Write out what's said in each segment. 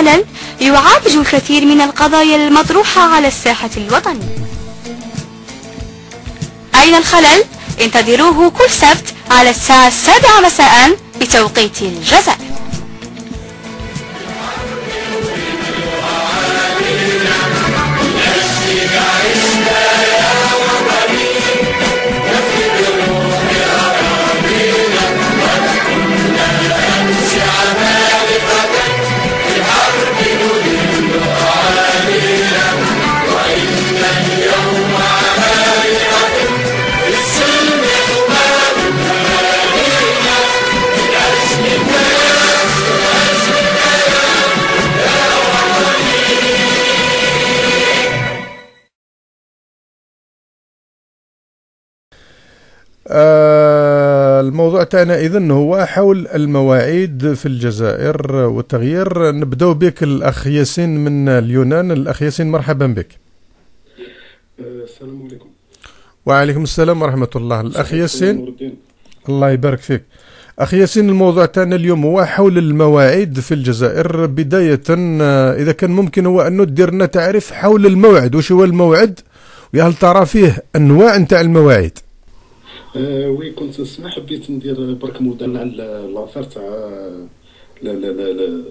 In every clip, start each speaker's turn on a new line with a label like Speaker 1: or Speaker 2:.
Speaker 1: الخلل؟ يعالج الكثير من القضايا المطروحة على الساحة الوطنية أين الخلل؟ انتظروه كل سبت على الساعة السابعة مساء بتوقيت الجزائر
Speaker 2: تاعنا اذا هو حول المواعيد في الجزائر والتغيير. نبداو بك الأخ ياسين من اليونان. الأخ ياسين مرحبا بك.
Speaker 3: آه، السلام عليكم.
Speaker 2: وعليكم السلام ورحمة الله. الأخ ياسين. الله يبارك فيك. أخي ياسين الموضوع تاعنا اليوم هو حول المواعيد في الجزائر. بداية آه، إذا كان ممكن هو انه دير لنا تعريف حول الموعد. وش هو الموعد؟ وهل ترى فيه أنواع نتاع المواعيد؟
Speaker 3: آه oui كنت نسمع حبيت ندير برك مداخلة على l'affaire تاع لا لا لا لا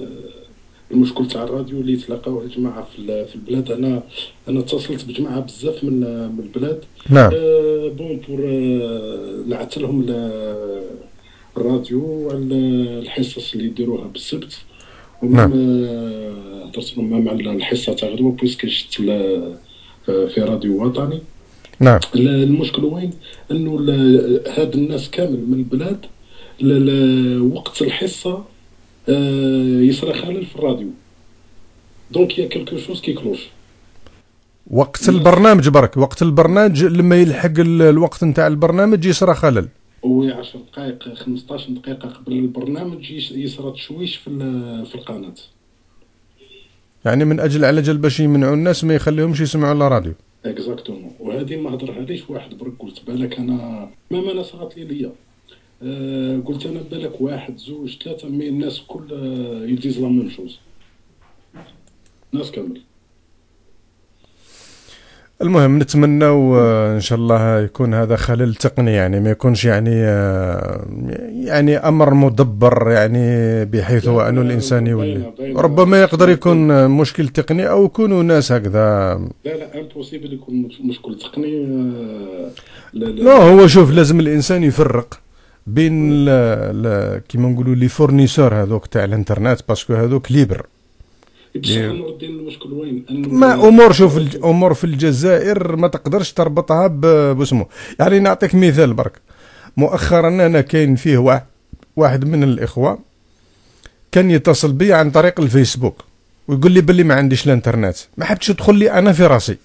Speaker 3: المشكل تاع الراديو اللي تلاقاوه الجماعه في في البلاد. أنا أنا اتصلت بجماعة بزاف من من البلاد.
Speaker 2: نعم.
Speaker 3: آه bon pour آه نعت لهم الراديو على الحصص اللي يديروها بالسبت.
Speaker 2: نعم.
Speaker 3: هضرت لهم مع الحصة تاع غدوة puisque شفت في راديو وطني.
Speaker 2: نعم.
Speaker 3: المشكل وين؟ انه هاد الناس كامل من البلاد وقت الحصة آه، يصرى خلل في الراديو. donc y a quelque chose qui cloche
Speaker 2: وقت البرنامج برك وقت البرنامج لما يلحق الوقت نتاع البرنامج يصرى خلل
Speaker 3: oui 10 دقائق 15 دقيقة قبل البرنامج يصرى تشويش في في القناة.
Speaker 2: يعني من أجل على جال باش يمنعوا الناس ما يخليهمش يسمعوا la radio
Speaker 3: exactement وهذه ما هضرهاليش واحد برك قلت بالك أنا ما أنا صارت لي ليا قلت أنا بالك واحد زوج ثلاثة mais الناس كل ils disent la même chose ناس كامل
Speaker 2: المهم نتمنى إن شاء الله يكون هذا خلل تقني يعني ما يكونش يعني آه، يعني أمر مدبر يعني بحيث أنه الإنسان يولي. ربما يقدر يكون مشكل تقني أو يكونوا ناس هكذا.
Speaker 3: لا لا impossible يكون مشكل تقني آه،
Speaker 2: لا, لا, لا هو شوف لازم الإنسان يفرق بين كيما نقولوا les fournisseurs هذوك تاع الإنترنت parce que
Speaker 3: هذوك libres.
Speaker 2: ما أمور شوف الأمور في الجزائر ما تقدرش تربطها باسمه. يعني نعطيك مثال برك. مؤخرا أنا كاين فيه واحد واحد من الإخوة كان يتصل بي عن طريق الفيسبوك ويقول لي بلي ما عنديش الإنترنت ما حبتش تدخل لي أنا في راسي.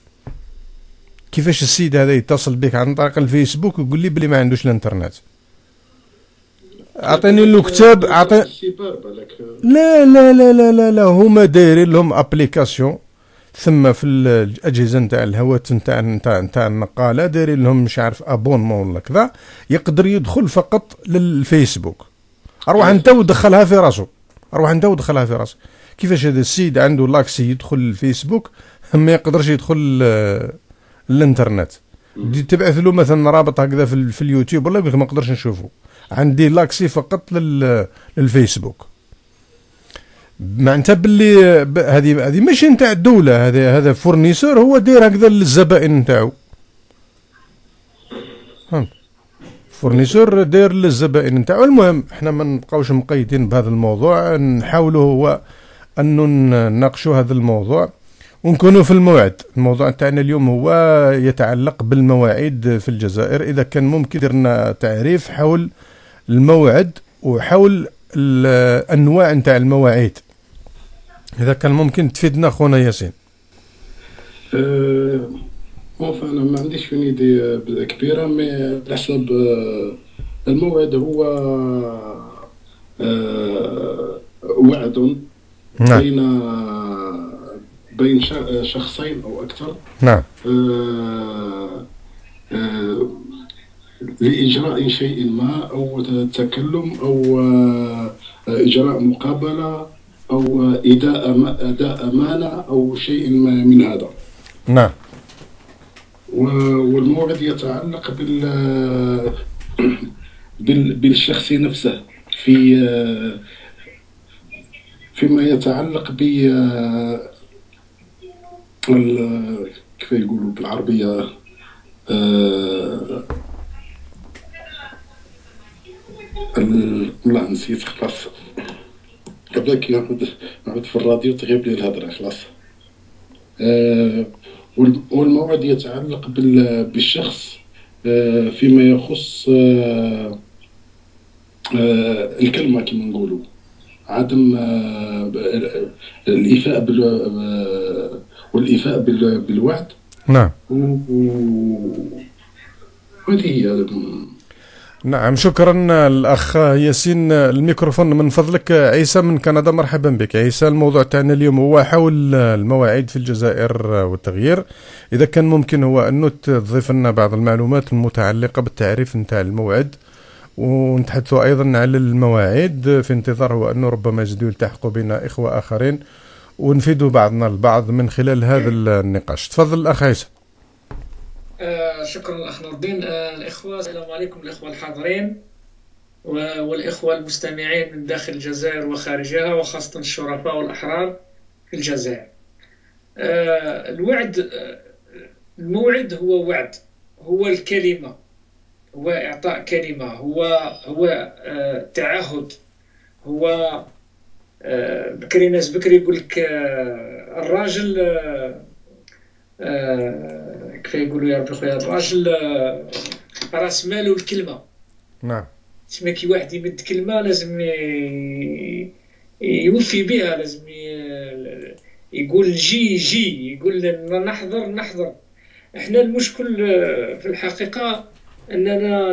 Speaker 2: كيفاش السيد هذا يتصل بك عن طريق الفيسبوك ويقول لي بلي ما عندوش الإنترنت؟ أعطيني له كتاب اعطي لا لا لا لا لا لا هما دايرين لهم application ثم في الأجهزة نتاع الهواتف نتاع نتاع نتاع النقالة دايرين لهم مش عارف abonnement ولا كذا يقدر يدخل فقط للفيسبوك. أروح أنت ودخلها في راسه. أروح أنت ودخلها في راسه. كيفاش هذا السيد عنده l'accès يدخل الفيسبوك ما يقدرش يدخل الانترنت تبعث له مثلا رابط هكذا في اليوتيوب ولا يقول ما نقدرش نشوفه. عندي l'accès فقط للفيسبوك. معناتها باللي هذه هذه ماشي نتاع الدولة هذا هذا fournisseur هو داير هكذا للزبائن نتاعو. فورنيسور داير للزبائن نتاعو. المهم إحنا ما نبقاوش مقيدين بهذا الموضوع. نحاولوا هو انه نناقشوا هذا الموضوع. ونكونوا في الموعد. الموضوع تاعنا اليوم هو يتعلق بالمواعيد في الجزائر. إذا كان ممكن درنا تعريف حول الموعد وحول الأنواع نتاع المواعيد. إذا كان ممكن تفيدنا خونا ياسين.
Speaker 3: أه أنا ما عنديش اون ايدي كبيرة مي على حسب أه، الموعد هو أه وعد نعم. بين بين شخصين أو أكثر.
Speaker 2: نعم.
Speaker 3: أه, أه، لإجراء شيء ما أو تكلم أو إجراء مقابلة أو إداء أداء أمانة أو شيء من هذا.
Speaker 2: نعم.
Speaker 3: والموعد يتعلق بال بالشخص نفسه في فيما يتعلق ب كيف يقولوا بالعربية؟ لا نسيت خلاص. قبلك نعود نعود في الراديو تغيب لي الهضرة خلاص. والموعد يتعلق بالشخص فيما يخص الكلمة كما نقولوا. عدم الإيفاء بال والإيفاء بالوعد.
Speaker 2: نعم.
Speaker 3: وهذه هي
Speaker 2: نعم شكرا الأخ ياسين. الميكروفون من فضلك. عيسى من كندا مرحبا بك. عيسى الموضوع تاعنا اليوم هو حول المواعيد في الجزائر والتغيير. إذا كان ممكن هو انه تضيف لنا بعض المعلومات المتعلقة بالتعريف نتاع الموعد ونتحدثوا أيضا على المواعيد. في انتظار هو انه ربما يزيدوا يلتحقوا بنا إخوة آخرين ونفيدوا بعضنا البعض من خلال هذا النقاش. تفضل الأخ عيسى.
Speaker 4: آه شكرا الاخ نور الدين آه الإخوة السلام عليكم الإخوة الحاضرين والإخوة المستمعين من داخل الجزائر وخارجها وخاصة الشرفاء والأحرار في الجزائر. آه الوعد الموعد هو وعد هو الكلمة هو إعطاء كلمة هو هو تعهد هو بكري ناس بكري يقول لك الراجل كيف يقولوا يا ربي خويا الراجل راس ماله الكلمة.
Speaker 2: نعم.
Speaker 4: تسمى كي واحد يمد كلمة لازم يوفي بها لازم يقول جي جي يقول نحضر نحضر. إحنا المشكل في الحقيقة أننا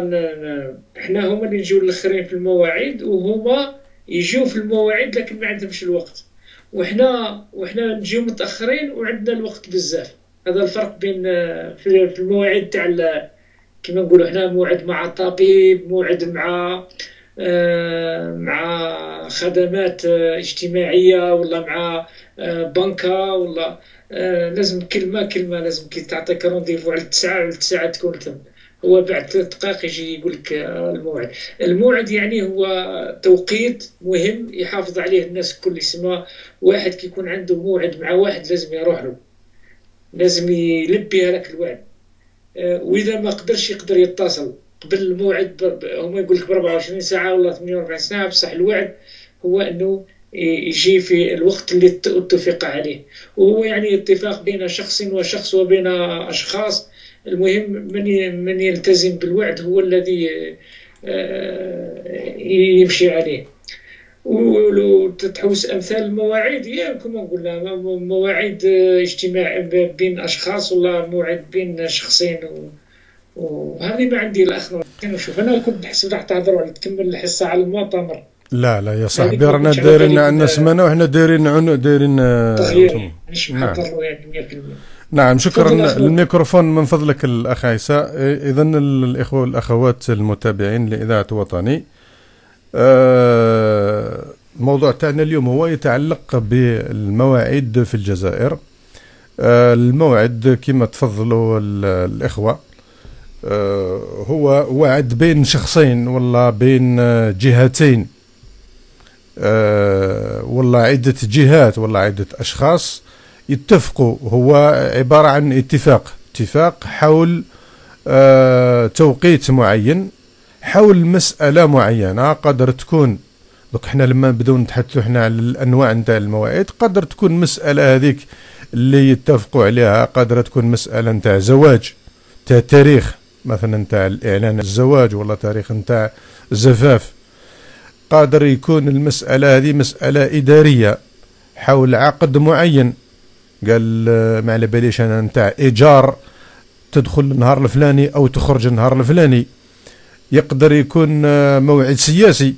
Speaker 4: إحنا هما اللي نجيو الاخرين في المواعيد وهما يجيو في المواعيد لكن ما عندهمش الوقت. وحنا وحنا نجيو متأخرين وعندنا الوقت بزاف. هذا الفرق بين في المواعيد تاع كما نقولوا إحنا موعد مع طبيب موعد مع آه، مع خدمات اجتماعية ولا مع آه، بنكة ولا آه، لازم كلمة كلمة لازم كي تعطيك رونديفو على التسعه على التسعه تكون تم. هو بعد ثلاث دقائق يجي يقول لك الموعد. الموعد يعني هو توقيت مهم يحافظ عليه الناس الكل يسمى واحد كيكون عنده موعد مع واحد لازم يروح له. لازم يلبي هذاك الوعد. آه، وإذا ما قدرش يقدر يتصل قبل الموعد هما يقول لك ب 24 ساعة ولا 48 ساعة بصح الوعد هو إنه يجي في الوقت اللي اتفق عليه. وهو يعني اتفاق بين شخص وشخص وبين أشخاص. المهم من من يلتزم بالوعد هو الذي آه، يمشي عليه. ولو تتحوس أمثال المواعيد هي كما قلنا مواعيد اجتماع بين أشخاص ولا موعد بين شخصين وهذه ما عندي الاخ نشوف أنا كنت نحسب راح تهضروا على تكمل الحصة على المؤتمر.
Speaker 2: لا لا يا صاحبي رانا دايرين عندنا سمانة وحنا دايرين دايرين
Speaker 4: تغيير. نعم.
Speaker 2: نعم شكرا. الميكروفون من فضلك الأخ عيسى. اذا الإخوة والأخوات المتابعين لإذاعة وطني الموضوع تاعنا اليوم هو يتعلق بالمواعيد في الجزائر. آه، الموعد كما تفضلوا الإخوة آه، هو وعد بين شخصين ولا بين جهتين؟ آه، ولا عدة جهات ولا عدة أشخاص يتفقوا هو عبارة عن اتفاق اتفاق حول توقيت معين. حول مسألة معينة قدر تكون دوك حنا لما نبداو نتحدثوا حنا على الأنواع نتاع المواعيد قدر تكون مسألة هذيك اللي يتفقوا عليها قادرة تكون مسألة نتاع زواج تاع تاريخ مثلا نتاع الإعلان الزواج ولا تاريخ نتاع الزفاف. قادر يكون المسألة هذه مسألة إدارية حول عقد معين. قال ما على باليش أنا نتاع إيجار تدخل النهار الفلاني أو تخرج النهار الفلاني. يقدر يكون آه، موعد سياسي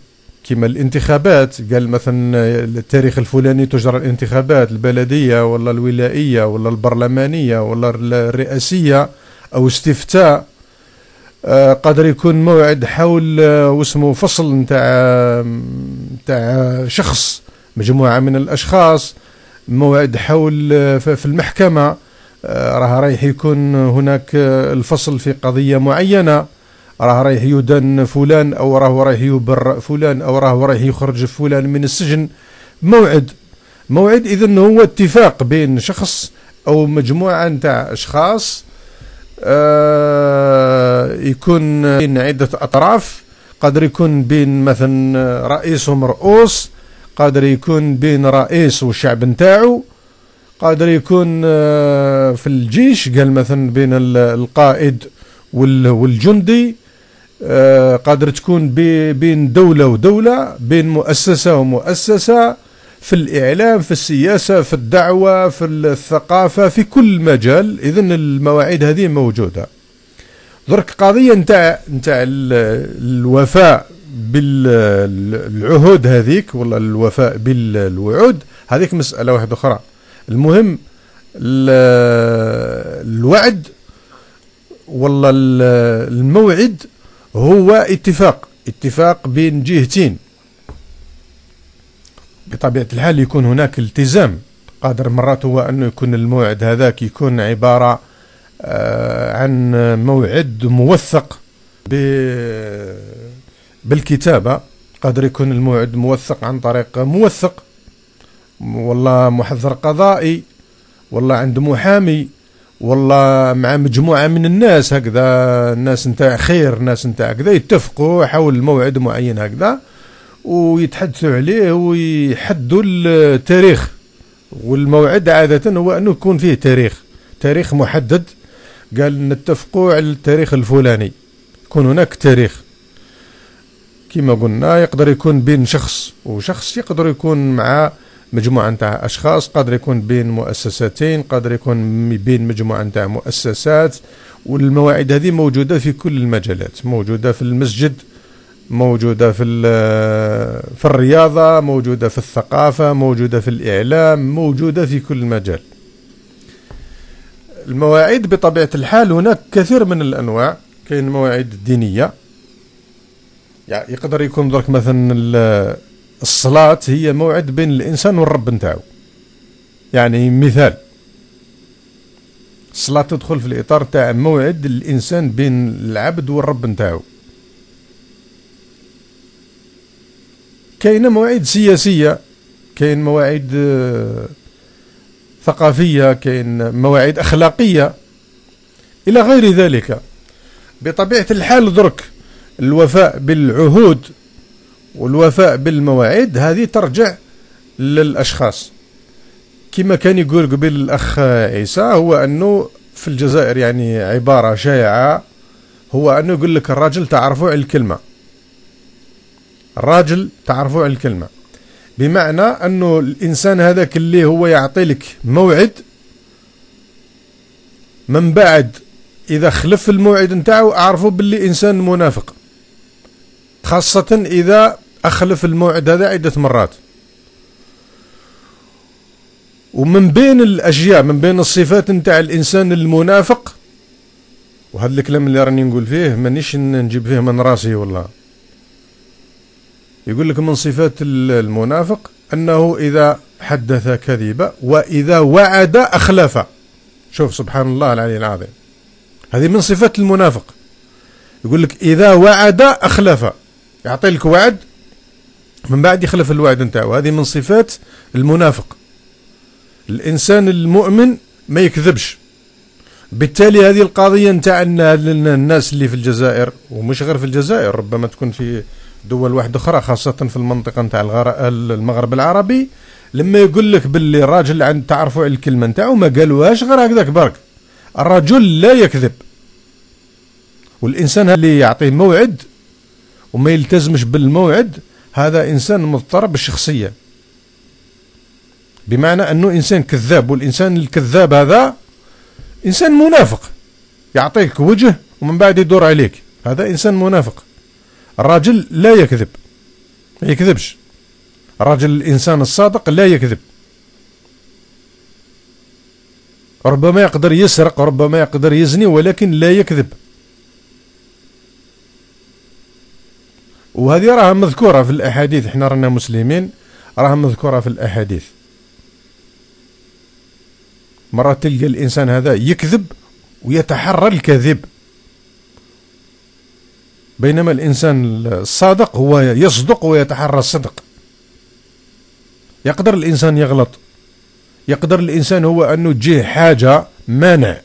Speaker 2: كما الانتخابات. قال مثلا آه، التاريخ الفلاني تجرى الانتخابات البلدية ولا الولائية ولا البرلمانية ولا الرئاسية أو استفتاء. آه، قادر يكون موعد حول واسمه فصل نتاع نتاع شخص مجموعة من الأشخاص. موعد حول في المحكمة. راه رايح يكون هناك الفصل في قضية معينة. راه رايح يدن فلان أو راه رايح يبر فلان أو راه رايح يخرج فلان من السجن. موعد. موعد اذا هو اتفاق بين شخص أو مجموعة نتاع أشخاص آه يكون بين عدة أطراف. قادر يكون بين مثلا رئيس ومرؤوس قادر يكون بين رئيس والشعب نتاعو قادر يكون آه في الجيش قال مثلا بين القائد والجندي. قادر تكون بين دولة ودولة بين مؤسسة ومؤسسة في الإعلام في السياسة في الدعوة في الثقافة في كل مجال. إذن المواعيد هذه موجودة. درك قضية نتاع نتاع الوفاء بالعهود هذيك ولا الوفاء بالوعود هذيك مسألة واحدة أخرى. المهم الوعد ولا الموعد هو اتفاق اتفاق بين جهتين. بطبيعة الحال يكون هناك التزام. قادر مرات هو أنه يكون الموعد هذاك يكون عبارة آه، عن موعد موثق بالكتابة. قادر يكون الموعد موثق عن طريق موثق. والله محذر قضائي والله عند محامي. والله مع مجموعة من الناس هكذا الناس نتاع خير ناس نتاع كذا يتفقوا حول موعد معين هكذا ويتحدثوا عليه ويحدوا التاريخ. والموعد عادة هو أنه يكون فيه تاريخ تاريخ محدد. قال نتفقوا على التاريخ الفلاني يكون هناك تاريخ. كما قلنا يقدر يكون بين شخص وشخص يقدر يكون مع مجموعة نتاع أشخاص قادر يكون بين مؤسستين قادر يكون بين مجموعة نتاع مؤسسات والمواعيد هذه موجودة في كل المجالات. موجودة في المسجد موجودة في في الرياضة موجودة في الثقافة موجودة في الإعلام موجودة في كل مجال. المواعيد بطبيعة الحال هناك كثير من الأنواع. كاين مواعيد دينية يعني يقدر يكون درك مثلا الصلاة هي موعد بين الإنسان والرب نتاعو. يعني مثال. الصلاة تدخل في الإطار تاع موعد الإنسان بين العبد والرب نتاعو. كاينة مواعيد سياسية كاين مواعيد آه، ثقافية كاين مواعيد أخلاقية. إلى غير ذلك بطبيعة الحال درك الوفاء بالعهود والوفاء بالمواعيد هذه ترجع للأشخاص. كما كان يقول قبل الأخ عيسى هو أنه في الجزائر يعني عبارة شائعة هو أنه يقول لك الراجل تعرفوا على الكلمة. الراجل تعرفوا على الكلمة. بمعنى أنه الإنسان هذاك اللي هو يعطي لك موعد من بعد إذا خلف الموعد نتاعو أعرفوا باللي إنسان منافق. خاصة إذا أخلف الموعد هذا عدة مرات. ومن بين الأشياء من بين الصفات نتاع الإنسان المنافق وهذا الكلام اللي راني نقول فيه مانيش نجيب فيه من راسي والله. يقول لك من صفات المنافق أنه إذا حدث كذب وإذا وعد أخلف. شوف سبحان الله العلي العظيم. هذه من صفات المنافق. يقول لك إذا وعد أخلف. يعطي لك وعد من بعد يخلف الوعد نتاعو هذه من صفات المنافق. الإنسان المؤمن ما يكذبش. بالتالي هذه القضية نتاع الناس اللي في الجزائر ومش غير في الجزائر ربما تكون في دول واحدة أخرى خاصة في المنطقة نتاع المغرب العربي. لما يقول لك باللي الراجل عند تعرفوا على الكلمة نتاعو ما قالوهاش غير هكذاك برك. الرجل لا يكذب. والإنسان اللي يعطيه موعد وما يلتزمش بالموعد هذا إنسان مضطرب الشخصية بمعنى أنه إنسان كذاب والإنسان الكذاب هذا إنسان منافق. يعطيك وجه ومن بعد يدور عليك. هذا إنسان منافق. الراجل لا يكذب ما يكذبش. الراجل الإنسان الصادق لا يكذب. ربما يقدر يسرق ربما يقدر يزني ولكن لا يكذب. وهذه راها مذكورة في الأحاديث. إحنا رانا مسلمين راها مذكورة في الأحاديث. مرات تلقى الإنسان هذا يكذب ويتحرى الكذب. بينما الإنسان الصادق هو يصدق ويتحرى الصدق. يقدر الإنسان يغلط. يقدر الإنسان هو أنه تجيه حاجة مانع.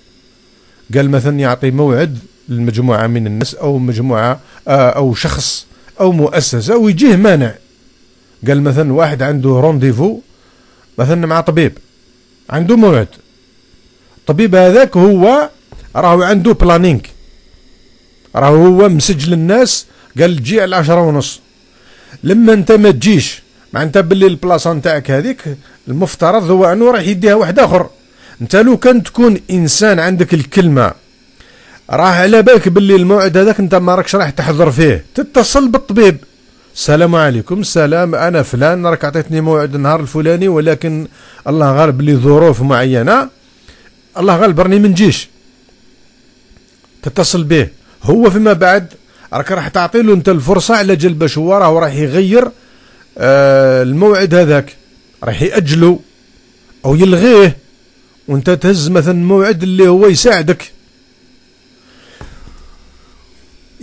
Speaker 2: قال مثلا يعطي موعد لمجموعة من الناس أو مجموعة آه، أو شخص أو مؤسسة ويجيه مانع. قال مثلا واحد عنده rendez-vous مثلا مع طبيب عنده موعد. الطبيب هذاك هو راهو عنده planning راهو هو مسجل الناس قال تجي على عشرة ونص. لما أنت ما تجيش معناتها باللي البلاصة نتاعك هذيك المفترض هو أنه راح يديها واحد آخر. أنت لو كان تكون إنسان عندك الكلمة راه على بالك باللي الموعد هذاك انت ما راكش راح تحضر فيه. تتصل بالطبيب. السلام عليكم. السلام أنا فلان راك عطيتني موعد النهار الفلاني ولكن الله غالب لي ظروف معينة. الله غالب راني منجيش تتصل به. هو فيما بعد راك راح تعطي له انت الفرصة على جل باش هو راه راح يغير آه الموعد هذاك. راح يأجله أو يلغيه وانت تهز مثلا موعد اللي هو يساعدك.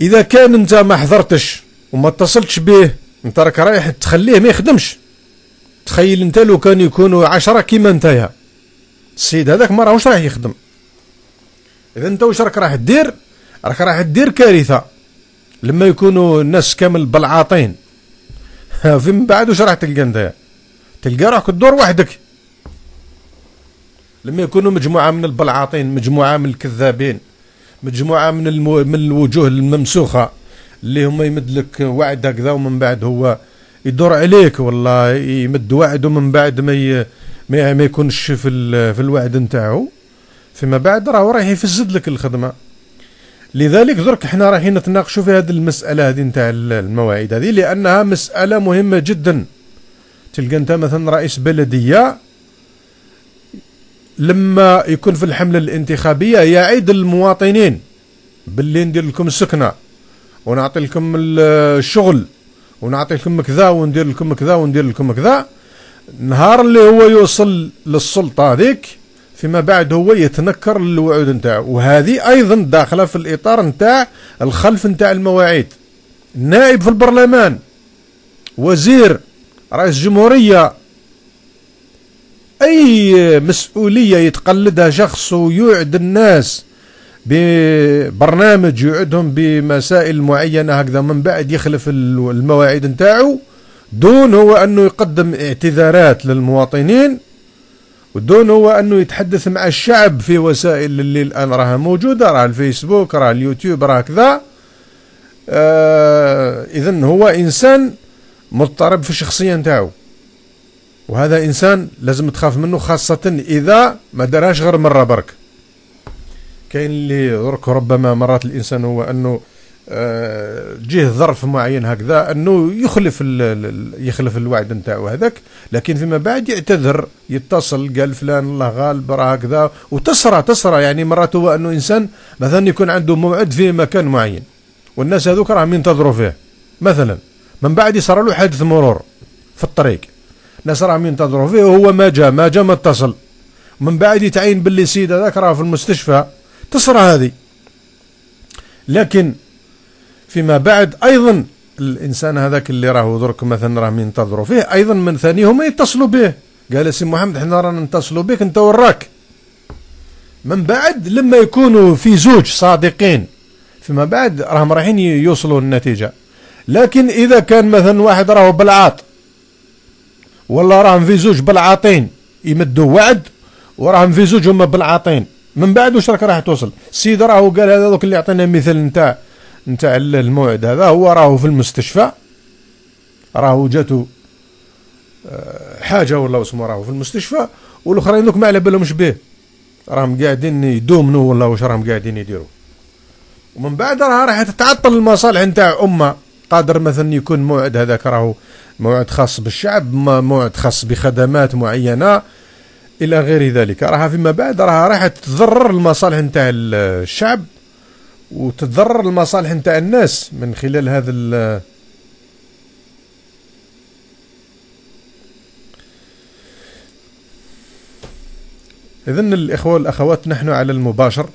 Speaker 2: إذا كان أنت ما حضرتش وما اتصلتش به أنت راك رايح تخليه ما يخدمش. تخيل أنت لو كان يكونوا عشرة كيما أنتيا. السيد هذاك ما راهوش راح يخدم؟ إذا أنت واش راك راح دير راك راح دير كارثة. لما يكونوا الناس كامل بلعاطين فين بعد واش راح تلقى انت تلقى روحك تدور وحدك. لما يكونوا مجموعة من البلعاطين مجموعة من الكذابين. مجموعة من المو... من الوجوه الممسوخة اللي هم يمد لك وعد هكذا ومن بعد هو يدور عليك والله يمد وعد ومن بعد ما ي... ما, ما يكونش في ال... في الوعد نتاعو. فيما بعد راه راح يفسد لك الخدمة. لذلك درك إحنا رايحين نتناقشوا في هذه المسألة هذه نتاع المواعيد هذه لأنها مسألة مهمة جدا. تلقى أنت مثلا رئيس بلدية لما يكون في الحملة الانتخابية يعيد المواطنين. باللي ندير لكم السكنه ونعطي لكم الشغل ونعطي لكم كذا وندير لكم كذا وندير لكم كذا. نهار اللي هو يوصل للسلطة هذيك فيما بعد هو يتنكر الوعود نتاعو. وهذه أيضا داخلة في الإطار نتاع الخلف نتاع المواعيد. نائب في البرلمان وزير رئيس جمهورية أي مسؤولية يتقلدها شخص ويوعد الناس ببرنامج يوعدهم بمسائل معينة هكذا من بعد يخلف المواعيد نتاعو دون هو أنه يقدم اعتذارات للمواطنين ودون هو أنه يتحدث مع الشعب في وسائل اللي الآن راها موجودة راه الفيسبوك راه اليوتيوب راه كذا. آه اذا هو إنسان مضطرب في الشخصية نتاعو. وهذا إنسان لازم تخاف منه خاصة إذا ما دارهاش غير مرة برك. كاين اللي درك ربما مرات الإنسان هو أنه آه، جه ظرف معين هكذا أنه يخلف يخلف الوعد نتاعو هذاك لكن فيما بعد يعتذر يتصل قال فلان الله غالب راه هكذا وتسرى تسرى. يعني مرات هو أنه إنسان مثلا يكون عنده موعد في مكان معين والناس هذوك راهم ينتظروا فيه. مثلا من بعد يصير له حادث مرور في الطريق. الناس راهم ينتظروا فيه وهو ما جاء ما جاء ما اتصل. من بعد يتعين باللي السيد هذاك راه في المستشفى تصرى هذه. لكن فيما بعد أيضا الإنسان هذاك اللي راه درك مثلا راهم ينتظروا. فيه أيضا من ثاني هما يتصلوا به. قال سي محمد إحنا رانا نتصلوا بك أنت وراك. من بعد لما يكونوا في زوج صادقين فيما بعد راهم رايحين يوصلوا النتيجة. لكن إذا كان مثلا واحد راهو بلعاط ولا راهم في زوج بلعاطين يمدوا وعد وراهم في زوج هما بلعاطين من بعد واش راك راح توصل؟ السيد راهو قال هذا دوك اللي عطينا مثال نتاع نتاع الموعد هذا هو راهو في المستشفى. راهو جاتو آه، حاجة ولا اسمه راهو في المستشفى والأخرين دوك ما على بالهمش به. راهم قاعدين يدومنوا ولا واش راهم قاعدين يديروا. ومن بعد راها راح تتعطل المصالح نتاع أمة. قادر مثلا يكون موعد هذاك راهو موعد خاص بالشعب موعد خاص بخدمات معينة إلى غير ذلك. راها فيما بعد راها راح تضرر المصالح نتاع الشعب وتتضرر المصالح نتاع الناس من خلال هذا ال اذا الإخوة والأخوات نحن على المباشر.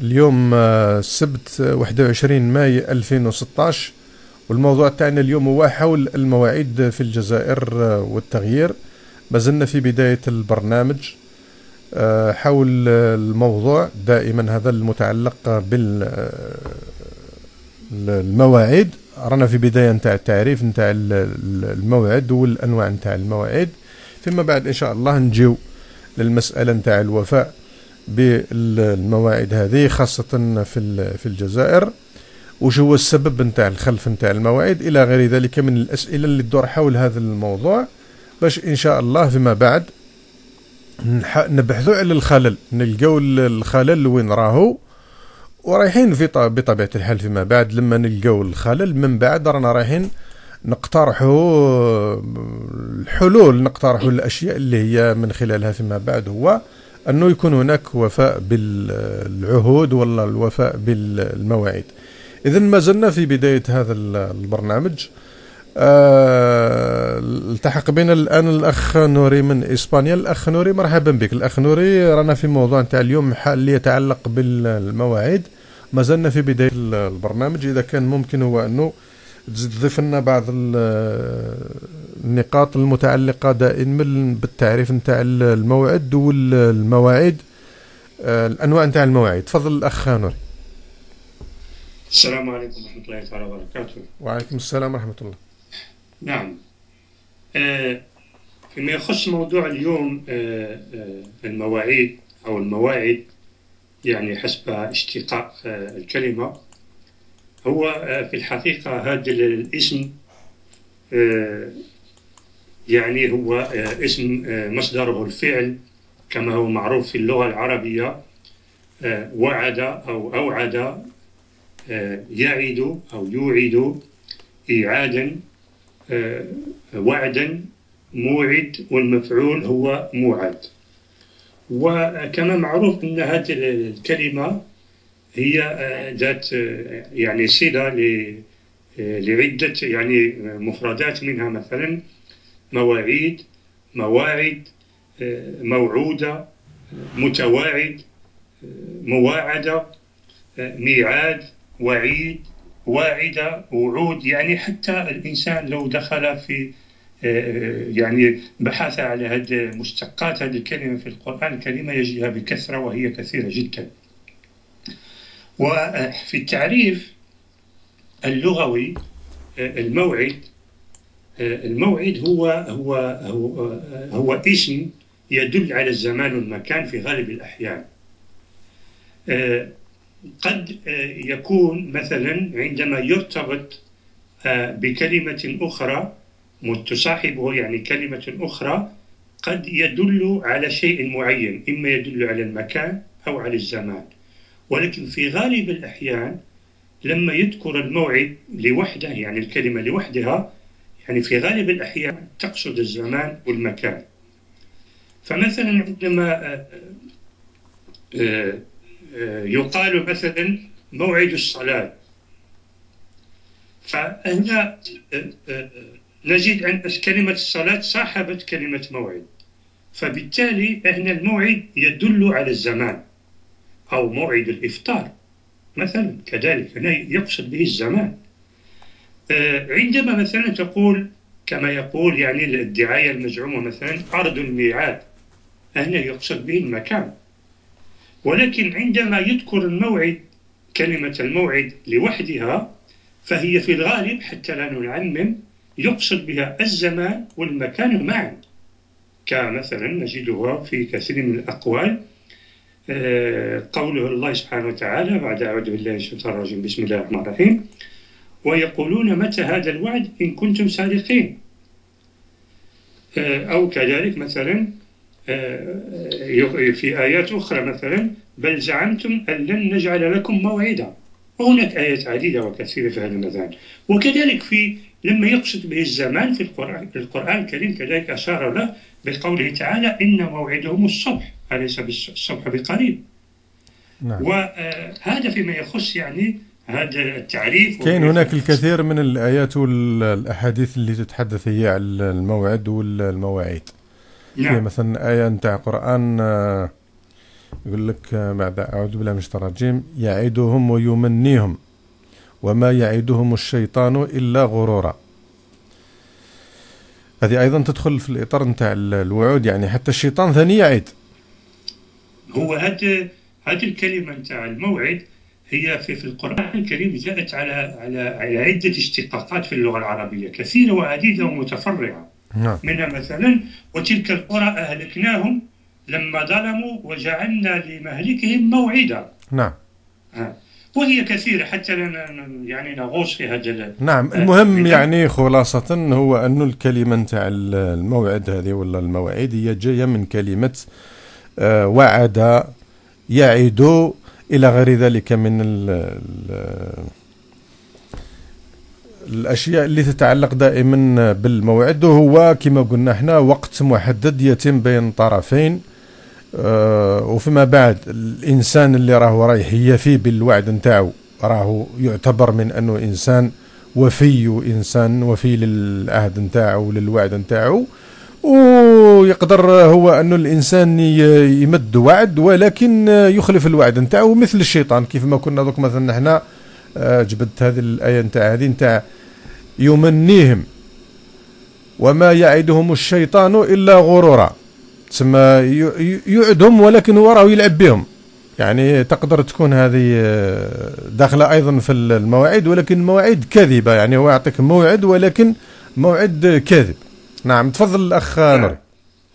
Speaker 2: اليوم آه، السبت 21 ماي 2016 والموضوع تاعنا اليوم هو حول المواعيد في الجزائر آه، والتغيير. ما زلنا في بداية البرنامج آه، حول الموضوع دائما هذا المتعلق بالمواعيد رانا في بداية نتاع التعريف نتاع الموعد والأنواع نتاع المواعيد. فيما بعد إن شاء الله نجيو للمسألة نتاع الوفاء. بالمواعيد هذه خاصة في في الجزائر. وش هو السبب نتاع الخلف نتاع المواعيد؟ إلى غير ذلك من الأسئلة اللي تدور حول هذا الموضوع. باش إن شاء الله فيما بعد نبحثوا على الخلل نلقاو الخلل وين راهو. ورايحين في بطبيعة الحال فيما بعد لما نلقاو الخلل من بعد رانا رايحين نقترحوا الحلول نقترحوا الأشياء اللي هي من خلالها فيما بعد هو. أنه يكون هناك وفاء بالعهود ولا الوفاء بالمواعيد. إذا ما زلنا في بداية هذا البرنامج. أه التحق بنا الآن الأخ نوري من إسبانيا. الأخ نوري مرحبا بك. الأخ نوري رانا في موضوع نتاع اليوم اللي يتعلق بالمواعيد. ما زلنا في بداية البرنامج. إذا كان ممكن هو أنه تضيف لنا بعض النقاط المتعلقة دائما بالتعريف نتاع الموعد والمواعيد آه، الأنواع نتاع المواعيد. تفضل الأخ نوري.
Speaker 5: السلام عليكم ورحمة الله تعالى وبركاته.
Speaker 2: وعليكم السلام ورحمة الله.
Speaker 5: نعم. آه فيما يخص موضوع اليوم آه آه المواعيد أو المواعيد يعني حسب اشتقاق الكلمة هو في الحقيقة هذا الاسم يعني هو آه اسم آه مصدره الفعل كما هو معروف في اللغة العربية آه وعد أو أوعد يعد أو يوعد إيعادا وعدا موعد والمفعول هو موعد. وكما معروف أن هذه الكلمة هي ذات يعني صلة لعدة يعني مفردات منها مثلا مواعيد مواعد موعودة متواعد مواعدة ميعاد وعيد واعدة وعود. يعني حتى الإنسان لو دخل في آه، يعني بحث على هذه مشتقات هذه الكلمة في القرآن الكريم يجدها بكثرة وهي كثيرة جدا. وفي التعريف اللغوي آه، الموعد آه، الموعد هو هو هو, هو اسم يدل على الزمان والمكان في غالب الأحيان. قد آه، يكون مثلا عندما يرتبط آه، بكلمة أخرى متصاحبه يعني كلمة أخرى قد يدل على شيء معين إما يدل على المكان أو على الزمان. ولكن في غالب الأحيان لما يذكر الموعد لوحده يعني الكلمة لوحدها يعني في غالب الأحيان تقصد الزمان والمكان. فمثلا عندما آه، آه، يقال مثلا موعد الصلاة فهنا آه، آه، نجد أن كلمة الصلاة صاحبت كلمة موعد. فبالتالي هنا الموعد يدل على الزمان أو موعد الإفطار. مثلا كذلك هنا يقصد به الزمان. عندما مثلا تقول كما يقول يعني الدعاية المزعومة مثلا عرض الميعاد هنا يقصد به المكان. ولكن عندما يذكر الموعد كلمة الموعد لوحدها فهي في الغالب حتى لا نعمم يقصد بها الزمان والمكان معا. كمثلا نجدها في كثير من الأقوال. آه، قوله الله سبحانه وتعالى بعد أعوذ بالله من الشيطان الرجيم بسم الله الرحمن الرحيم. ويقولون متى هذا الوعد إن كنتم صادقين. آه، أو كذلك مثلا آه، في آيات أخرى مثلا بل زعمتم أن لن نجعل لكم موعدا. وهناك آيات عديدة وكثيرة في هذا المثال. وكذلك في لما يقصد به الزمان في القرآن, القرآن الكريم كذلك أشار له بقوله تعالى إن موعدهم الصبح أليس الصبح بقريب. نعم. وهذا فيما يخص يعني هذا التعريف
Speaker 2: كاين هناك الكثير من الآيات والأحاديث اللي تتحدث هي عن الموعد والمواعيد. نعم. مثلا آية نتاع قرآن آه، يقول لك آه، بعد أعوذ بالله من الشيطان الرجيم يعدهم ويمنيهم وما يعدهم الشيطان إلا غرورا. هذه أيضا تدخل في الإطار نتاع الوعود يعني حتى الشيطان ثاني يعد
Speaker 5: هو هذه هذه الكلمة نتاع الموعد هي في, في القرآن الكريم جاءت على على على عدة اشتقاقات في اللغة العربية كثيرة وعديدة ومتفرعة. نعم. منها مثلا وتلك القرى أهلكناهم لما ظلموا وجعلنا لمهلكهم موعدا.
Speaker 2: نعم.
Speaker 5: وهي كثيرة حتى يعني نغوص في هذا
Speaker 2: نعم. المهم يعني خلاصة هو أن الكلمة نتاع الموعد هذه ولا المواعيد هي جاية من كلمة آه، وعد يعد إلى غير ذلك من ال ال الأشياء اللي تتعلق دائما بالموعد. وهو كما قلنا إحنا وقت محدد يتم بين طرفين. آه وفيما بعد الإنسان اللي راهو رايح يفي بالوعد نتاعو. راهو يعتبر من أنه إنسان وفي وإنسان وفي للعهد نتاعو وللوعد نتاعو. ويقدر هو أنه الإنسان يمد وعد ولكن يخلف الوعد نتاعو مثل الشيطان كيف ما كنا دوك مثلا إحنا آه، جبدت هذه الآية نتاع هذه نتاع يمنيهم وما يعدهم الشيطان إلا غرورا. تسمى يعدهم ولكن هو راه يلعب بهم. يعني تقدر تكون هذه آه، داخلة أيضا في المواعيد ولكن مواعيد كاذبة. يعني هو يعطيك موعد ولكن موعد كاذب. نعم تفضل الأخ نوري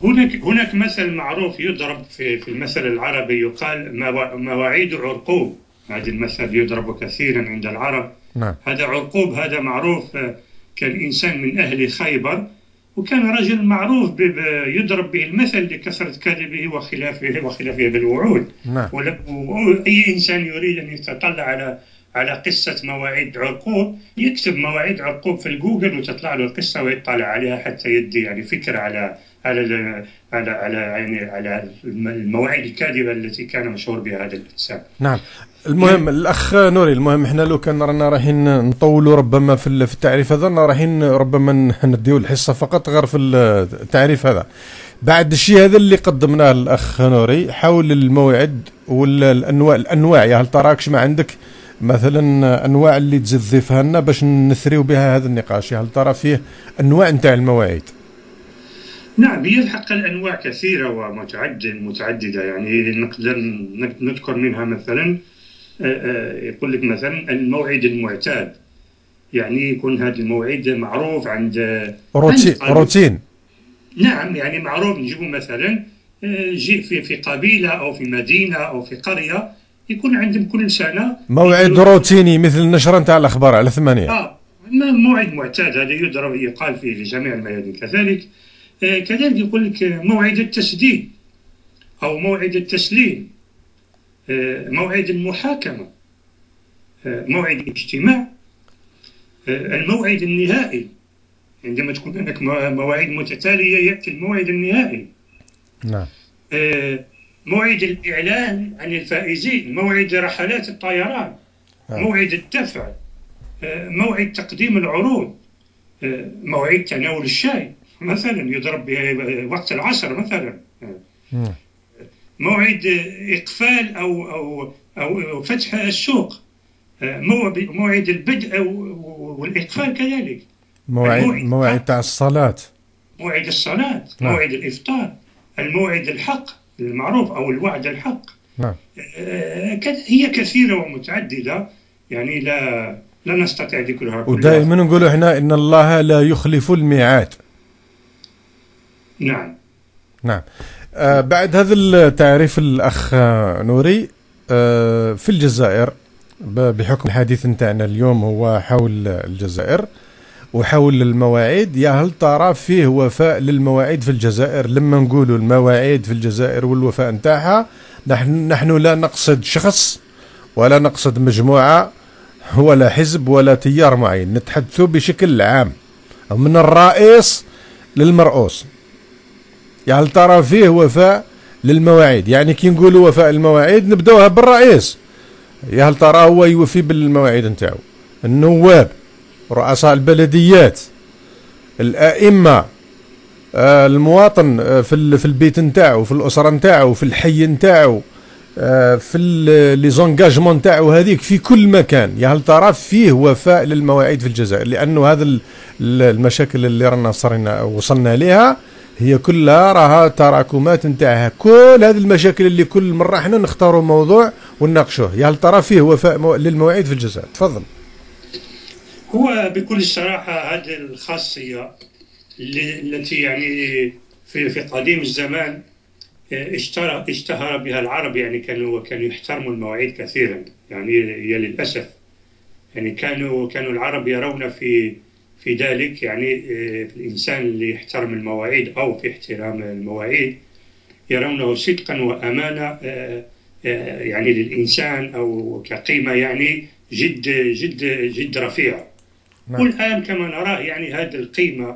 Speaker 5: هناك هناك مثل معروف يضرب في في المثل العربي يقال مواعيد عرقوب هذا المثل يضرب كثيرا عند العرب.
Speaker 2: نعم.
Speaker 5: هذا عرقوب هذا معروف آه، كان إنسان من أهل خيبر. وكان رجل معروف يضرب به المثل لكثرة كذبه وخلافه وخلافه بالوعود
Speaker 2: نعم.
Speaker 5: وأي إنسان يريد أن يتطلع على على قصة مواعيد عرقوب يكتب مواعيد عرقوب في الجوجل وتطلع له القصة ويطلع عليها حتى يدي يعني فكرة على على على على يعني على المواعيد الكاذبة التي كان مشهور بها هذا الإنسان.
Speaker 2: نعم. المهم الأخ نوري المهم إحنا لو كان رانا رايحين نطولوا ربما في التعريف هذا رايحين ربما نديو الحصة فقط غير في التعريف هذا بعد الشيء هذا اللي قدمناه الأخ نوري حول الموعد والانواع الأنواع يا هل تراكش ما عندك مثلا أنواع اللي تزذفها لنا باش نثريو بها هذا النقاش. هل ترى فيه أنواع نتاع المواعيد؟
Speaker 5: نعم هي الحق الأنواع كثيرة ومتعدده متعددة. يعني نقدر نذكر منها مثلا آه، آه، يقول لك مثلا الموعد المعتاد. يعني يكون هذا الموعد معروف عند
Speaker 2: روتين روتين.
Speaker 5: نعم يعني معروف. نجيبه مثلا آه، جي في في قبيلة أو في مدينة أو في قرية يكون عندهم كل سنة.
Speaker 2: موعد روتيني مثل النشرة نتاع الأخبار على ثمانية.
Speaker 5: آه موعد معتاد هذا يضرب يقال فيه لجميع الميادين. كذلك آه كذلك يقول لك موعد التسديد أو موعد التسليم آه موعد المحاكمة آه موعد الاجتماع آه الموعد النهائي. عندما تكون هناك مواعيد متتالية يأتي الموعد النهائي.
Speaker 2: نعم.
Speaker 5: آه موعد الإعلان عن الفائزين موعد رحلات الطيران آه. موعد الدفع آه، موعد تقديم العروض آه، موعد تناول الشاي مثلا يضرب وقت العصر مثلا موعد إقفال أو أو أو فتح السوق موعد البدء والإقفال كذلك.
Speaker 2: موعد موعد تاع الصلاة.
Speaker 5: موعد الصلاة نعم. موعد الإفطار الموعد الحق. المعروف أو الوعد الحق.
Speaker 2: نعم.
Speaker 5: آه، هي كثيرة ومتعددة. يعني لا لا نستطيع ذكرها كلها.
Speaker 2: ودائما نقول إحنا إن الله لا يخلف الميعاد.
Speaker 5: نعم.
Speaker 2: نعم. آه بعد هذا التعريف الأخ نوري آه في الجزائر بحكم الحديث نتاعنا اليوم هو حول الجزائر. وحول المواعيد يا هل ترى فيه وفاء للمواعيد في الجزائر؟ لما نقولوا المواعيد في الجزائر والوفاء نتاعها نحن نحن لا نقصد شخص ولا نقصد مجموعة ولا حزب ولا تيار معين نتحدث بشكل عام. من الرئيس للمرؤوس. يا هل ترى فيه وفاء للمواعيد؟ يعني كي نقولوا وفاء المواعيد نبدأوها بالرئيس. يا هل ترى هو يوفي بالمواعيد نتاعو؟ النواب. رؤساء البلديات الأئمة آه، المواطن آه، في في البيت نتاعو في الأسرة نتاعو في الحي نتاعو آه، في لي زونجاجمون نتاعو هذيك في كل مكان. يا هل ترى فيه وفاء للمواعيد في الجزائر؟ لأنه هذا المشاكل اللي رانا صرنا وصلنا لها هي كلها راها تراكمات نتاعها. كل هذه المشاكل اللي كل مرة إحنا نختاروا موضوع ونناقشوه. يا هل ترى فيه وفاء للمواعيد في الجزائر؟ تفضل.
Speaker 5: هو بكل صراحة هذه الخاصية التي يعني في في قديم الزمان آه، اشتهر اشتهر بها العرب يعني كانوا كانوا يحترموا المواعيد كثيرا. يعني هي للأسف يعني كانوا كانوا العرب يرون في في ذلك يعني آه، في الإنسان اللي يحترم المواعيد أو في احترام المواعيد يرونه صدقا وأمانة آه، يعني للإنسان أو كقيمة يعني جد جد جد رفيعة. نعم. والان كما نراه يعني هذه القيمة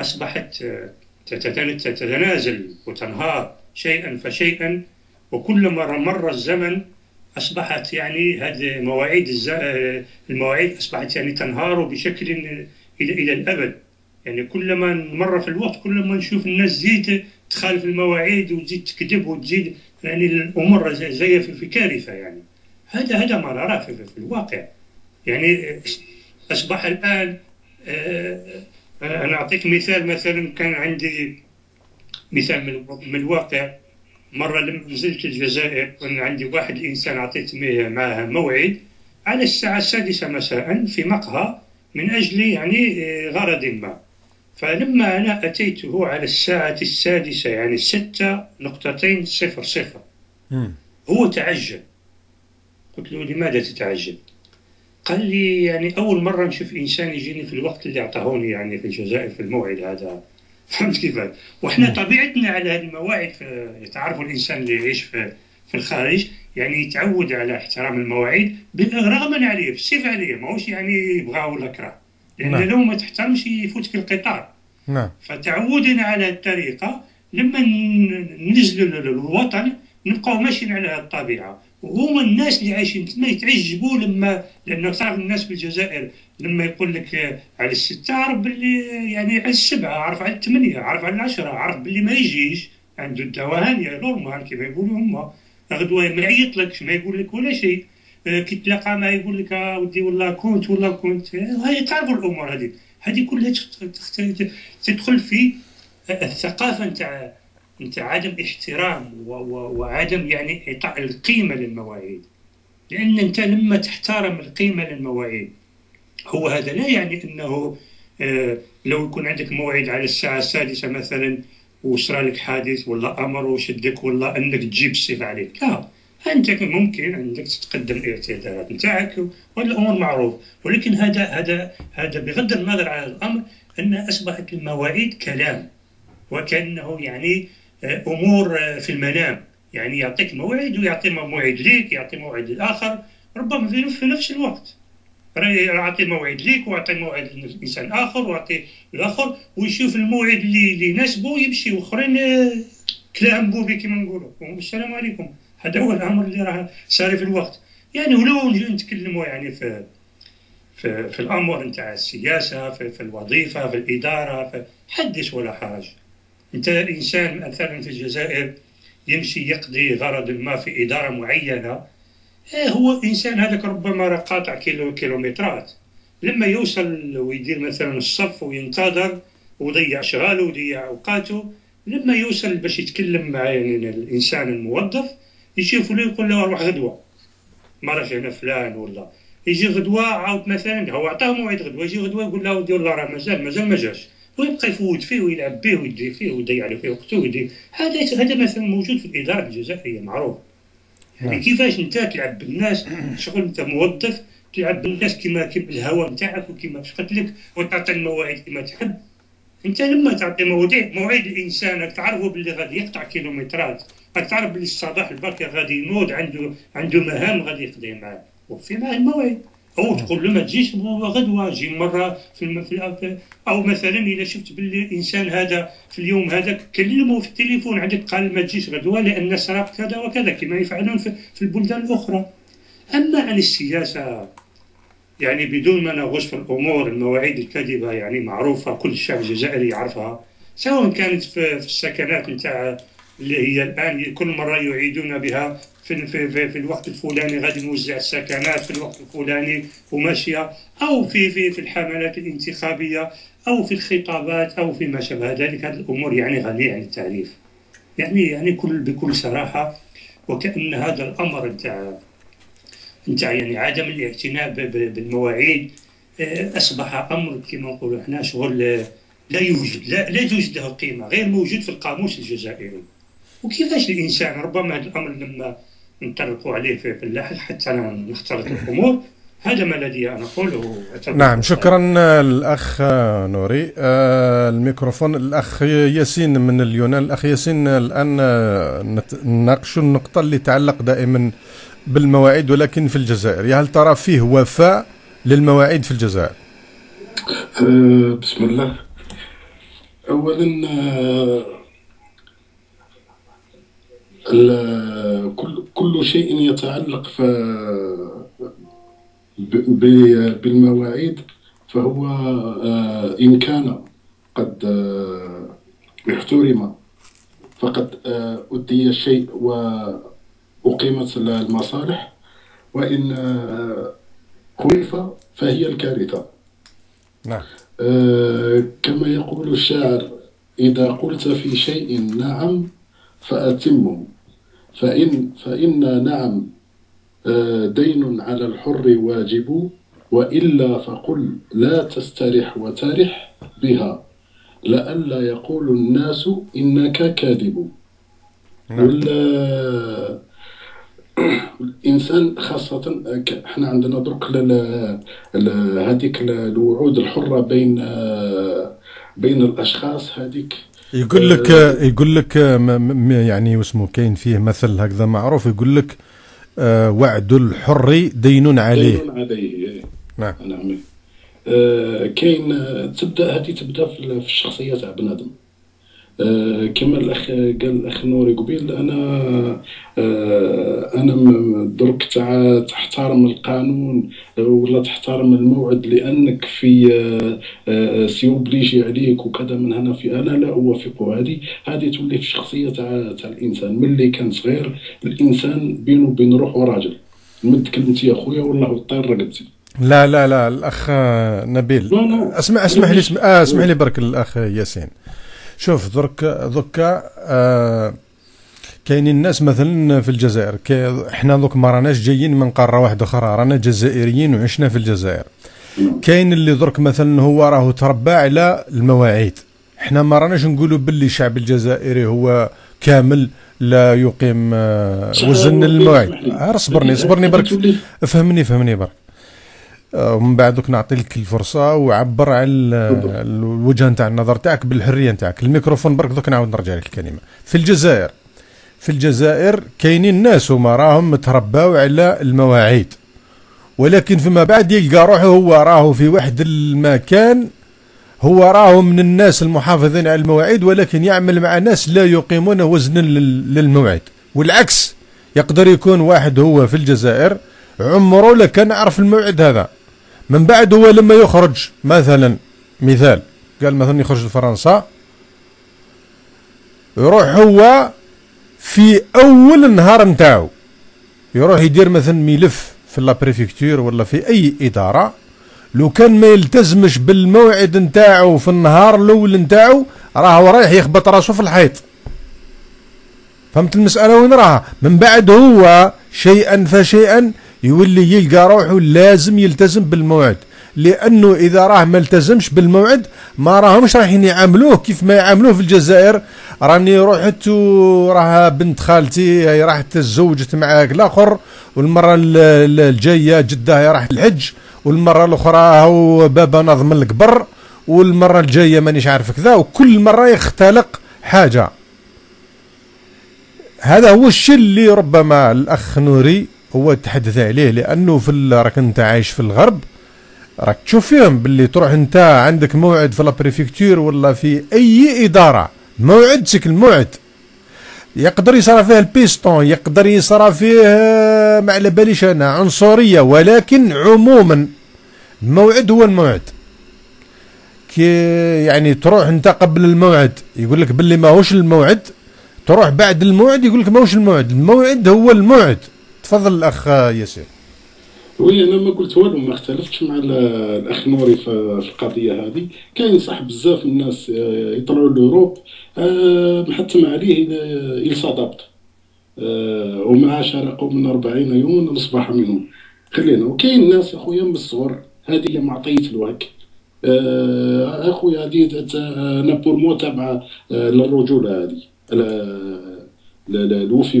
Speaker 5: أصبحت تتنازل وتنهار شيئا فشيئا وكل مرة مر الزمن أصبحت يعني هذه مواعيد المواعيد أصبحت يعني تنهار بشكل إلى إلى الأبد. يعني كلما مر في الوقت كلما نشوف الناس زيد تخالف المواعيد وتزيد تكذب وتزيد يعني الأمور زي في كارثة يعني. هذا هذا ما نراه في الواقع. يعني أصبح الآن آه، أنا أعطيك مثال مثلا كان عندي مثال من الواقع. مرة لما نزلت الجزائر كان عندي واحد الإنسان أعطيت معه موعد. على الساعة السادسة مساء في مقهى من أجل يعني آه، غرض ما. فلما أنا أتيته على الساعة السادسة يعني ستة نقطتين صفر صفر. هو تعجب. قلت له لماذا تتعجب؟ قال لي يعني أول مرة نشوف إنسان يجيني في الوقت اللي أعطاهوني يعني في الجزائر في الموعد هذا. فهمت كيف وإحنا طبيعتنا على هذه المواعيد تعرفوا الإنسان اللي يعيش في في الخارج يعني يتعود على احترام المواعيد رغما عليه بالسيف عليه ماهوش يعني يبغى ولا كره. لأن نعم. لو ما تحترمش يفوتك القطار.
Speaker 2: نعم.
Speaker 5: فتعودنا على الطريقة لما ننزلوا للوطن نبقاو ماشيين على الطبيعة. وهما الناس اللي عايشين تما يتعجبوا لما لأنه تعرف الناس في الجزائر لما يقول لك على الستة عرف باللي يعني على السبعة عرف على الثمانية عرف على العشرة عرف باللي ما يجيش. عنده الدواهن يا نورمال كيما يقولوا هما. غدوة ما يعيط لك ما يقول لك ولا شيء. آه، كي تلاقى ما يقول لك آه، ودي والله كنت والله كنت. هاي تعرفوا الأمور هذه. هذه كلها تدخل في الثقافة نتاع نتاع عدم احترام وعدم يعني اعطاء القيمة للمواعيد. لأن أنت لما تحترم القيمة للمواعيد هو هذا لا يعني أنه آه، لو يكون عندك موعد على الساعة السادسة مثلا وصرا لك حادث ولا أمر وشدك ولا أنك تجيب السيف عليك. لا أنت ممكن عندك تتقدم الاعتذارات نتاعك والامور معروف ولكن هذا هذا هذا بغض النظر عن الأمر أن أصبحت المواعيد كلام. وكأنه يعني أمور في المنام. يعني يعطيك موعد ويعطي موعد ليك يعطي موعد للآخر. ربما في نفس الوقت. يعطي موعد ليك ويعطي موعد لانسان آخر ويعطي الآخر ويشوف الموعد اللي يناسبه يمشي وأخرين كلام بوبي كما نقولوا السلام عليكم. هذا هو الأمر اللي راه صار في الوقت. يعني ولو نجي نتكلموا يعني في في, في الأمور نتاع السياسة في, في الوظيفة في الإدارة في حدث ولا حرج. انت انسان مثلا في الجزائر يمشي يقضي غرض ما في إدارة معينة إيه هو إنسان هذاك ربما قاطع كيلو كيلومترات. لما يوصل ويدير مثلا الصف وينتظر ويضيع شغاله ويضيع أوقاته لما يوصل باش يتكلم مع يعني الإنسان الموظف يشوف له يقول له روح غدوة. ما راش هنا فلان ولا. يجي غدوة عاود مثلا هو عطاه موعد غدوة يجي غدوة يقول له ودي والله راه مازال مازال ما جاش. ويبقى يفوت فيه ويلعب به ويدي فيه ويضيع له فيه وقته ويدي هذا هذا مثلا موجود في الإدارة الجزائريه معروف. يعني نعم. كيفاش أنت تلعب بالناس شغل أنت موظف تلعب بالناس كما كيما الهوى نتاعك وكما قلت لك وتعطي المواعيد كما تحب. أنت لما تعطي مواضيع موعد الإنسان راك تعرفه باللي غادي يقطع كيلومترات راك تعرف باللي الصباح الباكر غادي ينوض عنده عنده مهام غادي يقضي معاه وفي معاه المواعيد أو تقول له ما تجيش غدوه جي مرة في. في أو مثلا إذا شفت باللي الانسان هذا في اليوم هذا كلمه في التليفون عندك قال ما تجيش غدوة لأن سرق كذا وكذا كما يفعلون في, في البلدان الأخرى أما عن السياسة يعني بدون ما نغوص في الأمور المواعيد الكاذبة يعني معروفة كل الشعب الجزائري يعرفها سواء كانت في, في السكنات نتاع اللي هي الآن كل مرة يعيدون بها في, في, في, في الوقت الفلاني غادي نوزع السكنات في الوقت الفلاني وماشيه أو في في في الحملات الانتخابية أو في الخطابات أو في ما شابه ذلك. هذه الأمور يعني غنية عن التعريف. يعني يعني كل بكل صراحة وكأن هذا الأمر نتاع نتاع يعني عدم الاعتناء بالمواعيد آه، أصبح أمر كما نقولوا إحنا شغل آه، لا يوجد لا, لا توجد له قيمة غير موجود في القاموس الجزائري. وكيفاش الإنسان ربما هذا الأمر لما نطرقوا عليه في اللاحق حتى نختلط الأمور. هذا ما الذي أنا أقوله
Speaker 2: نعم شكرا الأخ نوري. آه الميكروفون الأخ ياسين من اليونان. الأخ ياسين الآن نناقش النقطة اللي تعلق دائما بالمواعيد ولكن في الجزائر. هل ترى فيه وفاء للمواعيد في الجزائر؟
Speaker 3: أه بسم الله. اولا أه كل كل شيء يتعلق ف بالمواعيد فهو أه إن كان قد أه احترم فقد أه أدي الشيء وأقيمت المصالح وإن خلف فهي الكارثة.
Speaker 2: نعم.
Speaker 3: آه كما يقول الشاعر إذا قلت في شيء نعم فأتمه. فإن فإن نعم آه دين على الحر واجب وإلا فقل لا تسترح وترح بها لئلا يقول الناس إنك كاذب نعم. الإنسان خاصة إحنا عندنا درك هذيك الوعود الحرة بين بين الأشخاص هذيك
Speaker 2: يقول لك يقول لك يعني واسمه كاين فيه مثل هكذا معروف يقول لك آه، وعد الحر دين عليه
Speaker 3: دين عليه. إيه.
Speaker 2: نعم.
Speaker 3: نعم. آه، كاين تبدأ هذه تبدأ في الشخصيه تاع بنادم. آه، كما الاخ قال الأخ نوري قبيل أنا آه، أنا درك تاع تحترم القانون ولا تحترم الموعد لأنك في آه، سيوبليجي عليك وكذا من هنا في أنا لا أوافق هذه. هذه تولي في الشخصيه تاع تاع الإنسان. ملي كان صغير الإنسان بينه وبين روحه راجل. مد كلمتي يا خويا والله طير رقدتي
Speaker 2: لا لا لا الأخ نبيل. اسمع اسمح لي اسمح لي برك الأخ ياسين. شوف درك دركا آه كاينين الناس مثلا في الجزائر. إحنا دوك ما راناش جايين من قارة واحدة أخرى رانا جزائريين وعشنا في الجزائر. كاين اللي درك مثلا هو راه تربى على المواعيد. إحنا ما راناش نقولوا باللي الشعب الجزائري هو كامل لا يقيم آه وزن المواعيد. اصبرني اصبرني برك. فهمني فهمني برك. ومن بعد دوك نعطي لك الفرصة وعبر على الوجهه نتاع النظر تاعك بالحرية نتاعك. الميكروفون برك دوك نعاود نرجع لك الكلمة. في الجزائر في الجزائر كاينين ناس هما راهم مترباو على المواعيد. ولكن فيما بعد يلقى روحه هو راهو في واحد المكان هو راهو من الناس المحافظين على المواعيد ولكن يعمل مع ناس لا يقيمون وزنا للموعد. والعكس يقدر يكون واحد هو في الجزائر عمره لكان يعرف الموعد هذا. من بعد هو لما يخرج مثلا مثال قال مثلا يخرج لفرنسا يروح هو في أول النهار نتاعو. يروح يدير مثلا ملف في لابريفكتور ولا في أي إدارة. لو كان ما يلتزمش بالموعد نتاعو في النهار الأول نتاعو راه رايح يخبط راسو في الحيط. فهمت المسألة وين راها؟ من بعد هو شيئا فشيئا يولي يلقى روحه لازم يلتزم بالموعد. لأنه إذا راه ما التزمش بالموعد ما راهمش رايحين يعاملوه. كيف ما يعاملوه في الجزائر راني رحت وراه بنت خالتي هي راحت تزوجت معاك الآخر والمرة الجاية جده راحت الحج والمرة الأخرى هو بابا نظم الكبر والمرة الجاية مانيش عارف كذا وكل مرة يختلق حاجة. هذا هو الشيء اللي ربما الأخ نوري هو تحدث عليه لأنه في راك أنت عايش في الغرب راك تشوف فيهم باللي تروح أنت عندك موعد في la préfecture ولا في أي إدارة موعد c'est que الموعد يقدر يصرى فيه البيستون يقدر يصرى فيه ما على باليش أنا عنصرية ولكن عموما الموعد هو الموعد. كي يعني تروح أنت قبل الموعد يقول لك باللي ماهوش الموعد تروح بعد الموعد يقول لك ماهوش الموعد الموعد هو الموعد. تفضل الأخ ياسر.
Speaker 3: وي أنا ما قلت والو ما اختلفتش مع الأخ نوري في القضية هذه. كاين صح بزاف الناس آه، يطلعوا l'Europe آه، محتم عليه صدبت آه، ومع شرقوا من 40 يوم اصبح منهم خلينا وكاين ناس أخويا من الصغر هذه اللي معطيه الوهك. أخويا هذه أنا بور مو تابعه للرجولة هذه الوفي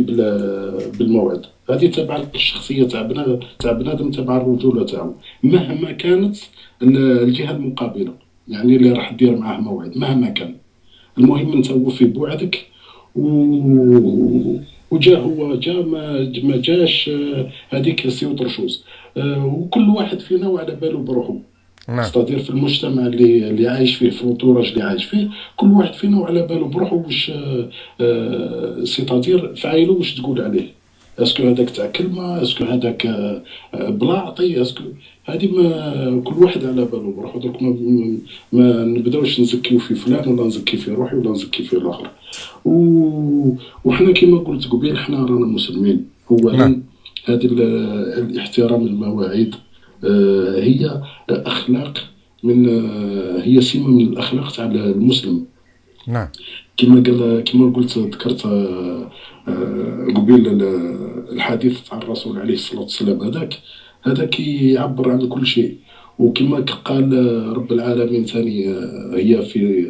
Speaker 3: بالموعد. هذه تبع الشخصية تاع بنادم تاع بنادم تبع الرجولة تاعو مهما كانت الجهة المقابلة يعني اللي راح دير معاه موعد مهما كان. المهم أنت وفي بوعدك و وجا هو جا ما ما جاش هذيك c'est autre آه، وكل واحد فينا وعلى باله بروحه. نعم. في المجتمع اللي اللي عايش فيه في ال entourage اللي عايش فيه كل واحد فينا وعلى باله بروحه واش c'est-à-dire في عائله واش تقول عليه. est-ce que هذاك تاع كلمة؟ est-ce que هذاك آه، بلاعطي اسكو هذه ما كل واحد على باله بروحه. درك ما, ما نبداوش نزكيو في فلان ولا نزكي في روحي ولا نزكي في الآخر. و... وحنا كما قلت قبيل حنا رانا مسلمين. هو نعم. هذه الاحترام المواعيد آه، هي أخلاق من آه، هي سمة من الأخلاق تاع المسلم.
Speaker 2: نعم.
Speaker 3: كما قال كما قلت ذكرت آه، قبيل الحديث تاع الرسول عليه الصلاة والسلام هذاك هذاك يعبر عن كل شيء. وكما قال رب العالمين ثاني هي في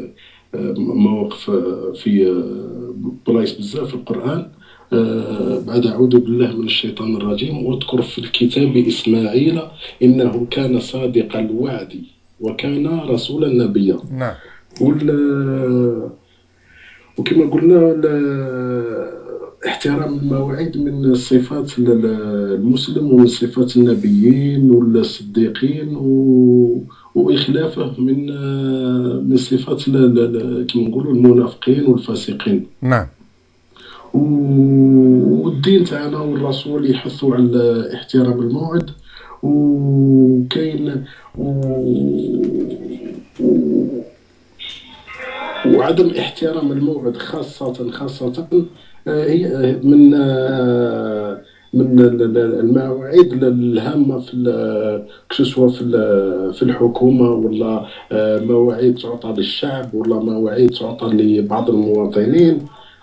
Speaker 3: مواقف في بلايص بزاف في القرآن آه، بعد أعوذ بالله من الشيطان الرجيم واذكر في الكتاب إسماعيل إنه كان صادق الوعد وكان رسولا نبيا.
Speaker 2: نعم.
Speaker 3: وكما قلنا احترام المواعيد من صفات المسلم ومن صفات النبيين والصديقين و... وإخلافه من من صفات كما نقولوا المنافقين والفاسقين.
Speaker 2: نعم.
Speaker 3: والدين تاعنا والرسول يحثوا على احترام الموعد. وكاين وعدم احترام الموعد خاصة خاصة آه، هي من آه، من المواعيد الهامة في كسوا في في الحكومة ولا آه، مواعيد تعطى للشعب ولا مواعيد تعطى لبعض المواطنين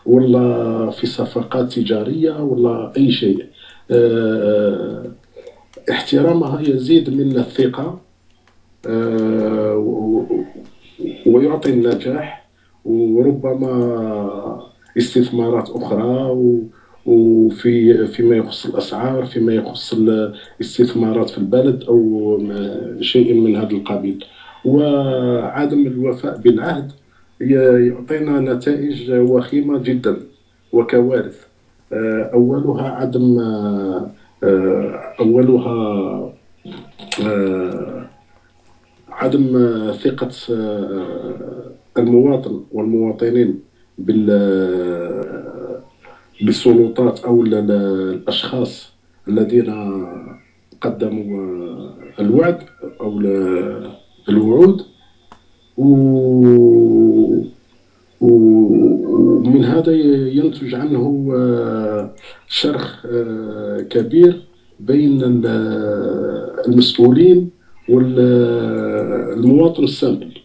Speaker 3: ولا في صفقات تجارية ولا أي شيء. آه، احترامها يزيد من الثقة آه، ويعطي النجاح. وربما استثمارات أخرى وفي فيما يخص الأسعار فيما يخص الاستثمارات في البلد أو شيء من هذا القبيل. وعدم الوفاء بالعهد يعطينا نتائج وخيمة جدا وكوارث. آه، أولها عدم آه، أولها آه، عدم ثقة المواطن والمواطنين بالسلطات أو الأشخاص الذين قدموا الوعد أو الوعود. ومن هذا ينتج عنه آه، شرخ آه، كبير بين المسؤولين والمواطن السامبل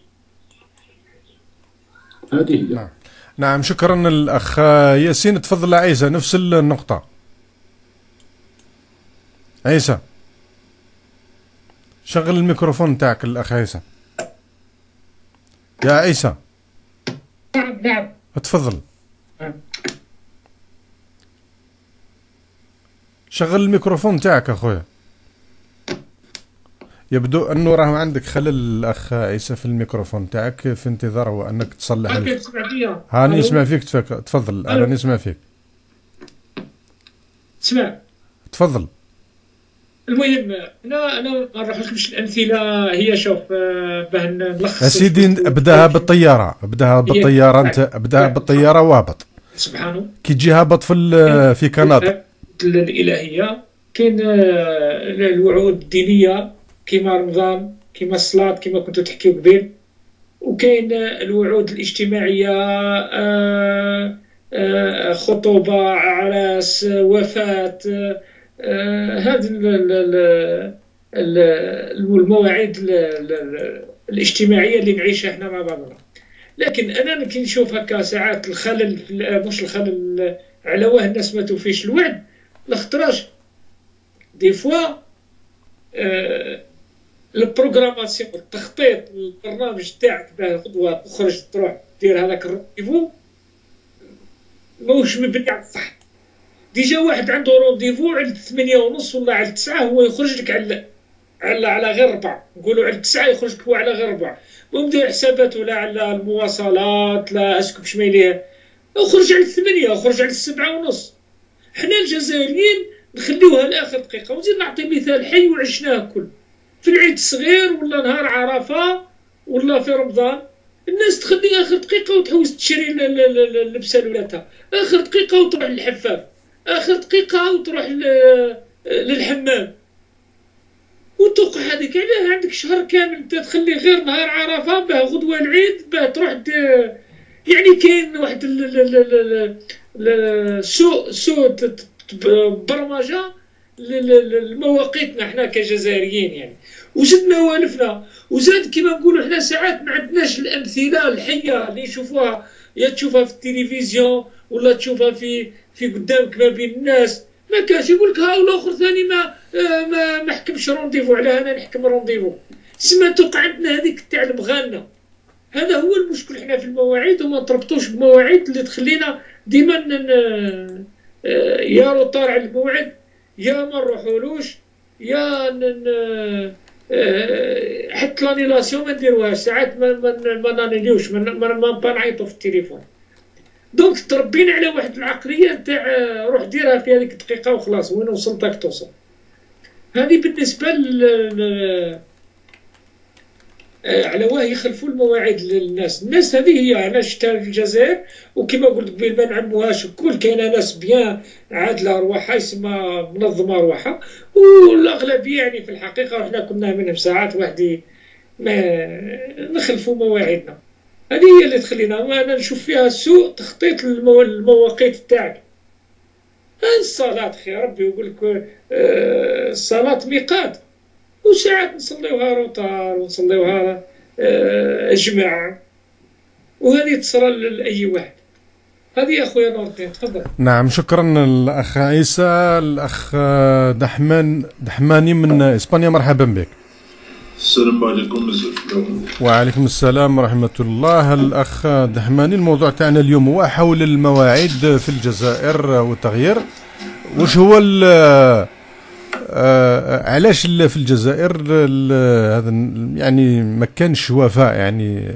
Speaker 3: هذه هي.
Speaker 2: نعم. نعم شكرا الأخ ياسين. تفضل عيسى نفس النقطة. عيسى. شغل الميكروفون تاعك الأخ عيسى. يا عيسى.
Speaker 4: نعم نعم
Speaker 2: تفضل. شغل الميكروفون تاعك أخويا. يبدو انه راه عندك خلل الاخ عيسى في الميكروفون تاعك في انتظار هو انك تصلح هاني نسمع فيك تفضل أنا نسمع فيك
Speaker 4: تسمع
Speaker 2: تفضل
Speaker 4: المهم أنا أنا ما نروحلكش الامثله هي شوف آه، باه نلخص
Speaker 2: سيدي بداها بالطياره بداها بالطياره انت بداها بالطياره وهبط
Speaker 4: سبحانه
Speaker 2: كي تجي هابط في في كندا
Speaker 4: الالهيه كاين آه، الوعود الدينيه كيما رمضان كيما الصلاة كيما كنتو تحكيو قبيل. وكاين الوعود الاجتماعية آه، آه، خطوبة عراس وفاة هذه المواعيد الاجتماعية اللي نعيشها إحنا مع بعضنا. لكن أنا كي نشوف هكا ساعات الخلل مش الخلل على واه الناس ما توفيش الوعد لاختراج des fois آه ال programmation التخطيط البرنامج تاعك باه غدوة تخرج تروح دير هذاك ال rendez-vous ماهوش مبني على الصح. déjà واحد عنده rendez-vous على 8 ونص ولا على 9 هو يخرج لك على على على غير ربعة نقولوا على 9 يخرج لك هو على غير ربعة ومدير حساباته لا على المواصلات لا est-ce que باش ما اخرج على الثمانية اخرج على السبعة ونص. حنا الجزائريين نخليوها لآخر دقيقة ونزيد نعطي مثال حي وعشناه كل في العيد الصغير ولا نهار عرفة ولا في رمضان الناس تخلي آخر دقيقة وتحوس تشري اللبسة لولادها آخر دقيقة وتروح للحفاف. آخر دقيقة وتروح للحمام. وتوقع هذيك علاه عندك شهر كامل أنت تخلي غير نهار عرفة باه غدوة العيد باه تروح يعني كاين واحد سوء سوء برمجة لمواقيتنا حنا كجزائريين يعني. وزدنا والفنا. وزاد كما نقولوا حنا ساعات ما عندناش الأمثلة الحية اللي نشوفوها يا تشوفها في التلفزيون ولا تشوفها في في قدامك ما بين الناس. ما كانش يقول لك ها الآخر ثاني ما ما ما حكمش rendez-vous. على أنا نحكم rendez-vous. سما توقع عندنا هذيك تاع المغانه هذا هو المشكل حنا في المواعيد وما نتربطوش بمواعيد اللي تخلينا ديما آه، يا على الموعد يا ما نروحولوش يا آه، حتى l'annulation ما نديروهاش ساعات ما ما ن annuli وش ما ما نعيطوا في التليفون. donc تربينا على واحد العقلية تاع روح ديرها في هذيك الدقيقة وخلاص وين وصلتك توصل. هذه بالنسبة ل آه، على واه يخلفوا المواعيد للناس. الناس هذه هي أنا شفتها في الجزائر وكما قلت قبل ما نعموهاش الكل كاين ناس بيان عادله ارواحها يسمى منظمة ارواحها والأغلبية يعني في الحقيقة وحنا كنا منهم ساعات واحد ما نخلفوا مواعيدنا. هذه هي اللي تخلينا أنا نشوف فيها سوء تخطيط المواقيت تاعك الصلاة خير ربي يقول لك آه، الصلاة ميقات. وساعات نصليوها روطار ونصليوها آه، جماعة. وهذه تصرى لأي واحد. هذه أخويا نور الدين تفضل.
Speaker 2: نعم شكرا الاخ عيسى الأخ دحمان دحماني من إسبانيا مرحبا بك.
Speaker 6: السلام عليكم
Speaker 2: وعليكم السلام ورحمة الله. الأخ دحماني الموضوع تاعنا اليوم هو حول المواعيد في الجزائر والتغيير. وش هو آه علاش في الجزائر؟ هذا يعني ما كانش وفاء يعني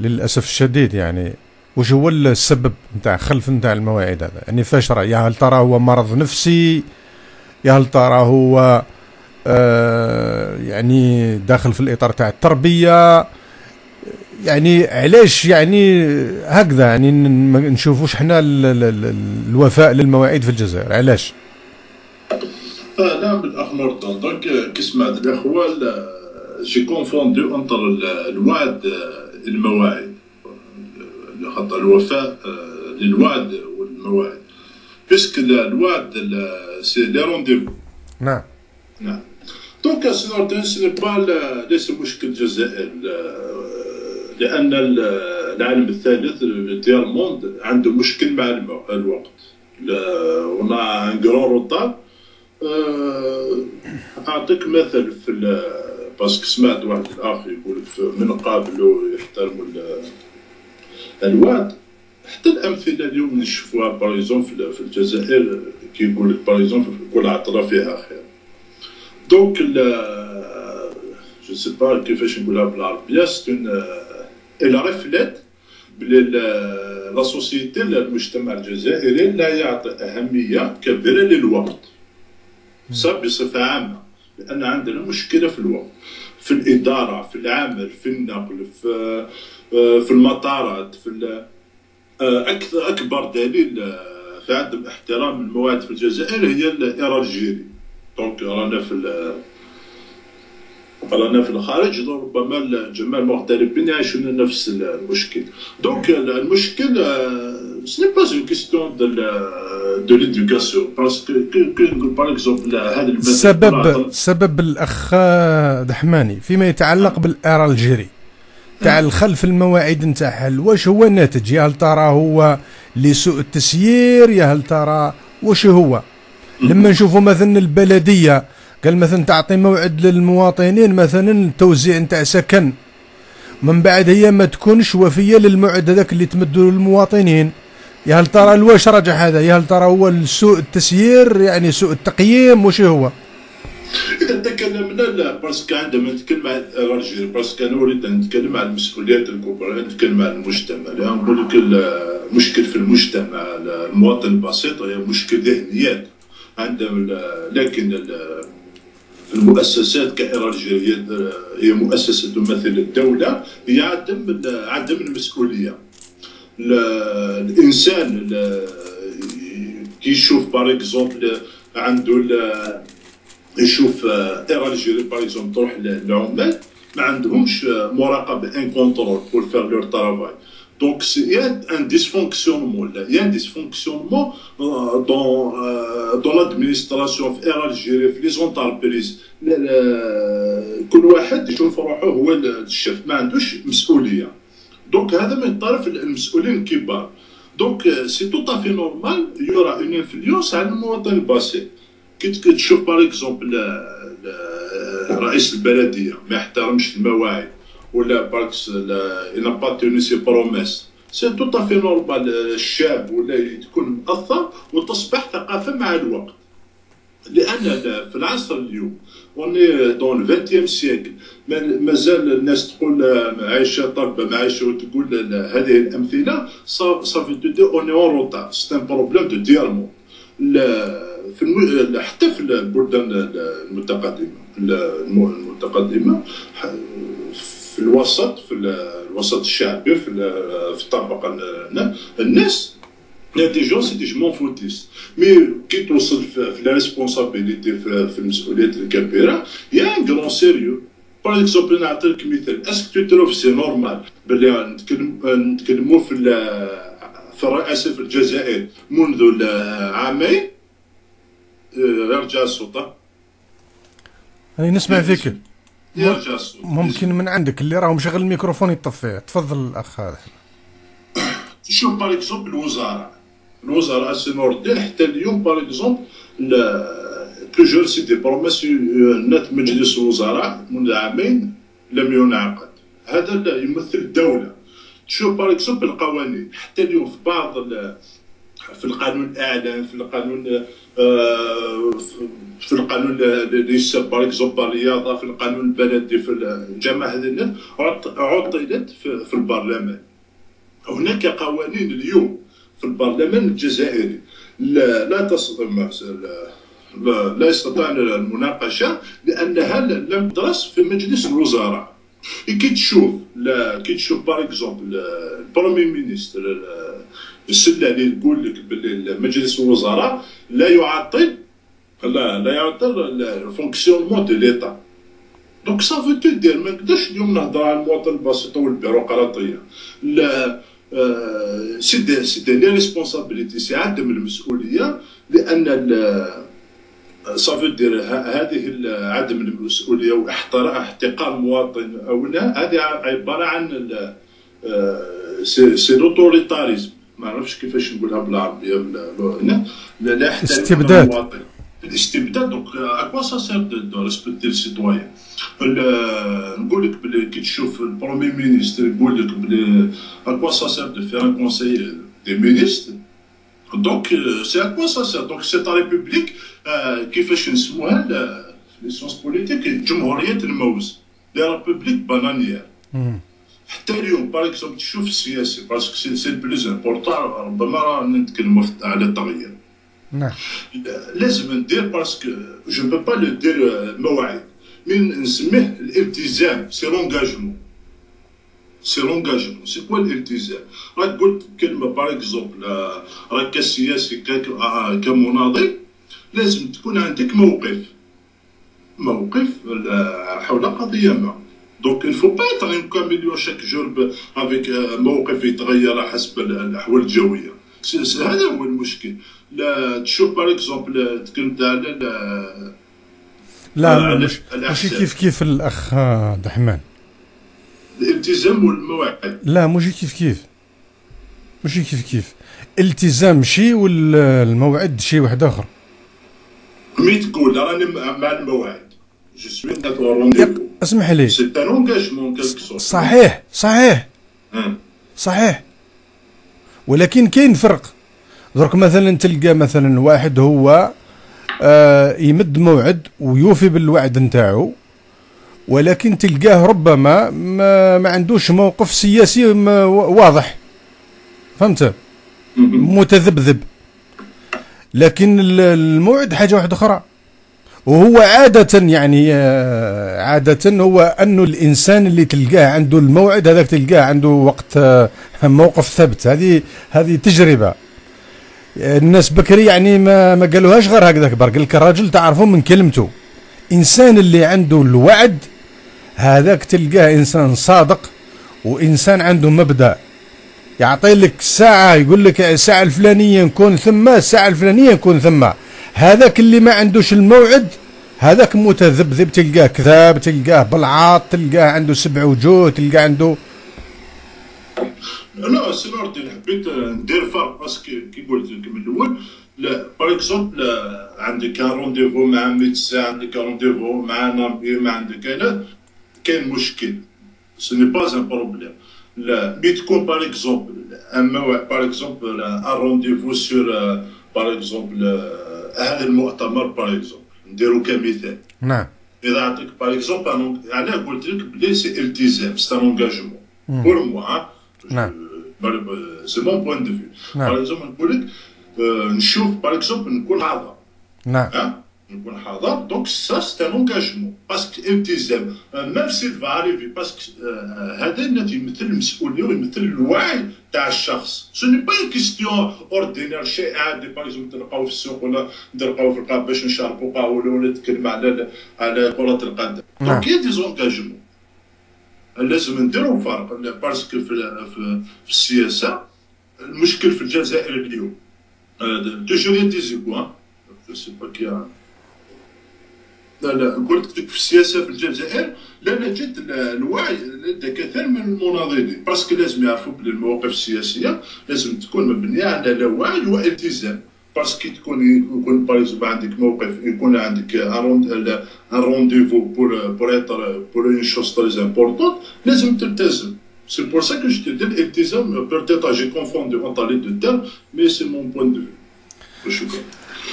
Speaker 2: للأسف الشديد يعني. وش هو السبب نتاع خلف نتاع المواعيد هذا؟ يعني فاش يا هل ترى هو مرض نفسي؟ يا هل ترى هو آه، يعني داخل في الإطار تاع التربية؟ يعني علاش يعني هكذا؟ يعني ما نشوفوش حنا الوفاء للمواعيد في الجزائر. علاش؟
Speaker 6: آه لا بالاخ مرتضى دونك كي سمعت الاخوه جي كونفوندو انتر الوعد المواعيد. خاطر الوفاء آه، للوعد والمواعيد. بيسك الوعد سي لي رونديفو
Speaker 2: نعم.
Speaker 6: نعم. دونك سنوردن سي با ليس مشكل الجزائر لأن العالم الثالث ديال الموند عنده مشكل مع الوقت. on a un grand retard أعطيك مثل في parce que سمعت واحد الاخ يقول من قابلوا يحترموا الوعد حتى الأمثلة اليوم نشوفوها par exemple في الجزائر كي يقول لك par exemple كل عطلة فيها خير donc je sais pas كيفاش نقولها بالعربية c'est un elle reflète بلي la société المجتمع الجزائري لا يعطي أهمية كبيرة للوقت. صح بصفة عامة لأن عندنا مشكلة في الوقت في الإدارة في العمل في النقل في في المطارات في أكثر أكبر دليل في عدم احترام المواعيد في الجزائر هي Air Algérie. donc رانا في رانا في الخارج ربما الجماعه المغتربين يعيشون نفس المشكل. donc المشكل ce n'est pas une parce que que par exemple هذا
Speaker 2: السبب سبب الأخ دحماني فيما يتعلق ب Air Algérie تاع الخلف المواعيد نتاعها واش هو الناتج؟ يا هل ترى هو لسوء التسيير؟ يا هل ترى واش هو؟ لما نشوفوا مثلا البلدية قال مثلا تعطي موعد للمواطنين مثلا توزيع نتاع سكن. من بعد هي ما تكونش وفية للموعد هذاك اللي تمدوا للمواطنين. يا هل ترى لواش راجع هذا؟ يا هل ترى هو سوء التسيير؟ يعني سوء التقييم؟ وش هو؟
Speaker 6: إذا تكلمنا لا parce que عندما نتكلم عن الرجل parce que أنا أريد أن نتكلم عن المسؤوليات الكبرى نتكلم عن المجتمع. نقول لك المشكل في المجتمع المواطن البسيط هي مشكل ذهنيات. عندهم لكن في المؤسسات كي Air Algérie هي مؤسسة تمثل الدولة هي عدم عدم المسؤولية. الإنسان كي يشوف par exemple عنده يشوف Air Algérie par exemple تروح للعمال ما عندهمش مراقبة un contrôle pour faire leur travail Donc, il y a un dysfonctionnement, il y a un dysfonctionnement dans, euh, dans في في les entreprises. كل واحد يشوف روحه هو الشيف. ما عندوش مسؤولية. donc هذا من طرف المسؤولين الكبار donc c'est tout à fait normal il y aura une influence على المواطن البسيط كي تشوف par exemple رئيس البلديه ما يحترمش المواعيد ولا parce que n'a pas tenu ses promesses. c'est tout à fait normal الشاب ولا تكون مأثر وتصبح ثقافة مع الوقت لأن في العصر اليوم on est dans 20 siècle مازال الناس تقول عايشة طلبة معيشة وتقول هذه الأمثلة ça veut tout dire on est en retard c'est un problème de développement في. حتى في البلدان المتقدمة المتقدمة في الوسط في الوسط الشعبي في في الطبقه الناس des gens c'est des جمون فوتيس mais كي توصل في la responsabilité في المسؤوليات الكبيره y a un grand sérieux par exemple نعطيك مثال est-ce que tu trouves c'est normal بلي نتكلموا في في الرئاسه في الجزائر منذ عامين رجع السلطه
Speaker 2: هاني نسمع فيك. ممكن من عندك اللي راه مشغل الميكروفون يطفيه تفضل الأخ هذا.
Speaker 6: شوف par exemple الوزراء الوزراء نور حتى اليوم par exemple toujours c'est des promesses نات مجلس الوزراء منذ عامين لم ينعقد هذا يمثل الدولة تشوف par exemple القوانين حتى اليوم في بعض في القانون الاعلام في القانون في القانون اللي par exemple الرياضه في القانون البلدي في الجامعة هذه عطلت في البرلمان هناك قوانين اليوم في البرلمان الجزائري. لا لا تصدم لا, لا يستطيع المناقشة لأنها لم تدرس في مجلس الوزراء. كي تشوف لا كي تشوف par exemple ال premier ministre سلال اللي تقول لك باللي مجلس الوزراء لا يعطل لا لا يعطل ال fonctionnement de l'État donc ça veut tout dire ما نقدرش اليوم نهضر على المواطن البسيط والبيروقراطيه c'est de c'est de l'irresponsabilité c'est عدم المسؤوليه لأن ça veut dire هذه عدم المسؤوليه واحتقار المواطن أو لا هذه عبارة عن c'est l'autoritarisme ما نعرفش كيفاش نقولها بالعربية
Speaker 2: لا استبداد.
Speaker 6: الاستبداد donc à quoi ça sert de respecter ال citoyen نقول لك بلي كي تشوف ال premier ministre يقول لك بلي à quoi ça sert de faire un conseil des ministres donc c'est à quoi ça sert donc c'est ta république كيفاش نسموها في les sciences politiques جمهوريه الموز la république bananière حتى اليوم par exemple تشوف السياسي parce que c'est le plus important ربما نتكلموا على التغيير نعم. لازم ندير باسكو جو نبو با لو دير موعد من نسميه الالتزام c'est l'engagement c'est l'engagement c'est quoi الالتزام؟ راك قلت كلمة par exemple راك كسياسي كمناضل. لازم تكون عندك موقف. موقف حول قضية ما. donc pas être un caméléon chaque jour avec موقف يتغير حسب الأحوال الجوية. هذا هو المشكل. لا تشوف par exemple تكلمت على
Speaker 2: لا. مش ماشي كيف كيف الأخ دحمان
Speaker 6: الالتزام والمواعيد
Speaker 2: لا ماشي كيف كيف. ماشي كيف كيف. التزام شيء والموعد شيء واحد آخر.
Speaker 6: mais تقول راني مع الموعد. je suis
Speaker 2: اسمح لي.
Speaker 6: c'est un engagement
Speaker 2: صحيح صحيح. صحيح. ولكن كاين فرق. درك مثلا تلقى مثلا واحد هو آه يمد موعد ويوفي بالوعد نتاعو ولكن تلقاه ربما ما, ما عندوش موقف سياسي واضح. فهمت؟ متذبذب. لكن الموعد حاجة واحدة أخرى. وهو عادة يعني آه، عادة هو أنه الإنسان اللي تلقاه عنده الموعد هذاك تلقاه عنده وقت آه، موقف ثبت هذه هذه تجربة. الناس بكري يعني ما ما قالوهاش غير هكذاك برك. لك الراجل تعرفه من كلمته. إنسان اللي عنده الوعد هذاك تلقاه إنسان صادق وإنسان عنده مبدأ. يعطي لك ساعة يقول لك الساعة الفلانية نكون ثم الساعة الفلانية نكون ثم. هذاك اللي ما عندوش الموعد هذاك متذبذب تلقاه كذاب تلقاه بلعاط تلقاه عنده سبع وجوه تلقاه عنده
Speaker 6: لا سي نور الدين حبيت ندير فرق parce que كي قلت لك من الأول لا par exemple عندك rendez-vous مع médecin عندك rendez-vous مع n'importe ما عندك أنا كاين مشكل. ce n'est pas un problème لا mais تكون par exemple un par exemple un rendez-vous sur par exemple هذا المؤتمر par exemple نديرو كمثال
Speaker 2: نعم.
Speaker 6: إذا عطيك par exemple أنا قلت لك بلي c'est التزام c'est un engagement pour moi
Speaker 2: نعم.
Speaker 6: c'est mon point de vue par exemple نقول لك نشوف par exemple نكون حاضر
Speaker 2: نعم.
Speaker 6: نكون حاضر. donc ça c'est un engagement parce que التزام même c'est vérifié parce que هذا يمثل المسؤولية ويمثل الوعي تاع الشخص. ce n'est pas question ordinaire شيء عادي. par exemple تلقاو في السوق ولا نلقاو في القهوه باش نشربوا قهوة ولا نتكلم على على كرة القدم. donc y a des engagements لازم نديرو فرق. parce que في, في, في السياسة المشكل في الجزائر اليوم. toujours y a des échos je sais pas كي قلت لك في السياسة في الجزائر لا جد الوعي لدى كثير من المناضلين. parce que لازم يعرفوا بلي المواقف السياسية لازم تكون مبنية على وعي والتزام parce que تكون يكون par عندك موقف يكون عندك un rendez-vous pour pour être pour une chose très importante لازم تلتزم. c'est pour ça que je te dis الالتزام peut-être j'ai confondu entre les deux termes mais c'est mon point de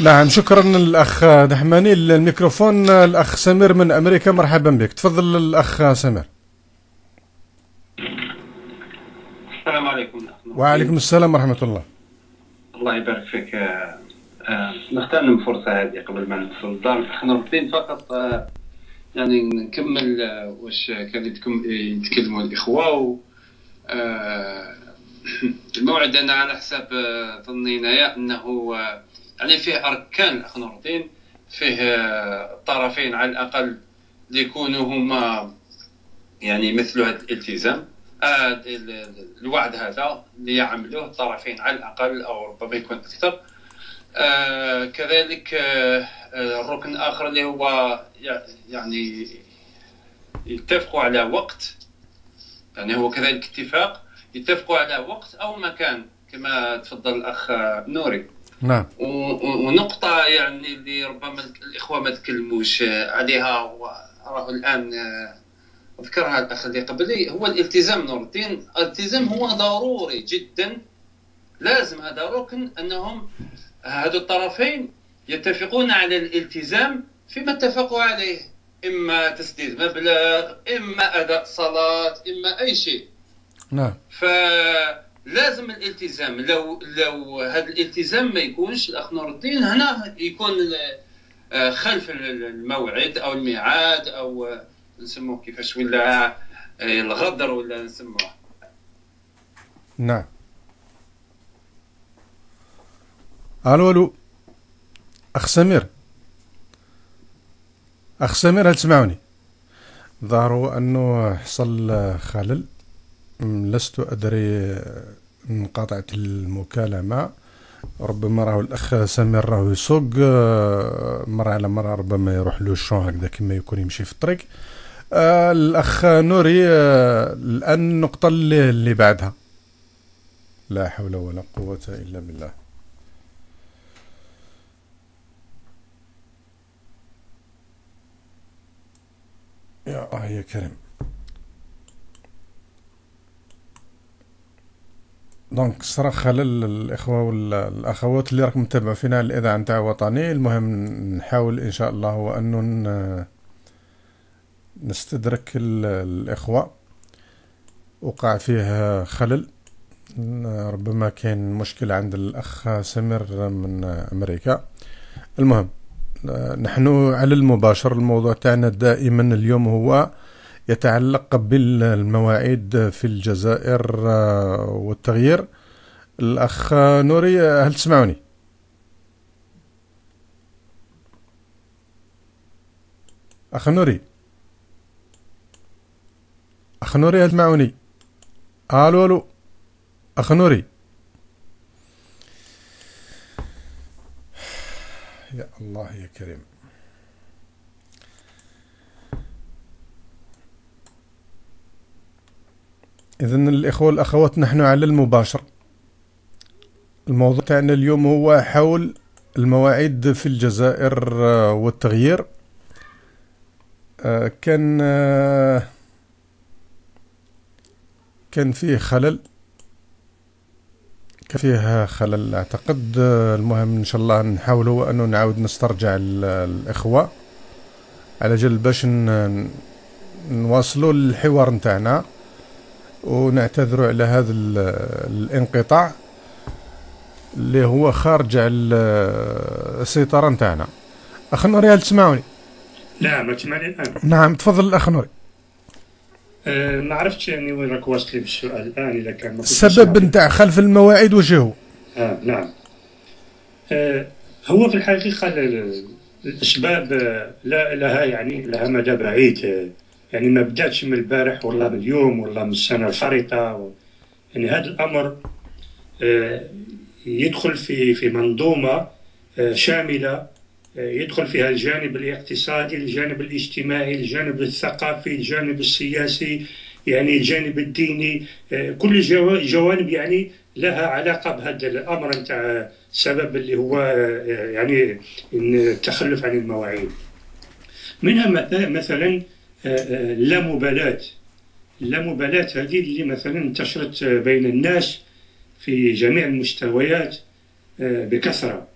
Speaker 2: نعم شكرا الاخ دحماني الميكروفون الأخ سمير من أمريكا مرحبا بك. تفضل الأخ سمير.
Speaker 7: السلام عليكم.
Speaker 2: وعليكم السلام ورحمة الله.
Speaker 7: الله يبارك فيك. آه، نغتنم الفرصه هذه قبل ما ندخل الدار. الاخ نور الدين فقط آه، يعني نكمل آه، واش كان يتكلموا الإخوة و الموعد أنا على حساب ظنينا أنه يعني فيه أركان الأخ نور الدين فيه طرفين على الأقل ليكونوا هما يعني مثل هذا الالتزام. آه الوعد هذا ليعملوه الطرفين على الأقل أو ربما يكون أكثر. آه كذلك آه الركن الآخر اللي هو يعني يتفقوا على وقت يعني هو كذلك اتفاق يتفقوا على وقت أو مكان كما تفضل الأخ نوري.
Speaker 2: نعم.
Speaker 7: ونقطة يعني اللي ربما الإخوة ما تكلموش عليها وراه الآن ذكرها الأخ اللي قبلي هو الالتزام نور الدين. الالتزام هو ضروري جدا. لازم هذا ركن أنهم هذو الطرفين يتفقون على الالتزام فيما اتفقوا عليه. إما تسديد مبلغ إما أداء صلاة إما أي شيء.
Speaker 2: نعم.
Speaker 7: ف لازم الالتزام. لو لو هذا الالتزام ما يكونش الأخ نور الدين هنا يكون آه، خلف الموعد أو الميعاد أو نسموه كيفاش ولا آه، الغدر ولا نسموه.
Speaker 2: نعم. ألو ألو. أخ سمير. أخ سمير هل تسمعوني؟ ظهروا أنه حصل خلل. لست أدري انقطعت المكالمة. ربما راه الأخ سمير راه يسوق. مرة على مرة ربما يروح له الشون هكذا كما يكون يمشي في الطريق. آه الأخ نوري آه الآن النقطة اللي, اللي بعدها. لا حول ولا قوة إلا بالله. يا الله يا كريم. دونك صرا خلل الإخوة والاخوات اللي راكم متابعوا فينا الإذاعة نتاع وطني المهم نحاول إن شاء الله هو انه نستدرك الإخوة. وقع فيه خلل. ربما كاين مشكلة عند الأخ سمير من أمريكا. المهم نحن على المباشر الموضوع تاعنا دائما اليوم هو يتعلق بالمواعيد في الجزائر والتغيير. الأخ نوري هل تسمعوني؟ أخ نوري. أخ نوري هل تسمعوني؟ ألو ألو. أخ نوري. يا الله يا كريم. إذا الإخوة والأخوات نحن على المباشر. الموضوع تاعنا اليوم هو حول المواعيد في الجزائر والتغيير. كان كان فيه خلل. كان فيه خلل أعتقد. المهم إن شاء الله نحاولوا أنه نعاود نسترجع الإخوة. على جل باش نواصلوا الحوار نتاعنا. ونعتذروا على هذا الانقطاع اللي هو خارج على السيطرة نتاعنا. أخ نوري هل تسمعوني؟
Speaker 5: نعم تسمعني؟ الآن
Speaker 2: نعم تفضل الأخ نوري.
Speaker 5: أه ما عرفتش يعني وين راك واصل لي بالسؤال. الآن إذا كان
Speaker 2: السبب نتاع خلف المواعيد وش هو؟
Speaker 5: آه نعم. أه هو في الحقيقة الأسباب لا لها يعني لها مدى بعيد. يعني ما بدأتش من البارح ولا من اليوم ولا من السنة الفارطة يعني هذا الأمر يدخل في في منظومة شاملة يدخل فيها الجانب الاقتصادي الجانب الاجتماعي الجانب الثقافي الجانب السياسي يعني الجانب الديني كل الجوانب يعني لها علاقة بهذا الأمر نتاع السبب اللي هو يعني التخلف عن المواعيد. منها مثلا اللامبالاة اللامبالاة هذه اللي مثلا انتشرت بين الناس في جميع المستويات بكثرة.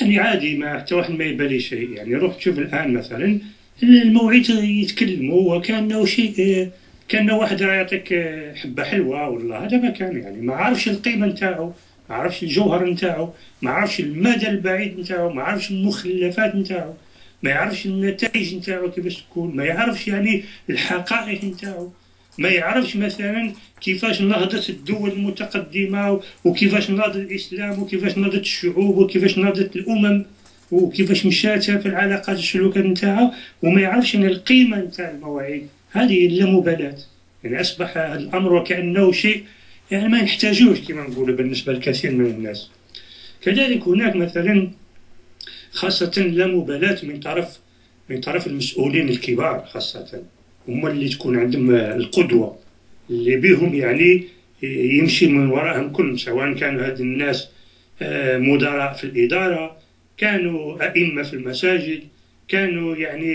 Speaker 5: يعني عادي ما حتى واحد ما يبالي شيء. يعني روح تشوف الآن مثلا الموعد يتكلموا وكأنه شيء كأنه واحد يعطيك حبة حلوة ولا هذا ما كان يعني. ما عارفش القيمة نتاعو ما عارفش الجوهر نتاعو ما عارفش المدى البعيد نتاعو ما عارفش المخلفات نتاعو. ما يعرفش النتائج نتاعو كيفاش تكون ما يعرفش يعني الحقائق نتاعو ما يعرفش مثلا كيفاش نهضت الدول المتقدمة وكيفاش نهض الإسلام وكيفاش نهضت الشعوب وكيفاش نهضت الأمم وكيفاش مشات في العلاقات السلوكات نتاعها وما يعرفش أن القيمة نتاع المواعيد هذه اللامبالاه يعني أصبح هذا الأمر وكانه شيء يعني ما نحتاجوش كما نقولوا بالنسبة لكثير من الناس. كذلك هناك مثلا خاصة اللامبالاة من طرف من طرف المسؤولين الكبار خاصة. هم اللي تكون عندهم القدوة اللي بهم يعني يمشي من وراءهم كل سواء كانوا هذه الناس مدراء في الإدارة كانوا أئمة في المساجد كانوا يعني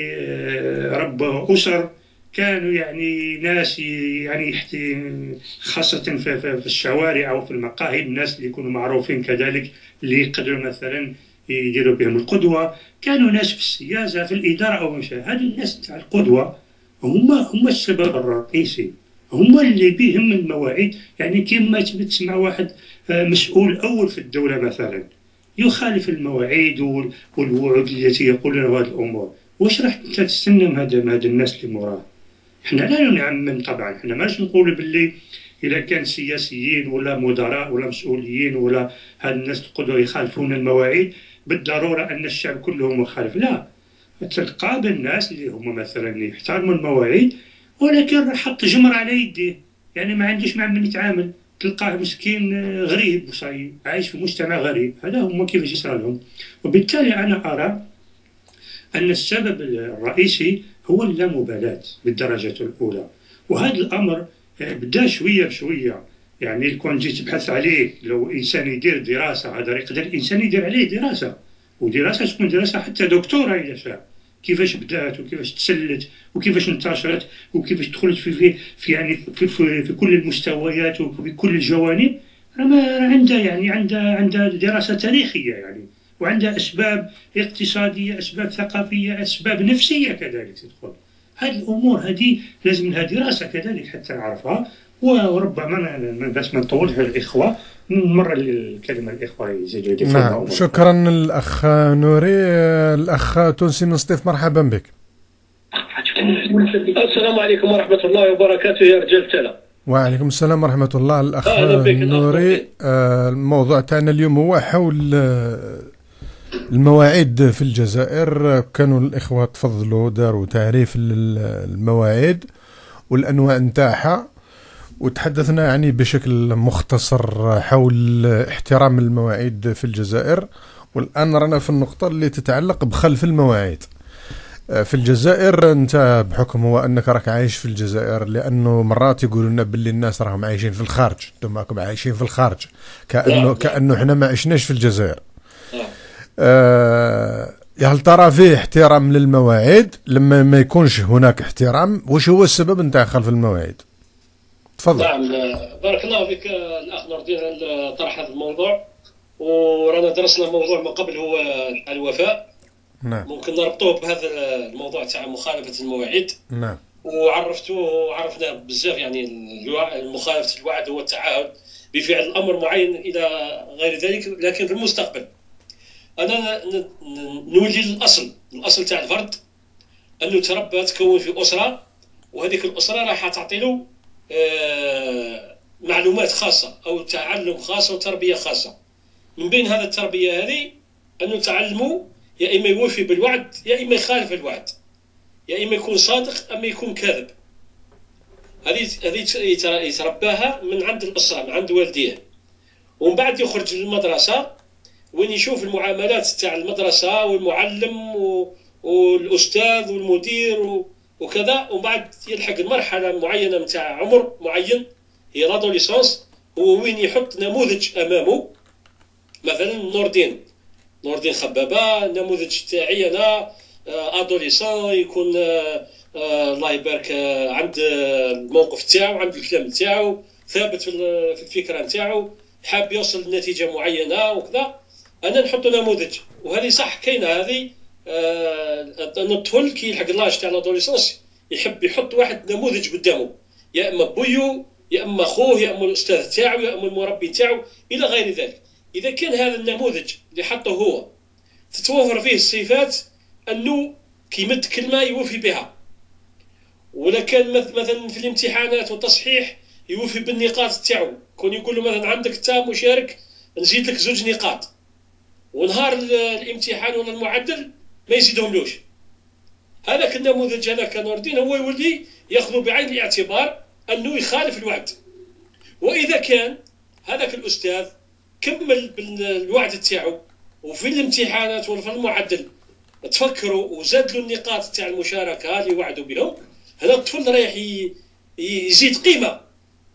Speaker 5: رب أسر كانوا يعني ناس يعني خاصة في الشوارع أو في المقاهي الناس اللي يكونوا معروفين كذلك اللي يقدروا مثلا يديروا بهم القدوة كانوا ناس في السياسة في الإدارة أو مش هذه الناس تاع القدوة هم هم السبب الرئيسي. هم اللي بهم المواعيد. يعني كما تسمع واحد مسؤول أول في الدولة مثلا يخالف المواعيد والوعود التي يقولون هذه الأمور. واش راح تستنى من هذا الناس اللي مراه إحنا لا نعمم طبعا. إحنا ماش نقول باللي إذا كان سياسيين ولا مدراء ولا مسؤولين ولا هاد الناس القدوة يخالفون المواعيد. بالضرورة أن الشعب كله مخالف. لا تلقى بالناس اللي هما مثلا يحترموا المواعيد ولكن حط جمر على يديه. يعني ما عندوش مع من يتعامل. تلقاه مسكين آه، غريب وصاي عايش في مجتمع غريب. هذا هما كيفاش يصير لهم. وبالتالي أنا أرى أن السبب الرئيسي هو اللامبالاة بالدرجة الأولى. وهذا الأمر آه، بدأ شوية بشوية يعني كون جيت تبحث عليه لو إنسان يدير دراسة هذا يقدر الانسان يدير عليه دراسة. ودراسة تكون دراسة حتى دكتورة إذا شاء. كيفاش بدأت وكيفاش تسلت وكيفاش انتشرت وكيفاش دخلت في في, في يعني في, في, في كل المستويات وفي كل الجوانب. عندها يعني عندها عندها دراسة تاريخية يعني وعندها أسباب اقتصادية أسباب ثقافية أسباب نفسية كذلك تدخل. هذه الأمور هذه لازم لها دراسة كذلك حتى نعرفها. وربما بس ما نطولش على الإخوة. نمر الكلمة الإخوة يزيدوا
Speaker 2: نعم. شكرا الاخ نوري. الأخ تونسي من سطيف مرحبا بك.
Speaker 8: السلام عليكم ورحمة الله وبركاته يا رجال تلا
Speaker 2: وعليكم السلام ورحمة الله. الأخ نوري آه، الموضوع تاعنا اليوم هو حول آه، المواعيد في الجزائر. كانوا الإخوة تفضلوا داروا تعريف المواعيد والأنواع نتاعها. وتحدثنا يعني بشكل مختصر حول احترام المواعيد في الجزائر. والآن رانا في النقطة اللي تتعلق بخلف المواعيد. آه، في الجزائر أنت بحكم هو أنك راك عايش في الجزائر لأنه مرات يقولوا لنا باللي الناس راهم عايشين في الخارج. أنتم راكم عايشين في الخارج. كانه. كأنه إحنا ما عشناش في الجزائر. آه هل ترى فيه احترام للمواعيد؟ لما ما يكونش هناك احترام وش هو السبب نتاع خلف المواعيد؟ تفضل.
Speaker 8: نعم بارك الله فيك الاخ نور الدين على طرح هذا الموضوع ورانا درسنا موضوع من قبل هو الوفاء.
Speaker 2: نعم.
Speaker 8: ممكن نربطوه بهذا الموضوع تاع مخالفة المواعيد
Speaker 2: نعم.
Speaker 8: وعرفتوه وعرفنا بزاف يعني مخالفة الوعد هو التعهد بفعل أمر معين إلى غير ذلك لكن في المستقبل. أنا نولي للاصل الأصل تاع الفرد أنه تربى تكون في أسرة وهذيك الأسرة راح تعطي له معلومات خاصة أو تعلم خاص وتربية خاصة. من بين هذا التربية هذه أنه تعلموا يا إما يوفي بالوعد يا إما يخالف الوعد. يا إما يكون صادق أما يكون كاذب. هذه هذه يترباها من عند الأسرة من عند والديه ومن بعد يخرج للمدرسة. وين يشوف المعاملات تاع المدرسة والمعلم والأستاذ والمدير وكذا. ومن بعد يلحق المرحله معينة نتاع عمر معين. هي لادوليسونس هو وين يحط نموذج أمامه. مثلا نوردين. نوردين خبابة النموذج تاعي أنا ادوليسون يكون آه، آه، الله يبارك آه، عند الموقف تاعو عند الكلام تاعو ثابت في الفكرة نتاعو حاب يوصل لنتيجة معينة وكذا. أنا نحط نموذج. وهذه صح كاينة هذه. الطفل كي يلحق l'âge تاع l'adolescence يحب يحط واحد نموذج قدامه. يا إما بويو يا إما أخوه يا إما الأستاذ تاعو يا إما المربي تاعو إلى غير ذلك. إذا كان هذا النموذج اللي حطه هو تتوفر فيه الصفات أنه كيمد كلمة يوفي بها. ولا كان مثلا في الامتحانات والتصحيح يوفي بالنقاط تاعو. كون يقول له مثلا عندك تام مشارك نزيد لك زوج نقاط. ونهار الامتحان ولا المعدل ما يزيدهملوش هذاك النموذج هذاك نور الدين هو يولي ياخذ بعين الاعتبار أنه يخالف الوعد. وإذا كان هذاك الأستاذ كمل بالوعد تاعو وفي الامتحانات وفي المعدل تفكروا وزاد له النقاط تاع المشاركة اللي وعدوا بهم هذا الطفل رايح يزيد قيمة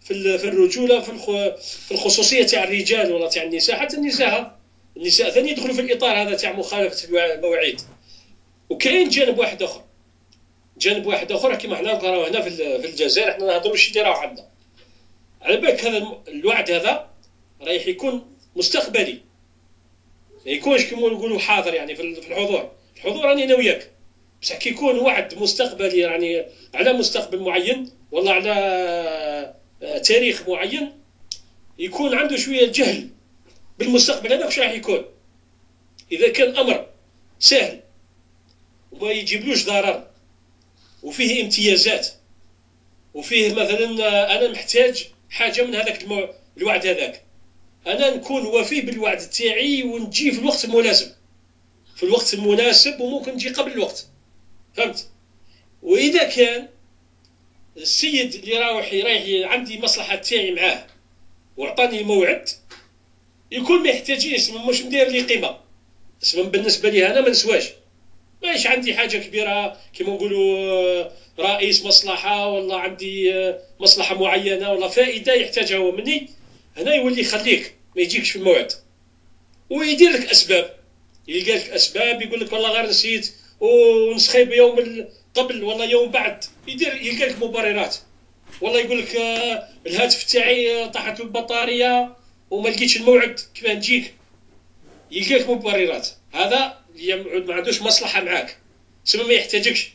Speaker 8: في في الرجولة في الخصوصية تاع الرجال ولا تاع النساء حتى النساء النساء ثاني يدخلوا في الإطار هذا تاع مخالفة المواعيد وكاين جانب واحد آخر. جانب واحد آخر كما حنا نقراو هنا في الجزائر حنا نهضروا شي اللي عندنا. على بالك هذا الوعد هذا رايح يكون مستقبلي. ما يكونش كما نقولوا حاضر يعني في الحضور. الحضور راني أنا وياك. بصح كي يكون وعد مستقبلي يعني على مستقبل معين ولا على آه، تاريخ معين يكون عنده شوية جهل بالمستقبل هذا واش راح يكون. إذا كان أمر سهل وما يجيبلوش ضرر. وفيه امتيازات. وفيه مثلا أنا محتاج حاجة من هذاك الوعد هذاك. أنا نكون وفي بالوعد تاعي ونجي في الوقت الملازم في الوقت المناسب وممكن تجي قبل الوقت. فهمت؟ وإذا كان السيد اللي رايح رايح عندي مصلحة تاعي معاه وعطاني موعد يكون ما يحتاجنيش مش مدير لي قيمة. بالنسبة لي أنا ما نسواش. ماش عندي حاجة كبيرة؟ كيما نقولوا آه، رئيس مصلحة والله عندي آه، مصلحة معينة ولا فائدة يحتاجها هو مني. هنا يولي يخليك ما يجيكش في الموعد. ويدير لك أسباب. يلقى لك أسباب يقول لك والله غير نسيت ونسخيب يوم قبل والله يوم بعد. يدير يلقى لك مبررات والله يقول لك آه، الهاتف تاعي طاحت البطارية وما لقيتش الموعد كيف نجيك؟ يلقى لك مبررات هذا ما عندوش مصلحة معاك. سما ما يحتاجكش.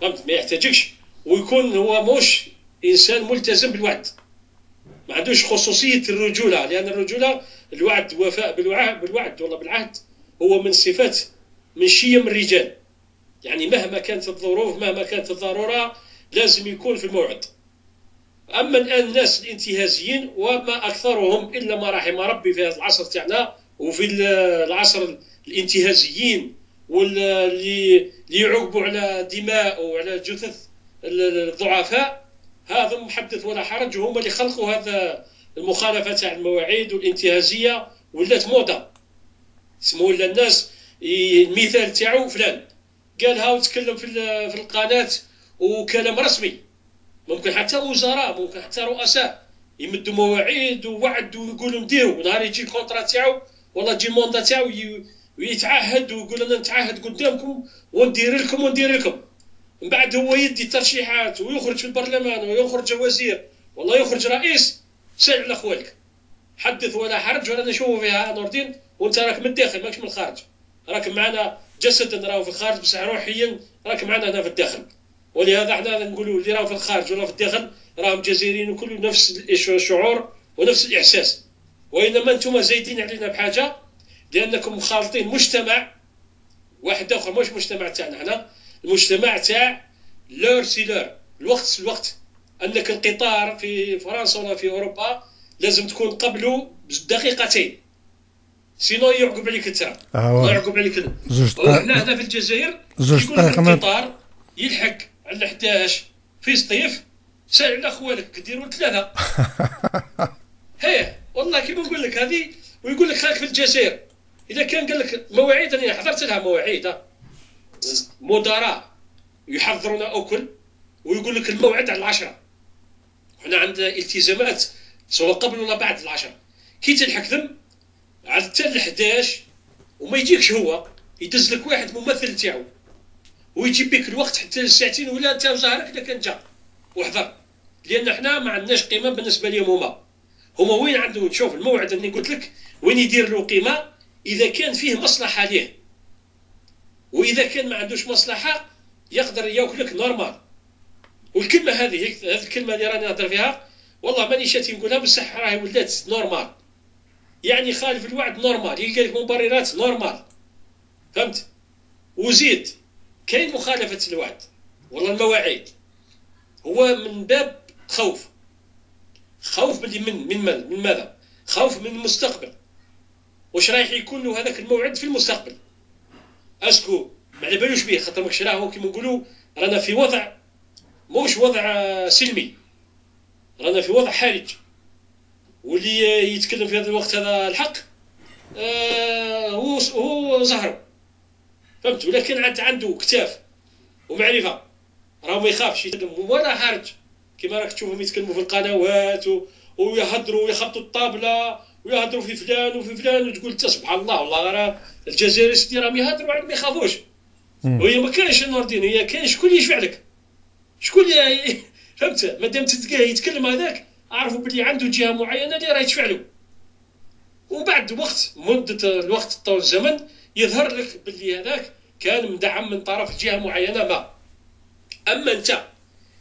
Speaker 8: فهمت؟ ما يحتاجكش. ويكون هو مش إنسان ملتزم بالوعد. ما عندوش خصوصية الرجولة لأن الرجولة الوعد وفاء بالوعد بالوعد والله بالعهد هو من صفات من شيم الرجال. يعني مهما كانت الظروف مهما كانت الضرورة لازم يكون في الموعد. أما الآن الناس الانتهازيين وما أكثرهم إلا ما رحم ربي في هذا العصر تاعنا وفي العصر الانتهازيين واللي يعقبوا على دماء وعلى جثث الضعفاء هذا محدث ولا حرج وهم اللي خلقوا هذا المخالفة تاع المواعيد والانتهازية ولات موضة. اسمه ولا الناس المثال تاعو فلان. قالها وتكلم في في القناة وكلام رسمي. ممكن حتى وزراء ممكن حتى رؤساء. يمدوا مواعيد ووعد ويقولوا نديروا نهار يجي الكونترا تاعو والله تجي الموندا تاعو ويتعهد ويقول أنا نتعهد قدامكم وندير لكم وندير لكم من بعد هو يدي ترشيحات ويخرج في البرلمان ويخرج وزير. والله يخرج رئيس. سال على خوالك حدث ولا حرج ولا نشوفوا فيها نور الدين وانت راك من الداخل ماكش من الخارج. راك معنا جسدا راهو في الخارج بصح روحيا راك معنا هنا في الداخل. ولهذا إحنا نقولوا اللي راهو في الخارج ولا في الداخل راهم جزائريين وكل نفس الشعور ونفس الإحساس. وإنما أنتم زايدين علينا بحاجة لأنكم مخالطين مجتمع واحد آخر مش مجتمع تاعنا حنا المجتمع تاع l'heure c'est l'heure. الوقت الوقت. أنك القطار في فرنسا ولا في أوروبا لازم تكون قبله بدقيقتين sinon يعقب عليك أنت.
Speaker 2: الله
Speaker 8: يعقب عليك وحنا هنا في الجزائر
Speaker 2: زوج دقائق
Speaker 8: القطار يلحق على 11 في سطيف. سأل على خوالك ديروا ثلاثة. هيه والله كيما نقول لك هذه؟ ويقول لك خاك في الجزائر. إذا كان قال لك مواعيد أنا حضرت لها مواعيد مدراء يحضرون أكل ويقول لك الموعد على العشرة. حنا عندنا التزامات سواء قبل ولا بعد العشرة. كي تلحق ذم على حتى ال 11 وما يجيكش هو. يدز لك واحد ممثل تاعو. ويجيب بك الوقت حتى للساعتين ولا انت وزهرك إذا كان جا. واحذر لأن إحنا ما عندناش قيمة بالنسبة لهم هما. هما وين عندهم تشوف الموعد اللي قلت لك؟ وين يدير له قيمه إذا كان فيه مصلحة ليه. وإذا كان ما عندوش مصلحة يقدر ياكلك normal والكلمة هذه هذه الكلمة اللي راني نهضر فيها والله ماني شاتي نقولها بصح راهي ولات normal يعني خالف الوعد normal يلقى لك مبررات نورمال فهمت؟ وزيد كاين مخالفة الوعد. والله المواعيد. هو من باب خوف. خوف من من من, من ماذا؟ خوف من المستقبل. واش رايح يكون له هذاك الموعد في المستقبل؟ اسكو ما على بالوش به خاطر ماكش راهو كيما نقولوا رانا في وضع موش وضع سلمي. رانا في وضع حرج. واللي يتكلم في هذا الوقت هذا الحق آه هو هو زهر فهمت؟ ولكن عاد عنده كتاف ومعرفة. راه ما يخافش يتكلم ولا حرج. كما راك تشوفهم يتكلموا في القنوات ويهضروا ويخبطوا الطابلة ويهضروا في فلان وفي فلان وتقول انت سبحان الله والله راه الجزائر سيدي راهم يهضروا ما يخافوش. وهي ما كاينش النور الدين هي كاين شكون اللي يشفع لك شكون اللي فهمت؟ مادام تلقاه يتكلم هذاك اعرفوا بلي عنده جهة معينة اللي راه يشفع له وبعد وقت مدة الوقت طول الزمن يظهر لك بلي هذاك كان مدعم من طرف جهة معينة ما. أما أنت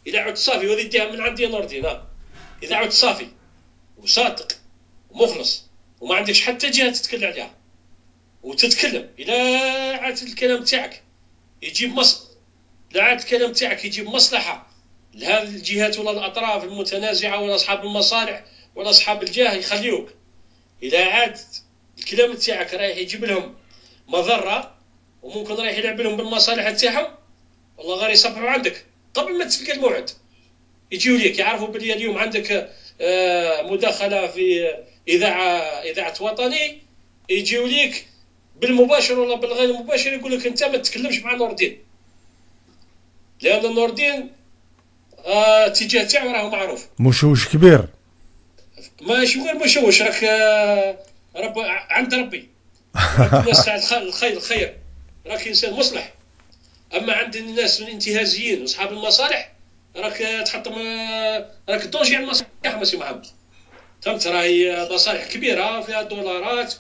Speaker 8: إذا عدت صافي وهذه الجهة من عندي نور الدين إذا عدت صافي وصادق ومخلص وما عندكش حتى جهة تتكلم عليها. وتتكلم إلى عاد الكلام تاعك يجيب مص لا عاد الكلام تاعك يجيب مصلحة لهذه الجهات ولا الأطراف المتنازعة ولا أصحاب المصالح ولا أصحاب الجاه يخليوك. اذا عاد الكلام تاعك رايح يجيب لهم مضرة وممكن رايح يلعب لهم بالمصالح تاعهم والله غير يصبحوا عندك. قبل ما تلقى الموعد. يجيو ليك يعرفوا بلي اليوم عندك آه، مداخلة في إذاعة إذاعة وطني. يجيو ليك بالمباشر ولا بالغير مباشر يقول لك أنت ما تتكلمش مع نور الدين لأن نور الدين اتجاه آه تاعو راه معروف.
Speaker 2: مشوش كبير.
Speaker 8: ماشي غير مشوش راك آه رب عند ربي. الناس تاع الخير الخير. راك إنسان مصلح. أما عند الناس الانتهازيين واصحاب المصالح راك تحط راك تونجي على المصالح ماشي محمد. فهمت؟ راهي مصالح كبيرة فيها دولارات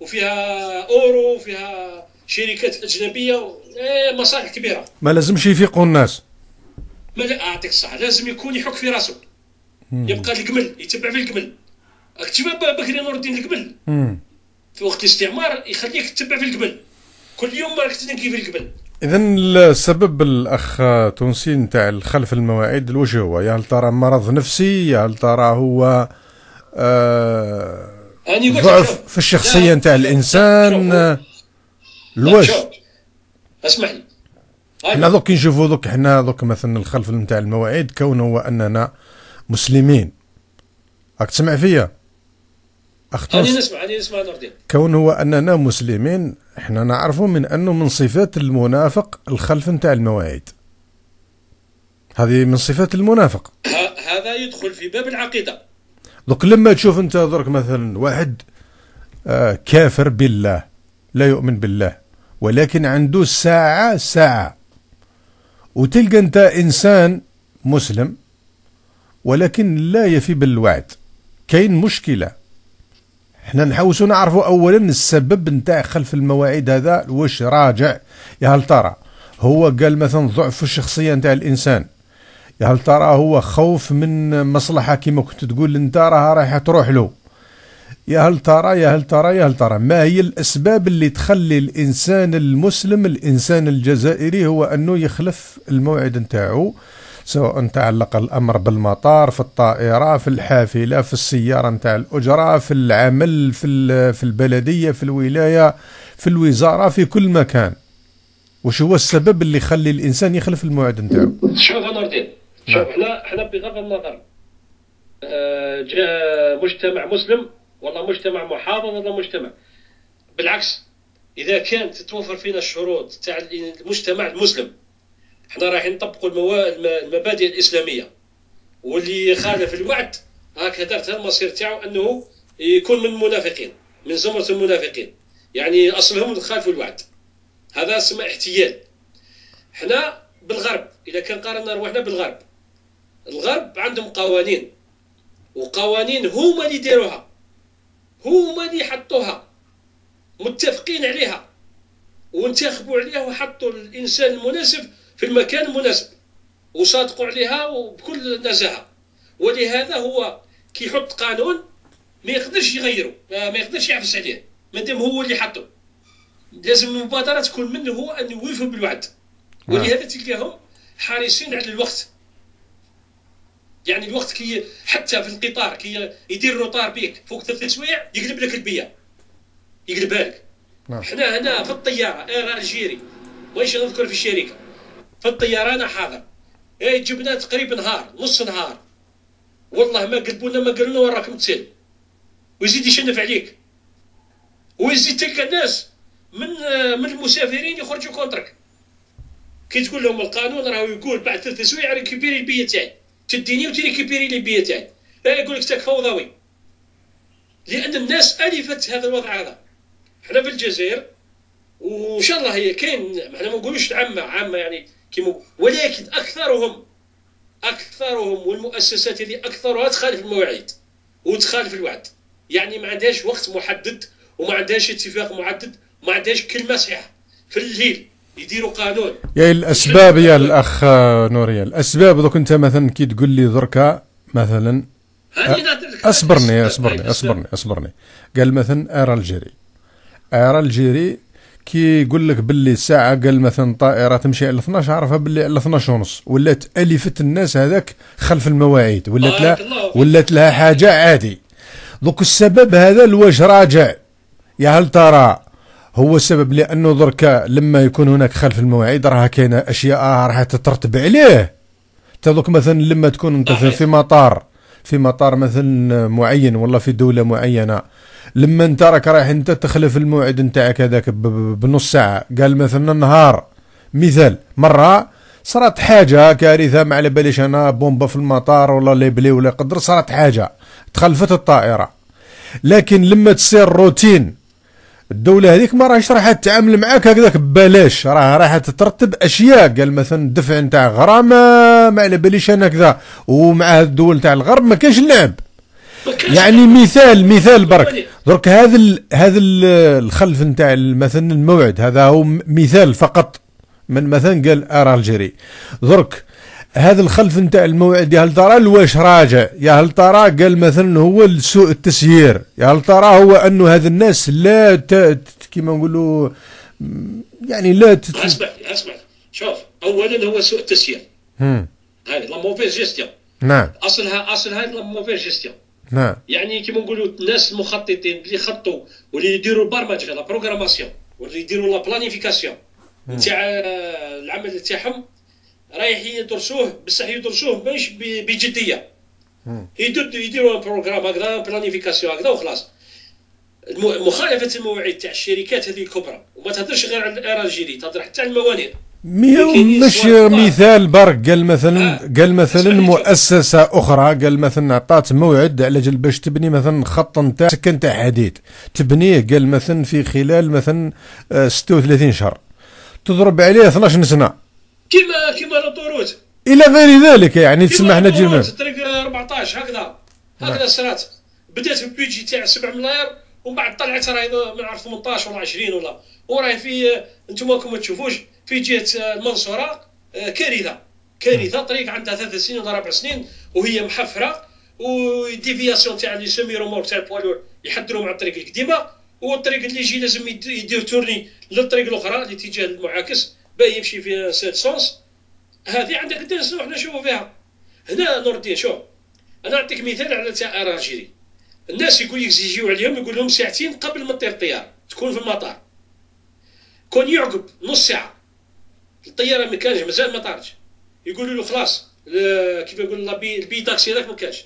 Speaker 8: وفيها أورو وفيها شركات أجنبية إيه، مصالح كبيرة.
Speaker 2: ما لازمش يفيقوا الناس.
Speaker 8: ما لا أعطيك الصح لازم يكون يحك في راسه يبقى القمل يتبع في القمل كيما بكري نور الدين القمل في وقت الاستعمار يخليك تتبع في القمل كل يوم راك تنقي في القمل
Speaker 2: اذا السبب الاخ تونسي نتاع الخلف المواعيد الوجه هو يا هل ترى مرض نفسي يا هل ترى هو آه ضعف في الشخصية نتاع الإنسان. الوجه.
Speaker 8: اسمح لي.
Speaker 2: حنا دوك نشوفوا دوك حنا دوك مثلا الخلف نتاع المواعيد كون هو أننا مسلمين. راك تسمع فيا؟
Speaker 8: اخ هاني نسمع هاني نسمع
Speaker 2: كون هو أننا مسلمين إحنا نعرفوا من أنه من صفات المنافق الخلف نتاع المواعيد. هذه من صفات المنافق.
Speaker 8: هذا يدخل في باب العقيدة.
Speaker 2: دوك لما تشوف أنت درك مثلا واحد آه كافر بالله لا يؤمن بالله ولكن عنده ساعة ساعة. وتلقى أنت إنسان مسلم ولكن لا يفي بالوعد. كاين مشكلة. إحنا نحوسو نعرفوا اولا السبب نتاع خلف المواعيد هذا واش راجع. يا هل ترى هو قال مثلا ضعف في الشخصية نتاع الإنسان؟ يا هل ترى هو خوف من مصلحة كما كنت تقول أنت راها رايحة تروح له؟ يا هل ترى يا هل ترى يا هل ترى ما هي الأسباب اللي تخلي الإنسان المسلم الإنسان الجزائري هو أنه يخلف الموعد نتاعو؟ سواء تعلق الأمر بالمطار في الطائرة في الحافلة في السيارة نتاع الأجرة في العمل في, في البلدية في الولاية في الوزارة في كل مكان. وش هو السبب اللي يخلي الإنسان يخلف الموعد نتاعو؟
Speaker 8: شوف نوردين شوف نعم. إحنا إحنا بغض النظر آه، جاء مجتمع مسلم والله مجتمع محافظ ولا مجتمع. بالعكس إذا كانت تتوفر فينا الشروط تاع المجتمع المسلم إحنا رايحين نطبقوا المبادئ الإسلامية. واللي خالف الوعد هكذا دارت المصير تاعو أنه يكون من المنافقين من زمرة المنافقين. يعني أصلهم خالفوا الوعد. هذا اسمه احتيال. إحنا بالغرب إذا كان قارنا روحنا بالغرب. الغرب عندهم قوانين وقوانين هما اللي يديروها هما اللي يحطوها متفقين عليها. وانتخبوا عليها وحطوا الإنسان المناسب في المكان المناسب. وصادقوا عليها وبكل نزاهة. ولهذا هو كي يحط قانون ما يقدرش يغيره. ما يقدرش يعفس عليه. مادام هو اللي حطه. لازم المبادرة تكون منه هو أن يوفوا بالوعد. نعم. ولهذا تلقاهم حريصين على الوقت. يعني الوقت كي حتى في القطار كي يدير روطار بيك فوق ثلاث سوايع يقلب لك البيه يقلبها لك. نعم. حنا هنا في الطيارة اير الجيري. وإيش نذكر في الشركة؟ في الطياره أنا حاضر اي جبنا تقريبا نهار نص نهار. والله ما قلبونا ما قالوا لنا وين راكم تسال ويزيد يشنف عليك. ويزيد تلقى ناس من من المسافرين يخرجوا contre ك كي تقول لهم القانون راهو يقول بعد ثلاث سوايع récupérer ال billet تاعي تديني وت récupérer لي ال billet تاعي لا يقول لك تاك فوضوي لأن الناس ألفت هذا الوضع هذا. حنا في الجزائر وإن شاء الله هي كاين إحنا ما نقولوش عامة عامة يعني كيما ولكن أكثرهم أكثرهم والمؤسسات اللي أكثرها تخالف المواعيد وتخالف الوعد. يعني ما عندهاش وقت محدد وما عندهاش اتفاق محدد وما عندهاش كلمة صحيحة. في الليل يديروا قانون.
Speaker 2: يا الأسباب يا الاخ نوريا الأسباب دوك أنت مثلا كي تقول لي دركا مثلا أصبرني أصبرني أصبرني أصبرني. قال مثلا اير الجيري اير الجيري كي يقول لك باللي الساعة قال مثلا طائرة تمشي على 12 عرفها باللي على 12 ونص. ولات ألفت الناس هذاك خلف المواعيد. ولات لها ولات لها حاجة عادي. دوك السبب هذا الواش راجع. يا هل ترى هو السبب لأنه درك لما يكون هناك خلف المواعيد راه كاينة أشياء راح تترتب عليه. تذوق مثلا لما تكون أنت في مطار في مطار مثلا معين ولا في دولة معينة لما انت راك رايح انت تخلف الموعد نتاعك هذاك بنص ساعة. قال مثلا نهار. مثال. مرة صارت حاجة كارثة ما على باليش أنا بومبا في المطار ولا ليبلي ولا قدر صارت حاجة. تخلفت الطائرة. لكن لما تصير روتين الدولة هذيك ما راهيش راح تتعامل معاك هكذاك ببلاش. راه راح تترتب أشياء. قال مثلا الدفع نتاع غرامة ما على باليش أنا كذا. ومع الدول نتاع الغرب ما كاينش اللعب يعني مثال مثال برك. درك هذا هذا الخلف نتاع مثلا الموعد. هذا هو مثال فقط من مثلا قال اير الجيري درك هذا الخلف نتاع الموعد يا هل ترى الواش راجع؟ يا هل ترى قال مثلا هو سوء التسيير؟ يا هل ترى هو أنه هذا الناس لا كيما نقولوا يعني لا
Speaker 8: تت... اسمع أسمع. شوف اولا هو سوء التسيير. هذه la mauvaise gestion
Speaker 2: نعم.
Speaker 8: اصلها أصلها la mauvaise gestion
Speaker 2: نعم.
Speaker 8: يعني كيما نقولوا الناس المخططين اللي يخططوا واللي يديروا البرمجة la programmation واللي يديروا la planification تاع العمل تاعهم رايح يدرسوه بصح يدرسوه مش بجدية. يديروا programme هكذا planification هكذا وخلاص. مخالفة المواعيد تاع الشركات هذه الكبرى. وما تهدرش غير على Air Algérie تهدر حتى على الموانئ.
Speaker 2: مش مثال برك. قال مثلا آه. قال مثلا مؤسسة أخرى. قال مثلا عطات موعد على جل باش تبني مثلا خط نتاع سكن تاع حديد. تبنيه قال مثلا في خلال مثلا 36 آه، شهر. تضرب عليه 12 سنة.
Speaker 8: كيما كيما لوطوروت
Speaker 2: إلى غير ذلك يعني تسمح لنا
Speaker 8: جينا الطريق 14 هكذا. هكذا نعم. صرات بدأت ببيجي تاع 7 ملاير ومن بعد طلعت راهي ما نعرف 18 ولا 20 ولا. وراهي في أنتم راكم ما تشوفوش في جهة المنصورة آه، كارثة. كارثة طريق عندها ثلاث سنين ولا أربع سنين وهي محفرة و déviation تاع les semi-remorques تاع les poids lourds يحدروا مع الطريق القديمة والطريق اللي يجي لازم يدير tourner للطريق الأخرى الاتجاه المعاكس باهي يمشي في ce sens. هذه عندك انت نروح نشوفوا فيها. هنا نور الدين شوف أنا نعطيك مثال على تاع Air Algérie. الناس يقول يكزيجيو عليهم يقول لهم ساعتين قبل ما تطير الطيارة تكون في المطار. كون يعقب نص ساعة الطيارة ما كانش مازال ما طارتش يقولوا له خلاص كيف يقول البي البي تاكسي هذاك ما كانش.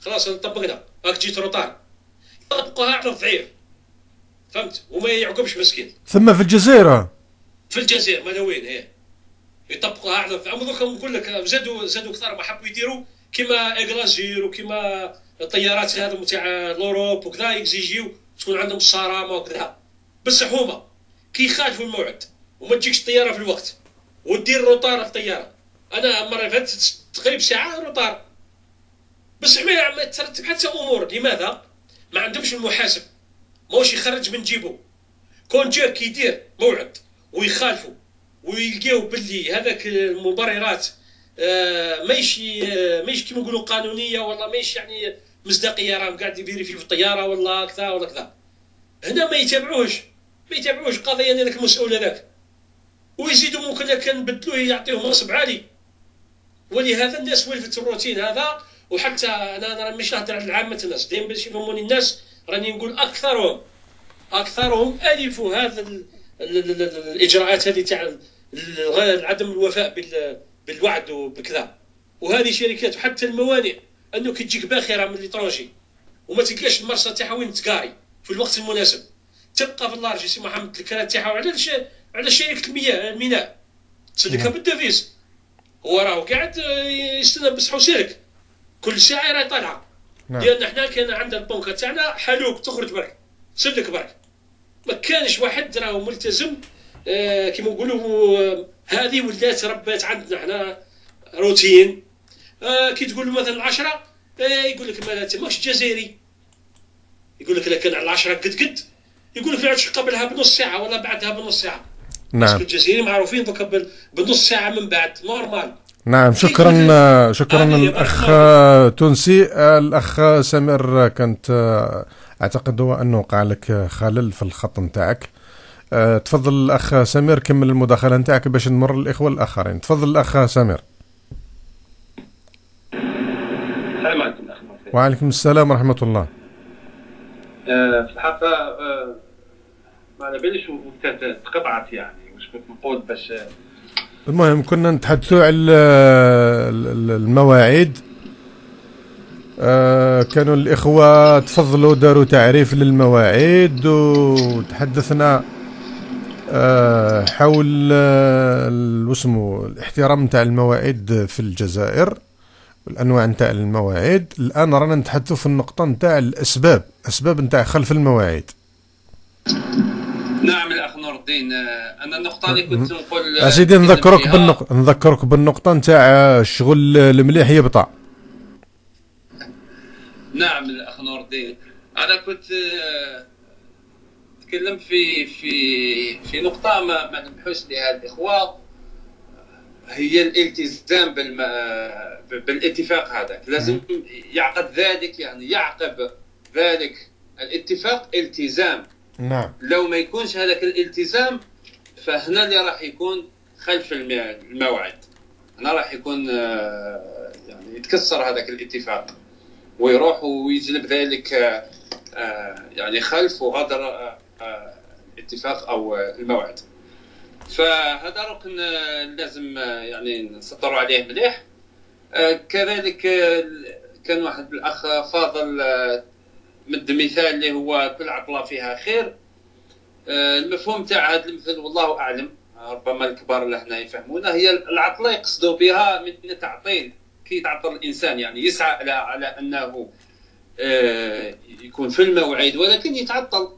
Speaker 8: خلاص طبقنا راك جيت روطار طبقوها على الضعيف. فهمت؟ وما يعقبش مسكين.
Speaker 2: ثم في الجزيرة.
Speaker 8: في الجزائر ما وين؟ هي يطبقوها على دوكا نقول لك زادوا زادوا كثر ما حبوا يديروا. كيما إغلازير وكيما الطيارات هذو تاع لوروب وكذا يكزيجيو تكون عندهم الصرامة وكذا. بصح هما كي يخالفوا الموعد وما تجيكش الطياره في الوقت ودير روطار في الطياره أنا مرة فاتت تقريبا ساعة روطار بس ما ترتب حتى أمور. لماذا؟ ما عندهمش المحاسب. ماهوش يخرج من جيبه. كون جا كيدير موعد ويخالفوا ويلقاو باللي هذاك المبررات آه ماشي آه ماشي كيما نقولوا قانونية ولا ماشي يعني مصداقية راهم قاعد يفيريفي في الطيارة ولا كذا ولا كذا. هنا ما يتابعوش ما يتابعوش قضية هذاك المسؤول هذاك ويزيدوا ممكن كان نبدلوه يعطيهم منصب عالي ولهذا الناس ولفت الروتين هذا وحتى أنا أنا مش نهضر على عامه الناس. دائما باش يفهموني الناس راني نقول أكثرهم أكثرهم ألفوا هذا الإجراءات هذه تاع عدم الوفاء بالوعد وبكذا. وهذه شركات وحتى الموانئ أنه كي تجيك باخرة من ليترونجي وما تلقاش المرسى تاعها وين تقاري في الوقت المناسب. تبقى في اللارج سي محمد الكرات تاعها على على شركه المياه الميناء تسلكها. بالدفيس هو راهو قاعد يستنى بصحو سيرك كل ساعة راه طالعة. نعم. لأن حنا كان عندنا البنكة تاعنا حلوك تخرج برك. سلك برك. ما كانش واحد راهو ملتزم آه كيما نقولوا آه هذه ولات ربات عندنا حنا روتين. آه كي تقول له مثلا 10 آه يقول لك ما ماكش جزائري. يقول لك كان على 10 قد قد. يقول لك عادش قبلها بنص ساعة ولا بعدها بنص ساعة.
Speaker 2: نعم.
Speaker 8: الجزائريين معروفين دوكا بنص ساعة من بعد normal
Speaker 2: نعم شكرا شكرا الاخ تونسي. الأخ سمير كانت أعتقد هو أنه وقع لك خلل في الخط نتاعك. أه تفضل الأخ سمير كمل المداخلة نتاعك باش نمر الإخوة الآخرين. تفضل الأخ سمير.
Speaker 9: السلام عليكم.
Speaker 2: وعليكم السلام ورحمة الله.
Speaker 9: في الحقيقة أه
Speaker 7: ما على باليش تقطعت يعني واش كنت نقول باش
Speaker 2: المهم كنا نتحدثوا على المواعيد. آه كانوا الإخوة تفضلوا داروا تعريف للمواعيد وتحدثنا آه حول آه الاحترام نتاع المواعيد في الجزائر. والانواع نتاع المواعيد. الآن رانا نتحدثوا في النقطة نتاع الأسباب أسباب نتاع خلف المواعيد.
Speaker 7: نعم الأخ نور الدين آه، أنا النقطة اللي كنت نقول
Speaker 2: أسيدي نذكرك بالنقطه نذكرك بالنقطة نتاع الشغل المليح يبطأ.
Speaker 7: نعم الأخ نور الدين أنا كنت آه، تكلم في في في نقطة ما ما نبحوش لها الاخوه هي الالتزام بالم... بالاتفاق هذاك لازم يعقد ذلك يعني يعقب ذلك الاتفاق التزام.
Speaker 2: نعم.
Speaker 7: لو ما يكونش هذاك الالتزام فهنا اللي راح يكون خلف الموعد. هنا راح يكون آه، يعني يتكسر هذاك الاتفاق. ويروح ويجلب ذلك آه، يعني خلف وغدر آه، الاتفاق أو الموعد. فهذا ركن لازم يعني نسطروا عليه مليح. كذلك كان واحد الأخ فاضل مد مثال اللي هو كل عطله فيها خير. المفهوم تاع هذا المثل والله أعلم. ربما الكبار اللي هنا يفهمونه هي العطله يقصدوا بها من تعطيل؟ كي يتعطل الإنسان يعني يسعى على على أنه آه، يكون في الموعد ولكن يتعطل.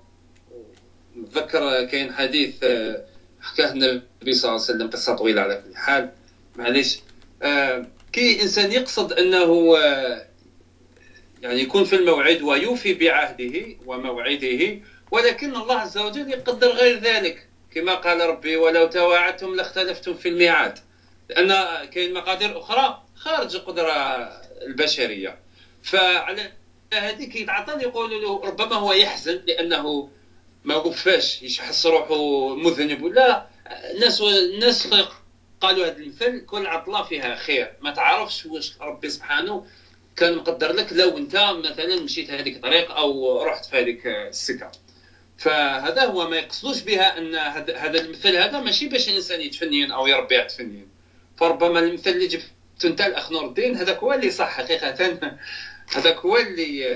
Speaker 7: نتذكر كاين حديث آه، حكاه النبي صلى الله عليه وسلم قصة طويلة على كل حال. معليش. آه، كي إنسان يقصد أنه يعني يكون في الموعد ويوفي بعهده وموعده ولكن الله عز وجل يقدر غير ذلك. كما قال ربي ولو تواعدتم لاختلفتم في الميعاد. لأن كاين مقادير أخرى خارج القدرة البشرية. فعلى هذيك يتعطل يقول له ربما هو يحزن لأنه ما وفاش يحس روحه مذنب. ولا الناس الناس قالوا هذا المثل كل عطلة فيها خير. ما تعرفش واش ربي سبحانه كان مقدر لك لو انت مثلا مشيت هذيك الطريق أو رحت في هذيك السكة. فهذا هو ما يقصدوش بها أن هذا المثل هذا ماشي باش الإنسان يتفنن أو يربي يتفنن فربما المثل اللي جبت أنت الأخ نور الدين هذاك هو اللي صح حقيقة. هذاك هو اللي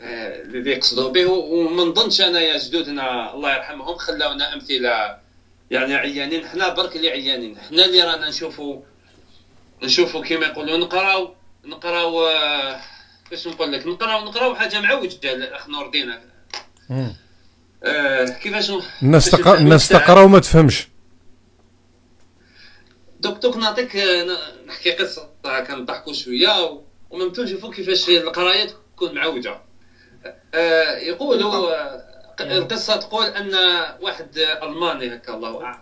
Speaker 7: آه، اللي يقصدوا به. وما نظنش أنا يا جدودنا الله يرحمهم خلاونا أمثلة يعني عيانين. حنا برك اللي عيانين. حنا اللي رانا نشوفوا نشوفوا كما يقولوا نقراو نقراو آه، كيفاش نقول لك؟ نقراو نقراو حاجة معوجه الاخ نور الدين آه كيفاش
Speaker 2: الناس الناس تقرا وما تفهمش.
Speaker 7: دوك دوك نعطيك نحكي قصة. كنضحكوا شوية وممكن نشوفوا كيفاش القراية تكون معوجة. آه يقولوا القصة تقول أن واحد ألماني هكا الله أعلم.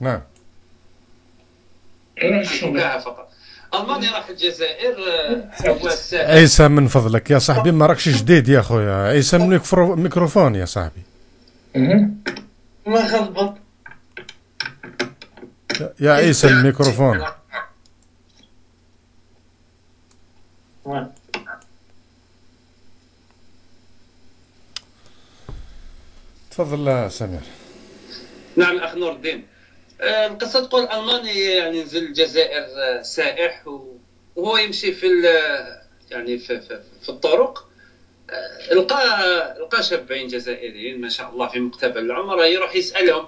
Speaker 2: نعم.
Speaker 7: فقط. ألمانيا راح الجزائر هو
Speaker 2: عيسى من فضلك يا صاحبي ما راكش جديد يا خويا. عيسى الميكروفون يا صاحبي.
Speaker 4: ما خلبط
Speaker 2: يا عيسى الميكروفون. تفضل سمير.
Speaker 7: نعم أخ نور الدين آه، القصة تقول ألماني يعني نزل الجزائر آه، سائح وهو يمشي في يعني في, في, في الطرق. آه، لقى لقى شابين جزائريين ما شاء الله في مقتبل العمر يروح يسألهم.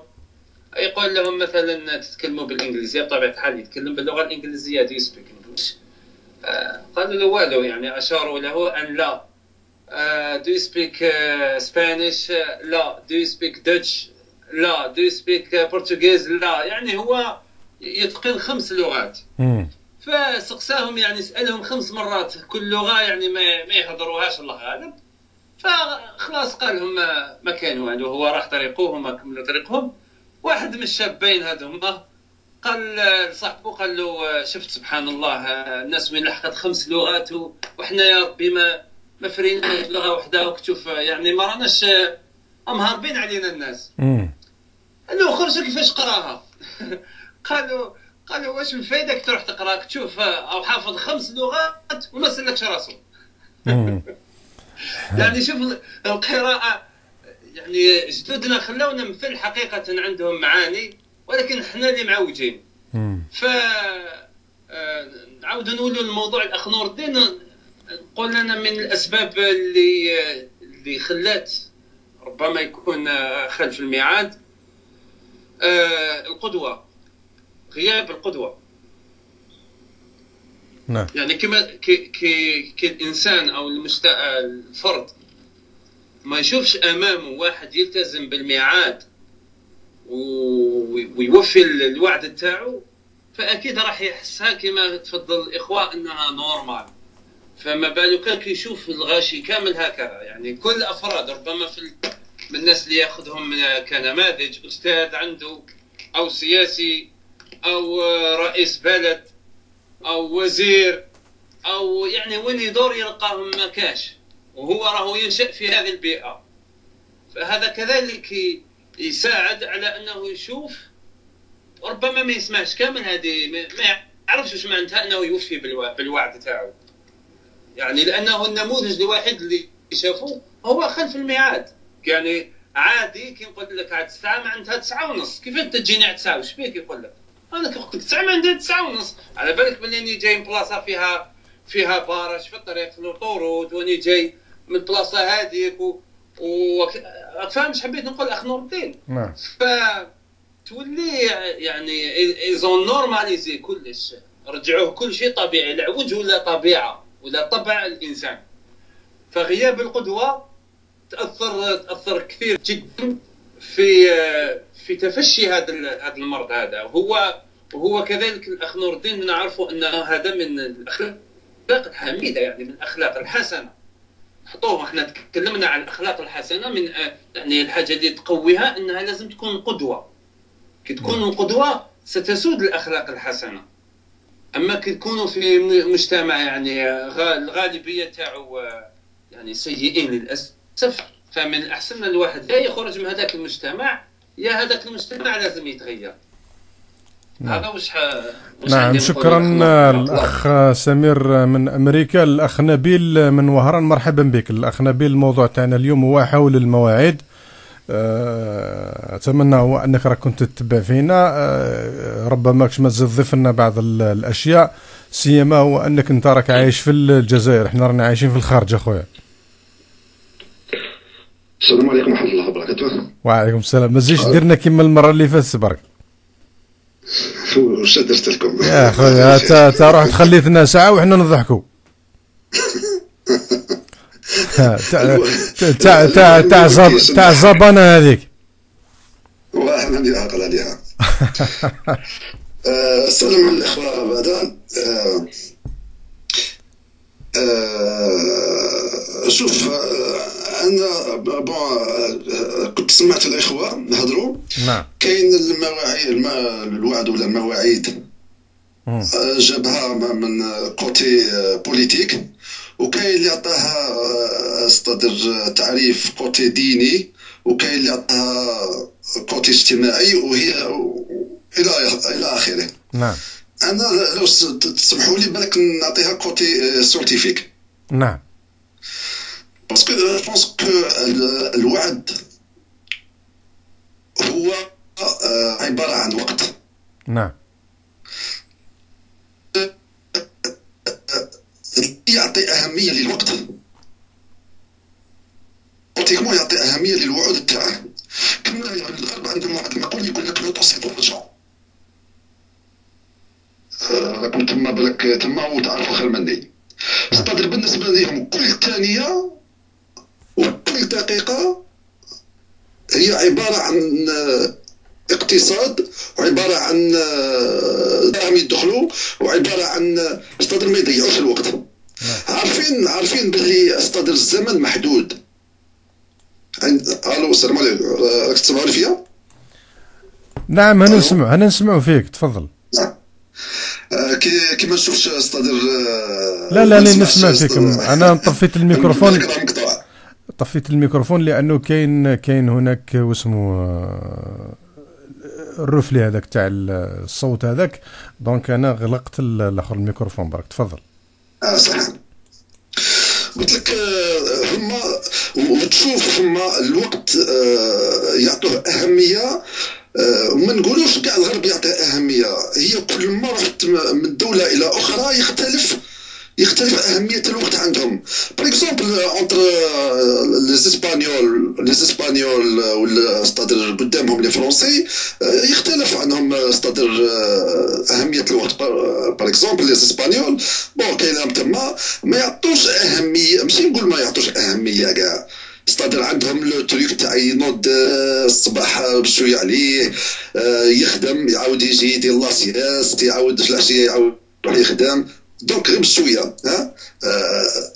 Speaker 7: يقول لهم مثلا تتكلموا بالإنجليزية بطبيعة الحال يتكلم باللغة الإنجليزية do speak English قالوا له والو يعني أشاروا له أن لا. do speak Spanish لا. do speak Dutch لا. do speak Portuguese لا. يعني هو يتقن خمس لغات. فسقساهم يعني سألهم خمس مرات. كل لغة يعني ما, ما يهضروهاش الله غالب فخلاص قال لهم ما كان والو هو راح طريقه هما كملوا طريقهم. واحد من الشابين هذوما قال لصاحبه قال له شفت سبحان الله الناس وين لحقت خمس لغات وحنا يا ربي ما ما فريناش لغه وحده وكتشوف يعني ما راناش مهربين علينا الناس. قال له خرج كيفاش قراها؟ قالوا قالوا واش من فايدك تروح تقرا تشوف أو حافظ خمس لغات وما سلكش راسه يعني شوف القراءة يعني جدودنا خلونا في الحقيقة عندهم معاني ولكن إحنا اللي معوجين. ف آه، نعاودوا نقولوا الموضوع الاخ نور الدين نقول لنا من الأسباب اللي اللي خلات ربما يكون خلف الميعاد آه، القدوة غياب القدوة.
Speaker 2: نعم.
Speaker 7: يعني كما كي كي, كي الانسان أو الفرد ما يشوفش أمامه واحد يلتزم بالميعاد ويوفي الوعد تاعو فأكيد راح يحسها كما تفضل الإخوة أنها normal فما بالك كي يشوف الغاشي كامل هكذا. يعني كل أفراد ربما في من الناس اللي ياخذهم كنماذج أستاذ عنده أو سياسي أو رئيس بلد أو وزير أو يعني وين يدور يلقاهم ما كاش. وهو راهو ينشأ في هذه البيئة. فهذا كذلك يساعد على أنه يشوف ربما ما يسمعش كامل هذه ما يعرفش واش معناتها أنه يوفي بالوعد تاعو. يعني لأنه النموذج الوحيد اللي شافوه هو خلف الميعاد. يعني عادي كي نقول لك عاد الساعة معناتها تسعة ونص. كيف أنت تجيني على تسعة وش بيك يقول لك؟ أنا كي قلت لك تسعة معناتها تسعة ونص. على بالك بلي جاي من بلاصة فيها فيها barrage في الطريق في الطرود وإني جاي من البلاصه هذيك و... و... فاهم حبيت نقول؟ أخ نور الدين
Speaker 2: نعم.
Speaker 7: ف تولي يعني ils ont normalisé كلش رجعوه كل شيء طبيعي العوج ولا طبيعة. ولا طبع الإنسان. فغياب القدوة تاثر تأثر كثير جدا في في تفشي هذا هذا المرض هذا. وهو وهو كذلك الأخ نور الدين نعرفه أن هذا من الأخلاق الحميدة يعني من الأخلاق الحسنة. حطوه إحنا تكلمنا عن الأخلاق الحسنة من يعني الحاجة اللي تقويها أنها لازم تكون قدوة. كي تكونوا قدوة ستسود الأخلاق الحسنة. أما كي تكونوا في مجتمع يعني الغالبية تاعو يعني سيئين للأسف فمن الاحسن الواحد يا يخرج من هذاك المجتمع يا هذاك المجتمع لازم يتغير. نعم. هذا وش
Speaker 2: نعم شكرا الأخ سمير من أمريكا الأخ نبيل من وهران مرحبا بك. الأخ نبيل الموضوع تاعنا اليوم هو حول المواعيد. أتمنى هو أنك راك كنت تتبع فينا. أه ربما كش ما تضيف لنا بعض الأشياء. سيما هو أنك أنت راك عايش في الجزائر. إحنا رانا عايشين في الخارج أخويا.
Speaker 10: السلام عليكم ورحمة الله وبركاته.
Speaker 2: وعليكم السلام. ما تزيدش ديرنا كيما المرة اللي فاتت برك
Speaker 10: واش درت لكم؟
Speaker 2: يا خويا تا روح تخليتنا ساعة وحنا نضحكوا. تاع تاع تاع تاع زبانه هذيك.
Speaker 10: واحد عندي عقل عليها. السلام على الاخوه بعدا. شوف أنا بون كنت سمعت الإخوة نهضروا.
Speaker 2: نعم.
Speaker 10: كاين المواعيد الوعد ولا المواعيد؟ جابها من côté politique. وكاين اللي عطاها c'est-à-dire تعريف côté ديني وكاين اللي عطاها côté اجتماعي وهي إلى إلى آخره.
Speaker 2: نعم.
Speaker 10: أنا لو تسمحوا لي بالك نعطيها côté scientifique
Speaker 2: نعم.
Speaker 10: parce que je pense que الوعد هو عبارة عن وقت.
Speaker 2: نعم.
Speaker 10: يعطي أهمية للوقت. اوتيكمون يعطي أهمية للوعود تاعه كما الغرب عندهم واحد المقول يقول لك لو توصي ترجع راكم تما بالك تما وتعرفوا خير مني استدر بالنسبة لهم كل ثانية وكل دقيقة هي عبارة عن اقتصاد وعباره عن دراهم يدخلوا وعبارة عن استدر ما يضيعوش الوقت. عارفين عارفين باللي استدر الزمن محدود. ألو السلام عليكم. راك تسمعوا فيا؟
Speaker 2: نعم أنا نسمع أنا نسمع فيك تفضل.
Speaker 10: نعم. كي كي ما نشوفش استدر
Speaker 2: لا لا أنا نسمع فيكم. أنا طفيت الميكروفون. طفيت الميكروفون لأنه كاين كاين هناك واسمه الرفلي هذاك تاع الصوت هذاك. donc أنا غلقت الآخر الميكروفون برك. تفضل.
Speaker 10: آه قلت لك هما وتشوف ثم الوقت آه، يعطوه أهمية وما نقولوش كاع الغرب يعطي أهمية. هي كل ما رحت من دولة إلى أخرى يختلف يختلف أهمية الوقت عندهم. par exemple entre les Espagnols les Espagnols ولا c'est-à-dire قدامهم les Français يختلف عنهم c'est-à-dire أهمية الوقت. par exemple les Espagnols bon كاين تما ما يعطوش أهمية ماشي نقول ما يعطوش أهمية كاع. c'est-à-dire عندهم le truc تاع ينوض الصباح بشوية عليه يخدم يعاود يجي يدير la sieste يعاود العشيه يعاود يروح يخدم. donc غير ها آه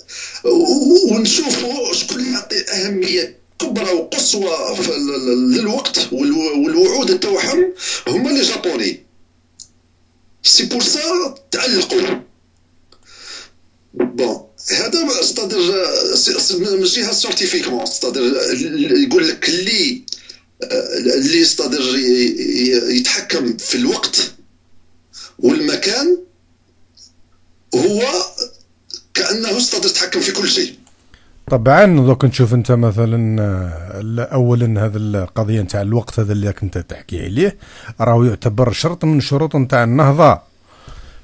Speaker 10: ونشوفوا شكون اللي يعطي اهميه كبرى وقصوى للوقت والوعود تاعهم هما les Japonais c'est pour ça تعلقوا bon هذا c'est-à-dire من جهه scientifiquement c'est-à-dire يقول لك اللي اللي c'est-à-dire يتحكم في الوقت والمكان هو كأنه استطاع يتحكم في كل شيء.
Speaker 2: طبعا دوك نشوف أنت مثلا اولا هذا القضية نتاع الوقت هذا اللي كنت تحكي عليه راهو يعتبر شرط من شروط نتاع النهضة.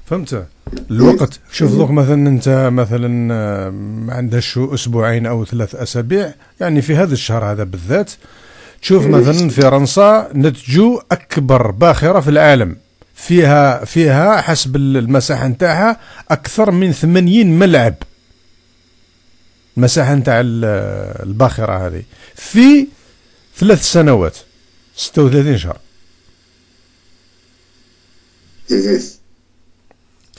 Speaker 2: فهمت؟ الوقت شوف دوك مثلا أنت مثلا ما عندهاش أسبوعين أو ثلاث أسابيع يعني في هذا الشهر هذا بالذات تشوف مثلا فرنسا نتجو أكبر باخرة في العالم. فيها فيها حسب المساحه نتاعها أكثر من 80 ملعب المساحه نتاع الباخره هذه في ثلاث سنوات 36 شهر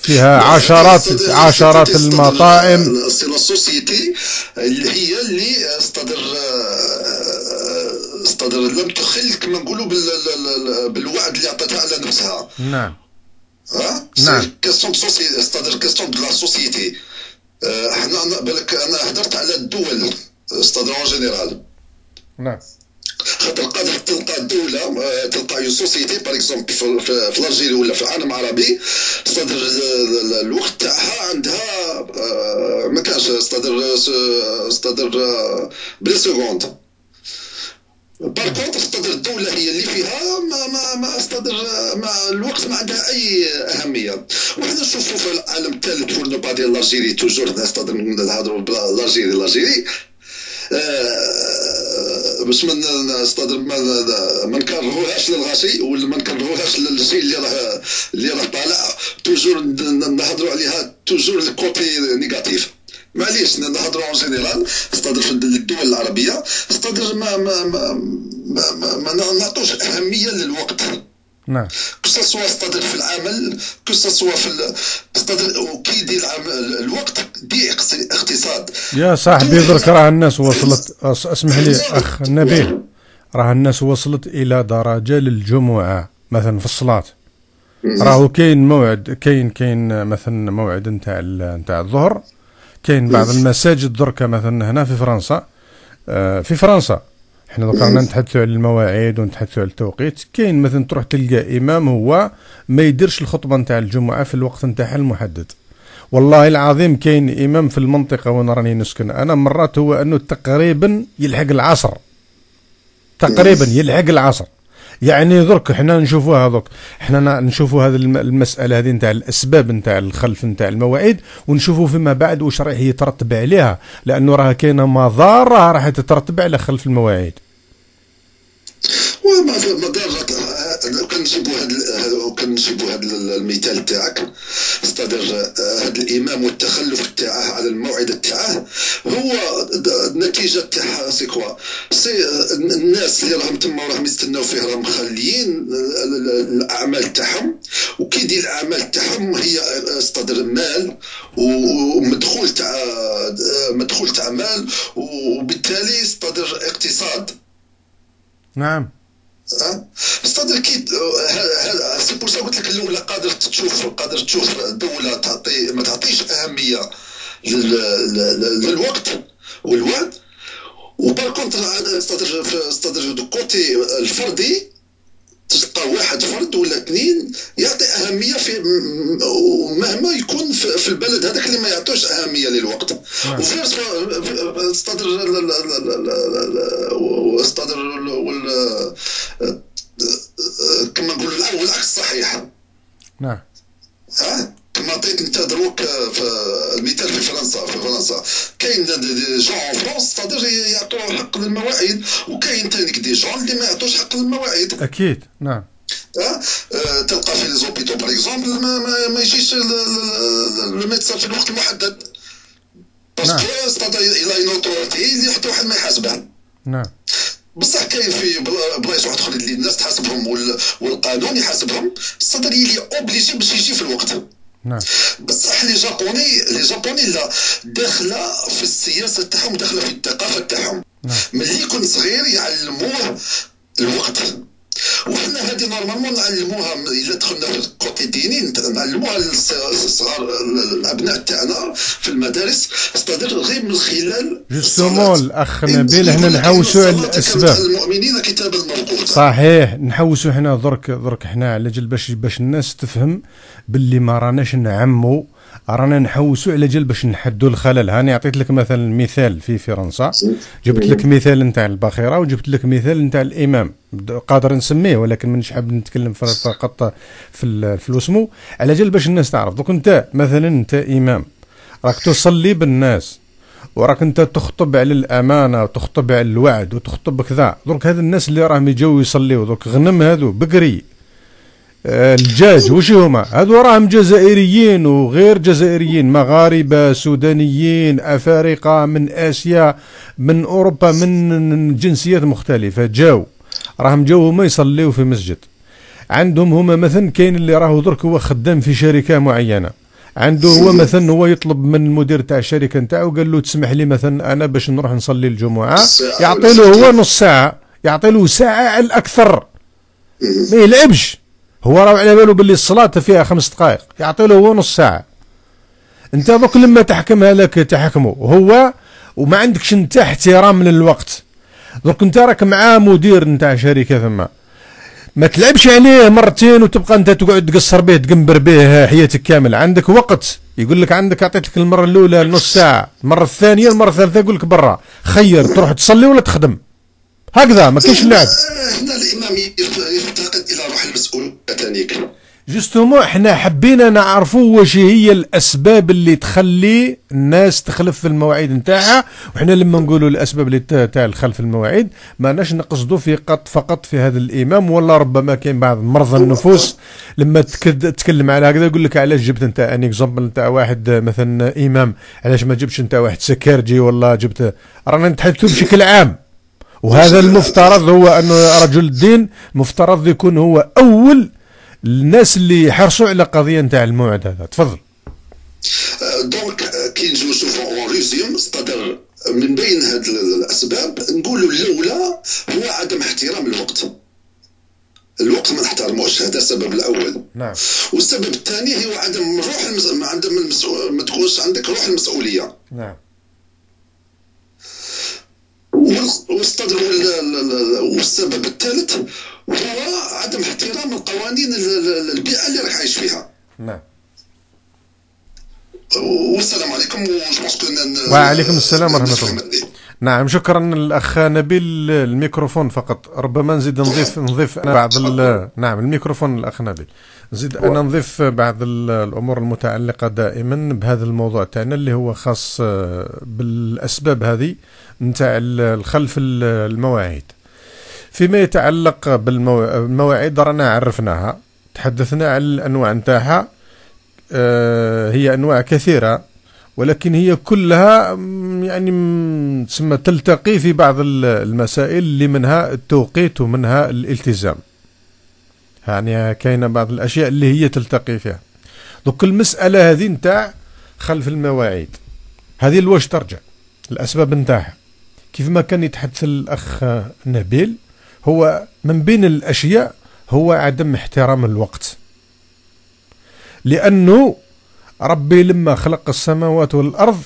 Speaker 2: فيها عشرات عشرات المطاعم
Speaker 10: سوسيتي اللي هي اللي c'est-à-dire c'est-à-dire لم تخل كما نقولوا بالوعد اللي عطتها على نفسها.
Speaker 2: نعم.
Speaker 10: ها؟ نعم. question société c'est-à-dire question de la société حنا بالك أنا هدرت على الدول c'est-à-dire en général
Speaker 2: نعم.
Speaker 10: خاطر قادر تلقى دولة تلقى une société par exemple في l'Algérie ولا في العالم العربي. c'est-à-dire الوقت تاعها عندها ما كانش c'est-à-dire c'est-à-dire ب les secondes. par contre c'est-à-dire الدولة هي اللي فيها؟ ما ما ما c'est-à-dire ما الوقت ما عندها أي أهمية. وحنا نشوفوا في العالم الثالث ولنا بعد l'Algérie toujours c'est-à-dire نهضروا ب l'Algérie l'Algérie باش ما c'est-à-dire ما, ما نكرهوهاش للغاشي ولا ما نكرهوهاش للجيل اللي راه اللي راه طالع. toujours نهضروا عليها. toujours ال côté négatif. معليش نهضروا en général c'est-à-dire في الدول العربية. c'est-à-dire ما ما ما ما, ما, ما نعطوش أهمية للوقت.
Speaker 2: نعم.
Speaker 10: que ce soit c'est-à-dire في العمل que ce soit في c'est-à-dire و qui dit الوقت dit اقتصاد.
Speaker 2: يا صاحبي درك راه الناس وصلت. اسمح لي أخ نبيل. راه الناس وصلت إلى درجة للجمعة مثلا في الصلاة. راهو كاين موعد كاين كاين مثلا موعد نتاع نتاع الظهر. كاين بعض المساجد دركا مثلا هنا في فرنسا. آه في فرنسا. إحنا دوكا رانا نتحدثوا على المواعيد ونتحدثوا على التوقيت. كاين مثلا تروح تلقى إمام هو ما يديرش الخطبة نتاع الجمعة في الوقت نتاعها المحدد. والله العظيم كاين إمام في المنطقة وين راني نسكن. أنا مرات هو أنه تقريبا يلحق العصر. تقريبا يلحق العصر. يعني درك حنا نشوفوا هذوك. حنا نشوفوا هذه المسألة هذه نتاع الأسباب نتاع الخلف نتاع المواعيد ونشوفوا فيما بعد واش راح يترتب عليها لأنه راه كاينة مضار راح تترتب على خلف المواعيد
Speaker 10: مضار لو كنجيبوا هذا كنجيبوا هذا المثال تاعك. استدر هذا الإمام والتخلف تاعه على الموعد تاعه هو النتيجه تاعها c'est quoi؟ c'est الناس اللي راهم تما وراهم يستناو فيه راهم مخليين الأعمال تاعهم. و qui dit الأعمال تاعهم هي c'est-à-dire مال ومدخول تاع مدخول تاع مال وبالتالي c'est-à-dire اقتصاد.
Speaker 2: نعم.
Speaker 10: c'est-à-dire كي c'est pour قلت لك الاولى قادر تشوف قادر تشوف دوله تعطي ما تعطيش أهمية للوقت والوعد. و par contre c'est-à-dire du côté الفردي تلقى واحد فرد ولا اثنين يعطي أهمية في مهما يكون في البلد هذاك اللي ما يعطوش أهمية للوقت. نعم. وفي c'est-à-dire c'est-à-dire كما نقول والعكس صحيح.
Speaker 2: نعم.
Speaker 10: كما عطيت انت دروك في المثال في فرنسا في فرنسا. كاين des gens en France تقدر يعطوا حق للمواعيد وكاين ثاني des gens اللي ما يعطوش حق للمواعيد
Speaker 2: أكيد نعم.
Speaker 10: أه؟ تلقى في les hôpitaux par exemple ما, ما, ما يجيش ال médecin في الوقت المحدد parce que. il a une autorité اللي حتى واحد ما يحاسبها.
Speaker 2: نعم.
Speaker 10: بصح كاين في بلايص واحد أخرين اللي الناس تحاسبهم والقانون يحاسبهم. c'est-à-dire il est obligé باش يجي في الوقت.
Speaker 2: نعم.
Speaker 10: بصح les Japonais les Japonais لا داخلة في السياسة تاعهم داخلة في الثقافة تاعهم. نعم. ملي يكون صغير يعلموه الوقت. وحنا هذه normalement نعلموها إلا دخلنا في ال côté ديني نعلموها للصغار الأبناء تاعنا في المدارس. c'est-à-dire غير من خلال
Speaker 2: justement الأخ نبيل هنا نحوسوا على الأسباب.
Speaker 10: المؤمنين كتابا موقوتا
Speaker 2: صحيح نحوسوا هنا درك درك حنا على جل باش باش الناس تفهم باللي ما راناش نعمو. رانا نحوسوا على جل باش نحدوا الخلل. هاني عطيت لك مثلا مثال في فرنسا. جبت لك مثال نتاع الباخرة وجبت لك مثال نتاع الإمام. قادر نسميه ولكن مانيش حاب نتكلم فقط في في الوسمو. على جل باش الناس تعرف. دوك انت مثلا انت إمام. راك تصلي بالناس. وراك انت تخطب على الأمانة وتخطب على الوعد وتخطب كذا. درك هذا الناس اللي راهم يجوا يصليوا درك غنم هذو بقري. الجاج وش هما؟ هذو راهم جزائريين وغير جزائريين مغاربة سودانيين أفارقة من آسيا من أوروبا من جنسيات مختلفة جاو. راهم جاو هما يصليوا في مسجد. عندهم هما مثلا كاين اللي راهو درك هو خدام في شركة معينة. عنده هو مثلا هو يطلب من المدير تاع الشركة نتاعو قال له تسمح لي مثلا أنا باش نروح نصلي الجمعة. يعطي له هو نص ساعة يعطي له ساعة على الأكثر. ما يلعبش. هو راه على باله باللي الصلاة فيها خمس دقائق يعطي له هو نص ساعة. انت دوك لما تحكمها لك تحكمه. هو وما عندكش انت احترام للوقت. دوك انت راك مع مدير نتاع شركة ثم. ما تلعبش عليه مرتين وتبقى انت تقعد تقصر به تقنبر به حياتك كامل عندك وقت. يقول لك عندك اعطيتك المرة الأولى نص ساعة. المرة الثانية المرة الثالثة يقول لك برا. خير تروح تصلي ولا تخدم. هكذا ما كاينش لعب
Speaker 10: هنا الإمام يفتقد إلى روح المسؤول ثانيك
Speaker 2: justement إحنا حبينا نعرفوا واش هي الأسباب اللي تخلي الناس تخلف في المواعيد نتاعها وحنا لما نقولوا الأسباب اللي تاع الخلف المواعيد ما ناش نقصدوا في قط فقط في هذا الإمام ولا ربما كاين بعض مرضى النفوس لما تكلم على هكذا يقول لك علاش جبت أنت un exemple نتاع واحد مثلا إمام علاش ما جبتش انت واحد سكرجي ولا جبت رانا نتحدثوا بشكل عام. وهذا المفترض هو أنه رجل الدين مفترض يكون هو أول الناس اللي يحرصوا على قضية نتاع الموعد هذا تفضل.
Speaker 10: donc كي نشوفوا on c'est-à-dire من بين هاد الأسباب. نقولوا الأولى هو عدم احترام الوقت. الوقت ما نحترموش هذا السبب الأول.
Speaker 2: نعم.
Speaker 10: والسبب الثاني هو عدم روح المس... عدم المسؤول ما تكونش عندك روح المسؤولية.
Speaker 2: نعم.
Speaker 10: والسبب الثالث هو عدم احترام القوانين البيئة اللي راك عايش فيها.
Speaker 2: نعم.
Speaker 10: والسلام عليكم
Speaker 2: وعليكم السلام ورحمة الله. نعم شكرا الاخ نبيل الميكروفون فقط. ربما نزيد نضيف نضيف بعض نعم الميكروفون الاخ نبيل. نزيد أنا نضيف بعض الأمور المتعلقة دائما بهذا الموضوع تاعنا اللي هو خاص بالأسباب هذه. نتاع الخلف المواعيد. فيما يتعلق بالمواعيد رانا عرفناها تحدثنا عن الأنواع نتاعها آه، هي أنواع كثيرة ولكن هي كلها يعني تسمى تلتقي في بعض المسائل اللي منها التوقيت ومنها الالتزام. يعني كاينة بعض الأشياء اللي هي تلتقي فيها. دوك المساله هذه نتاع خلف المواعيد. هذه لواش ترجع؟ الأسباب نتاعها. كيف ما كان يتحدث الأخ نبيل هو من بين الأشياء هو عدم احترام الوقت. لأنه ربي لما خلق السماوات والأرض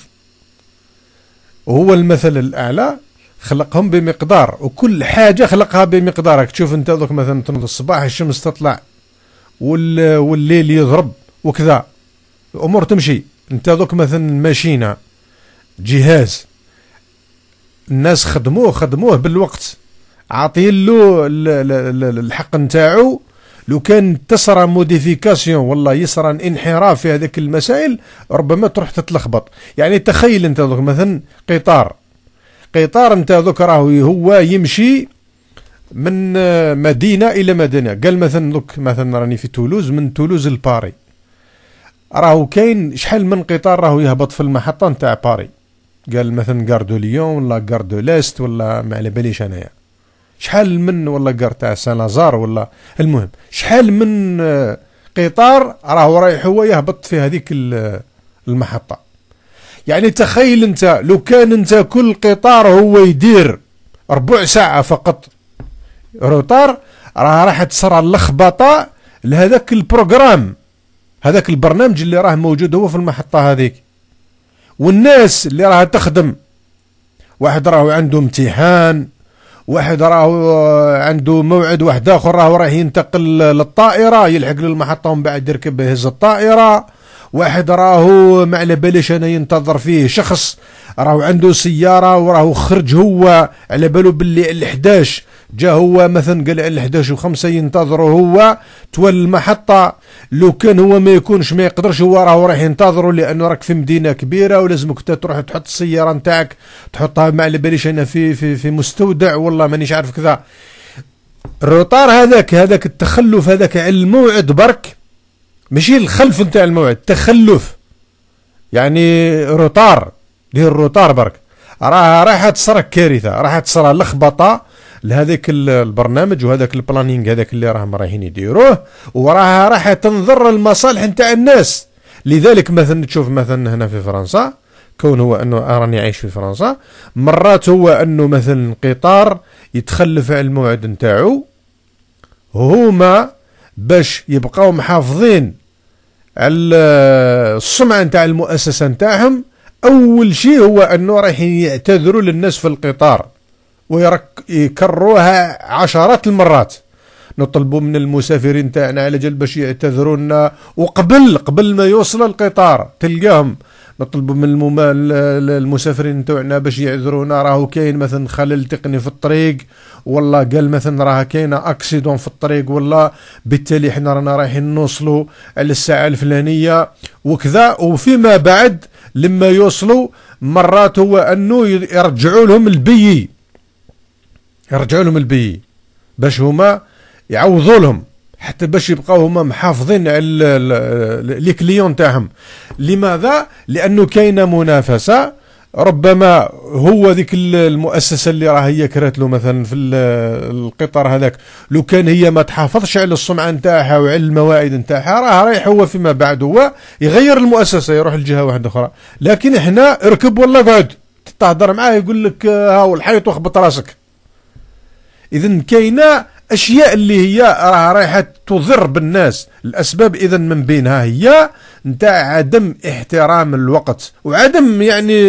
Speaker 2: وهو المثل الأعلى خلقهم بمقدار وكل حاجة خلقها بمقدارك تشوف أنت ذوك مثلا تنوض الصباح الشمس تطلع والليل يضرب وكذا الأمور تمشي. أنت دوك مثلا ماشينة جهاز. الناس خدموه خدموه بالوقت. عاطين له الحق نتاعو. لو كان تصرى موديفيكاسيون والله يصرى انحراف في هذيك المسائل ربما تروح تتلخبط. يعني تخيل انت مثلا قطار. قطار انت ذوك راهو هو يمشي من مدينة إلى مدينة. قال مثلا دوك مثلا راني في تولوز من تولوز لباري. راهو كاين شحال من قطار راهو يهبط في المحطة نتاع باري. قال مثلا gare de Lyon ولا gare de l'Est ولا ما على باليش أنايا. شحال من ولا gare تاع سان لازار ولا المهم شحال من قطار راهو رايح هو يهبط في هذيك المحطة. يعني تخيل انت لو كان انت كل قطار هو يدير ربع ساعة فقط retard راه راح تصرى اللخبطة لهذاك ال programme هذاك البرنامج اللي راه موجود هو في المحطة هذيك. والناس اللي راها تخدم. واحد راهو عنده امتحان واحد راهو عنده موعد واحد آخر راهو راه ينتقل للطائرة يلحق للمحطه ومن بعد يركب يهز الطائرة. واحد راهو ما على باليش أنا ينتظر فيه شخص راهو عنده سيارة وراهو خرج هو على بالو باللي ال 11 جا هو مثلا قال ال 11 و5 ينتظروا هو تولى المحطة لو كان هو ما يكونش ما يقدرش هو راهو راح ينتظروا لأنه راك في مدينة كبيرة ولازمك انت تروح تحط السيارة نتاعك تحطها ما على باليش أنا في في في مستودع والله مانيش عارف كذا. الروطار هذاك هذاك التخلف هذاك على الموعد برك ماشي الخلف نتاع الموعد تخلف. يعني روطار دير روطار برك. راه راح تصرى كارثة راح تصرى لخبطة لهذاك البرنامج وهذاك البلانينغ هذاك اللي راهم رايحين يديروه وراها راح تنظر المصالح نتاع الناس. لذلك مثلا تشوف مثلا هنا في فرنسا كون هو أنه راني عايش في فرنسا مرات هو أنه مثلا قطار يتخلف على الموعد نتاعو هما باش يبقاو محافظين على السمعة نتاع المؤسسة نتاعهم أول شيء هو أنه رايحين يعتذروا للناس في القطار. ويكروها عشرات المرات. نطلبوا من المسافرين تاعنا على جال باش يعتذروا لنا وقبل قبل ما يوصل القطار تلقاهم. نطلبوا من المسافرين تاعنا باش يعذرونا. راهو كاين مثلا خلل تقني في الطريق. والله قال مثلا راه كاينة accident في الطريق والله. بالتالي إحنا رانا رايحين نوصلوا على الساعة الفلانية. وكذا وفيما بعد لما يوصلوا مرات هو أنه يرجعوا لهم البي. يرجعوا لهم البي. باش هما يعوضوا لهم حتى باش يبقاو هما محافظين على les clients تاعهم. لماذا؟ لأنه كاينة منافسة. ربما هو ذيك المؤسسة اللي راه هي كرات له مثلا في القطار هذاك. لو كان هي ما تحافظش على السمعه نتاعها وعلى المواعيد نتاعها راه رايح هو فيما بعد هو يغير المؤسسة يروح لجهة واحدة أخرى. لكن إحنا اركب ولا قعد تهضر معاه يقول لك هاو الحيط واخبط راسك. اذا كاينة أشياء اللي هي راه رايحة تضر بالناس. الأسباب اذا من بينها هي نتاع عدم احترام الوقت وعدم يعني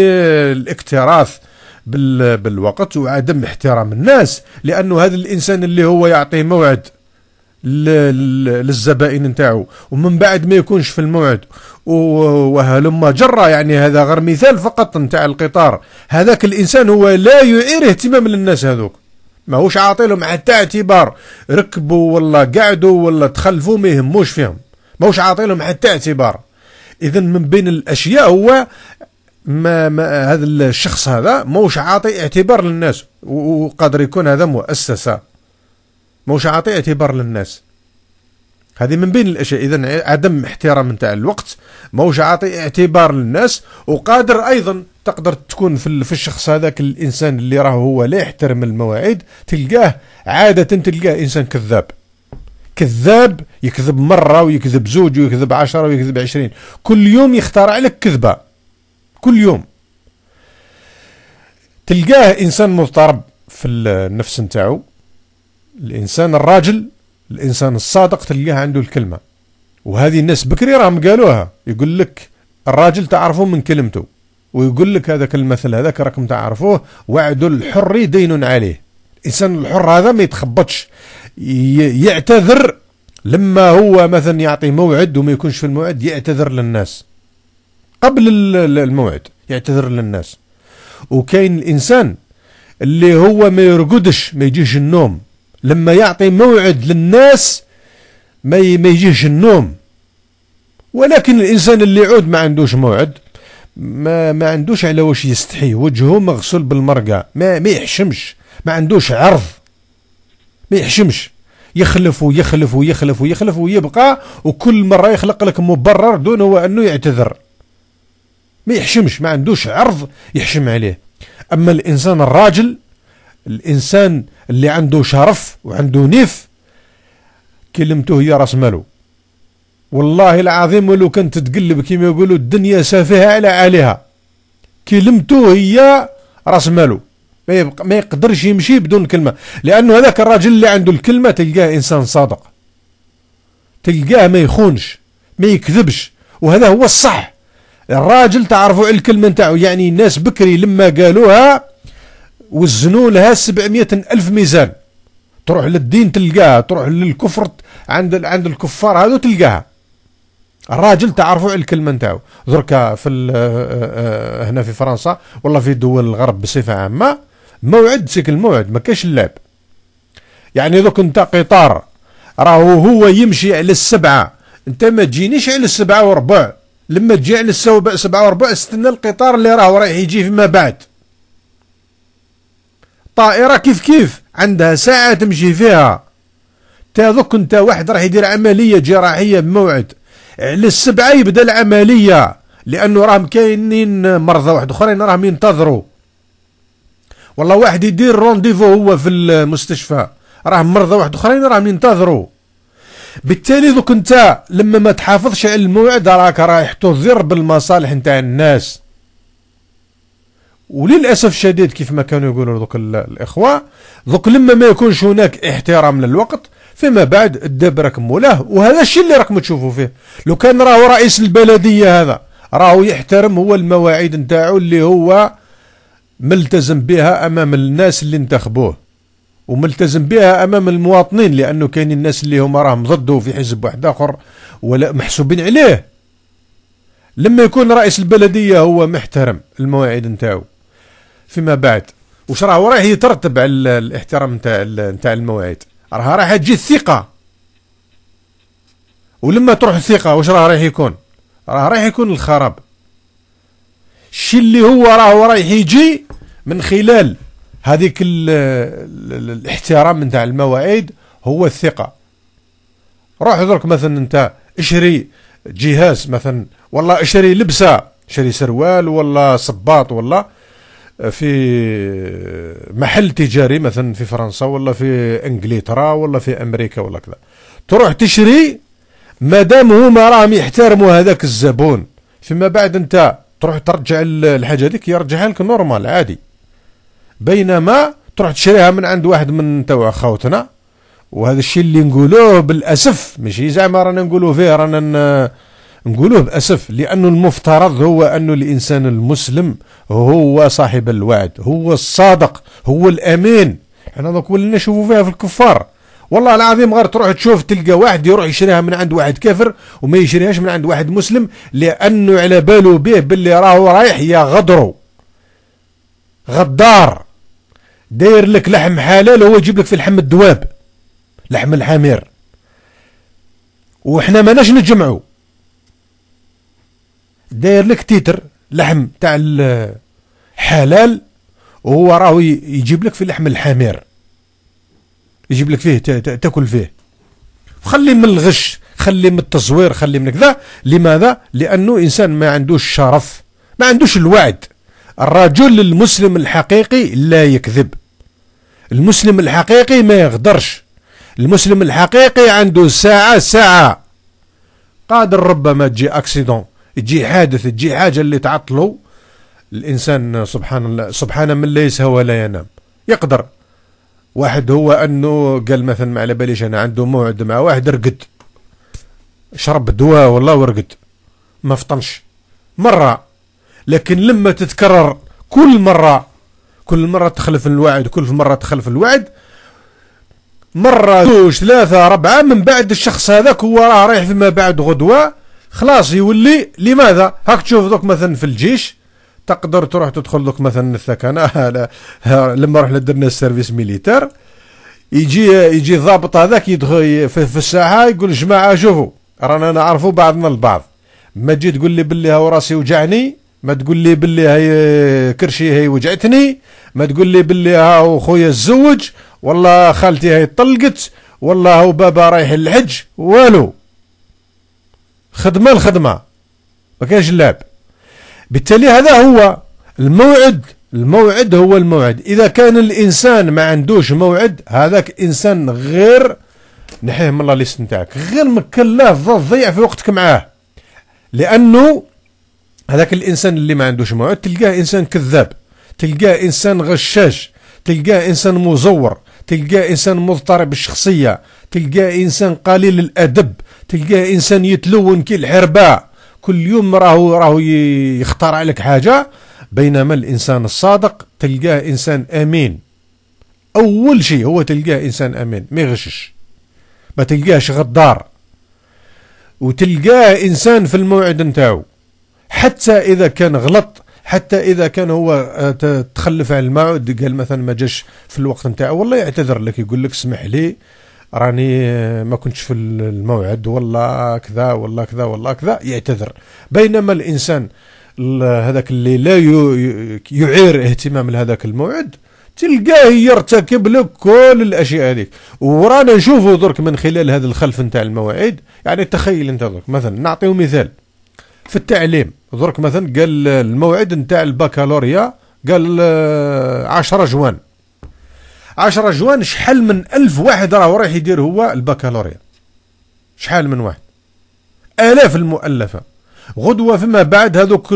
Speaker 2: الاكتراث بالوقت وعدم احترام الناس لأنه هذا الإنسان اللي هو يعطيه موعد للزبائن نتاعو ومن بعد ما يكونش في الموعد. وهلما جرى يعني هذا غير مثال فقط نتاع القطار. هذاك الإنسان هو لا يعير اهتمام للناس هذوك. ماهوش عاطي لهم. حتى اعتبار ركبوا ولا قعدوا ولا تخلفوا ما يهموش فيهم. ماهوش عاطي لهم حتى اعتبار. اذا من بين الأشياء هو ما, ما هذا الشخص هذا ماهوش عاطي اعتبار للناس. وقادر يكون هذا مؤسسة. ماهوش عاطي اعتبار للناس. هذه من بين الأشياء. اذا عدم احترام نتاع الوقت ماهوش عاطي اعتبار للناس وقادر أيضا تقدر تكون في الشخص هذاك الإنسان اللي راه هو لا يحترم المواعيد تلقاه عادة تلقاه إنسان كذاب. كذاب يكذب مرة ويكذب زوج ويكذب عشرة ويكذب عشرين. كل يوم يخترع لك كذبة. كل يوم. تلقاه إنسان مضطرب في النفس نتاعو. الإنسان الراجل الإنسان الصادق تلقاه عنده الكلمة. وهذه الناس بكري راهم قالوها. يقول لك الراجل تعرفه من كلمته. ويقول لك هذاك المثل هذاك راكم تعرفوه وعد الحر دين عليه. الإنسان الحر هذا ما يتخبطش. يعتذر لما هو مثلا يعطي موعد وما يكونش في الموعد يعتذر للناس. قبل الموعد يعتذر للناس. وكاين الإنسان اللي هو ما يرقدش ما يجيش النوم. لما يعطي موعد للناس ما يجيش النوم. ولكن الإنسان اللي يعود ما عندوش موعد ما ما عندوش على واش يستحي. وجهه مغسول بالمرقة. ما ما يحشمش. ما عندوش عرض. ما يحشمش. يخلف ويخلف ويخلف ويخلف ويبقى وكل مرة يخلق لك مبرر دون هو أنه يعتذر. ما يحشمش. ما عندوش عرض يحشم عليه. أما الإنسان الراجل الإنسان اللي عنده شرف وعنده نيف كلمته هي راس مالو والله العظيم ولو كنت تقلب كما يقولوا الدنيا سافهة على عليها كلمته هي راس مالو ما, يبقى ما يقدرش يمشي بدون كلمة. لأنه هذاك الراجل اللي عنده الكلمة تلقاه إنسان صادق. تلقاه ما يخونش ما يكذبش وهذا هو الصح. الراجل تعرفوا الكلمة نتاعو يعني الناس بكري لما قالوها وزنوا لها 700 ألف ميزان. تروح للدين تلقاها تروح للكفر عند عند الكفار هذو تلقاها. الراجل تعرفوا الكلمة نتاعو. دركا في آه، آه، هنا في فرنسا ولا في دول الغرب بصفة عامة موعد سيك الموعد ما كاش اللعب يعني دوك انت قطار راهو هو يمشي على السبعة. انت ما تجينيش على السبعة وربع. لما تجي على السبعه وربع استنى القطار اللي راهو رايح يجي فيما بعد. طائرة كيف كيف؟ عندها ساعة تمشي فيها. تا دوك انت واحد راح يدير عملية جراحية بموعد. على السبعه يبدأ العملية. لأنه راهم كاينين مرضى واحد أخرين راهم ينتظروا. والله واحد يدير رونديفو هو في المستشفى. راه مرضى واحد أخرين راهم ينتظروا. بالتالي دوك انت لما ما تحافظش على الموعد راك رايح تضر بالمصالح نتاع الناس. وللأسف الشديد كيف ما كانوا يقولوا دوك الإخوة دوك لما ما يكونش هناك احترام للوقت فيما بعد الدبرك مولاه وهذا الشيء اللي راكم تشوفوا فيه. لو كان راهو رئيس البلدية هذا راهو يحترم هو المواعيد نتاعو اللي هو ملتزم بها أمام الناس اللي انتخبوه وملتزم بها أمام المواطنين لأنه كاين الناس اللي هما راهم ضده في حزب واحد آخر ولا محسوبين عليه. لما يكون رئيس البلدية هو محترم المواعيد نتاعو. فيما بعد. وش راه راح يترتب على الاحترام نتاع نتاع المواعيد راه راح تجي الثقة. ولما تروح الثقة واش راه راح يكون؟ راه راح يكون الخراب. الشيء اللي هو راه رايح يجي من خلال هذيك الاحترام نتاع المواعيد هو الثقة. روح درك مثلا انت اشري جهاز مثلا والله اشري لبسة اشري سروال ولا صباط ولا في محل تجاري مثلا في فرنسا ولا في إنجلترا ولا في أمريكا ولا كذا. تروح تشري ما دام هما راهم يحترموا هذاك الزبون فيما بعد أنت تروح ترجع الحاجة هذيك يرجعها لك نورمال عادي. بينما تروح تشريها من عند واحد من توا خوتنا وهذا الشيء اللي نقولوه بالأسف ماشي زعما رانا نقولوه فيه رانا نقولوه بأسف لأنه المفترض هو انه الإنسان المسلم هو صاحب الوعد هو الصادق هو الأمين. إحنا دوك ولينا نشوفوا فيها في الكفار. والله العظيم غير تروح تشوف تلقى واحد يروح يشريها من عند واحد كافر وما يشريهاش من عند واحد مسلم لأنه على باله به باللي راهو رايح يا غدرو غدار. داير لك لحم حلال وهو يجيب لك في لحم الدواب لحم الحمير. وحنا ماناش نجمعوا داير لك تيتر لحم تاع الحلال وهو راهو يجيب لك في لحم الحمير. يجيب لك فيه تاكل فيه. خلي من الغش خلي من التزوير خلي من كذا. لماذا؟ لأنه إنسان ما عندوش شرف ما عندوش الوعد. الرجل المسلم الحقيقي لا يكذب. المسلم الحقيقي ما يغدرش. المسلم الحقيقي عنده ساعة ساعة. قادر ربما تجي أكسيدون. تجي حادث تجي حاجة اللي تعطلوا الإنسان سبحان الله سبحان من ليس هو لا ينام يقدر. واحد هو أنه قال مثلا ما على باليش أنا عنده موعد مع واحد رقد شرب دواء والله ورقد ما فطنش. مرة. لكن لما تتكرر كل مرة كل مرة تخلف الوعد كل مرة تخلف الوعد مرة جوج ثلاثة أربعة من بعد الشخص هذاك هو راه رايح فيما بعد غدوة خلاص يولي لماذا؟ هاك تشوف دوك مثلا في الجيش تقدر تروح تدخل دوك مثلا الثكنه لما رحنا درنا ال service militaire يجي يجي الضابط هذاك يدخل في الساحة يقول جماعة شوفوا رانا نعرفوا بعضنا البعض. ما تجي تقول لي باللي هاو راسي وجعني ما تقول لي باللي هاي كرشي هي وجعتني ما تقول لي باللي هاو خويا تزوج والله خالتي هاي طلقت والله هو بابا رايح الحج والو. خدمة الخدمة. ما كانش اللعب بالتالي هذا هو الموعد الموعد هو الموعد. إذا كان الإنسان ما عندوش موعد هذاك إنسان غير نحيه من الله ليست نتاعك غير مكلاه تضيع في وقتك معاه. لأنه هذاك الإنسان اللي ما عندوش موعد تلقاه إنسان كذاب تلقاه إنسان غشاش تلقاه إنسان مزور تلقاه إنسان مضطرب الشخصيه تلقاه إنسان قليل الأدب تلقاه إنسان يتلون كي الحربة. كل يوم راهو راهو يختار لك حاجة. بينما الإنسان الصادق تلقاه إنسان آمين. أول شيء هو تلقاه إنسان آمين ما يغشش. ما تلقاهش غدار. وتلقاه إنسان في الموعد نتاعو. حتى إذا كان غلط حتى إذا كان هو آه، تخلف عن الموعد قال مثلا ما جاش في الوقت نتاعو والله يعتذر لك يقول لك اسمح لي. راني آه، ما كنتش في الموعد والله كذا والله كذا والله كذا يعتذر. بينما الإنسان هذاك اللي لا يعير اهتمام لهذاك الموعد تلقاه يرتكب لك كل الأشياء هذيك. ورانا نشوفوا درك من خلال هذا الخلف نتاع المواعيد يعني تخيل انت درك مثلا نعطيو مثال. في التعليم درك مثلا قال الموعد نتاع البكالوريا قال 10 جوان. 10 جوان شحال من ألف واحد راه رايح يدير هو البكالوريا. شحال من واحد. آلاف المؤلفة. غدوة فيما بعد هذوك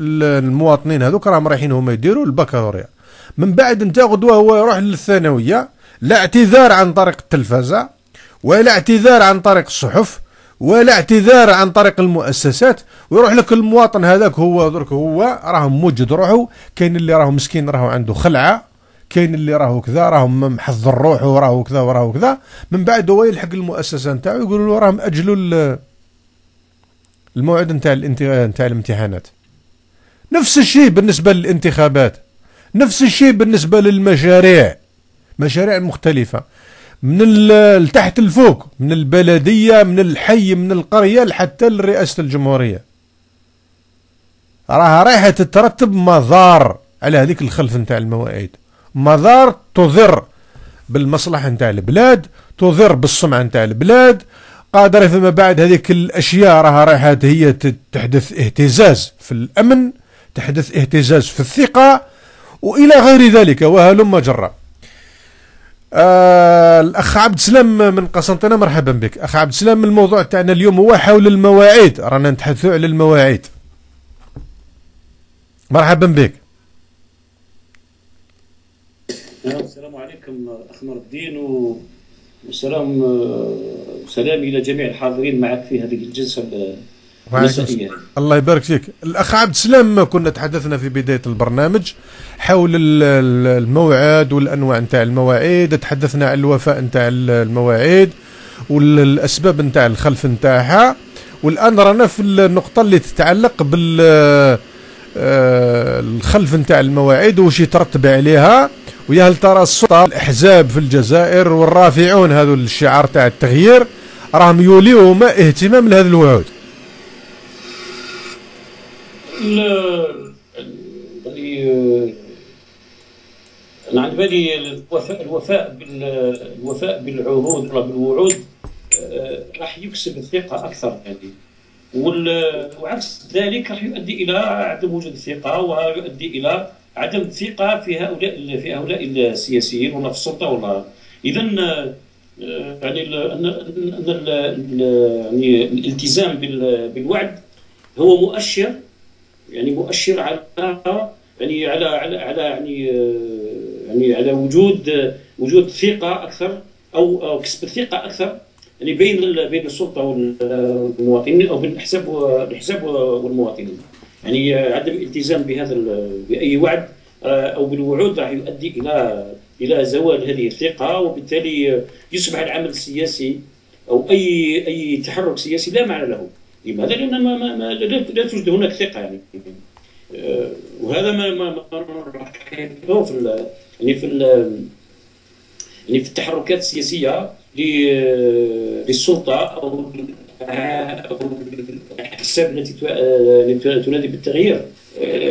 Speaker 2: المواطنين هذوك راهم رايحين هما يديروا البكالوريا. من بعد انت غدوة هو يروح للثانوية لا اعتذار عن طريق التلفزة ولا اعتذار عن طريق الصحف ولا اعتذار عن طريق المؤسسات ويروح لك المواطن هذاك هو درك هو راه موجد روحه كاين اللي راه مسكين راه عنده خلعة. كاين اللي راهو كذا راهو محضر روحه راهو كذا وراهو كذا. من بعد هو يلحق المؤسسة نتاعو يقولوا له راهم أجلوا الموعد نتاع نتاع الامتحانات. نفس الشيء بالنسبة للانتخابات. نفس الشيء بالنسبة للمشاريع. مشاريع مختلفة. من تحت الفوق من البلدية من الحي من القرية لحتى لرئاسة الجمهورية. راها رايحة تترتب مضار على هذيك الخلف نتاع المواعيد مضار تضر بالمصلحة نتاع البلاد تضر بالسمعه نتاع البلاد. قادره فيما بعد هذيك الأشياء راها رايحة هي تحدث اهتزاز في الأمن تحدث اهتزاز في الثقة وإلى غير ذلك وهلم جرا آه الأخ عبد السلام من قسنطينة مرحبا بك. أخ عبد السلام الموضوع تاعنا اليوم هو حول المواعيد. رانا نتحدثوا على المواعيد. مرحبا بك.
Speaker 11: السلام عليكم أخ نور الدين وسلام سلام إلى جميع الحاضرين معك في هذه الجلسة المسائية.
Speaker 2: الله يبارك فيك. الأخ عبد السلام كنا تحدثنا في بداية البرنامج حول الموعد والأنواع نتاع المواعيد تحدثنا على الوفاء نتاع المواعيد والاسباب نتاع الخلف نتاعها. والآن رانا في النقطة اللي تتعلق بال آه، الخلف نتاع المواعيد وش يترتب عليها. ويا هل ترى السلطة الأحزاب في الجزائر والرافعون هذو الشعار تاع التغيير راهم يوليو ما اهتمام لهذه الوعود؟
Speaker 11: أنا عند بالي الوفاء الوفاء الوفاء بالعهود ولا بالوعود آه، راح يكسب الثقة أكثر يعني. وعكس ذلك راح يؤدي إلى عدم وجود الثقه ويؤدي إلى عدم الثقه في هؤلاء في هؤلاء السياسيين ولا في السلطة ولا اذا آه، يعني ان يعني الالتزام بالوعد هو مؤشر يعني مؤشر على يعني على على على يعني آه، يعني على وجود وجود ثقة أكثر أو أو كسب الثقه أكثر يعني بين بين السلطة والمواطنين أو بين الحزب الحزب والمواطنين. يعني عدم الالتزام بهذا بأي وعد آه، أو بالوعود راح يؤدي إلى إلى زوال هذه الثقة وبالتالي يصبح العمل السياسي أو اي أي تحرك سياسي لا معنى له لماذا؟ لأن ما ما ما لا توجد هناك ثقة يعني آه، وهذا ما ما ما في يعني في يعني في التحركات السياسية للسلطة أو الاحزاب التي تنادي بالتغيير.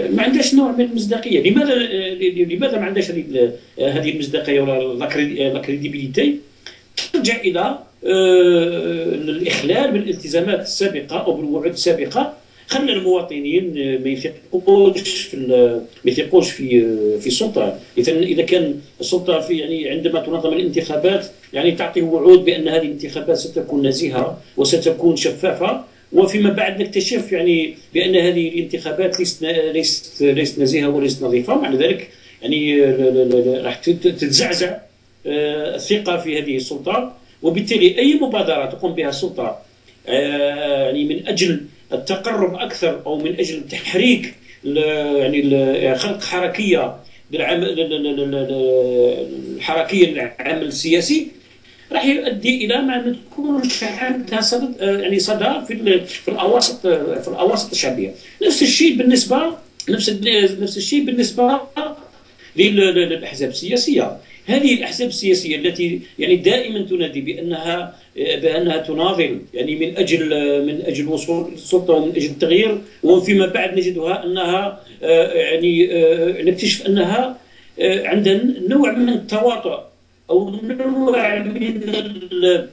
Speaker 11: ما عندهاش نوع من المصداقية. لماذا لماذا ما عندهاش هذه المصداقية ولا لا كريديبيليتي ترجع إلى آه، الإخلال بالالتزامات السابقة أو بالوعود السابقة. خلى المواطنين ما يثقوش في ما يثقوش في في السلطة. اذا إذا كان السلطة في يعني عندما تنظم الانتخابات يعني تعطي وعود بأن هذه الانتخابات ستكون نزيهة وستكون شفافة. وفيما بعد نكتشف يعني بأن هذه الانتخابات ليست ليست ليست نزيهة وليست نظيفة. معنى ذلك يعني راح تتزعزع آه، الثقة في هذه السلطة. وبالتالي أي مبادرة تقوم بها السلطة آه، يعني من أجل التقرب أكثر أو من أجل تحريك يعني خلق حركية للعمل الحركيه للعمل السياسي راح يؤدي إلى ما تكونش عندها صدى يعني صدى في في الأواسط في الأواسط الشعبية. نفس الشيء بالنسبة نفس نفس الشيء بالنسبة للأحزاب السياسية. هذه الأحزاب السياسية التي يعني دائما تنادي بأنها بأنها تناضل يعني من أجل من أجل وصول السلطة ومن أجل التغيير. وفيما بعد نجدها أنها يعني نكتشف أنها عندها نوع من التواطؤ أو نوع من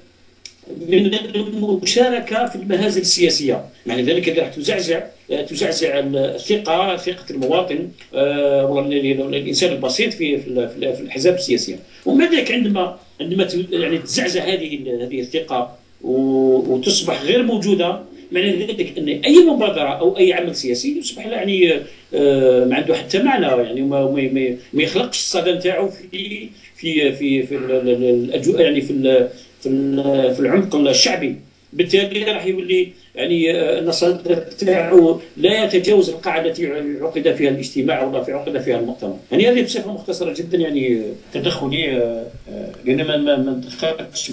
Speaker 11: من المشاركة في المهازل السياسية. يعني ذلك راح تزعزع تزعزع الثقة ثقة المواطن آه، والانسان البسيط في في الأحزاب السياسية. ومع ذلك عندما عندما يعني تزعزع هذه هذه الثقة وتصبح غير موجودة معنى ذلك أن أي مبادرة أو أي عمل سياسي يصبح يعني آه، ما عنده حتى معنى يعني ما ما يخلقش الصدى نتاعو في في في في الاجواء يعني في في العمق الشعبي. بالتالي راح يولي يعني النصر تاعو لا يتجاوز القاعدة التي عقد فيها الاجتماع ولا في عقد فيها المؤتمر. يعني هذه بصفة مختصرة جدا يعني تدخلي آه، لأن ما ما دخلتش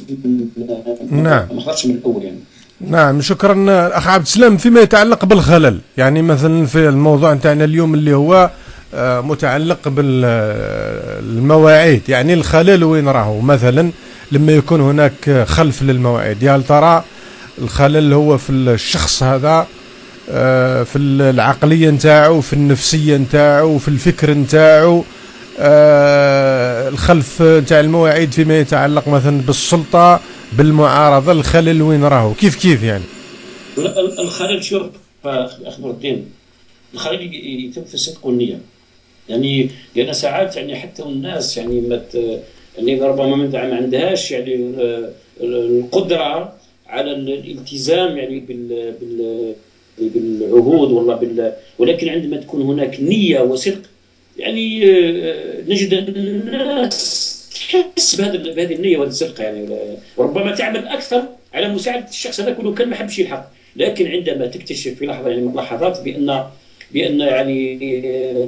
Speaker 2: نعم.
Speaker 11: ما من الأول يعني.
Speaker 2: نعم شكرا أخ عبد السلام. فيما يتعلق بالخلل يعني مثلا في الموضوع نتاعنا اليوم اللي هو آه، متعلق بالمواعيد. يعني الخلل وين راهو؟ مثلا لما يكون هناك خلف للمواعيد. يا ترى الخلل هو في الشخص هذا آه، في العقلية نتاعو في النفسية نتاعو في الفكر نتاعو آه، الخلف نتاع المواعيد فيما يتعلق مثلا بالسلطة بالمعارضة. الخلل وين راهو؟ كيف كيف يعني؟
Speaker 11: الخلل شوف أخبر الدين الخلل يتم في الصدق والنية. يعني لأن ساعات يعني حتى الناس يعني ما يعني ربما ما عندهاش يعني القدرة على الالتزام يعني بال بال بالعهود والله بال ولكن عندما تكون هناك نية وصدق يعني آه، نجد الناس تحس بهذا بهذه النية وهذا الصدق يعني. وربما تعمل أكثر على مساعدة الشخص هذاك ولو كان ما حبش يلحق. لكن عندما تكتشف في لحظة يعني من اللحظات بأن بأن يعني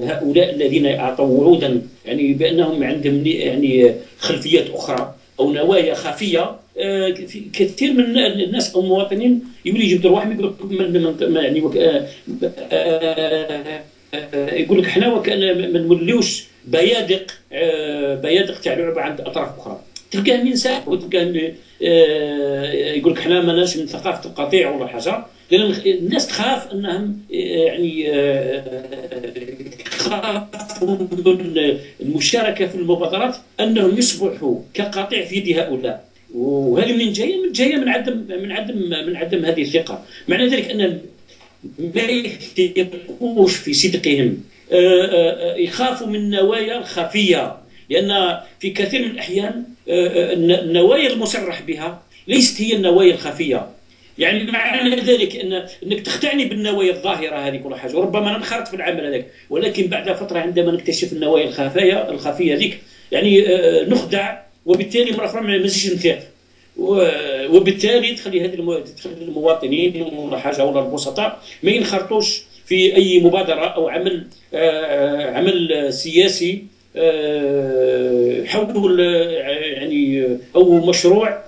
Speaker 11: هؤلاء الذين أعطوا وعودا يعني بأنهم عندهم يعني خلفيات أخرى أو نوايا خفية آه، كثير من الناس أو المواطنين يولي يجيب واحد يقول لك يعني آه، آه، يقول لك إحنا وكأن ما نوليوش بيادق بيادق تاع لعبة عند أطراف أخرى. تلقاه ينسى وتلقاه يقول لك إحنا ماناش من ثقافة القطيع ولا حاجة لأن الناس تخاف أنهم يعني خافوا من المشاركة في المبادرات أنهم يصبحوا كقطيع في يد هؤلاء. وهذه منين جاية؟ من جاية من عدم من عدم من عدم هذه الثقة، معنى ذلك أن ما يثقوش في صدقهم. آه، آه، يخافوا من النوايا الخفية. لأن في كثير من الأحيان آه، النوايا المصرح بها ليست هي النوايا الخفية. يعني معنى ذلك ان أنك تختعني بالنوايا الظاهرة هذه كل حاجة وربما ننخرط في العمل هذاك. ولكن بعد فترة عندما نكتشف النوايا الخفيه الخفية ذيك يعني نخدع وبالتالي مرة أخرى ما نزيدش نثق وبالتالي تخلي هذه تخلي المواطنين ولا حاجة ولا البسطاء ما ينخرطوش في أي مبادرة أو عمل آه، عمل سياسي آه، حول يعني أو مشروع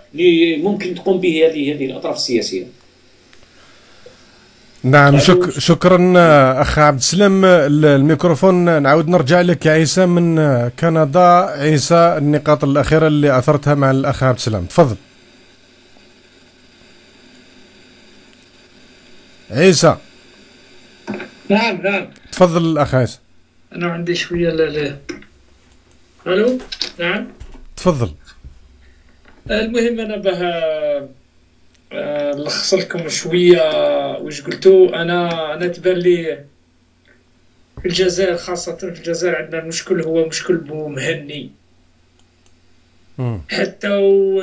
Speaker 11: ممكن تقوم به هذه هذه الأطراف السياسية.
Speaker 2: نعم شك شكرا أخ عبد السلام. الميكروفون نعاود نرجع لك عيسى من كندا. عيسى النقاط الأخيرة اللي أثرتها مع الأخ عبد السلام. تفضل. عيسى.
Speaker 4: نعم نعم.
Speaker 2: تفضل الاخ عيسى.
Speaker 4: أنا عندي شوية لا لا. ألو؟ نعم؟
Speaker 2: تفضل.
Speaker 4: المهم أنا بها آه، نلخص لكم شوية واش قلتو. أنا أنا تبان لي في الجزائر خاصة في الجزائر عندنا المشكل هو مشكل تهني. حتى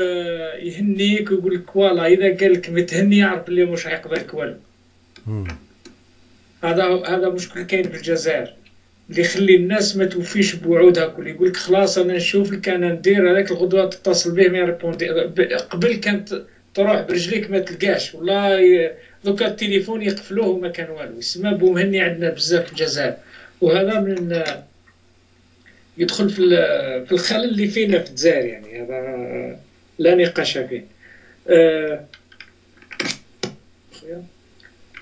Speaker 4: آه، يهنيك ويقول لك voilà إذا قال لك متهني يعرف بلي مش حيقبلك والو. هذا هذا مشكل كاين في الجزائر. اللي يخلي الناس ما توفيش بوعودها كل يقول لك خلاص أنا نشوف لك أنا ندير هذاك الغدوة تتصل به ما يريبوندي. قبل كانت تروح برجليك ما تلقاش. والله دوكا التليفون يقفلوه وما كان والو. يسمى بو مهني عندنا بزاف في الجزائر وهذا من يدخل في في الخلل اللي فينا في الجزائر يعني. هذا لا نقاش فيه. أه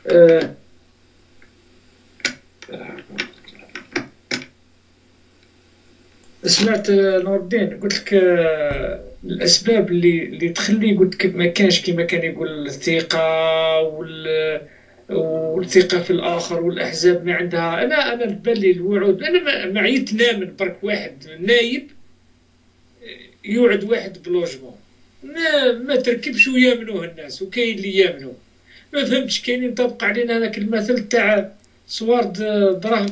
Speaker 4: أه. سمعت نور الدين قلت لك الأسباب اللي اللي تخلي قلت لك ما كانش كما كان يقول الثقة وال والثقة في الآخر والأحزاب ما عندها. أنا أنا بالي الوعود أنا ما عيت نامن برك واحد نايب يوعد واحد بلوجمون. ما ما تركبش ويامنوه الناس وكاين اللي يامنوه. ما فهمتش كاينين طبق علينا هذاك المثل تاع صوار دراهم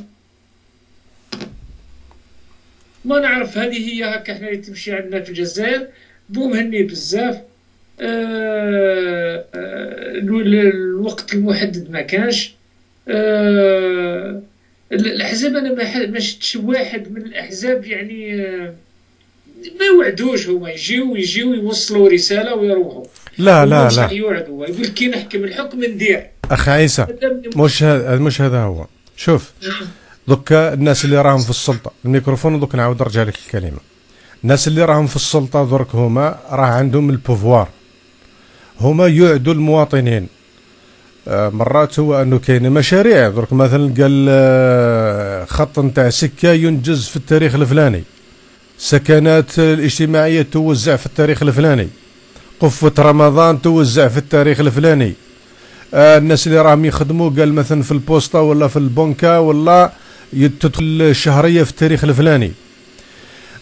Speaker 4: ما نعرف هذه هي هكا حنا تمشي عندنا في الجزائر. بو مهني بزاف. آه آه الوقت المحدد ما كانش. آه الأحزاب أنا ما شفتش واحد من الأحزاب يعني آه ما يوعدوش هما. يجيو يجيو يوصلوا رسالة ويروحوا.
Speaker 2: لا لا لا.
Speaker 4: يوعدوا. يقول كي نحكم الحكم ندير.
Speaker 2: اخ عيسى مش هذا مش هذا هو. شوف. دوكا الناس اللي راهم في السلطة الميكروفون دوك نعاود نرجع لك الكلمة. الناس اللي راهم في السلطة درك هما راه عندهم البوفوار. هما يعدوا المواطنين. آه، مرات هو أنه كاين مشاريع درك مثلا قال آه، خط نتاع سكة ينجز في التاريخ الفلاني. سكنات الاجتماعية توزع في التاريخ الفلاني. قفة رمضان توزع في التاريخ الفلاني. آه الناس اللي راهم يخدموا قال مثلا في البوسطة ولا في البنكة ولا تدخل الشهرية في التاريخ الفلاني.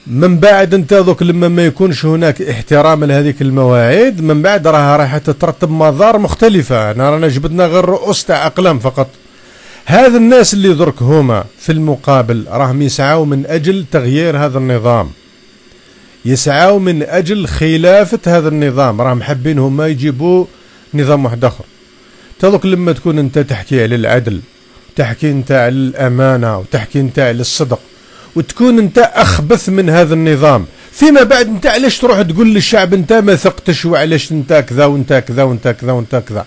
Speaker 2: من بعد انت دوك لما ما يكونش هناك احترام لهذيك المواعيد من بعد راها راح تترتب مضار مختلفة. انا رانا جبدنا غير رؤوس تاع أقلام فقط. هذا الناس اللي درك هما في المقابل راهم يسعوا من أجل تغيير هذا النظام. يسعوا من أجل خلافة هذا النظام. راهم حابين هما يجيبوا نظام واحد آخر. تذوق لما تكون انت تحكي على العدل تحكي أنت على الأمانة وتحكي أنت على الصدق وتكون أنت أخبث من هذا النظام. فيما بعد أنت علاش تروح تقول للشعب أنت ما ثقتش وعلاش أنت كذا وأنت كذا وأنت كذا وأنت كذا؟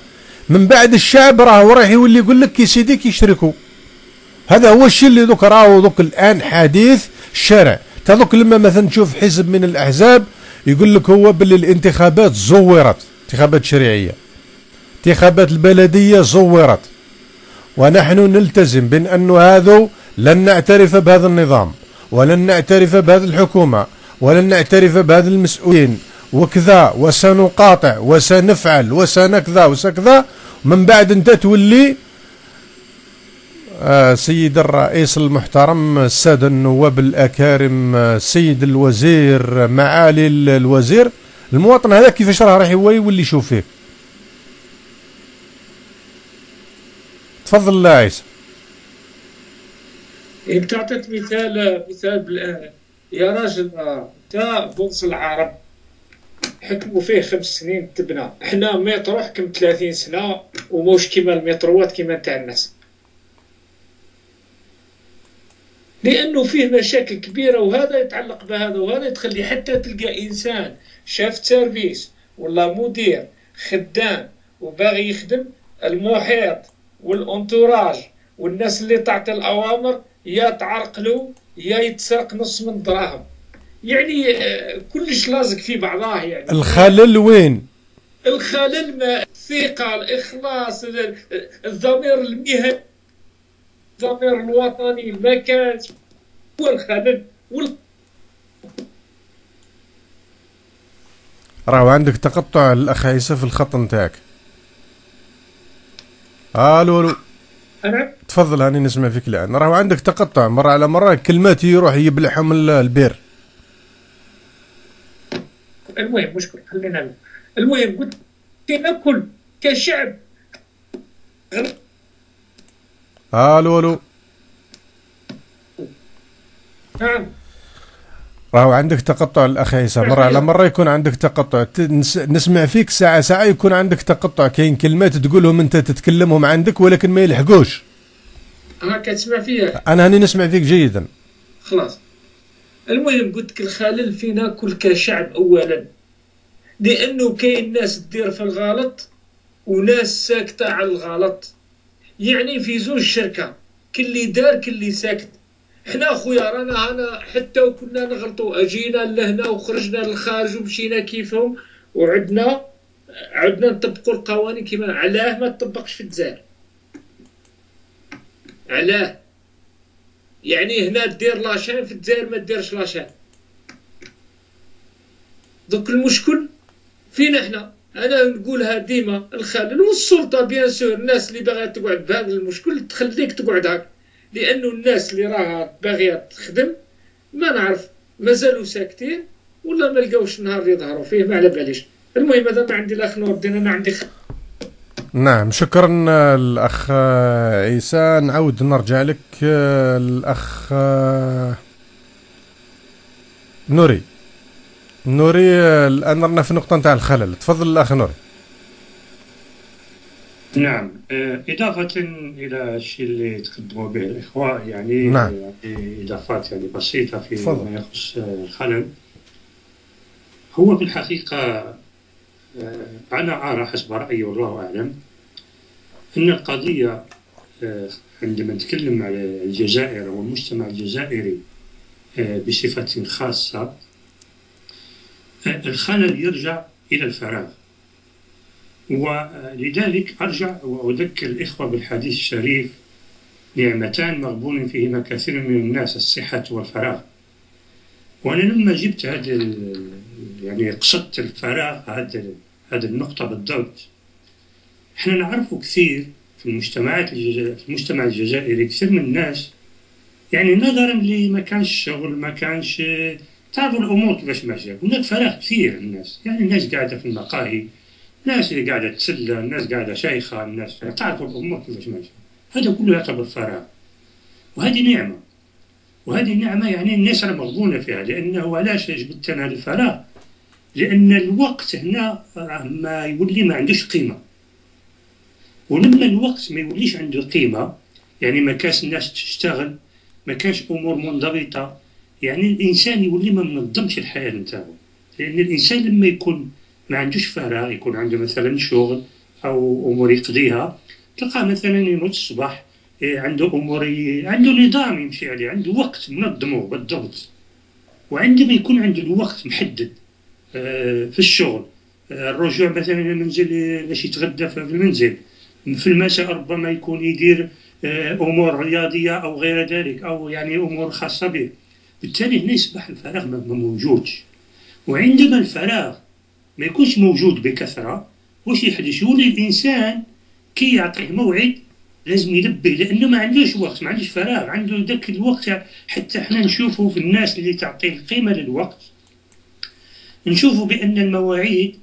Speaker 2: من بعد الشعب راه راح يولي يقول لك يا سيدي يشتركوا هذا هو الشيء اللي دوك راهو دوك الآن حديث الشارع تذوك لما مثلا تشوف حزب من الأحزاب يقول لك هو باللي الانتخابات زورت. انتخابات تشريعيه انتخابات البلدية زورت. ونحن نلتزم بأن أنه هذا لن نعترف بهذا النظام ولن نعترف بهذه الحكومة ولن نعترف بهذا المسؤولين. وكذا وسنقاطع وسنفعل وسنكذا وسكذا. من بعد أنت تولي آه سيد الرئيس المحترم السادة النواب الأكارم سيد الوزير معالي الوزير. المواطن هذا كيفاش راه راح يولي يشوف فيك؟ تفضل لا عيسى.
Speaker 4: انت اعطيت مثال مثال بالآن. يا راجل تا بوص العرب حكموا فيه خمس سنين تبنى. حنا مترو حكم 30 سنة وموش كيما المتروات كيما تاع الناس. لأنه فيه مشاكل كبيرة وهذا يتعلق بهذا وهذا تخلي حتى تلقى إنسان شاف service ولا مدير خدام وباغي يخدم المحيط. وال entourage والناس اللي تعطي الأوامر يا تعرقلوا يا يتسرق نص من دراهم. يعني آه، كلش لازق في بعضاه يعني.
Speaker 2: الخلل وين؟
Speaker 4: الخلل ما الثقة الإخلاص الضمير المهني الضمير الوطني ما كان هو الخلل. وال...
Speaker 2: راهو عندك تقطع الأخ عيسى في الخط نتاعك. ألو ألو
Speaker 4: أنا
Speaker 2: تفضل هاني نسمع فيك الآن. راهو عندك تقطع مرة على مرة كلمات يروح يبلعهم البير.
Speaker 4: المهم مشكل خلينا المهم قلت ناكل كشعب.
Speaker 2: ألو
Speaker 4: ألو
Speaker 2: راهو عندك تقطع الاخ عيسى. مره على مرة يكون عندك تقطع. نسمع فيك ساعه ساعة يكون عندك تقطع. كاين كلمات تقولهم أنت تتكلمهم عندك ولكن ما يلحقوش.
Speaker 4: ها كتسمع فيا.
Speaker 2: أنا هاني نسمع فيك جيدا.
Speaker 4: خلاص. المهم قلت لك الخلل فينا كل كشعب اولا. لأنه كاين ناس تدير في الغلط وناس ساكتة على الغلط. يعني في زوج شركه كل دار كل ساكت. حنا خويا رانا هنا حتى وكنا نغلطوا أجينا لهنا وخرجنا للخارج ومشينا كيفهم وعدنا عدنا نطبقوا القوانين كيما علاه ما تطبقش في الجزائر. علاه. يعني هنا دير la chaîne في الجزائر ما ديرش la chaîne دوك المشكل فينا إحنا أنا نقولها ديما الخلل والسلطة bien sûr الناس اللي باغية تقعد بهذا المشكل تخليك تقعد هكا. لأنه الناس اللي راها باغية تخدم ما نعرف مازالوا ساكتين ولا ما لقاوش نهار يظهروا فيه ما على باليش. المهم هذا ما عندي الأخ نور الدين أنا عندي.
Speaker 2: نعم شكرا الأخ عيسى. نعود نرجع لك الأخ نوري. نوري الآن رانا في النقطه نتاع الخلل. تفضل الأخ نوري.
Speaker 5: نعم آه، إضافة إلى الشيء اللي تقدموا به الإخوة يعني
Speaker 2: نعم.
Speaker 5: يعني إضافات يعني بسيطة في فضل. ما يخص الخلل هو في الحقيقة آه، أنا أرى حسب رأيي والله أعلم أن القضية آه، عندما نتكلم على الجزائر والمجتمع الجزائري بصفة خاصة الخلل يرجع إلى الفراغ ولذلك أرجع وأذكر الإخوة بالحديث الشريف نعمتان مغبون فيهما كثير من الناس الصحة والفراغ. وأنا لما جبت هذا يعني قصدت الفراغ هذا النقطة بالضبط. إحنا نعرف كثير في المجتمعات في المجتمع الجزائري كثير من الناس يعني نظرا لما كانش الشغل ما كانش تعرفوا الأمور كيفاش ماشيه هناك فراغ كثير الناس. يعني الناس قاعدة في المقاهي الناس اللي قاعدة تسلى الناس قاعدة شيخة الناس تعرفوا الأمور كيفاش ماشية هذا كله يعتبر فراغ. وهذه نعمة. وهذه النعمة يعني الناس راه مغبونة فيها لأنه علاش جبت أنا الفراغ؟ لأن الوقت هنا ما يولي ما عندوش قيمة. ولما الوقت ما يوليش عنده قيمة يعني ما كاش الناس تشتغل ما كاش أمور منضبطة يعني الإنسان يولي ما منظمش الحياة نتاعو. لأن الإنسان لما يكون ما عندوش فراغ يكون عنده مثلا شغل أو أمور يقضيها. تلقاه مثلا ينوض الصباح إيه، عنده أمور عنده نظام يمشي عليه عنده وقت منظمه بالضبط. وعندما يكون عنده الوقت محدد آه، في الشغل آه، الرجوع مثلا إلى المنزل باش يتغدى في المنزل. في المساء ربما يكون يدير آه، أمور رياضية أو غير ذلك أو يعني أمور خاصة به. بالتالي هنا يصبح الفراغ ما موجودش. وعندما الفراغ ما يكونش موجود بكثرة واش يحدث؟ يولي الإنسان كي يعطيه موعد لازم يلبي لأنه ما عندوش وقت ما عندوش فراغ عنده ذاك الوقت حتى إحنا نشوفه في الناس اللي تعطي القيمة للوقت. نشوفوا بأن المواعيد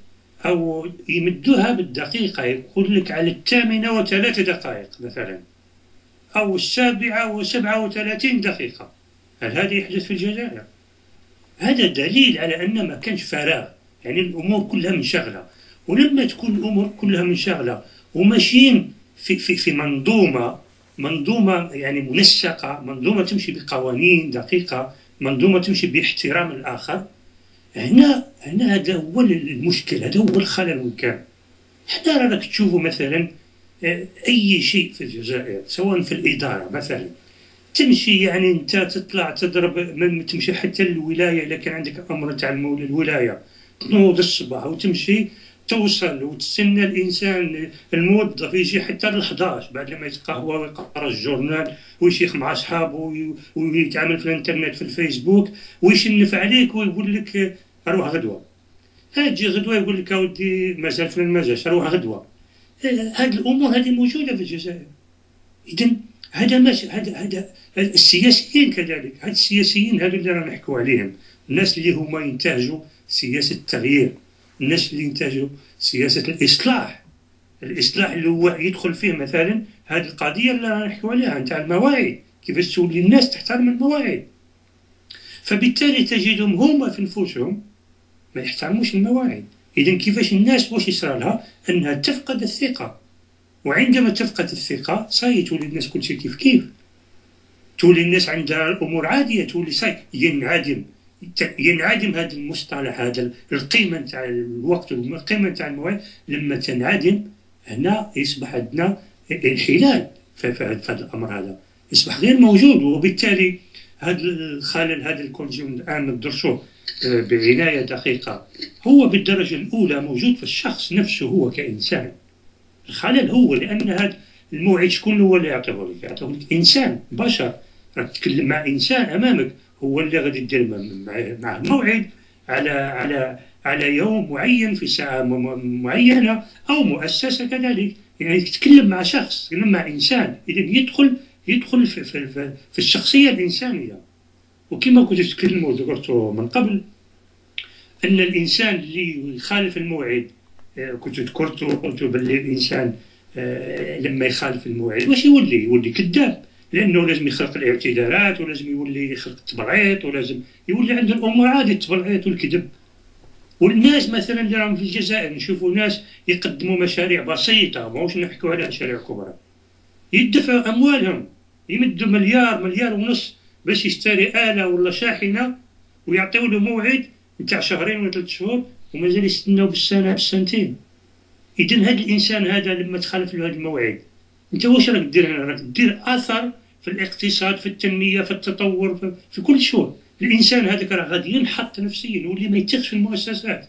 Speaker 5: أو يمدوها بالدقيقة يقول لك على الثامنة وثلاث دقائق مثلا أو السابعة وسبعة وثلاثين دقيقة. هل هذا يحدث في الجزائر؟ هذا دليل على أن ما كانش فراغ. يعني الأمور كلها منشغلة. ولما تكون الأمور كلها منشغلة. وماشيين في في في منظومة منظومة يعني منسقه منظومة تمشي بقوانين دقيقة منظومة تمشي باحترام الآخر. هنا هنا هذا هو المشكل هذا هو الخلل وين كان. إحنا راك تشوفوا مثلا آه، أي شيء في الجزائر سواء في الإدارة مثلا. تمشي يعني أنت تطلع تضرب تمشي حتى الولاية اذا كان عندك أمر تاع الولاية. تنوض الصباح وتمشي توصل وتستنى الإنسان الموظف يجي حتى ل 11 بعد لما يتقهوى ويقرأ الجورنال ويشيخ مع أصحابه ويتعامل في الإنترنت في الفيسبوك ويشنف عليك ويقول لك أروح غدوة. تجي غدوة يقول لك أودي مازال في المجاش أروح غدوة. هذه الأمور هذه موجودة في الجزائر. اذا هذا ماشي هذا هذا السياسيين كذلك هاد السياسيين هذو اللي رانا نحكوا عليهم. الناس اللي هما ينتهجوا سياسة التغيير الناس اللي ينتهجوا سياسة الإصلاح. الإصلاح اللي هو يدخل فيه مثلا هذه القضية اللي نحكوا عليها نتاع المواعيد كيفاش تولي الناس تحترم المواعيد. فبالتالي تجدهم هما في نفوسهم ما يحترموش المواعيد. اذا كيفاش الناس واش يصرى لها؟ أنها تفقد الثقة. وعندما تفقد الثقة صاي تولي الناس كل شيء كيف كيف. تولي الناس عندها الأمور عادية تولي صاي ينعدم. ينعدم هذا المصطلح هذا القيمة نتاع الوقت والقيمه نتاع المواعيد لما تنعدم هنا يصبح عندنا انحلال في هذا الأمر هذا. يصبح غير موجود وبالتالي هذا الخلل هذا الكونجيوم الان ندرسوه آه، بعناية دقيقة هو بالدرجة الأولى موجود في الشخص نفسه هو كإنسان. الخلل هو لأن هذا الموعد شكون هو اللي يعطيه لك؟ يعطيه لك إنسان بشر. تتكلم مع إنسان أمامك هو اللي غادي دير معه موعد على على على يوم معين في ساعة معينة أو مؤسسة كذلك. يعني تتكلم مع شخص تتكلم مع إنسان. إذا يدخل يدخل في, في, في, في الشخصية الإنسانية. وكما كنت تتكلم وذكرت من قبل أن الإنسان اللي يخالف الموعد آه، كنت ذكرت قلت باللي الإنسان آه، لما يخالف الموعد واش يولي؟ يولي كذاب. لأنه لازم يخلق الاعتذارات ولازم يولي يخلق التبرعيط ولازم يولي عنده الأمور عادي التبرعيط والكذب. والناس مثلا اللي راهم في الجزائر نشوفوا ناس يقدموا مشاريع بسيطة ماهوش نحكوا على مشاريع كبرى. يدفعوا أموالهم يمدوا مليار مليار ونص باش يشتري آلة ولا شاحنة ويعطيو له موعد نتاع شهرين ولا ثلاث شهور ومازال يستناو بالسنة بالسنتين. اذا هذا الإنسان هذا لما تخالف له هذا الموعد أنت واش راك دير هنا؟ راك دير اثر في الاقتصاد في التنمية في التطور في, في كل شيء. الإنسان هذاك راه غادي ينحط نفسيا يولي ما يتخش في المؤسسات.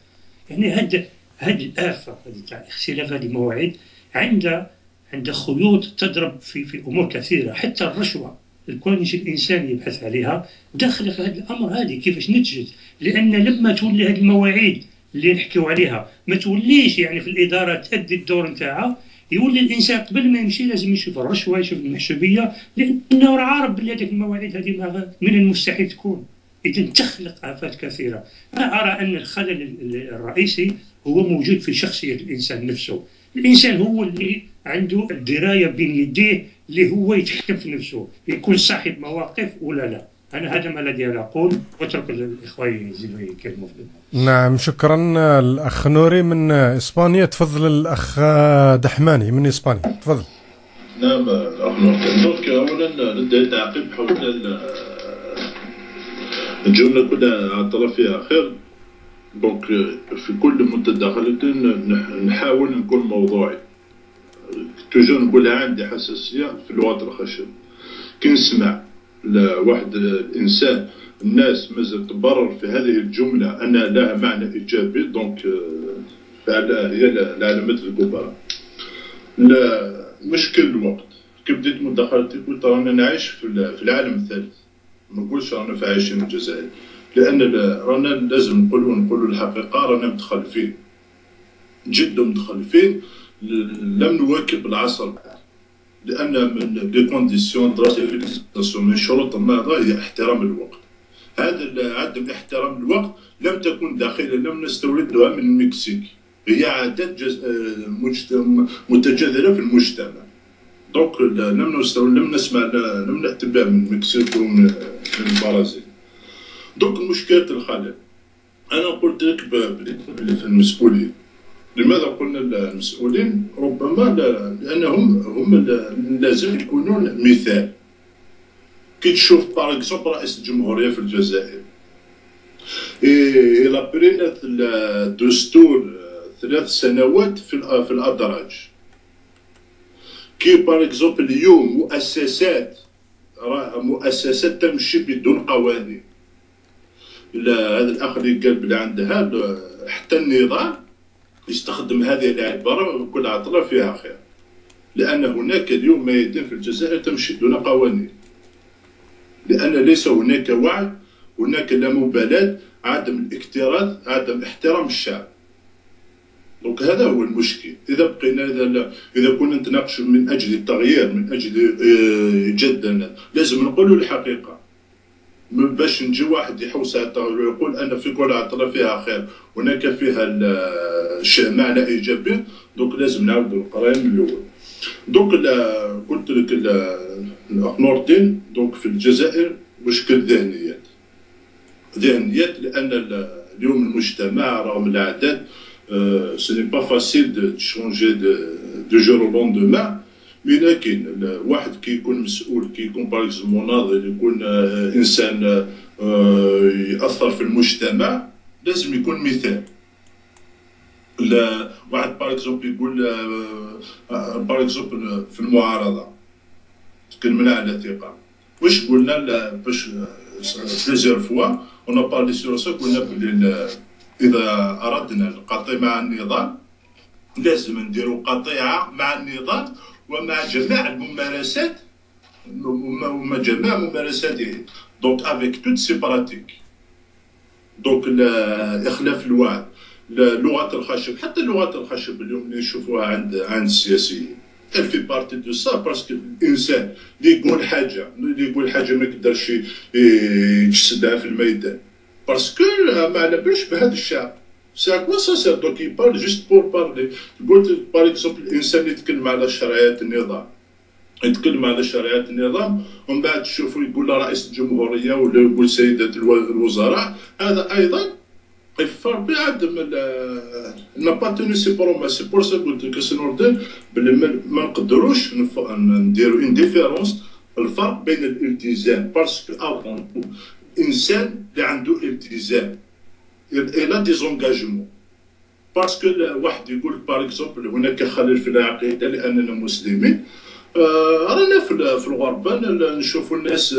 Speaker 5: يعني هاد هاد الآفة تاع اختلاف هذه المواعيد عند عند خيوط تضرب في في أمور كثيرة. حتى الرشوة الكونج الانساني يبحث عليها داخله في هذا الأمر هذه كيفاش نتجد؟ لأن لما تولي هذه المواعيد اللي نحكيو عليها ما توليش يعني في الإدارة تأدي الدور نتاعها. يولي الإنسان قبل ما يمشي لازم يشوف الرشوة يشوف المحسوبية لأنه راه عارف بلي هذيك المواعيد هذه من المستحيل تكون. اذا تخلق آفات كثيرة. أنا أرى أن الخلل الرئيسي هو موجود في شخصية الإنسان نفسه. الإنسان هو اللي عنده الدراية بين يديه اللي هو يتحكم في نفسه يكون صاحب مواقف ولا لا. أنا هذا ما الذي أقول وأترك الإخوة يزيدوا يكلموا
Speaker 2: نعم شكرا. الأخ نوري من إسبانيا. تفضل الأخ دحماني من إسبانيا. تفضل.
Speaker 6: نعم الأخ نوري. دونك اولا ندير تعقيب حول الجملة كلها عطل فيها خير donc في كل متداخلة نحاول نكون موضوعي. toujours نقول عندي حساسية في الوضع الخشب. كي نسمع لواحد الإنسان. الناس مازال تبرر في هذه الجملة أن لها معنى إيجابي donc فعلا هي العلامات الكبرى. لا مشكل الوقت. كي بديت مداخلتي قلت رانا نعيش في العالم الثالث. ما نقولش رانا في عايشين الجزائر. لأن رانا لازم نقولوا نقولوا الحقيقة رانا متخلفين. جد متخلفين لم نواكب العصر. لأن من les conditions من شروط النهضة هي احترام الوقت. هذا عدم احترام الوقت لم تكن داخله لم نستوردها من المكسيك. هي عادات متجذرة في المجتمع. donc لم نستورد لم نسمع لم بها من المكسيك ومن البرازيل. donc المشكلة الخلل أنا قلت لك في المسؤولين لماذا قلنا المسؤولين ربما لأنهم هم لازم يكونون مثال. كي تشوف par رئيس الجمهورية في الجزائر. إلى برينا الدستور ثلاث سنوات في في الأدراج. كي باغ اليوم مؤسسات مؤسسه تمشي بدون قوانين. هذا الأخ اللي قال بلي عندها حتى النظام يستخدم هذه العبارة وكل عطله فيها خير. لأن هناك اليوم ميادين في الجزائر تمشي دون قوانين. لأن ليس هناك وعي هناك لا مبالاة عدم الاكتراث عدم احترام الشعب. donc هذا هو المشكل. إذا بقينا إذا إذا كنا نتناقش من أجل التغيير من أجل آه، جدا لازم نقولوا الحقيقة. باش نجي واحد يحوس على التغيير ويقول ان في كل عطله فيها خير هناك فيها معنى إيجابي donc لازم نعاودوا القرايه من الأول. donc قلت لك الأخ نور الدين donc في الجزائر مشكل ذهنيات. ذهنيات لأن اليوم المجتمع رغم الاعداد facile de changer de, de jour au lendemain. ولكن الواحد كي يكون مسؤول كي يكون باغ مناضل يكون إنسان يأثر في المجتمع لازم يكون مثال. لا واحد باغ اكزومبل يقول باغ اكزومبل في المعارضة تكلمنا على ثقه واش قلنا باش plusieurs fois on parlait sur ça قلنا بلي إذا أردنا القطيعة مع النظام لازم نديروا قطيعة مع النظام ومع جميع الممارسات ومع جميع ممارساته donc avec toutes ces pratiques donc اخلاف الوعد. لغة الخشب. حتى لغة الخشب اليوم اللي نشوفوها عند عند السياسيين. Elle fait partie de ça parce que الإنسان اللي يقول حاجة. اللي يقول حاجة ما يقدرش يجسدها في الميدان. parce que ما على بالش بهذا الشعب. c'est quoi ça sert donc il parle juste pour parler قلت par exemple الانسان يتكلم على شرعيات النظام يتكلم على شرعيات النظام ومن بعد تشوفوا يقول رئيس الجمهوريه ولا يقول سيده الوزراء هذا أيضا يفر بعدم ne pas tenir ses promesses c'est pour ça قلت c'est normal بلي ما نقدروش نديرو une différence الفرق بين الالتزام parce que avant انسان اللي عنده التزام il a des engagements parce que واحد يقول par exemple هناك خلل في العقيدة لأننا مسلمين. رانا في الغربه نشوفوا الناس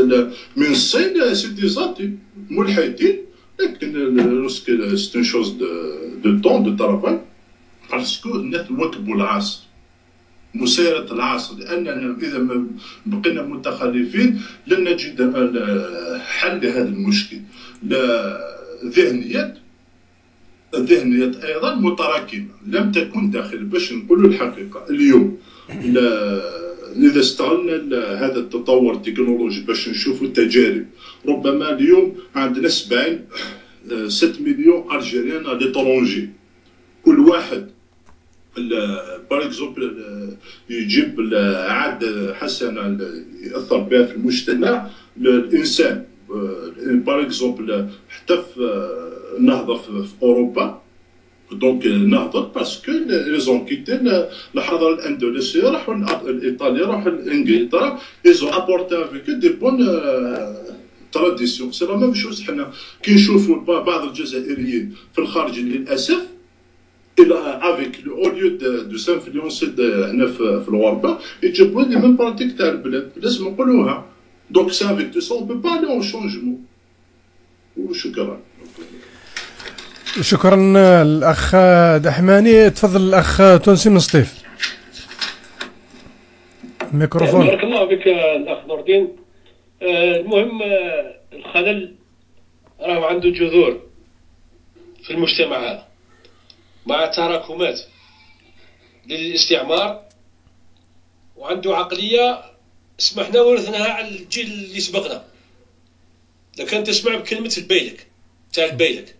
Speaker 6: من الصين c'est des athées ملحدين. لكن lorsque c'est une chose de temps de travail parce que الناس العصر. مسيرة العصر لأننا إذا بقينا متخلفين لن نجد حل لهذا المشكل. ذهنيات أيضا متراكمة. لم تكن داخل. باش نقولوا الحقيقة اليوم اذا استغلنا هذا التطور التكنولوجي باش نشوفوا التجارب. ربما اليوم عندنا 70 6 مليون algériens à l'étranger كل واحد. par exemple يجيب عاده حسنه يأثر بها في المجتمع الانسان par exemple حتى في النهضه في أوروبا. donc نهضت parce que لي زونكيتين الحضاره الاندونيسيه راحوا الايطاليا راحوا لإنجلترا. ils ont apporté avec des bonnes traditions c'est la même chose حنا كي نشوفوا بعض الجزائريين في الخارج للأسف il a vécu au lieu de s'influencer هنا في الغربة يجيبوا les mêmes pratiques تاع البلاد. لازم نقولوها donc c'est avec tout ça on peut pas aller un changement وشكرا
Speaker 2: شكرا الاخ دحماني. تفضل الأخ تونسي من سطيف. الميكروفون
Speaker 8: بارك الله بك الأخ نور الدين آه، المهم آه، الخلل راه عنده جذور في المجتمع هذا مع تراكمات للاستعمار وعنده عقلية سمحنا ورثناها على الجيل اللي سبقنا. لو كان تسمع بكلمة البيلك تاع البيلك.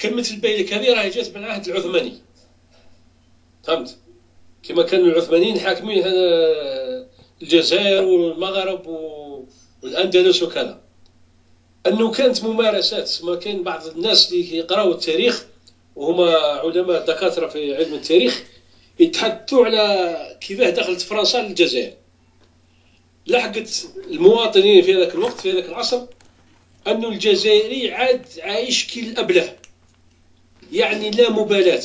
Speaker 8: كلمة البيلك هذه راهي جات من العهد العثماني. فهمت؟ كما كانوا العثمانيين حاكمين الجزائر والمغرب والأندلس وكذا. أنه كانت ممارسات ما كاين بعض الناس اللي يقراوا التاريخ وهما علماء دكاترة في علم التاريخ يتحدثوا على كيفاه دخلت فرنسا للجزائر. لحقت المواطنين في هذاك الوقت في هذاك العصر أنه الجزائري عاد عايش كي الأبله. يعني لا مبالاة.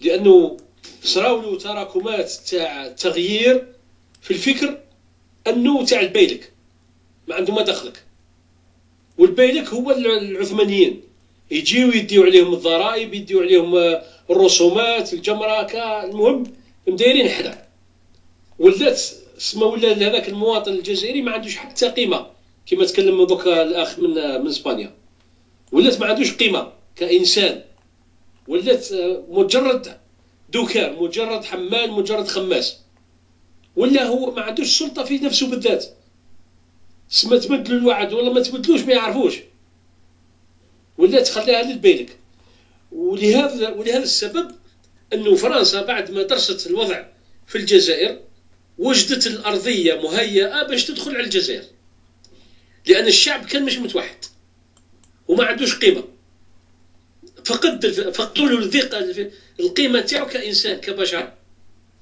Speaker 8: لأنه صراو له تراكمات تاع تغيير في الفكر أنه تاع البيلك ما عنده ما دخلك. والبيلك هو العثمانيين. يجيو يديو عليهم الضرائب يديو عليهم آه، الرسومات الجمره المهم مدايرين حدا. ولات سما ولا هذاك المواطن الجزائري ما عندوش حتى قيمة كما تكلم دوك الأخ من من إسبانيا. ولات ما عندوش قيمة. كإنسان. ولات آه، مجرد دكان مجرد حمال مجرد خماس. ولا هو ما عندوش سلطة في نفسه بالذات. سما تبدلوا الوعد ولا ما تبدلوش ما يعرفوش. ولا تخليها للبيلك ولهذا ولهذا السبب أنه فرنسا بعد ما درست الوضع في الجزائر وجدت الأرضية مهيئة باش تدخل على الجزائر. لأن الشعب كان مش متوحد وما عندوش قيمة. فقد فقدوا له القيمة تاعو كإنسان كبشر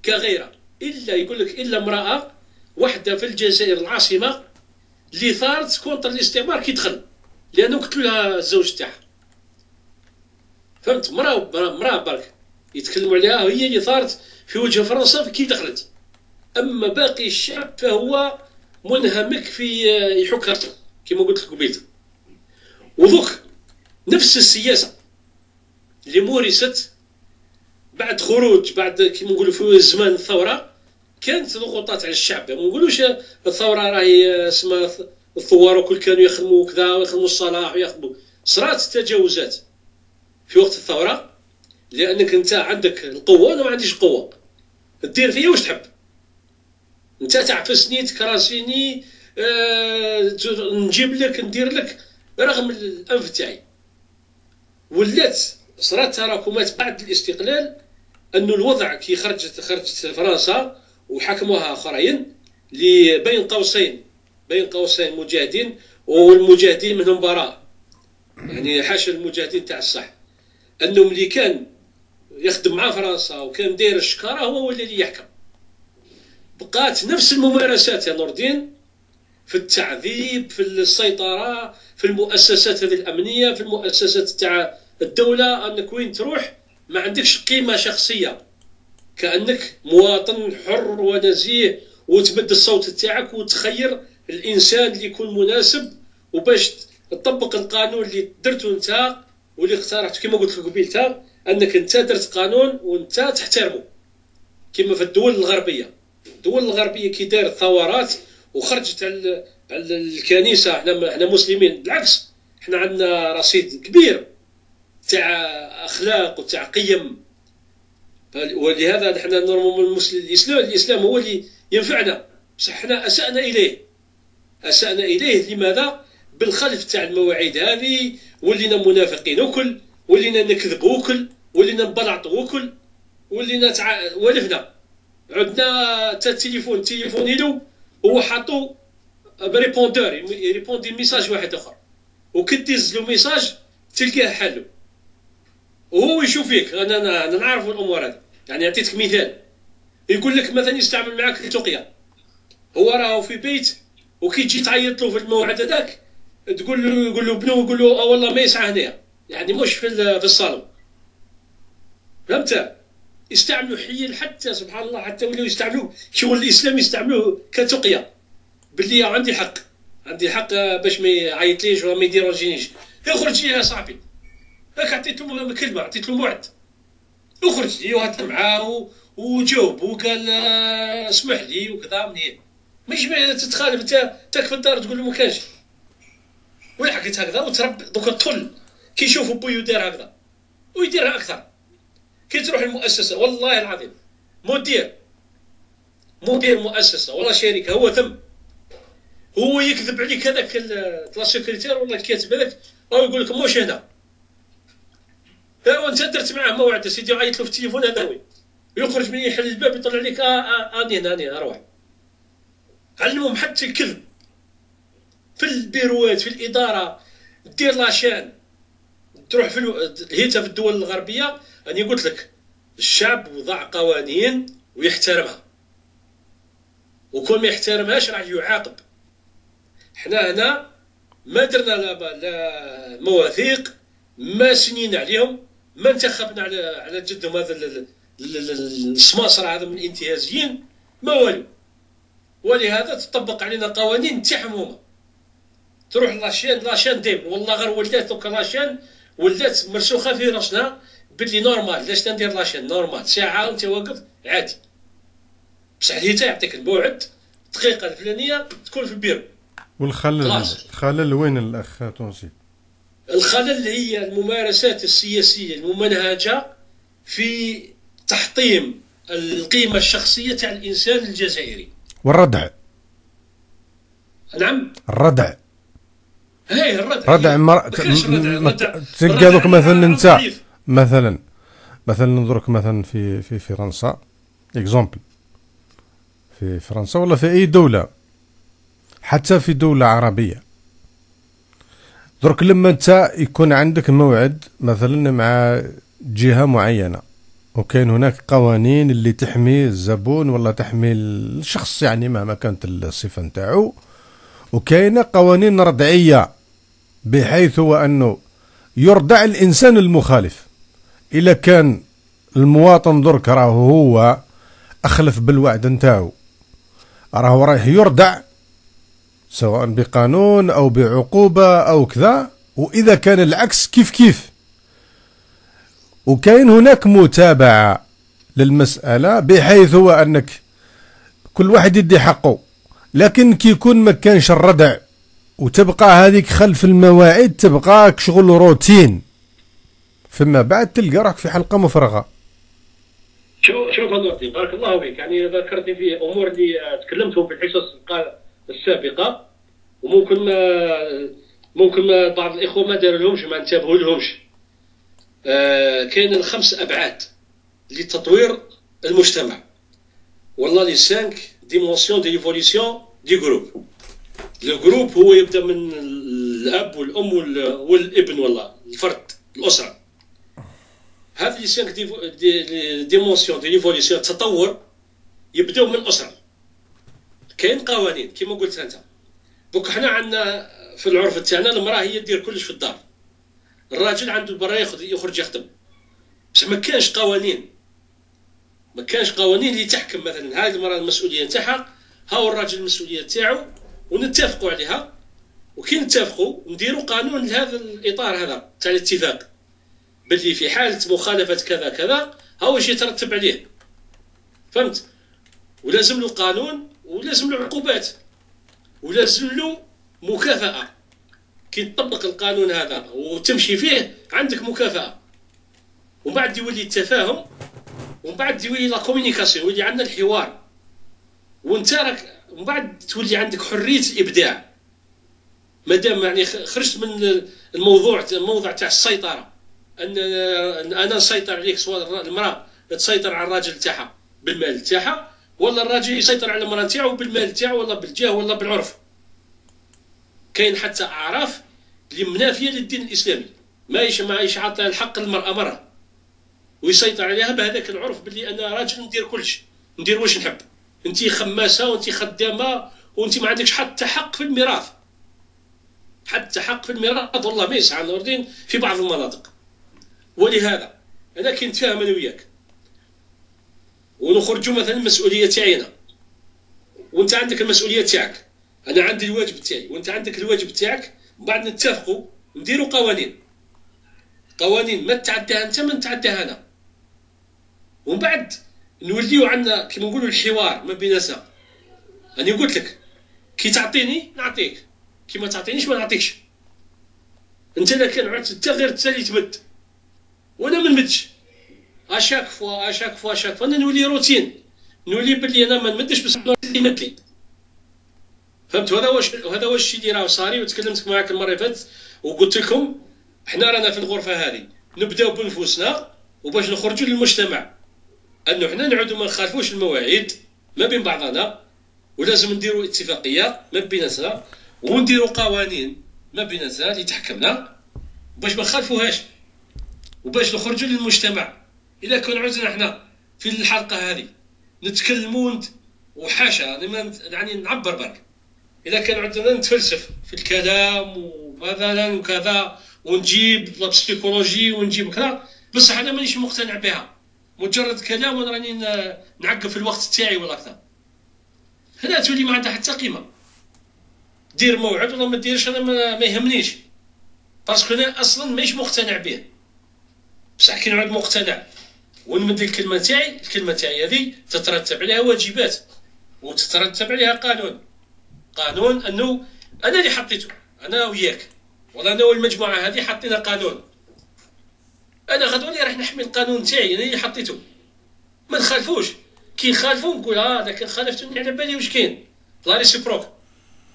Speaker 8: كغيرة. إلا يقول لك إلا امرأة وحدة في الجزائر العاصمة اللي ثارت contre الاستعمار كي دخل لأنه قتلوا لها الزوج تاعها. فهمت؟ مرأة مرأة برك يتكلموا عليها هي اللي ثارت في وجه فرنسا كي دخلت. أما باقي الشعب فهو منهمك في يحك كما قلت لك قبيله وذوك نفس السياسة. اللي مورست بعد خروج بعد كما نقولوا في زمان الثورة كانت ضغوطات على الشعب. ما نقولوش الثورة راهي اسمها الثوار وكل كانوا يخدموا كذا ويخدموا الصلاح ويخدموا. صرات تجاوزات في وقت الثورة لأنك أنت عندك القوة أنا ما عنديش قوة. دير فيا واش تحب. أنت تعفسني تكراسيني آه نجيب لك ندير لك رغم الأنف تاعي. ولات صرات تراكمات بعد الاستقلال انه الوضع كي خرجت خرجت فرنسا وحكموها آخرين اللي بين قوسين بين قوسين مجاهدين والمجاهدين منهم براء يعني حاشا المجاهدين تاع الصح. أنه ملي كان يخدم مع فرنسا وكان داير الشكارة هو ولا اللي يحكم. بقات نفس الممارسات يا نور الدين في التعذيب في السيطرة في المؤسسات هذه الأمنية في المؤسسات تاع الدولة أنك وين تروح ما عندكش قيمة شخصية. كأنك مواطن حر ونزيه وتمد الصوت تاعك وتخير الإنسان اللي يكون مناسب وباش تطبق القانون اللي درته أنت واللي اقترحته. كما قلت لك قبيلتها أنك أنت درت قانون وأنت تحترمه. كما في الدول الغربية. الدول الغربية كي دار ثورات وخرجت على الكنيسة إحنا إحنا مسلمين. بالعكس إحنا عندنا رصيد كبير. تاع أخلاق وتاع قيم. ولهذا نحن المسلم الاسلام الإسلام هو اللي ينفعنا. بصح إحنا أسأنا إليه. أسأنا إليه. لماذا؟ بالخلف تاع المواعيد هذه ولينا منافقين وكل ولينا نكذب وكل ولينا نبلعط وكل ولينا تع... ولفنا عندنا تا التليفون تليفون يلو هو حاطو بريبوندور يريبوندي ميساج واحد آخر. وكديز له ميساج تلقاه حلو. وهو يشوف فيك. أنا أنا نعرف الأمور هذه. يعني أعطيتك مثال. يقول لك مثلا يستعمل معك التقية. هو راهو في بيت وكي تجي تعيط له في الموعد هذاك تقول له يقول له بنو يقول له آه والله ما يسعى هنا يعني مش في في الصالون. فهمت؟ يستعملوا حيل حتى سبحان الله حتى ولاو يستعملوا شغل الإسلام يستعملوه كتقية. باللي عندي حق. عندي حق باش ما يعيطليش وما يديرونجينيش اخرج يا صاحبي. هاك عطيت له كلمة عطيت له موعد. أخرج. لي وهات معاه وجاوب وقال آه، اسمح لي وكذا منين؟ مش تتخالف انت تاك في الدار تقول له ما كانش ويحكيت هكذا؟ وتربي دوك الطفل كيشوفوا بويو دار هكذا. ويديرها أكثر. كي تروح المؤسسة والله العظيم. مدير. مدير مؤسسة ولا شركه هو ثم. هو يكذب عليك هذاك la secrétaire ولا الكاتب هذاك أو يقول لك موش هنا. وانت درت معاه موعد سيدي عيط له في التليفون هذا يخرج من يحل الباب يطلع آه اني اني روح علمهم حتى الكذب. في البيروات في الإدارة دير لاشان تروح في. هيتا في الدول الغربية اني قلت لك الشعب وضع قوانين ويحترمها. وكون ما يحترمهاش راح يعاقب. حنا هنا ما درنا لا مواثيق ما سنينا عليهم. ما انتخبنا على على جدهم هذا السماسرة هذا من الانتهازيين. ما والو؟ ولهذا تطبق علينا قوانين تحمومه تروح la chaîne la chaîne ديم. والله غير ولات دوكا la chaîne ولات مرسوخة في راسنا باللي normal لاش ندير la chaîne normal ساعة وانت واقف عادي. بصح هي يعطيك الموعد الدقيقه الفلانية تكون في البيرو.
Speaker 2: والخلل الخلل وين الأخ تونسي؟
Speaker 8: الخلل هي الممارسات السياسية الممنهجة في تحطيم القيمة الشخصية تاع الإنسان الجزائري.
Speaker 2: والردع.
Speaker 8: نعم.
Speaker 2: الردع.
Speaker 8: هي الردع.
Speaker 2: ردع مر... تلقى دوك مثلا انت مثلا مثلا نضرك مثلا في في فرنسا. اكزومبل في فرنسا ولا في أي دولة. حتى في دولة عربية. درك لما انت يكون عندك موعد مثلا مع جهة معينة وكاين هناك قوانين اللي تحمي الزبون ولا تحمي الشخص يعني مهما كانت الصفة نتاعو وكاينة قوانين ردعية بحيث هو أنه يردع الإنسان المخالف. اذا كان المواطن درك راه هو أخلف بالوعد نتاعو راه رايح يردع سواء بقانون أو بعقوبة أو كذا وإذا كان العكس كيف كيف؟ وكاين هناك متابعة للمسألة بحيث هو أنك كل واحد يدي حقه لكن كي يكون ما كانش الردع وتبقى هذيك خلف المواعيد تبقى شغل روتين. فيما بعد تلقى راك في حلقة مفرغة.
Speaker 8: شوف شوف بارك الله فيك. يعني ذكرتني في أمور اللي تكلمتهم في الحصص السابقة وممكن ممكن بعض الإخوة ما داروا لهمش ما انتبهوا لهمش. آه كاين الخمس أبعاد لتطوير المجتمع. والله les cinq dimensions de l'évolution des groupes le groupe هو يبدأ من الأب والأم والابن والله الفرد الأسرة. هذه les cinq dimensions de l'évolution التطور يبداو من اسره كاين قوانين كما قلت أنت. دوك حنا عندنا في العرف تاعنا المرأة هي دير كلش في الدار. الراجل عنده البرا ياخذ يخرج يخدم. بصح ما كانش قوانين. ما كانش قوانين اللي تحكم مثلا هذه المرأة المسؤولية نتاعها هاو الراجل المسؤولية تاعو ونتفقوا عليها. وكي نتفقوا نديروا قانون لهذا الإطار هذا تاع الاتفاق. باللي في حالة مخالفة كذا كذا هاو واش يترتب عليه. فهمت؟ ولازم له قانون ولازم له عقوبات ولازم له مكافأة. كي تطبق القانون هذا وتمشي فيه عندك مكافأة. ومن بعد يولي التفاهم ومن بعد يولي la communication يولي عندنا الحوار. وانت راك ومن بعد تولي عندك حرية الابداع مادام يعني خرجت من الموضوع الموضوع تاع السيطرة. أن أنا نسيطر عليك سواء المرأة تسيطر على الراجل تاعها. بالمال تاعها ولا الراجل يسيطر على المرأة تاعو بالمال تاعو ولا بالجاه ولا بالعرف. كاين حتى أعراف اللي منافيه للدين الإسلامي. ما ما عطى الحق للمرأة مرة. ويسيطر عليها بهذاك العرف باللي أنا راجل ندير كلش. ندير واش نحب. انت خماسة وانت خدامة وانت ما عندكش حتى حق في الميراث. حتى حق في الميراث والله ما يسعى نور في بعض المناطق. ولهذا أنا كي نتفاهم أنا وياك. ونخرجوا مثلا المسؤوليه تاعنا وانت عندك المسؤولية تاعك. أنا عندي الواجب تاعي. وانت عندك الواجب تاعك. بعد نتفقوا نديروا قوانين. قوانين ما تعداها أنت ما نتعداها أنا. ومن بعد نوليو عندنا كيما نقولوا الحوار ما بيننا أنا قلت لك كي تعطيني نعطيك. كي ما تعطينيش ما نعطيكش. أنت كان عدت أنت غير تسالي تمد وأنا ما نمدش à chaque fois à chaque fois à chaque fois أنا نولي روتين نولي باللي أنا ما نمدش بس يمد لي فهمت؟ هذا واش هذا واش الشيء اللي راه صاري وتكلمت معاك المرة اللي فاتت وقلت لكم حنا رانا في الغرفة هذه. نبداو بنفوسنا وباش نخرجوا للمجتمع. أنه حنا نعودوا ما نخالفوش المواعيد ما بين بعضنا ولازم نديروا اتفاقية ما بيناتنا ونديروا قوانين ما بيناتنا اللي تحكمنا باش ما نخالفوهاش. وباش نخرجوا للمجتمع. إذا كنا عدنا حنا في الحلقة هذه نتكلموا وحاشا يعني نعبر برك. إذا كان عندنا نتفلسف في الكلام ومثلا وكذا ونجيب la psychologie ونجيب كذا بصح أنا مانيش مقتنع بها. مجرد كلام وأنا راني نعقب في الوقت تاعي ولا كذا. هنا تولي ما عندها حتى قيمة. دير موعد ولا ما ديرش أنا ما يهمنيش. parce que أنا أصلا مانيش مقتنع به بصح كي نعود مقتنع. ونمد الكلمة تاعي الكلمة تاعي هذه تترتب عليها واجبات وتترتب عليها قانون. قانون أنه أنا اللي حطيته أنا وياك. ولا أنا والمجموعة هذه حطينا قانون. أنا غدولي راح نحمي القانون تاعي أنا اللي حطيته. ما نخالفوش. كي نخالفو نقول آه كان خالفتوني على بالي واش كاين. لا ريسيبروك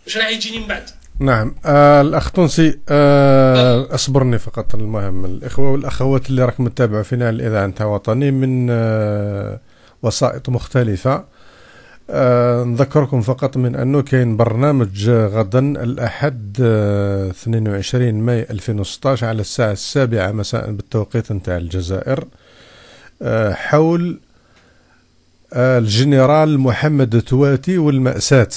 Speaker 8: واش راح يجيني من بعد؟
Speaker 2: نعم. آه الأخ تونسي آه أصبرني فقط. المهم الإخوة والأخوات اللي راكم تتابعوا فينا الإذاعة نتاع وطني من آه وسائط مختلفة. آه نذكركم فقط من أنه كاين برنامج غدا الأحد آه 22 ماي 2016 على الساعة السابعة مساء بالتوقيت نتاع الجزائر آه حول آه الجنرال محمد تواتي والمأساة.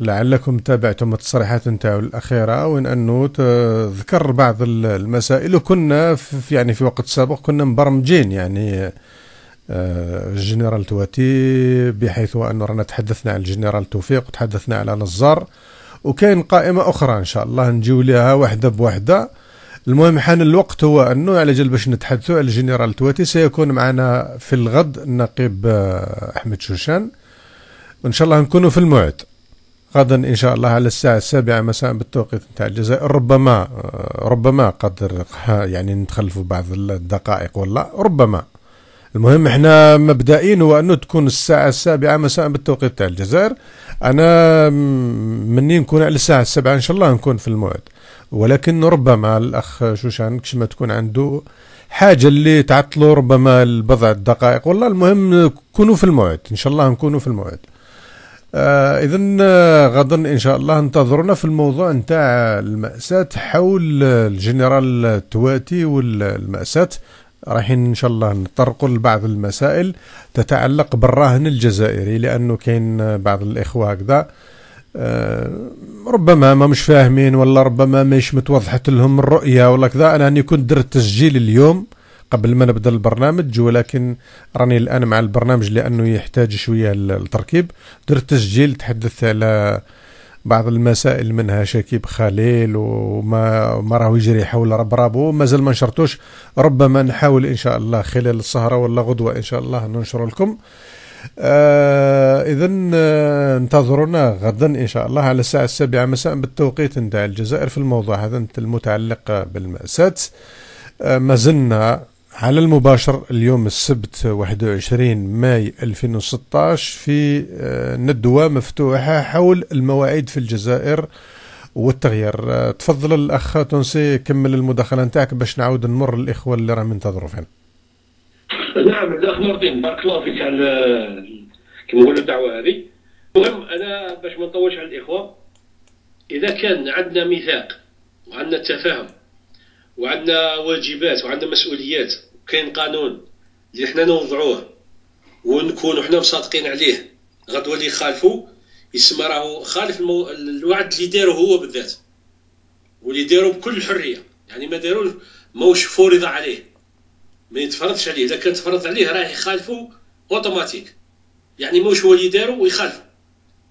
Speaker 2: لعلكم تابعتم التصريحات نتاعو الأخيرة. وين انه ذكر بعض المسائل. وكنا في يعني في وقت سابق كنا مبرمجين يعني الجنرال تواتي بحيث انه رانا تحدثنا عن الجنرال توفيق وتحدثنا على نزار. وكاين قائمة أخرى إن شاء الله نجيو لها واحدة بوحدة. المهم حان الوقت هو أنه على جال باش نتحدثوا على الجنرال تواتي سيكون معنا في الغد النقيب أحمد شوشان. وإن شاء الله نكونوا في الموعد. غدا إن شاء الله على الساعة السابعة مساء بالتوقيت نتاع الجزائر. ربما ربما قدر يعني نتخلفوا بعض الدقائق ولا ربما. المهم إحنا مبدئيا هو انه تكون الساعة السابعة مساء بالتوقيت تاع الجزائر. أنا مني نكون على الساعة السابعة إن شاء الله نكون في الموعد. ولكن ربما الأخ شوشان كش ما تكون عنده حاجة اللي تعطلوا ربما البضع الدقائق. والله المهم كونوا في الموعد. إن شاء الله نكونوا في الموعد. آه اذا غدا إن شاء الله انتظرونا في الموضوع نتاع المأساة حول الجنرال التواتي والمأساة. رايحين إن شاء الله نطرقوا لبعض المسائل تتعلق بالراهن الجزائري لأنه كاين بعض الإخوة هكذا آه ربما ما مش فاهمين ولا ربما مش متوضحت لهم الرؤية ولا كذا. أنا كنت درت تسجيل اليوم قبل ما نبدأ البرنامج ولكن راني الآن مع البرنامج لأنه يحتاج شوية التركيب. درت تسجيل تحدثت على بعض المسائل منها شكيب خليل وما ما راهو يجري حول ربرابو مازال ما نشرتوش. ربما نحاول إن شاء الله خلال السهرة ولا غدوة إن شاء الله ننشر لكم. آه اذا آه انتظرونا غدا إن شاء الله على الساعة السابعة مساء بالتوقيت نتاع الجزائر في الموضوع هذا المتعلق بالمأساة. آه ما زلنا على المباشر اليوم السبت 21 ماي 2016 في ندوة مفتوحة حول المواعيد في الجزائر والتغيير. تفضل الأخ تونسي كمل المداخلة نتاعك باش نعاود نمر الإخوة اللي راهم ينتظروا فينا
Speaker 8: نعم الأخ نوردين بارك الله فيك على كما نقولوا الدعوة هذه. المهم أنا باش ما نطولش على الإخوة إذا كان عندنا ميثاق وعندنا تفاهم وعندنا واجبات وعندنا مسؤوليات كاين قانون اللي حنا نوضعوه ونكونوا حنا مصادقين عليه. غدوه اللي يخالفوا يسمى راهو خالف المو... الوعد اللي دارو هو بالذات. واللي دارو بكل حرية. يعني ما داروش موش فرض عليه. ما يتفرضش عليه. إذا كان تفرض عليه راه يخالفوا أوتوماتيك. يعني موش هو اللي دارو ويخالفوا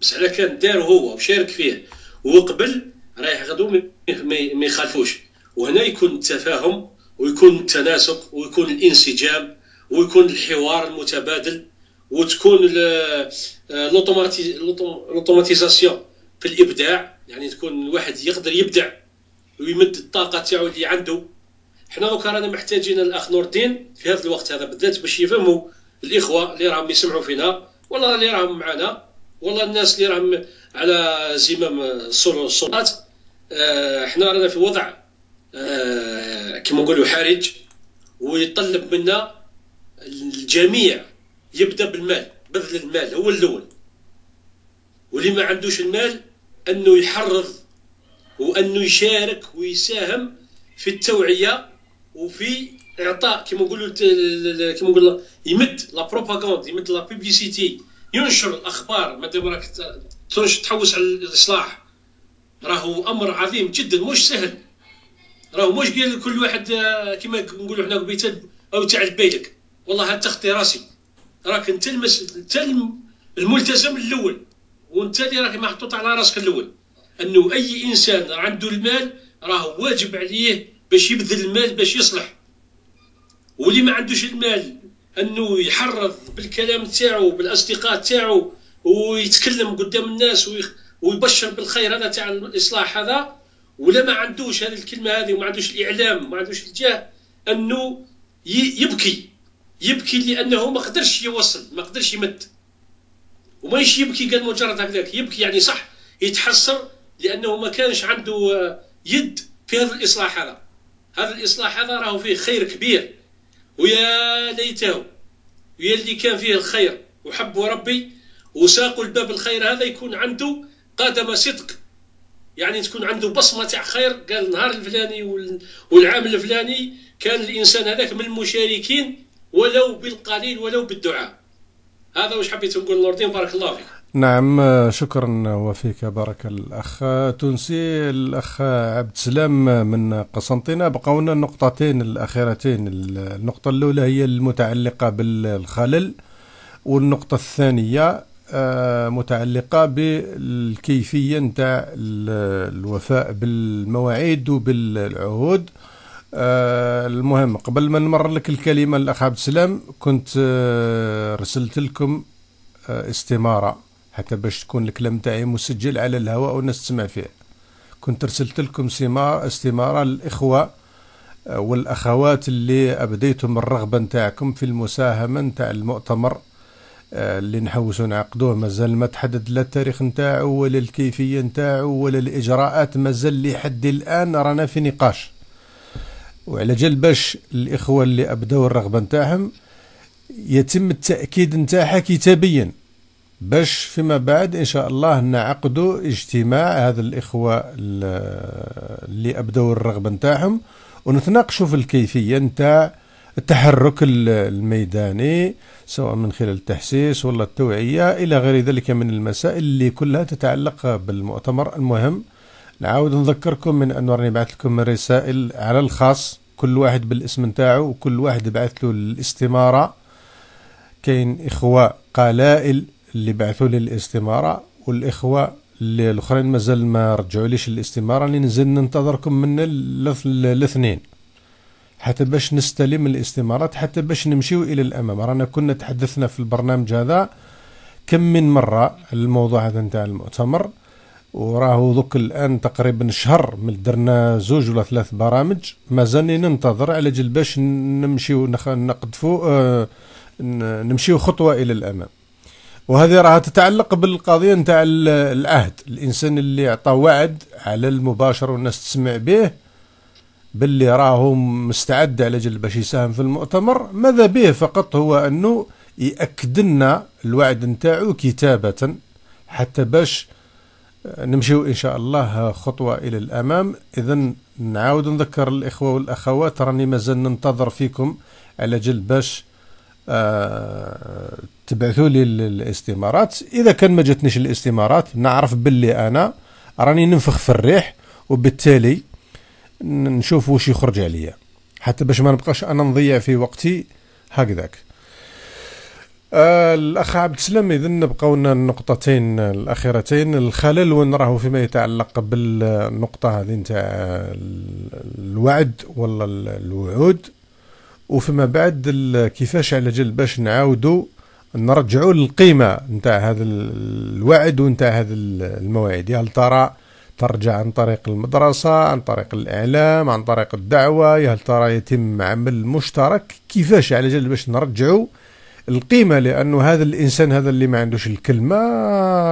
Speaker 8: بس على كان دارو هو وشارك فيه وقبل رايح غدو ما يخالفوش. وهنا يكون التفاهم ويكون التناسق ويكون الانسجام ويكون الحوار المتبادل وتكون لوتوماتيزاسيون في الإبداع. يعني تكون الواحد يقدر يبدع ويمد الطاقة تاعو اللي عنده. حنا دوكا رانا محتاجين الأخ نور الدين في هذا الوقت هذا بالذات باش يفهموا الإخوة اللي راهم يسمعوا فينا والله اللي راهم معنا والله الناس اللي راهم على زمام الصلاه حنا رانا في وضع آه كما نقولوا حرج ويطلب منا الجميع يبدأ بالمال بذل المال هو الأول. واللي ما عندوش المال أنه يحرض وأنه يشارك ويساهم في التوعية وفي إعطاء كما نقولوا كما نقول يمد la propagande يمد la publicité ينشر الأخبار. ما دام راك تحوس على الإصلاح راهو أمر عظيم جدا مش سهل. راه مش قال كل واحد كما نقولوا حنا قبيله أو تاع بالك والله حتى أختي راسي. راك انت المس... انت الملتزم الأول. وانت اللي راك محطوط على راسك الأول. أنه أي إنسان عنده المال راه واجب عليه باش يبذل المال باش يصلح. واللي ما عندوش المال أنه يحرض بالكلام تاعو بالأصدقاء تاعو ويتكلم قدام الناس ويبشر بالخير هذا تاع الإصلاح هذا ولا ما عندوش هذه الكلمة هذه وما عندوش الإعلام ما عندوش الجاه أنه يبكي. يبكي لأنه ما قدرش يوصل ما قدرش يمد. وما يبكي قال مجرد هكذاك. يبكي يعني صح يتحسر لأنه ما كانش عنده يد في هذا الإصلاح هذا. هذا الإصلاح هذا راه فيه خير كبير. ويا ليته ويا اللي كان فيه الخير وحب ربي وساقوا الباب الخير هذا يكون عنده قدم صدق. يعني تكون عنده بصمة تاع خير. قال النهار الفلاني والعام الفلاني كان الإنسان هذاك من المشاركين ولو بالقليل ولو بالدعاء. هذا واش حبيت نقول نور الدين بارك الله فيك.
Speaker 2: نعم شكرا وفيك بارك الأخ. تونسي الأخ عبد السلام من قسنطينة. بقوا لنا النقطتين الأخيرتين. النقطة الأولى هي المتعلقة بالخلل والنقطة الثانية آه، متعلقة بالكيفية نتاع الوفاء بالمواعيد وبالعهود. آه، المهم قبل ما نمر لك الكلمة الأخ عبد السلام كنت آه، رسلت لكم استمارة حتى باش تكون الكلام تاعي مسجل على الهواء والناس تسمع فيه. كنت رسلت لكم استمارة للإخوة والأخوات اللي أبديتم الرغبة نتاعكم في المساهمة نتاع المؤتمر اللي نحوسو نعقدوه. مازال ما تحدد لا التاريخ نتاعو ولا الكيفية نتاعو ولا الإجراءات. مازال لحد الآن رانا في نقاش. وعلى جال باش الإخوة اللي أبدوا الرغبة نتاعهم يتم التأكيد نتاعها كتابيا. باش فيما بعد إن شاء الله نعقدوا اجتماع هذا الإخوة اللي ابدوا الرغبة نتاعهم ونتناقشوا في الكيفية نتاع التحرك الميداني سواء من خلال التحسيس ولا التوعية إلى غير ذلك من المسائل اللي كلها تتعلق بالمؤتمر المهم. نعاود نذكركم من أنه راني بعث لكم رسائل على الخاص كل واحد بالاسم نتاعو وكل واحد بعث له الاستمارة. كاين إخوة قلائل اللي بعثوا لي الاستمارة والإخوة اللي الأخرين مازال ما رجعوا ليش الاستمارة اللي نزل ننتظركم من الاثنين. حتى باش نستلم الاستمارات حتى باش نمشيو إلى الأمام. رانا كنا تحدثنا في البرنامج هذا كم من مرة الموضوع هذا نتاع المؤتمر. وراه دوك الآن تقريبا شهر من درنا زوج ولا ثلاث برامج. مازالني ننتظر على جل باش نمشيو نقدفو آه نمشيو خطوة إلى الأمام. وهذه راها تتعلق بالقضية نتاع العهد. الإنسان اللي عطى وعد على المباشر والناس تسمع به باللي راهو مستعد على جل باش يساهم في المؤتمر ماذا به فقط هو أنه ياكد لنا الوعد نتاعو كتابة حتى باش نمشيو إن شاء الله خطوة إلى الأمام. اذا نعاود نذكر الإخوة والأخوات راني مازال ننتظر فيكم على جل باش آه تبعثوا لي الاستمارات. إذا كان ما جاتنيش الاستمارات نعرف باللي أنا راني ننفخ في الريح وبالتالي نشوف واش يخرج عليا. حتى باش ما نبقاش أنا نضيع في وقتي هكذاك. آه الأخ عبد السلام اذا نبقاو النقطتين الأخيرتين. الخلل وين راهو فيما يتعلق بالنقطة هذه نتاع الوعد ولا الوعود. وفيما بعد كيفاش على جل باش نعاودوا نرجعوا للقيمة نتاع هذا الوعد ونتاع هذا المواعيد. هل ترى ترجع عن طريق المدرسة عن طريق الإعلام عن طريق الدعوة هل ترى يتم عمل مشترك؟ كيفاش؟ على جل باش نرجعوا القيمة لأنه هذا الإنسان هذا اللي ما عندوش الكلمة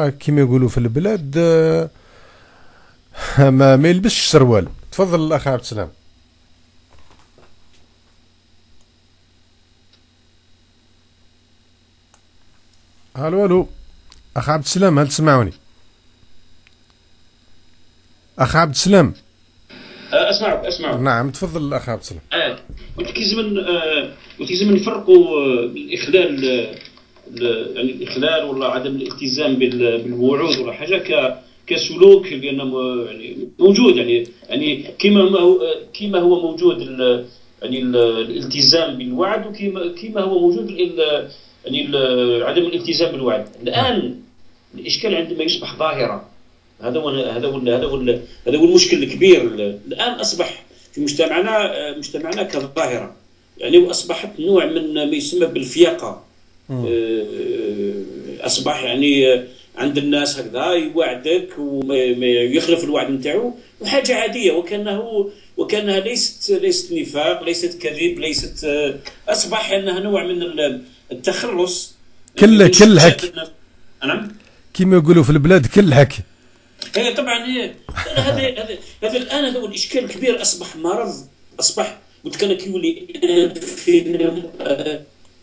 Speaker 2: كما يقولوا في البلاد ما, ما يلبسش سروال. تفضل الأخ عبد السلام. ألو ألو. أخ عبد السلام هل تسمعوني؟ أخ عبد السلام.
Speaker 11: أه، اسمعك اسمعك
Speaker 2: نعم تفضل الاخ عبد السلام.
Speaker 11: أه قلت لك لازم آه، قلت لازم نفرقوا آه، الإخلال يعني الإخلال ولا عدم الالتزام بالوعود ولا حاجة ك كسلوك لأنه يعني موجود يعني يعني كما هو كما هو موجود يعني الالتزام بالوعد وكما كما هو موجود يعني عدم الالتزام بالوعد. الآن الإشكال عندما يصبح ظاهره هذا هو هذا هو هذا هو هذا هو المشكل الكبير. الآن أصبح في مجتمعنا مجتمعنا كظاهرة. يعني واصبحت نوع من ما يسمى بالفياقة. آه، أصبح يعني عند الناس هكذا يوعدك ويخلف الوعد نتاعو وحاجة عادية وكانه وكأنها ليست ليست نفاق ليست كذب ليست آه، أصبح أنها نوع من التخلص.
Speaker 2: كل كل هك نعم؟ كما يقولوا في البلاد كل هك
Speaker 11: هي طبعا هي هذا هذا هذا الآن هذا الإشكال الكبير. أصبح مرض أصبح قلت لك يولي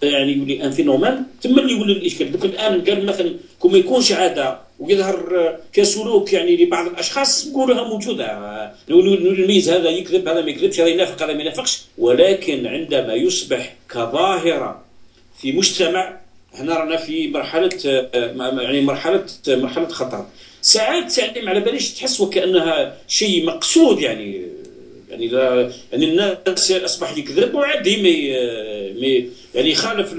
Speaker 11: يعني يولي ان فينومين ثم اللي يولي الإشكال. دوك الآن قال مثلا كون ما يكونش عادة ويظهر كسلوك يعني لبعض الأشخاص نقولها موجودة. نميز هذا يكذب هذا ما يكذبش هذا ينافق هذا ما ينافقش. ولكن عندما يصبح كظاهرة في مجتمع هنا رانا في مرحلة يعني مرحله مرحلة خطر. ساعات يعني على باليش تحس وكأنها شيء مقصود يعني يعني لا يعني الناس اصبح يكذب وعادي مي يعني يخالف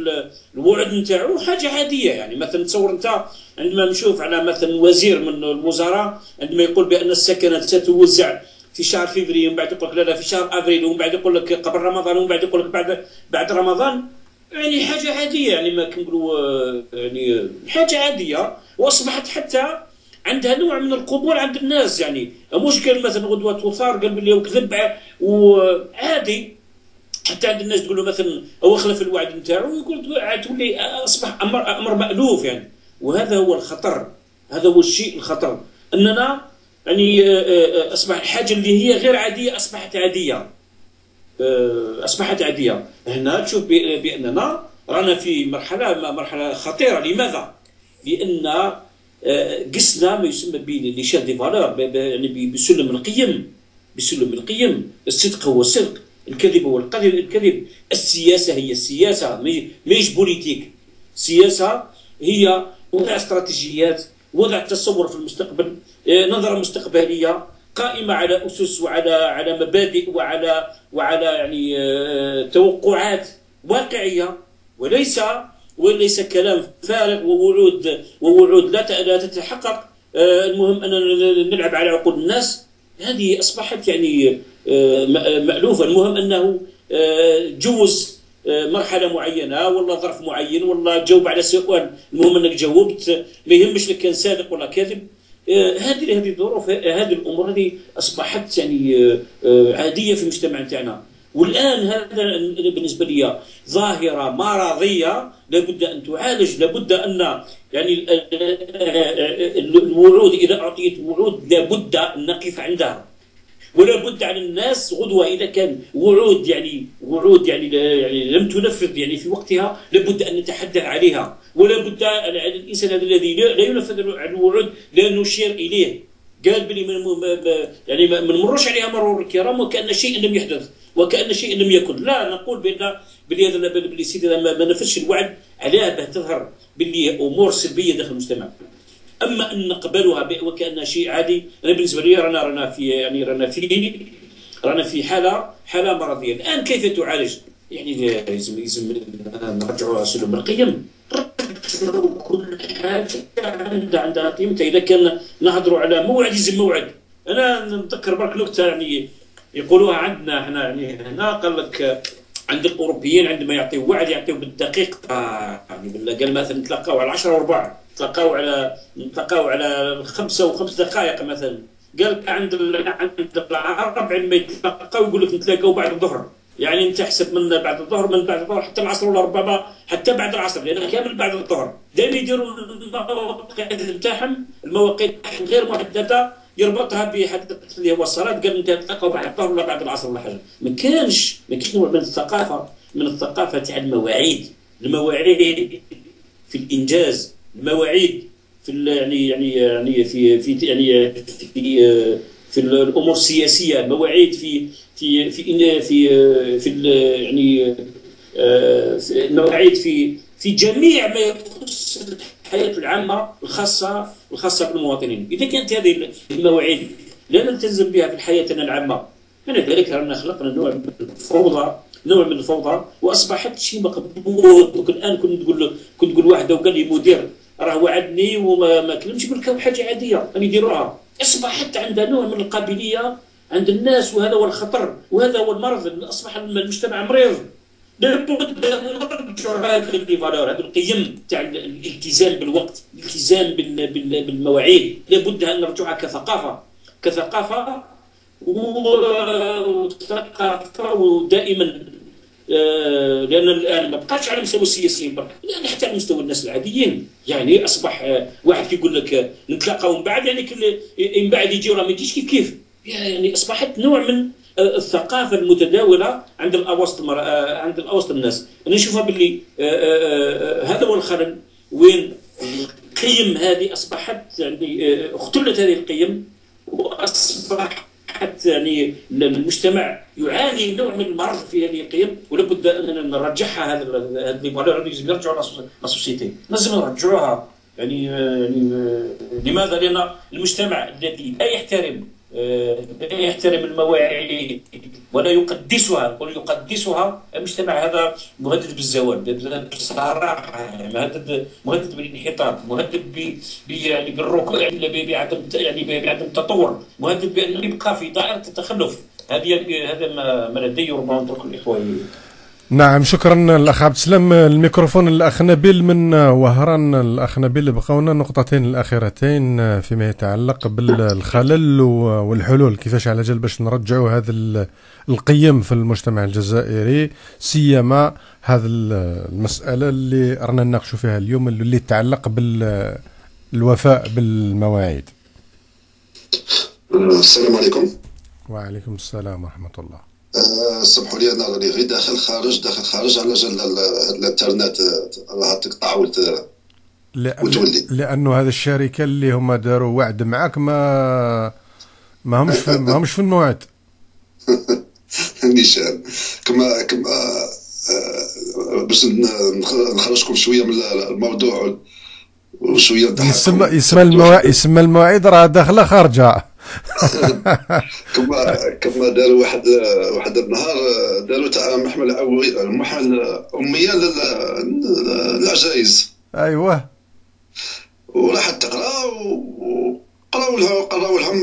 Speaker 11: الوعد نتاعو حاجة عادية يعني. مثلا تصور أنت عندما نشوف على مثلا وزير من الوزراء عندما يقول بأن السكنات ستوزع في شهر فبراير ومن بعد يقول لك لا لا في شهر ابريل ومن بعد يقول لك قبل رمضان ومن بعد يقول لك بعد بعد رمضان يعني حاجة عادية يعني ما كنقولوا يعني حاجة عادية وأصبحت حتى عندها نوع من القبول عند الناس يعني مش قال مثلا غدوة تثار قال بلي وكذب وعادي. حتى عند الناس تقول له مثلا أو خلف الوعد نتاعو يقول تولي أصبح أمر أمر مألوف يعني. وهذا هو الخطر هذا هو الشيء الخطر. أننا يعني آه، آه، اصبح الحاجة اللي هي غير عادية أصبحت عادية. آه، أصبحت عادية. هنا تشوف بأننا رانا في مرحلة مرحلة خطيرة. لماذا؟ لأن قسنا ما يسمى ب l'échelle des valeurs يعني بسلم القيم بسلم القيم الصدق هو الصدق الكذب هو الكذب السياسة هي السياسة ماهيش politique. السياسة هي وضع استراتيجيات وضع تصور في المستقبل آه، نظرة مستقبلية قائمة على أسس وعلى على مبادئ وعلى وعلى يعني آه، توقعات واقعية وليس وليس كلام فارغ ووعود ووعود لا لا تتحقق آه، المهم أننا نلعب على عقول الناس. هذه أصبحت يعني آه، مألوفة. المهم أنه آه، جوز مرحلة معينة ولا ظرف معين ولا جاوب على سؤال. المهم أنك جاوبت ما يهمش لك كان صادق ولا كاذب. هذه هذه الظروف هذه الأمور هذه أصبحت يعني عادية في المجتمع نتاعنا والآن هذا بالنسبة لي ظاهرة مرضية لابد أن تعالج لابد أن يعني الوعود إذا أعطيت وعود لابد أن نقف عندها. ولا بد على الناس غدوة إذا كان وعود يعني وعود يعني يعني لم تنفذ يعني في وقتها لابد أن نتحدث عليها. ولا بد على الإنسان الذي لا ينفذ الوعود لا نشير إليه. قال بلي من يعني ما نمرش عليها مرور الكرام وكأن شيء لم يحدث. وكأن شيء لم يكن. لا نقول بأن بلي هذا بلي سيدي ما نفذش الوعد عليها باه تظهر بلي أمور سلبية داخل المجتمع. أما أن نقبلها وكأنها شيء عادي أنا بالنسبة لي رانا رانا في يعني رانا في رانا في حالة حالة مرضية. الآن كيف تعالج؟ يعني لازم لازم نرجعوا سلوك القيم. كل حاجة عندها عندها قيمتها إذا كان نهضروا على موعد يلزم موعد. أنا نتذكر برك نكتة يعني يقولوها عندنا هنا يعني هنا قال لك عند الأوروبيين عندما يعطيو وعد يعطيو بالدقيقه يعني قال مثلا نتلاقاو على 10 وربع نتلاقاو على نتلاقاو على خمسة وخمس دقائق مثلا. قال عند عند العرب عندما يتلاقاو يقول لك نتلاقاو بعد الظهر. يعني أنت احسب من بعد الظهر من بعد الظهر حتى العصر ولا ربما حتى بعد العصر لأن كامل بعد الظهر. دائما يديروا المواقيت نتاعهم المواقيت غير محددة. يربطها بحد اللي هو الصلاة قال أنت تلقوا بعد الظهر ولا بعد العصر ولا حاجة. ما كانش ما كانش نوع من الثقافة من الثقافة تاع المواعيد. المواعيد في الإنجاز المواعيد في يعني يعني يعني في في يعني في في الأمور السياسية المواعيد في في في في في يعني آه، المواعيد في في جميع ما يخص الحياة العامة الخاصة الخاصة بالمواطنين. إذا كانت هذه المواعيد لا نلتزم بها في حياتنا العامة من ذلك رانا خلقنا نوع من الفوضى نوع من الفوضى وأصبحت شيء مقبول. الآن كنت تقول كنت تقول واحد وقال لي مدير راه وعدني وما ما كلمش يقول لك حاجة عادية راني يديروها. أصبحت عندها نوع من القابلية عند الناس وهذا هو الخطر وهذا هو المرض أصبح المجتمع مريض. هذه القيم تاع الالتزام بالوقت الالتزام بالمواعيد. لابد أن نرجعها كثقافة. كثقافة وثقافة ودائما آه، لأن الآن ما بقاش على مستوى السياسيين برك. يعني حتى على مستوى الناس العاديين. يعني أصبح آه، واحد كيقول لك آه، نتلاقاو من بعد يعني من بعد يجي راه ما يجيش كيف كيف؟ يعني أصبحت نوع من الثقافة المتداولة عند الأوسط المر... عند الأوسط الناس. أنا نشوفها باللي هذا هو الخلل وين القيم هذه؟ أصبحت يعني اختلت هذه القيم واصبح حتى يعني المجتمع يعاني نوع من المرض في هذه القيم ولابد أننا نرجعها هذا لازم يرجعوا للسوسيتي لازم نرجعوها. يعني يعني لماذا؟ لأن المجتمع الذي لا يحترم يحترم المواعيد ولا يقدسها ولا يقدسها المجتمع. هذا مهدد بالزوال بصراحه مهدد مهدد بالانحطاط مهدد ب يعني بالركوع يعني بعدم يعني بعدم التطور مهدد بأنه يبقى في دائرة التخلف. هذه هذا ما لدي ربما نترك الاخوه
Speaker 2: نعم شكرا الاخ عبد السلام. الميكروفون الأخ نبيل من وهران. الأخ نبيل بقونا النقطتين الأخيرتين فيما يتعلق بالخلل والحلول. كيفاش على جال باش نرجعوا هذا القيم في المجتمع الجزائري؟ سيما هذه المسألة اللي رانا نناقشوا فيها اليوم اللي تتعلق بالوفاء بالمواعيد.
Speaker 10: السلام عليكم.
Speaker 2: وعليكم السلام ورحمة الله.
Speaker 10: سمحوا لي أنا راني غير داخل خارج داخل خارج على جال الإنترنت. راها تقطع
Speaker 2: وتولي. لأنه هذه الشركة اللي هما داروا وعد معك ما ما همش في ما همش في الموعد.
Speaker 10: نيشان. كما كما أه باش نخرجكم شوية من الموضوع وشوية
Speaker 2: يسمى يسمى المواعيد يسمى المواعيد راه داخله خارجة.
Speaker 10: كما كما داروا واحد واحد النهار داروا تاع محمل محمل أمية للعجائز
Speaker 2: أيوه.
Speaker 10: وراحت تقرأ وقراو لها قراو لهم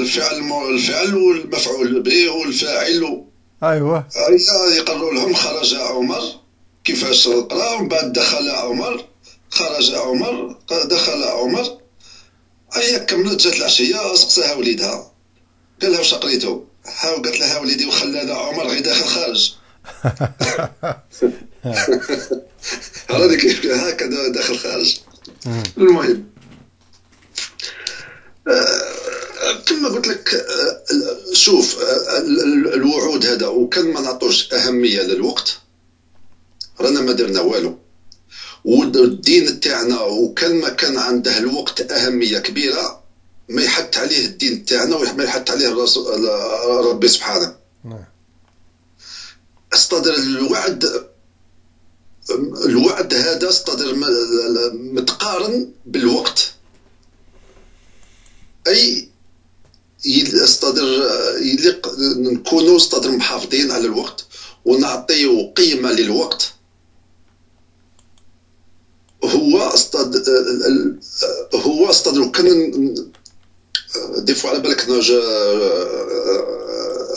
Speaker 10: الفعل الفعل والمفعول به والفاعل.
Speaker 2: أيوه.
Speaker 10: يقروا لهم خرج عمر. كيفاش قرا ومن بعد دخل عمر خرج عمر دخل عمر. هي كملت جات العشية؟ سقساها وليدها. قال لها واش قريتو؟ ها قالت لها وليدي وخلانا عمر غير داخل خارج راني كيف هكذا داخل خارج المهم آه، كما قلت لك آه، شوف آه، الوعود هذا وكان ما نعطوش أهمية للوقت. رانا ما درنا والو. والدين تاعنا وكان ما كان عنده الوقت أهمية كبيرة ما يحط عليه الدين تاعنا وما يحط عليه ربي سبحانه. نعم. استدر الوعد الوعد هذا استدر متقارن بالوقت. أي استدر يليق نكونوا استدر محافظين على الوقت ونعطيو قيمة للوقت. هو استاد هو استاد لو كان دي فوا على بالك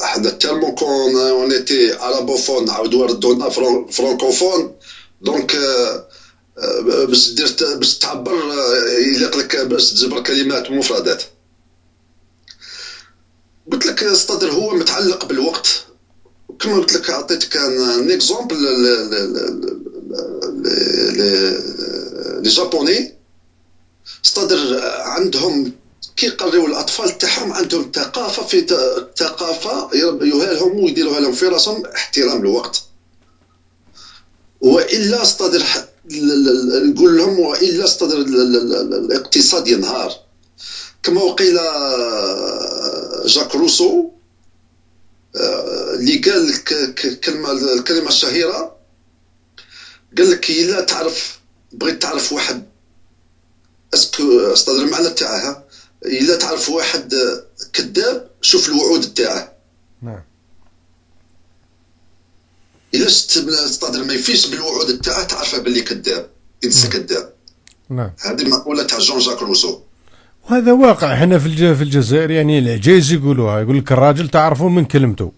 Speaker 10: حنا تالمون كون اون ايتي عربوفون نعاودو ردونا فرانكوفون. دونك باش دير باش تعبر يليق لك باش تجبر كلمات ومفردات قلت لك أستاذ هو متعلق بالوقت. كما قلت لك عطيتك ان اكزومبل لي جابوني ستادر عندهم كي يقريو الأطفال تاعهم عندهم ثقافة في ثقافة يربيوها لهم ويديروها لهم في راسهم احترام الوقت. وإلا استادر نقول لهم وإلا استادر الاقتصاد ينهار. كما وقيل جاك روسو اللي قال الكلمة الكلمة الشهيرة قال لك الا تعرف بغيت تعرف واحد. اسكو أستاذ المعنى تاعها الا تعرف واحد كذاب شوف الوعود تاعه. نعم. إلا أستاذ ما يفيش بالوعود تاعه تعرفه باللي كذاب انسان كذاب.
Speaker 2: نعم.
Speaker 10: هذه مقوله تاع جون جاك روسو.
Speaker 2: وهذا واقع هنا في في الجزائر يعني العجايز يقولوها يقول لك الراجل تعرفه من كلمته.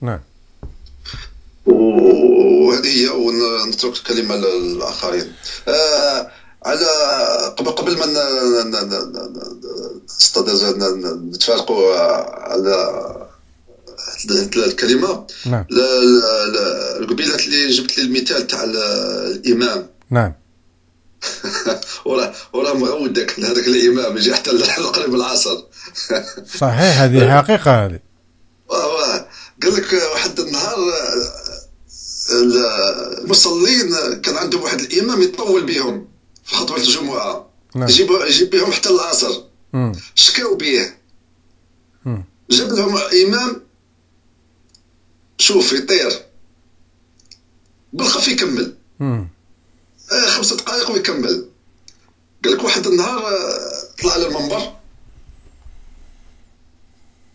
Speaker 2: نعم.
Speaker 10: وهذه هي ونترك الكلمة للآخرين. آه على قبل قبل ما نتفارقوا على الكلمة.
Speaker 2: نعم.
Speaker 10: القبيلات اللي جبت لي المثال تاع الإمام.
Speaker 2: نعم.
Speaker 10: وراه وراه مغود هذاك الإمام يجي حتى لقريب العصر.
Speaker 2: صحيح هذه حقيقة هذه.
Speaker 10: قال لك واحد النهار المصلين كان عندهم واحد الإمام يطول بهم في خطبة الجمعة. نعم. يجيب يجيب بهم حتى العصر. شكاو به جاب لهم إمام شوف يطير. بالخف يكمل.
Speaker 2: آه
Speaker 10: خمس دقائق ويكمل. قال لك واحد النهار طلع على المنبر.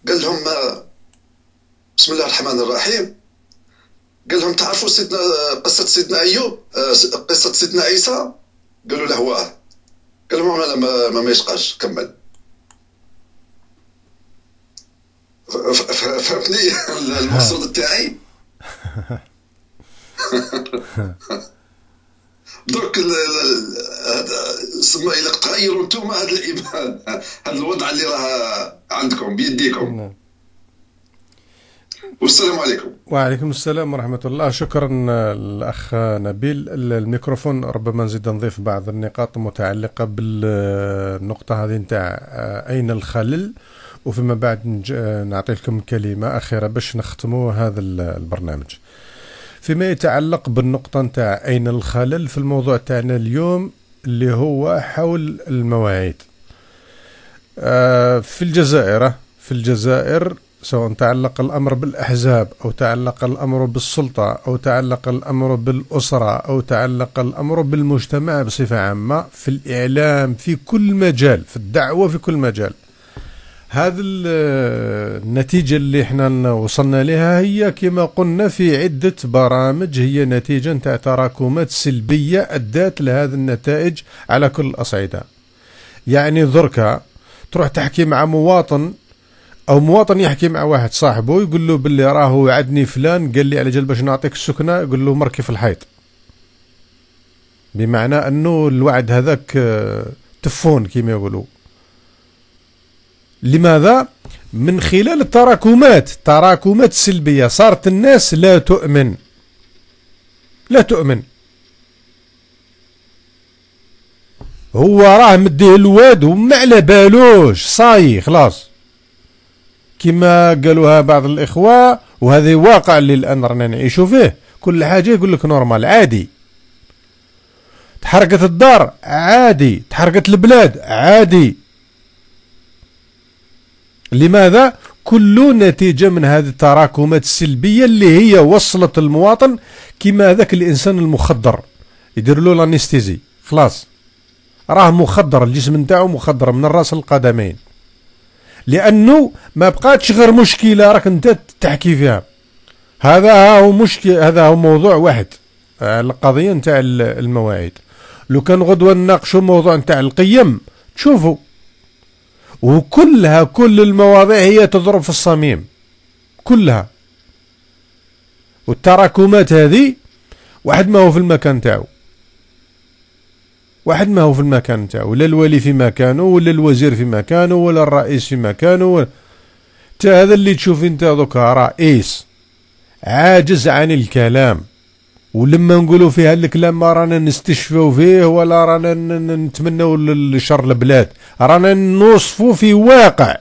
Speaker 10: قال لهم بسم الله الرحمن الرحيم. قال لهم تعرفوا سيدنا قصة سيدنا أيوب؟ قصة سيدنا عيسى؟ قالوا له واه قال لهم أنا ما, ما, يشقاش. كمل. فهمتني؟ المقصود تاعي درك سما إلى تغيروا أنتم هذا الإيمان. هذا الوضع اللي راه عندكم بيديكم. نعم. والسلام عليكم.
Speaker 2: وعليكم السلام ورحمة الله. شكرا الأخ نبيل. الميكروفون ربما نزيد نضيف بعض النقاط المتعلقة بالنقطة هذه نتاع أين الخلل. وفيما بعد نعطي لكم كلمة أخيرة باش نختموا هذا البرنامج. فيما يتعلق بالنقطة نتاع أين الخلل في الموضوع تاعنا اليوم اللي هو حول المواعيد. آه، في الجزائر في الجزائر سواء تعلق الأمر بالأحزاب أو تعلق الأمر بالسلطة أو تعلق الأمر بالأسرة أو تعلق الأمر بالمجتمع بصفة عامة في الإعلام في كل مجال في الدعوة في كل مجال. هذه النتيجة اللي إحنا وصلنا لها هي كما قلنا في عدة برامج هي نتيجة تاع تراكمات سلبية أدت لهذه النتائج على كل الأصعدة. يعني ذركا تروح تحكي مع مواطن أو مواطن يحكي مع واحد صاحبه يقول له باللي راه وعدني فلان قال لي على جال باش نعطيك السكنة يقول له مركي في الحيط. بمعنى أنه الوعد هذاك آه، تفون كما يقولوا. لماذا؟ من خلال التراكمات تراكمات سلبية. صارت الناس لا تؤمن. لا تؤمن. هو راه مديه الواد وما على بالوش صاي خلاص. كما قالوها بعض الإخوة وهذا واقع اللي الآن رانا نعيشوا فيه. كل حاجة يقول لك نورمال عادي. تحرقت الدار عادي. تحرقت البلاد عادي. لماذا؟ كل نتيجة من هذه التراكمات السلبية اللي هي وصلت المواطن كما ذاك الإنسان المخدر. يدير له الأنستيزي خلاص. راه مخدر الجسم نتاعو مخدر من الرأس للقدمين لأنه ما بقاتش غير مشكلة راك أنت تحكي فيها. هذا هو مشكل هذا هو موضوع واحد القضية نتاع المواعيد. لو كان غدوة نناقشوا موضوع نتاع القيم تشوفوا وكلها كل المواضيع هي تضرب في الصميم. كلها. والتراكمات هذه واحد ما هو في المكان تاعو. واحد ما هو في المكان نتاعو ولا الولي في مكانه ولا الوزير في مكانه ولا الرئيس في مكانه ولا تا هذا اللي تشوف انت دوكا رئيس عاجز عن الكلام. ولما نقولوا فيه هذا الكلام ما رانا نستشفوا فيه ولا رانا نتمنوا لشر البلاد رانا نوصفوا في واقع.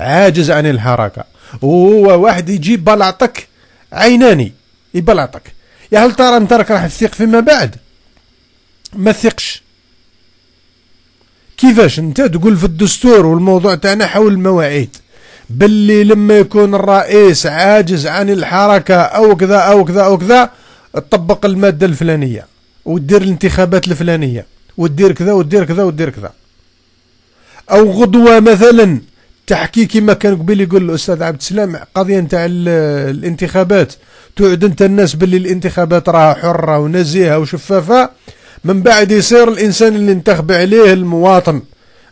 Speaker 2: عاجز عن الحركة. وهو واحد يجيب بلعطك عيناني يبلعطك يا هل ترى أنت راك راح تثق فيما بعد؟ ما ثقش. كيفاش انت تقول في الدستور والموضوع تاعنا حول المواعيد؟ باللي لما يكون الرئيس عاجز عن الحركة أو كذا أو كذا أو كذا تطبق المادة الفلانية ودير الانتخابات الفلانية ودير كذا ودير كذا ودير كذا. أو غدوة مثلا تحكي كما كان قبيل يقول الأستاذ عبد السلام قضية نتاع الانتخابات توعد أنت الناس باللي الانتخابات راها حرة ونزيهة وشفافة من بعد يصير الإنسان اللي انتخب عليه المواطن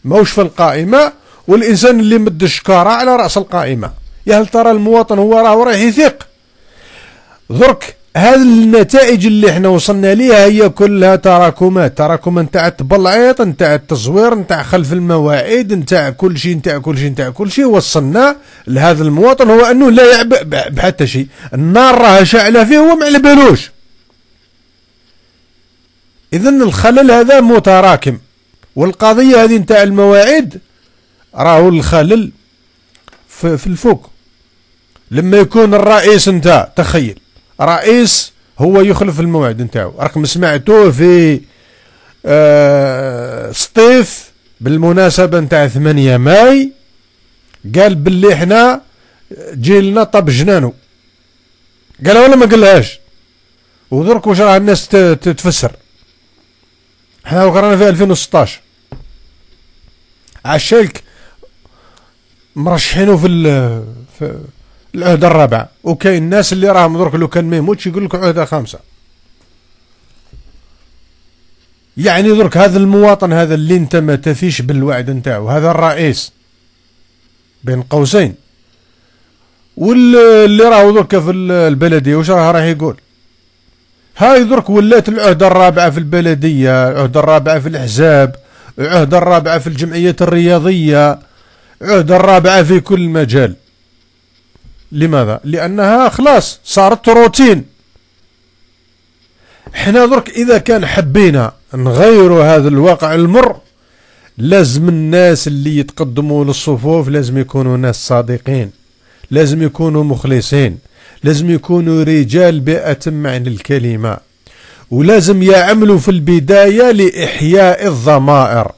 Speaker 2: ماهوش في القائمة والإنسان اللي مد الشكارة على رأس القائمة. يا هل ترى المواطن هو راه رايح يثق درك هذه النتائج اللي إحنا وصلنا ليها هي كلها تراكمات. تراكم نتاع التبلعيط نتاع التزوير نتاع خلف المواعيد نتاع كل شيء نتاع كل شيء نتاع كل شيء. وصلنا لهذا المواطن هو أنه لا يعبأ بحتى شيء. النار راها شاعلة فيه وما على بالوش. اذا الخلل هذا متراكم والقضية هذه نتاع المواعيد. راهو الخلل في, الفوق. لما يكون الرئيس نتاع تخيل. رئيس هو يخلف الموعد نتاعو راكم سمعتوه في آه بالمناسبة نتاع 8 ماي. قال باللي إحنا جيلنا طب جنانو. قالها ولا ما قالهاش؟ ودرك واش راه الناس تتفسر. إحنا وقرانا في 2016 عشالك مرشحينه في, في العهده الرابعه وكاين الناس اللي راهم درك لو كان ما يموتش يقول لك عهدة خامسة. يعني درك هذا المواطن هذا اللي انت ما تفيش بالوعد نتاعو هذا الرئيس بين قوسين. واللي راهو درك في البلديه واش راه راح يقول؟ هاي درك ولات العهدة الرابعة في البلدية العهدة الرابعة في الأحزاب العهدة الرابعة في الجمعيات الرياضية العهدة الرابعة في كل مجال. لماذا؟ لأنها خلاص صارت روتين. إحنا درك إذا كان حبينا نغيروا هذا الواقع المر لازم الناس اللي يتقدموا للصفوف لازم يكونوا ناس صادقين لازم يكونوا مخلصين. لازم يكونوا رجال بأتم معنى الكلمة. ولازم يعملوا في البداية لإحياء الضمائر.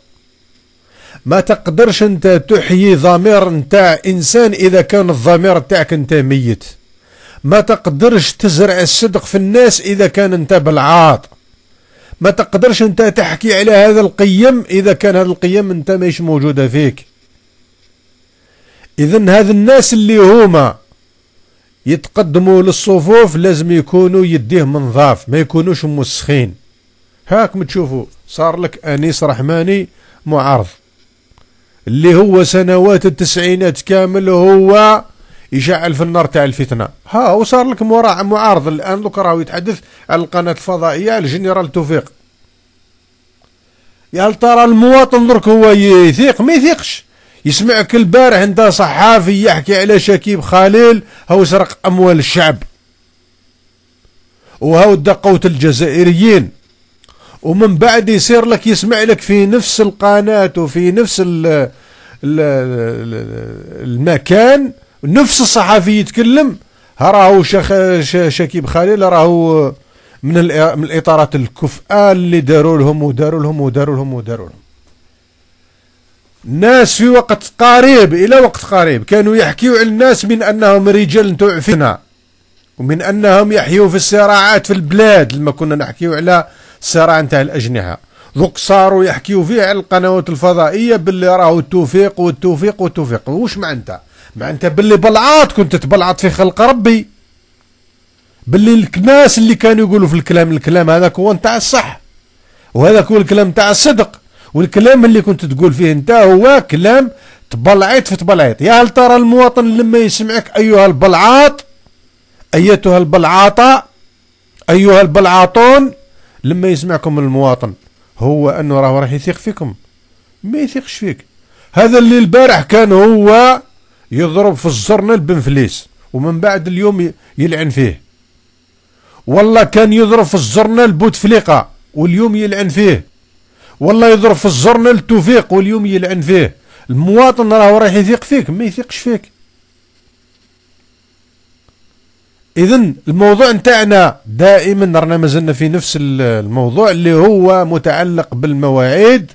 Speaker 2: ما تقدرش انت تحيي ضمير نتاع إنسان إذا كان الضمير نتاعك انت ميت. ما تقدرش تزرع الصدق في الناس إذا كان انت بالعاط. ما تقدرش انت تحكي على هذا القيم إذا كان هذا القيم انت ماهيش موجودة فيك. اذا هذا الناس اللي هما يتقدموا للصفوف لازم يكونوا يديهم نظاف ما يكونوش مسخين. هاكم تشوفوا صار لك أنيس رحماني معارض. اللي هو سنوات التسعينات كامل هو يشعل في النار تاع الفتنة. ها وصار لك معارض. الآن دوك راهو يتحدث على القناة الفضائية الجنرال توفيق. يا ترى المواطن درك هو يثيق؟ ما يثيقش. يسمعك البارح انت صحافي يحكي على شكيب خليل هو سرق أموال الشعب. وهو دقوت الجزائريين. ومن بعد يصير لك يسمع لك في نفس القناة وفي نفس ال ال المكان نفس الصحفي يتكلم. راهو شخ شكيب خليل راهو من من الإطارات الكفء اللي داروا لهم وداروا لهم وداروا لهم وداروا لهم. ناس في وقت قريب إلى وقت قريب كانوا يحكيوا على الناس من أنهم رجال تعفنا ومن أنهم يحيوا في الصراعات في البلاد لما كنا نحكيوا على الصراع نتاع الأجنحة. دوك صاروا يحكيوا فيه على القنوات الفضائية باللي راهو التوفيق والتوفيق والتوفيق. واش معناتها؟ معناتها باللي بلعات كنت تبلعط في خلق ربي. باللي الناس اللي كانوا يقولوا في الكلام الكلام هذاك هو نتاع الصح وهذاك هو الكلام نتاع الصدق. والكلام اللي كنت تقول فيه انت هو كلام تبلعيت في تبلعيت يا هل ترى المواطن لما يسمعك أيها البلعاط؟ أيتها البلعاطة؟ أيها البلعاطون؟ لما يسمعكم المواطن هو أنه راه راح يثيق فيكم. ما يثيقش فيك. هذا اللي البارح كان هو يضرب في الزرنل بن فليس ومن بعد اليوم يلعن فيه. والله كان يضرب في الزرنل بوتفليقة واليوم يلعن فيه. والله يضرب في الزرنل توفيق واليوم يلعن فيه. المواطن راه راح يثيق فيك ما يثيقش فيك. اذا الموضوع نتاعنا دائما رانا مازلنا في نفس الموضوع اللي هو متعلق بالمواعيد.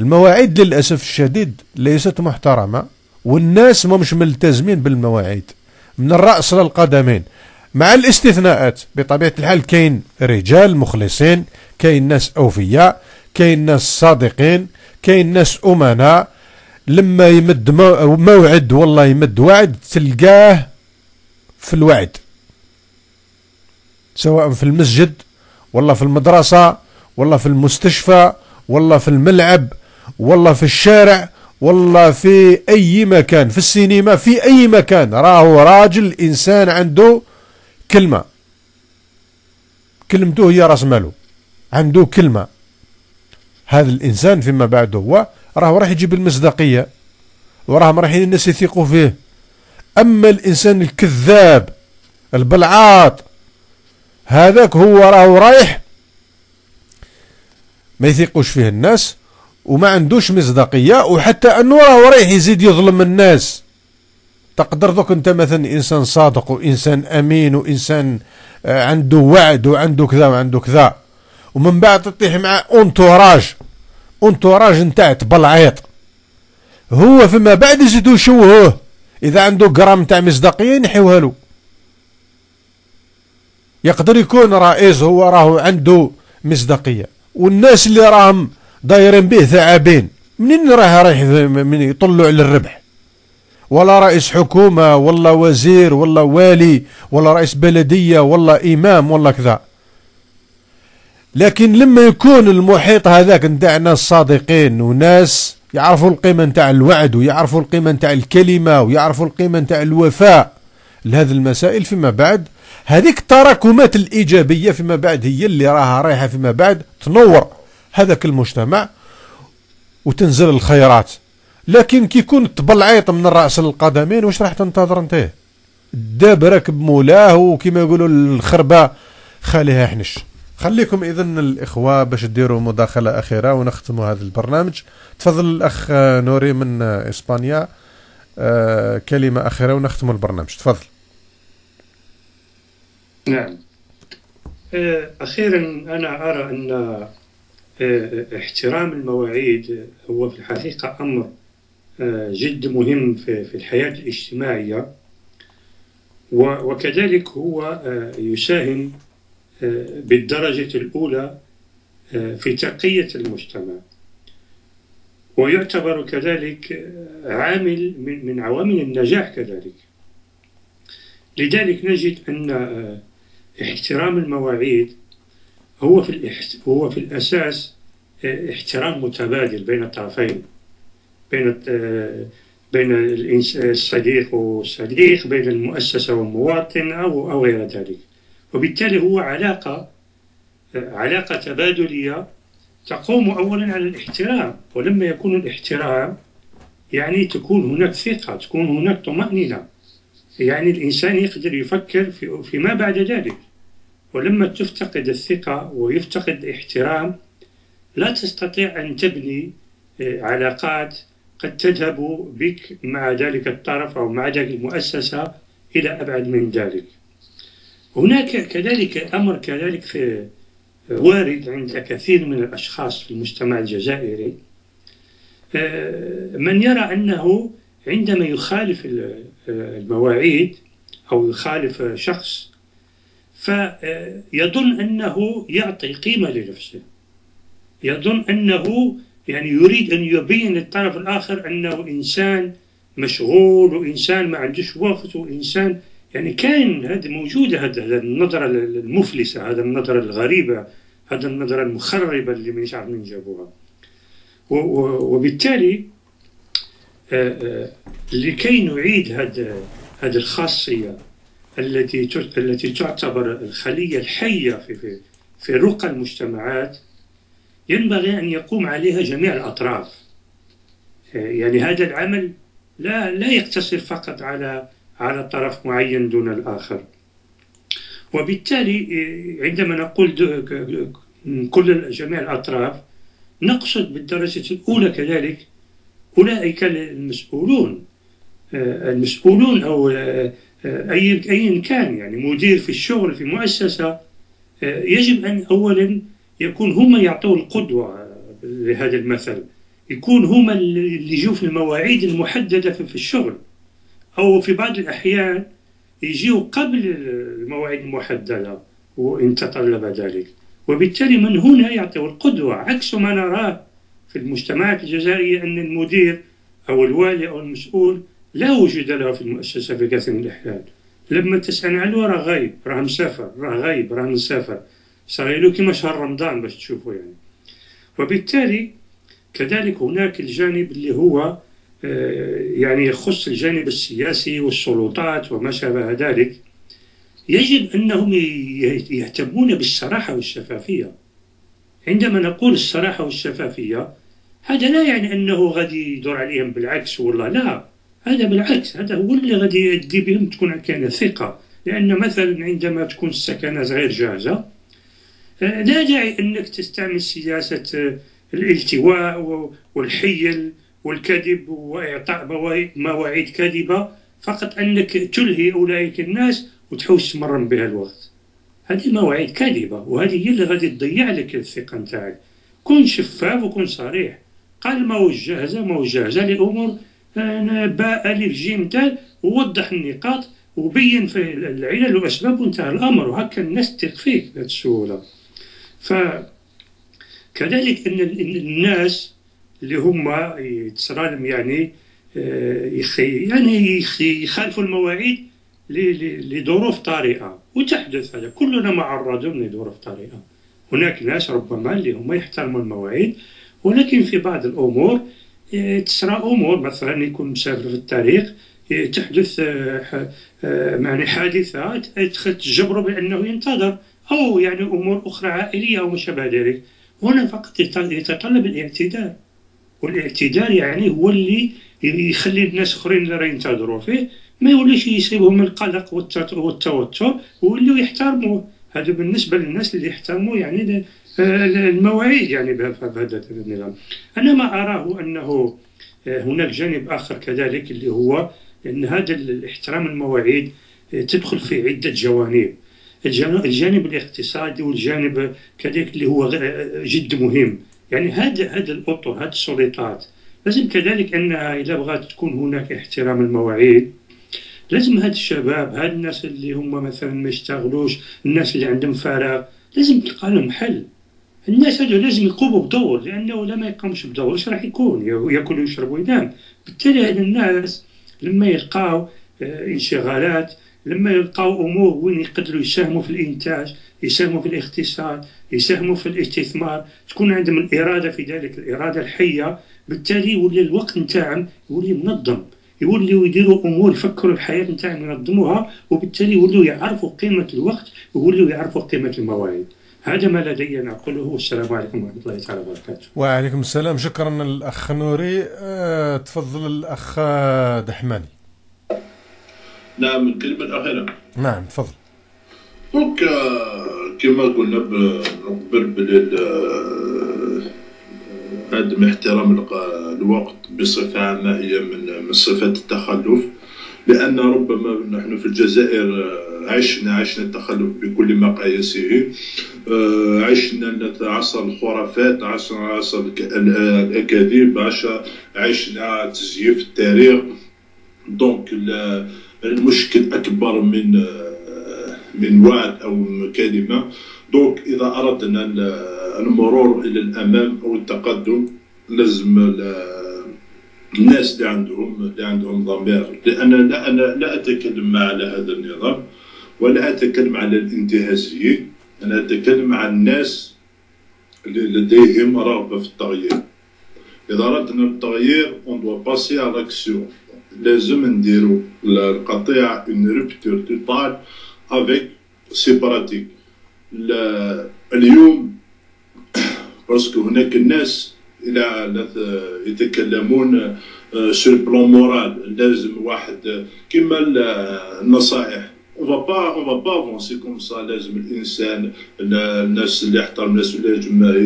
Speaker 2: المواعيد للأسف الشديد ليست محترمة والناس ما مش ملتزمين بالمواعيد. من الرأس للقدمين. مع الاستثناءات بطبيعة الحال كاين رجال مخلصين كاين ناس أوفياء كاين ناس صادقين كاين ناس أمناء. لما يمد موعد والله يمد وعد تلقاه في الوعد. سواء في المسجد ولا في المدرسة والله في المستشفى والله في الملعب والله في الشارع والله في أي مكان في السينما في أي مكان. راهو راجل إنسان عنده كلمة. كلمته هي راس ماله. عنده كلمة. هذا الإنسان فيما بعد هو راه راح يجيب المصداقية. وراه رايحين الناس يثيقوا فيه. أما الإنسان الكذاب البلعاط هذاك هو راه رايح ما يثيقوش فيه الناس وما عندوش مصداقية وحتى أنه راه رايح يزيد يظلم الناس. تقدر دوك انت مثلا إنسان صادق وإنسان أمين وإنسان آه، عنده وعد وعنده كذا وعنده كذا. ومن بعد تطيح مع entourage entourage نتاع تبلعيط. هو فيما بعد يزيدوا يشوهوه. إذا عنده gramme تاع مصداقيه ينحيوها له. يقدر يكون رئيس هو راهو عنده مصداقية. والناس اللي راهم دايرين به ثعابين. منين راه رايح من يطلوا على الربح ولا رئيس حكومة ولا وزير ولا والي ولا رئيس بلدية ولا إمام ولا كذا. لكن لما يكون المحيط هذاك نتاع ناس صادقين وناس يعرفوا القيمة نتاع الوعد ويعرفوا القيمة نتاع الكلمة ويعرفوا القيمة نتاع الوفاء لهذه المسائل فيما بعد هذيك التراكمات الإيجابية فيما بعد هي اللي راها رايحة فيما بعد تنور هذاك المجتمع وتنزل الخيرات. لكن كي يكون تبلعيط من الراس للقدمين واش راح تنتظر أنت؟ الداب راكب مولاه وكما يقولوا الخربة خليها حنش. خليكم اذا الإخوة باش ديروا مداخلة أخيرة ونختموا هذا البرنامج. تفضل الأخ نوري من إسبانيا. آه كلمة أخيرة ونختموا البرنامج. تفضل.
Speaker 5: نعم. آه، أخيرا أنا أرى أن آه، احترام المواعيد هو في الحقيقة أمر جد مهم في الحياة الاجتماعية. وكذلك هو يساهم بالدرجة الأولى في تقية المجتمع. ويعتبر كذلك عامل من عوامل النجاح كذلك. لذلك نجد أن احترام المواعيد هو في هو في الأساس احترام متبادل بين الطرفين. بين بين الصديق والصديق بين المؤسسة والمواطن أو أو غير ذلك. وبالتالي هو علاقة علاقة تبادلية تقوم أولا على الاحترام. ولما يكون الاحترام يعني تكون هناك ثقة تكون هناك طمأنينة. يعني الإنسان يقدر يفكر في فيما بعد ذلك. ولما تفتقد الثقة ويفتقد الاحترام لا تستطيع أن تبني آه، علاقات قد تذهب بك مع ذلك الطرف أو مع ذلك المؤسسة إلى أبعد من ذلك. هناك كذلك أمر كذلك في وارد عند كثير من الأشخاص في المجتمع الجزائري. آه، من يرى أنه عندما يخالف المواعيد أو يخالف شخص فيظن أنه يعطي قيمة لنفسه. يظن أنه يعني يريد أن يبين للطرف الآخر أنه إنسان مشغول وإنسان ما عندوش وقت وإنسان يعني كان هذا موجودة هذا النظرة المفلسة هذا النظرة الغريبة هذا النظرة المخربة اللي مش عارف من جابوها وبالتالي آه، آه، لكي نعيد هذه هذه الخاصية التي التي تعتبر الخلية الحية في في رقى المجتمعات ينبغي أن يقوم عليها جميع الأطراف. آه، يعني هذا العمل لا لا يقتصر فقط على على طرف معين دون الآخر. وبالتالي عندما نقول كل جميع الأطراف نقصد بالدرجة الأولى كذلك أولئك المسؤولون. آه، المسؤولون أو آه، أي أي كان يعني مدير في الشغل في مؤسسة آه، يجب أن أولا يكون هم يعطوا القدوة لهذا المثل. يكون هم اللي يجوا في المواعيد المحددة في الشغل. أو في بعض الأحيان يجيوا قبل المواعيد المحددة وإن تطلب ذلك. وبالتالي من هنا يعطوا القدوة عكس ما نراه في المجتمعات الجزائرية أن المدير أو الوالي أو المسؤول لا وجود له في المؤسسة في كثير من الأحيان. لما تسأل عنه راه غايب راه مسافر راه غايب راه مسافر صار كما شهر رمضان باش تشوفوا يعني. وبالتالي كذلك هناك الجانب اللي هو آه، يعني يخص الجانب السياسي والسلطات وما شابه ذلك. يجب أنهم يهتمون بالصراحة والشفافية. عندما نقول الصراحة والشفافية هذا لا يعني أنه غادي يدور عليهم بالعكس والله لا. هذا بالعكس هذا هو اللي غادي يؤدي بهم تكون كان ثقة. لأن مثلا عندما تكون السكنات غير جاهزة لا داعي أنك تستعمل سياسة آه، الالتواء والحيل والكذب وإعطاء مواعيد كاذبة فقط أنك تلهي أولئك الناس وتحوس تمرن بها الوقت. هذه مواعيد كاذبة وهذه هي اللي غادي تضيع لك الثقة نتاعك. كن شفاف وكن صريح. قال ما هو جاهزة ما لأمور أنا باء للجيم تال ووضح النقاط وبين في العلل والأسباب وانتهى الأمر وهكا الناس تثق فيك بهذه السهولة. فكذلك أن الناس اللي هما يتصرالهم يعني آه، يعني يخالفوا المواعيد لظروف طارئة. وتحدث هذا كلنا معرضون لظروف طارئة. هناك ناس ربما اللي هما يحترموا المواعيد ولكن في بعض الأمور آه، تسرى أمور. مثلا يكون مسافر في الطريق آه، تحدث يعني حادثة تجبره بأنه ينتظر. أو يعني أمور أخرى عائلية أو ما شابه ذلك. هنا فقط يتطلب الاعتدال. والاعتدال يعني هو اللي يخلي الناس أخرين اللي ينتظروا فيه. ما يوليش يصيبهم القلق والتوتر ويوليو يحترموا هذا بالنسبة للناس اللي يحترموا يعني المواعيد يعني بهذا النظام. أنا ما أراه أنه آه، هناك جانب آخر كذلك اللي هو إن هذا الاحترام المواعيد آه، تدخل في عدة جوانب. الجانب الاقتصادي والجانب كذلك اللي هو جد مهم. يعني هذا هذا الأطر هذه السلطات لازم كذلك انها إذا بغات تكون هناك احترام المواعيد. لازم هاد الشباب هاد الناس اللي هما مثلا ما يشتغلوش الناس اللي عندهم فراغ لازم تلقى لهم حل. الناس هذو لازم يقوموا بدور لأنه لما يقومش بدور إيش راح يكون؟ ياكل ويشرب وينام بالتالي هاد الناس لما يلقاو آه، انشغالات لما يلقاو أمور وين يقدروا يساهموا في الإنتاج يساهموا في الاقتصاد يساهموا في الاستثمار تكون عندهم الإرادة في ذلك الإرادة الحية بالتالي يولي الوقت نتاعهم يولي منظم يوليو يديروا أمور يفكروا الحياة نتاعهم ينظموها وبالتالي يوليو يعرفوا قيمة الوقت ويوليو يعرفوا قيمة المواعيد هذا ما لدي أن أقوله والسلام عليكم ورحمة الله تعالى وبركاته.
Speaker 2: وعليكم السلام شكرا الاخ نوري أه تفضل الأخ دحماني.
Speaker 6: نعم الكلمة الاخيره.
Speaker 2: نعم تفضل.
Speaker 6: دونك كما قلنا قبل عدم احترام الوقت بصفة عامة هي من من صفات التخلف لأن ربما نحن في الجزائر عشنا عشنا التخلف بكل مقاييسه عشنا عصر الخرافات عصر عصر الأكاذيب عشنا تزييف التاريخ donc المشكل أكبر من من وعد أو كلمة. donc إذا أردنا المرور إلى الأمام أو التقدم لازم الناس اللي عندهم اللي عندهم ضمير. لأن لا أنا لا أتكلم على هذا النظام ولا أتكلم على الانتهازيين أنا أتكلم عن الناس اللي لديهم رغبة في التغيير. إذا أردنا التغيير on doit passer à l'action لازم نديرو القطيع une rupture totale avec ces pratiques اليوم parce que هناك الناس اللي يتكلمون sur le plan moral لازم واحد كيما النصائح on va pas on va pas avancer comme ça لازم الانسان الناس اللي يحترم الناس لازم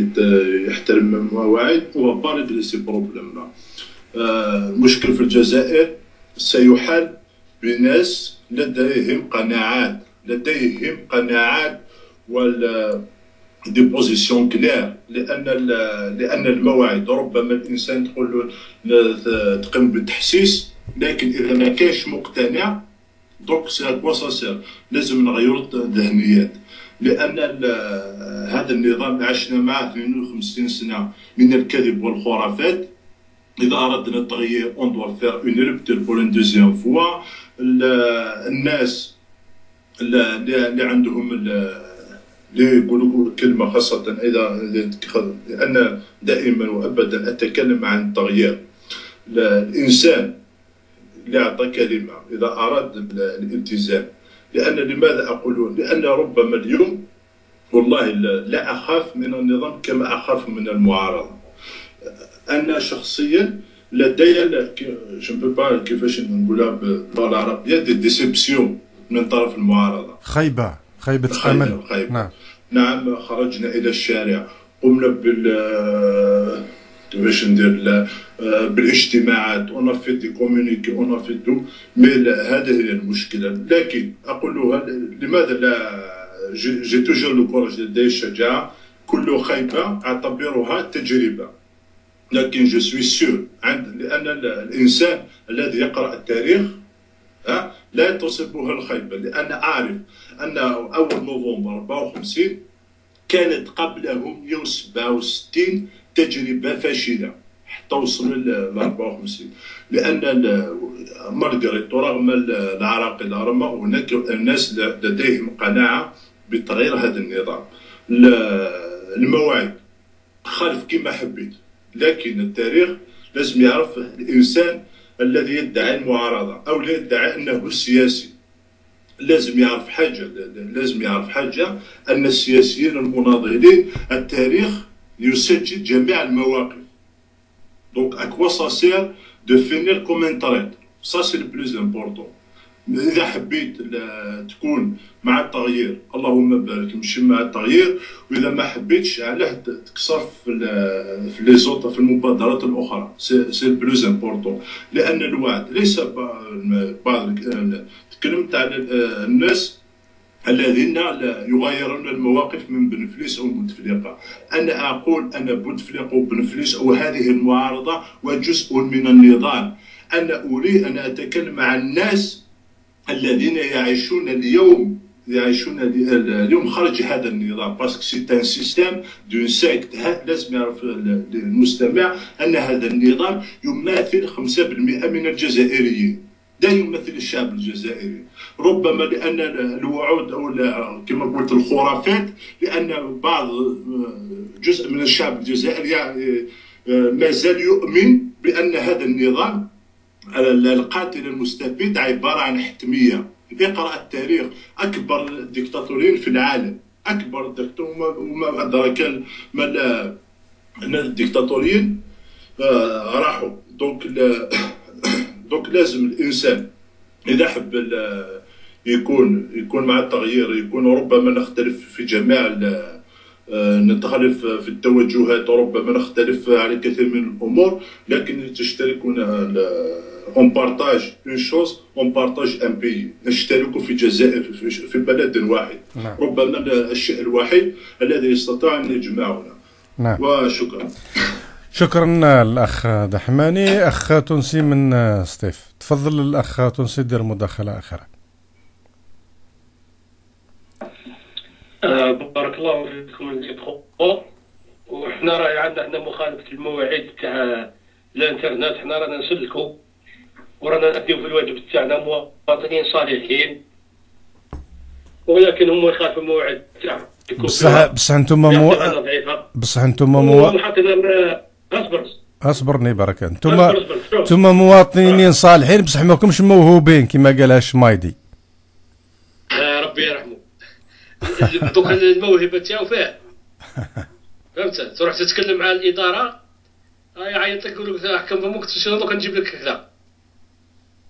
Speaker 6: يحترم المواعيد on va pas régler ces problèmes المشكل في الجزائر سيحل بناس لديهم قناعات لديهم قناعات و des positions claires لأن لأن المواعيد ربما الإنسان تقول له تقوم بالتحسيس لكن إذا ما كانش مقتنع donc c'est quoi ça لازم نغيروا الذهنيات. لأن هذا النظام عشنا معه 52 سنة من الكذب والخرافات. اذا أردنا التغيير on doit faire une rupture pour une deuxième fois الناس اللي عندهم يقولوا كلمة خاصة إذا لأن دائما وأبدا أتكلم عن التغيير. الإنسان اللي أعطى كلمة إذا أراد الالتزام. لأن لماذا أقول؟ لأن ربما اليوم والله لا أخاف من النظام كما أخاف من المعارضة. أنا شخصيا لدي je peux pas كيفاش نقولها باللغة العربيه des déceptions من طرف المعارضة.
Speaker 2: خيبة. خيبة أمل.
Speaker 6: خيبة. نعم. نعم خرجنا إلى الشارع. قمنا بال كيفاش ندير بالاجتماعات. on fait des communiqués on fait de mais هذه هي المشكلة. لكن أقولها لماذا لا؟ j'ai toujours le courage لدي الشجاعه كل خيبة أعتبرها تجربة. لكن je suis sûr عند لأن الإنسان الذي يقرأ التاريخ لا تصيبه الخيبه لأن أعرف أن أول نوفمبر 54 كانت قبلهم 167 تجربة فاشلة حتى وصلوا ل 54 لأن مارغريت رغم العراقيل رغم هناك الناس لديهم قناعة بتغيير هذا النظام. المواعيد خالف كما حبيت. لكن التاريخ لازم يعرف الإنسان الذي يدعي المعارضة أو يدعي أنه سياسي. لازم يعرف حاجة لازم يعرف حاجة أن السياسيين المناضلين التاريخ يسجل جميع المواقف. donc sert de finir comme un traître ça c'est le plus important. إذا حبيت تكون مع التغيير اللهم بارك مشي مع التغيير. وإذا ما حبيتش علاه تكسر في في les autres في المبادرات الأخرى. c'est plus important لأن الوعد ليس بعض تكلمت على الناس الذين يغيرون المواقف من بنفليس أو بوتفليقه أنا أقول ان بوتفليقه وبنفليس أو هذه المعارضة وجزء من النظام أنا أريد أن أتكلم مع الناس الذين يعيشون اليوم يعيشون اليوم خرج هذا النظام. parce que c'est un système d'une secte لازم يعرف المستمع أن هذا النظام يمثل 5% من الجزائريين. لا يمثل الشعب الجزائري. ربما لأن الوعود أو كما قلت الخرافات لأن بعض جزء من الشعب الجزائري ما زال يؤمن بأن هذا النظام القاتل المستبد عبارة عن حتمية. اقرأ التاريخ أكبر ديكتاتورين في العالم. أكبر دكتور وما أدرك ما الديكتاتوريين آه، راحوا. donc donc لازم الإنسان إذا حب يكون يكون مع التغيير يكون ربما نختلف في جميع آه، نتخلف في التوجهات وربما نختلف على كثير من الأمور. لكن تشتركون on partage une chose on partage un pays نشترك في الجزائر في بلد واحد. نعم. ربما الشيء الوحيد الذي يستطيع أن يجمعنا. نعم. وشكرا.
Speaker 2: شكرا الأخ دحماني. أخ تونسي من سطيف. تفضل الأخ تونسي دير مداخلة أخرى.
Speaker 8: آه بارك الله فيكم وحنا راه عندنا هنا مخالفة المواعيد تاع الانترنت. حنا رانا نسلكوا ورانا نأديو في الواجب تاعنا مواطنين صالحين. ولكن هم يخالفوا الموعد تاعهم
Speaker 2: بصح بصح أنتم مو بصح أنتم مو
Speaker 8: أصبر.
Speaker 2: أصبرني برك أنتم أنتم مواطنين صالحين بصح ماكمش موهوبين كما قالها الشمايدي
Speaker 8: آه ربي يرحمه. دوك الموهبة تاعو فيه فهمت؟ تروح تتكلم مع الإدارة يعيط لك يقول لك احكم فمك شنو نجيب لك كذا.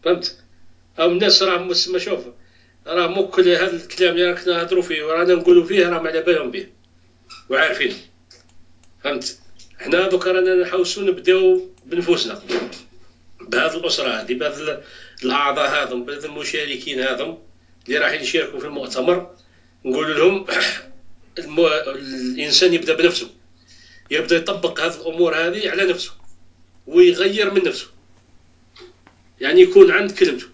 Speaker 8: فهمت؟ أو الناس راه ما شوف راه مو كل هذا الكلام اللي راك نهضروا فيه ورانا نقولوا فيه راه على بالهم به وعارفين. فهمت؟ حنا دوكا رانا نحوسوا نبداو بنفوسنا. بهذه الأسرة هذه بهذ الأعضاء هذم بهذ المشاركين هذم اللي راح يشاركوا في المؤتمر نقول لهم المو... الإنسان يبدأ بنفسه يبدأ يطبق هذه الأمور هذه على نفسه ويغير من نفسه يعني يكون عند كلمته.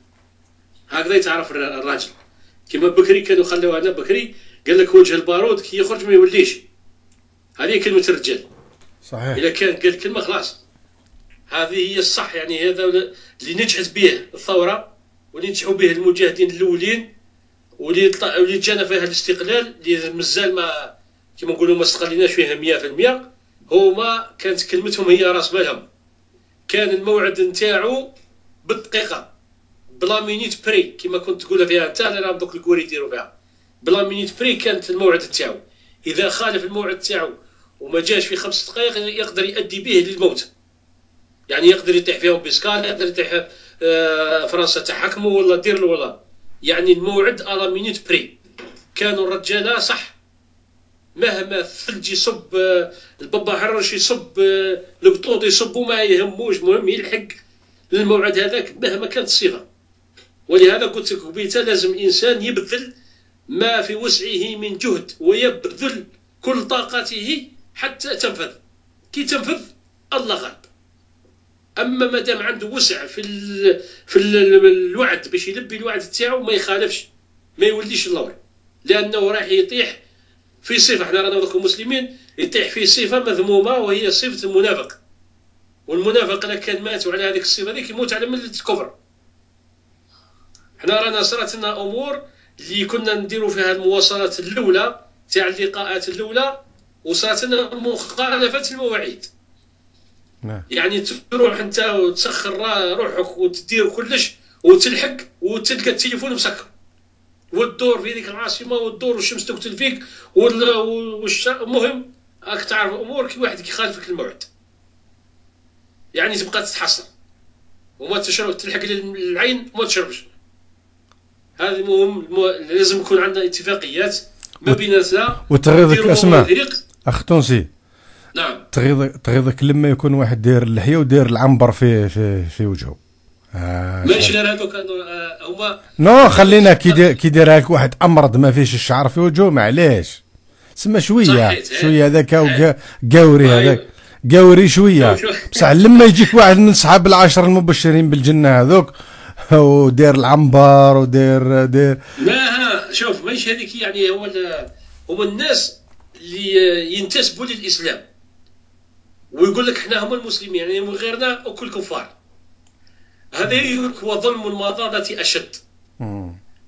Speaker 8: هكذا يتعرف الراجل. كما بكري كانوا خلوها هنا بكري قال لك وجه البارود كي يخرج ما يوليش. هذه كلمة الرجال.
Speaker 2: صحيح.
Speaker 8: إذا كان قال كلمة خلاص. هذه هي الصح يعني هذا اللي نجحت به الثورة ونجحوا به المجاهدين الأولين واللي واللي جانا فيها الاستقلال اللي مازال ما كيما نقولوا ما استقليناش فيها 100% هما كانت كلمتهم هي راس مالهم. كان الموعد نتاعو بالدقيقة. بلا مينيت بري كما كنت تقولها فيها انت راه دوك الكوري يديروا فيها بلا مينيت بري كانت الموعد تاعو. إذا خالف الموعد تاعو وما جاش في خمس دقائق يقدر يؤدي به للموت. يعني يقدر يطيح فيهم بيسكال يقدر يطيح آه، فرنسا تحكموا ولا دير له ولا. يعني الموعد على مينيت بري كانوا الرجاله صح. مهما الثلج يصب آه، البابا حرش يصب آه، البطوط يصبوا ما يهموش مهم يلحق. للموعد هذاك مهما كانت الصيغه ولهذا قلت لك قبيلته لازم الإنسان يبذل ما في وسعه من جهد ويبذل كل طاقته حتى تنفذ. كي تنفذ الله غالب. أما ما دام عنده وسع في ال في ال الوعد باش يلبي الوعد تاعو ما يخالفش ما يوليش اللور لأنه راح يطيح في صفة. إحنا رانا دوك المسلمين يطيح في صفة مذمومة وهي صفة المنافق والمنافق اذا كان مات على هذيك الصفة هذيك يموت على ملة الكفر إحنا رانا صارت لنا أمور اللي كنا نديروا فيها المواصلات الأولى تاع اللقاءات الأولى وصارت لنا مخالفة المواعيد نعم. يعني تروح أنت وتسخر روحك وتدير كلش وتلحق وتلقى التليفون مسكر. وتدور في ذيك العاصمة وتدور والشمس تقتل فيك المهم راك تعرف امور كي واحد كيخالفك الموعد. يعني تبقى تتحصر وما تشرب تلحق للعين وما تشربش. هذه مهم لازم يكون عندنا اتفاقيات ما بيناتنا.
Speaker 2: وتغيظك أسماء. أخ تونسي
Speaker 8: نعم.
Speaker 2: تغيظك تغيظك لما يكون واحد داير اللحية وداير العنبر في في في وجهه.
Speaker 8: آه ماشي غير هذوك هما
Speaker 2: non خلينا كي كي داير هاك واحد أمرض ما فيش الشعر في وجهه معليش. سما شوية شوية هذاك قاوري هذاك. قاوري شوية. بصح لما يجيك واحد من صحاب العشر المبشرين بالجنة هذوك ودير العنبر ودير دير
Speaker 8: لا شوف ماشي هذيك يعني هو هو الناس اللي ينتسبوا للإسلام. ويقول لك إحنا هم المسلمين يعني غيرنا وكل كفار. هذا هو ظلم المضادة أشد.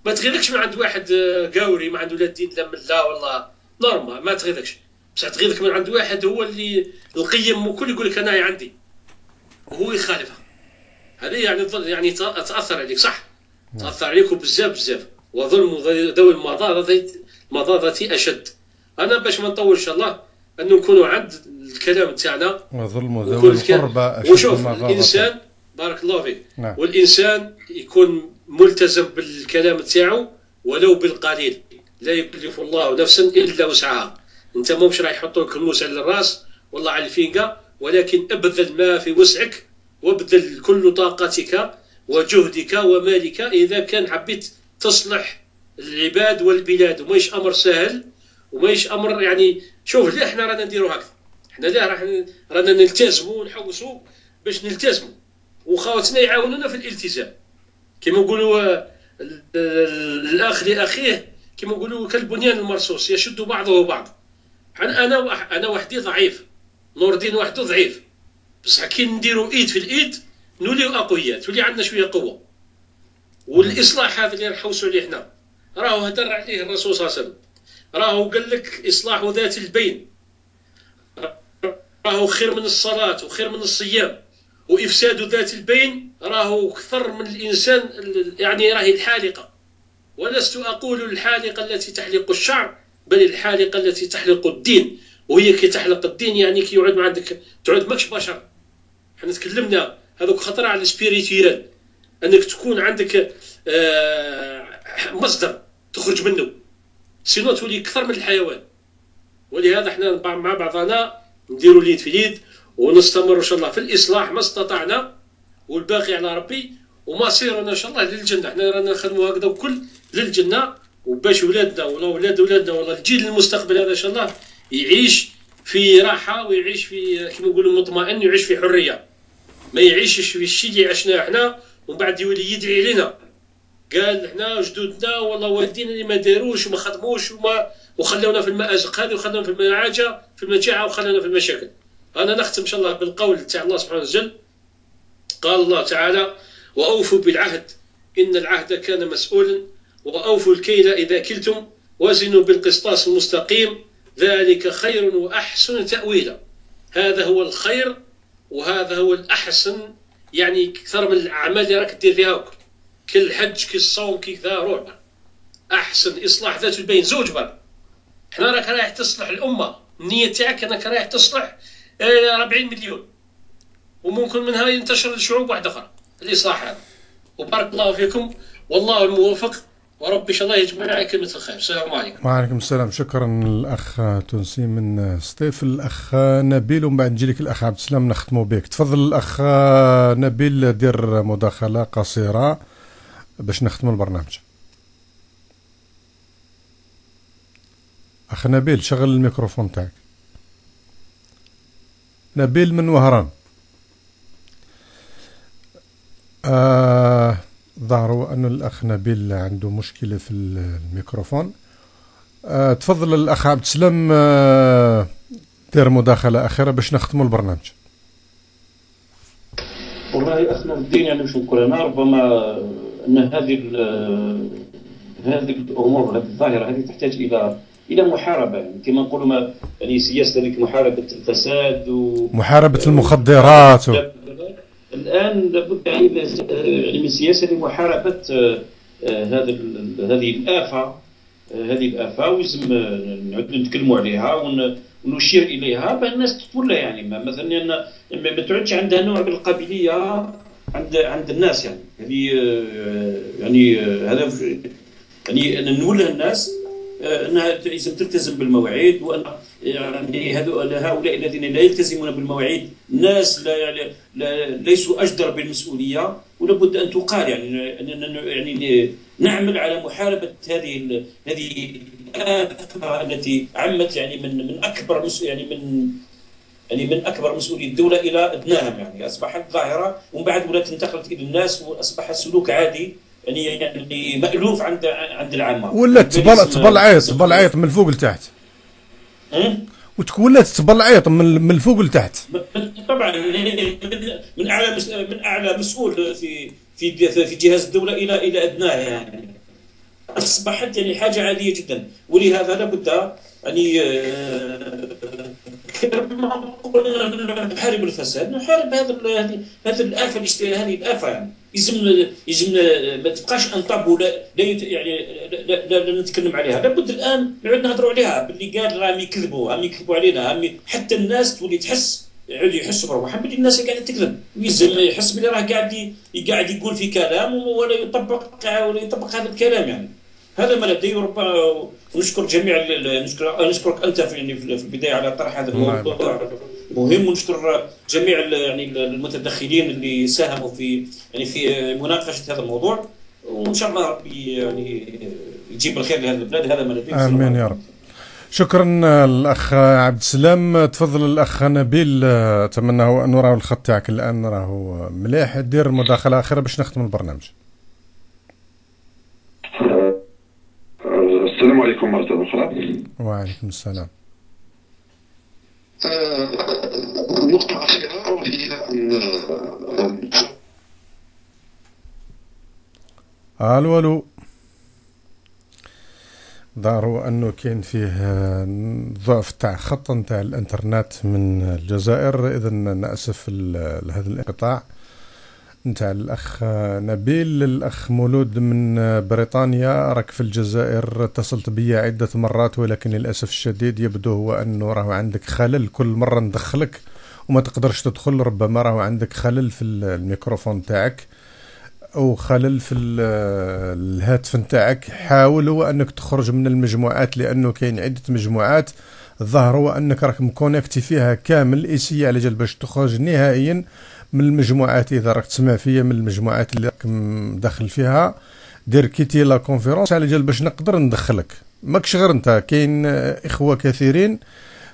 Speaker 8: ما تغيركش من عند واحد آه، قاوري ما عنده لا دين لا من لا والله normal ما تغيركش بصح تغيرك من عند واحد هو اللي القيم وكل يقول لك أنا عندي. وهو يخالفها. هذه يعني يعني تأثر عليك صح؟ تأثر عليك بزاف بزاف. وظلم ذوي المضاضة المضاضة أشد. أنا باش ما نطولش الله انه نكونوا عند الكلام تاعنا.
Speaker 2: وظلم ذوي القربى
Speaker 8: وشوف الانسان بارك الله فيك. نعم. والإنسان يكون ملتزم بالكلام تاعو ولو بالقليل. لا يكلف الله نفسا إلا وسعها. انت مش راح يحطوا لك الموس على الراس والله على الفينقه ولكن أبذل ما في وسعك وابذل كل طاقتك وجهدك ومالك إذا كان حبيت تصلح العباد والبلاد. وماش أمر سهل وماش أمر يعني شوف ليه إحنا رانا نديروا هكذا؟ إحنا ليه راح رانا نلتزموا ونحوسوا باش نلتزموا وخاوتنا يعاونونا في الالتزام. كما نقولوا الأخ لأخيه كما نقولوا كالبنيان المرصوص يشد بعضه بعض أنا أنا وحدي ضعيف. نور الدين وحده ضعيف. بصح كي نديروا إيد في الإيد نوليو أقوياء تولي عندنا شوية قوة. والإصلاح هذا اللي نحوسوا عليه إحنا راهو هدر عليه الرسول صلى الله عليه وسلم. راهو قال لك إصلاح ذات البين. راهو خير من الصلاة وخير من الصيام. وإفساد ذات البين راهو أكثر من الإنسان يعني راهي الحالقة. ولست أقول الحالقة التي تحلق الشعر. بل الحالقة التي تحلق الدين وهي كي تحلق الدين يعني كي يعود ما عندك تعود ماكش بشر. حنا تكلمنا هذوك خطرة على ال spirituel أنك تكون عندك آه، مصدر تخرج منه. sinon تولي أكثر من الحيوان. ولهذا إحنا مع بعضنا نديروا اليد في اليد ونستمر إن شاء الله في الإصلاح ما استطعنا والباقي على ربي وما سيرنا إن شاء الله للجنة. إحنا رانا نخدموا هكذا وكل للجنة. وباش ولادنا ولا ولاد ولادنا ولا الجيل المستقبل هذا إن شاء الله يعيش في راحة ويعيش في كما نقولوا مطمئن ويعيش في حرية. ما يعيشش في الشيء اللي عشناه إحنا ومن بعد يولي يدعي لنا قال إحنا جدودنا والله والدينا اللي ما داروش وما خدموش وما وخلونا في المآزق هذه وخلونا في المعاجة في المجاعة وخلونا في المشاكل. أنا نختم إن شاء الله بالقول تاع الله سبحانه وتعالى. قال الله تعالى وأوفوا بالعهد إن العهد كان مسؤولا وأوفوا الكيل إذا كلتم وزنوا بالقسطاس المستقيم. ذلك خير وأحسن تأويلا. هذا هو الخير وهذا هو الأحسن. يعني أكثر من الأعمال اللي راك دير فيها كل حج كل صوم كي كذا روح أحسن إصلاح ذات البين. زوج بر إحنا راك رايح تصلح الأمة. النية تاعك أنك رايح تصلح 40 آه، مليون. وممكن منها ينتشر لشعوب واحدة أخرى. الإصلاح هذا. وبارك الله فيكم. والله الموفق. ورب إن شاء الله يجمعنا على كلمة الخير. السلام عليكم.
Speaker 2: وعليكم السلام. شكرا الاخ تونسي من سطيف الأخ نبيل ومن بعد نجي لك الأخ عبد السلام نختموا بك. تفضل الأخ نبيل دير مداخلة قصيرة باش نختم البرنامج. أخ نبيل شغل الميكروفون تاعك. نبيل من وهران. آه ظهروا أن الأخ نبيل عنده مشكلة في الميكروفون. أه تفضل الأخ عبد السلام أه دير مداخلة أخيرة باش نختموا البرنامج.
Speaker 11: والله أخ الدين يعني باش نقول أنا ربما أن هذه هذه الأمور هذه الظاهرة هذه تحتاج إلى إلى محاربة. يعني كما نقولوا ما يعني سياسة محاربة الفساد و
Speaker 2: محاربة المخدرات و...
Speaker 11: الآن لابد يعني من سياسه لمحاربة آه، آه، هذا هذه الآفة آه، هذه الآفة ولازم نعود نتكلموا عليها ونشير إليها بأن الناس تولى يعني مثلا ما تعودش عندها نوع من القابلية عند عند الناس يعني. هذه يعني هذا يعني نولى الناس أنها لازم تلتزم بالمواعيد وأن يعني هؤلاء الذين لا يلتزمون بالمواعيد ناس لا, يعني لا ليسوا أجدر بالمسؤولية ولابد أن تقال يعني يعني نعمل على محاربة هذه هذه الآفة التي عمت يعني من من أكبر يعني من يعني من أكبر مسؤولي الدولة إلى أدناهم يعني. أصبحت ظاهرة ومن بعد ولات انتقلت إلى الناس وأصبح سلوك عادي يعني يعني مألوف عند عند العامة.
Speaker 2: ولا تبلعيط تبلعيط من الفوق لتحت. وتولات تبلعيط من من الفوق لتحت.
Speaker 11: طبعا من أعلى من أعلى مسؤول في في في جهاز الدولة إلى إلى ادناه يعني. أصبحت يعني حاجة عادية جدا ولهذا لابد يعني آه، كما قلنا نحارب الفساد نحارب هذا هذا الآفة هذه الآفة يعني. يلزم يلزم ما تبقاش ان طابو لا, لا يعني لا, لا, لا نتكلم عليها. لابد الآن نعود نهضروا عليها. باللي قال راهم يكذبوا راهم يكذبوا علينا. حتى الناس تولي تحس يعود يحس بروحهم باللي الناس قاعدة تكذب. يلزم يحس بلي راه قاعد قاعد يقول في كلام ولا يطبق ولا يطبق هذا الكلام يعني. هذا ما لدي وربما نشكر جميع نشكر نشكرك أنت في يعني في البداية على طرح هذا الموضوع. مهم ونشكر جميع يعني المتدخلين اللي ساهموا في يعني في مناقشة هذا الموضوع. وإن شاء الله ربي يعني يجيب الخير لهذا البلاد. هذا ما لدي
Speaker 2: آمين يا رب. شكرا الأخ عبد السلام. تفضل الأخ نبيل. أتمنى أن نراه الخط تاعك الآن. راهو مليح. دير مداخلة أخيرة باش نختم البرنامج.
Speaker 10: السلام عليكم مرة أخرى
Speaker 2: وعليكم السلام.
Speaker 10: النقطة الأخيرة وهي أن
Speaker 2: ألو ألو. ظهروا أنه كاين فيه ضعف تاع خط نتاع الإنترنت من الجزائر اذا نأسف لهذا الانقطاع. نتاع الأخ نبيل. الأخ مولود من بريطانيا راك في الجزائر اتصلت بيا عدة مرات ولكن للأسف الشديد يبدو هو أنه راهو عندك خلل. كل مرة ندخلك وما تقدرش تدخل ربما راهو عندك خلل في الميكروفون تاعك أو خلل في الهاتف نتاعك. حاول هو أنك تخرج من المجموعات لأنه كاين عدة مجموعات. الظاهر هو أنك راك مكونكتي فيها كامل ايسي على جال باش تخرج نهائيا. من المجموعات إذا راك تسمع فيا من المجموعات اللي راك داخل فيها دير quitter la conférence على جال باش نقدر ندخلك. ماكش غير انت كاين إخوة كثيرين